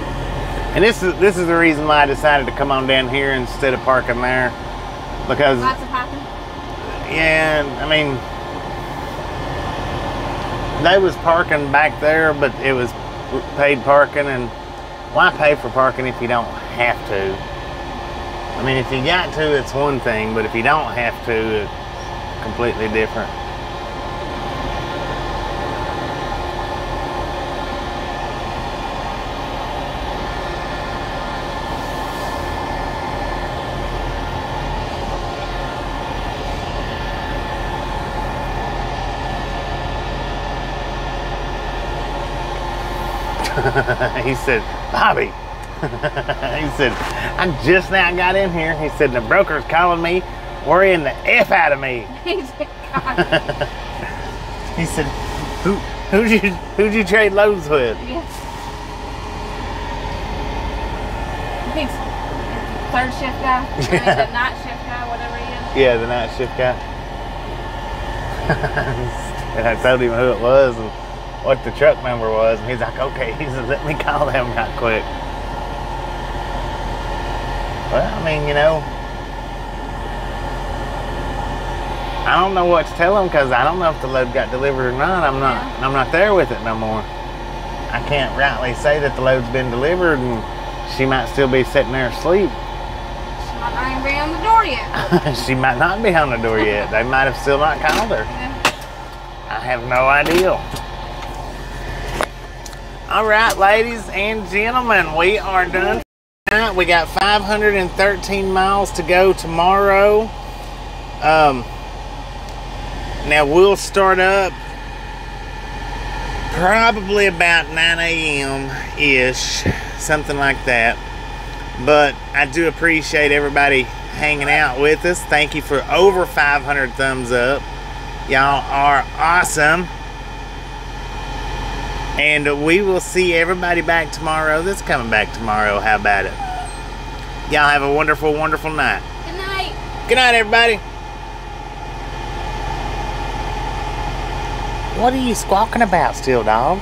And this is this is the reason why I decided to come on down here instead of parking there. Because Lots of parking. yeah, I mean they was parking back there, but it was paid parking and why pay for parking if you don't have to? I mean, if you got to, it's one thing, but if you don't have to, it's completely different. He said, Bobby. *laughs* he said, I just now got in here. He said, the broker's calling me, worrying the F out of me. *laughs* He's *laughs* God. He said, Who who'd you who'd you trade loads with? Yes. He's third shift guy. Mean, the night shift guy, whatever he is. Yeah, the night shift guy. and I told him who it was and what the truck number was, and he's like, okay, he said, let me call them right quick. Well, I mean, you know, I don't know what to tell them because I don't know if the load got delivered or not. I'm not, Yeah. I'm not there with it no more. I can't rightly say that the load's been delivered, and she might still be sitting there asleep. She might not even be on the door yet. *laughs* she might not be on the door yet. They might have still not called her. Yeah. I have no idea. All right, ladies and gentlemen, we are done. tonight. We got 513 miles to go tomorrow. Um, now we'll start up probably about 9 a.m. ish, something like that. But I do appreciate everybody hanging out with us. Thank you for over 500 thumbs up. Y'all are awesome. And we will see everybody back tomorrow. That's coming back tomorrow. How about it? Y'all have a wonderful, wonderful night. Good night. Good night, everybody. What are you squawking about, still dog?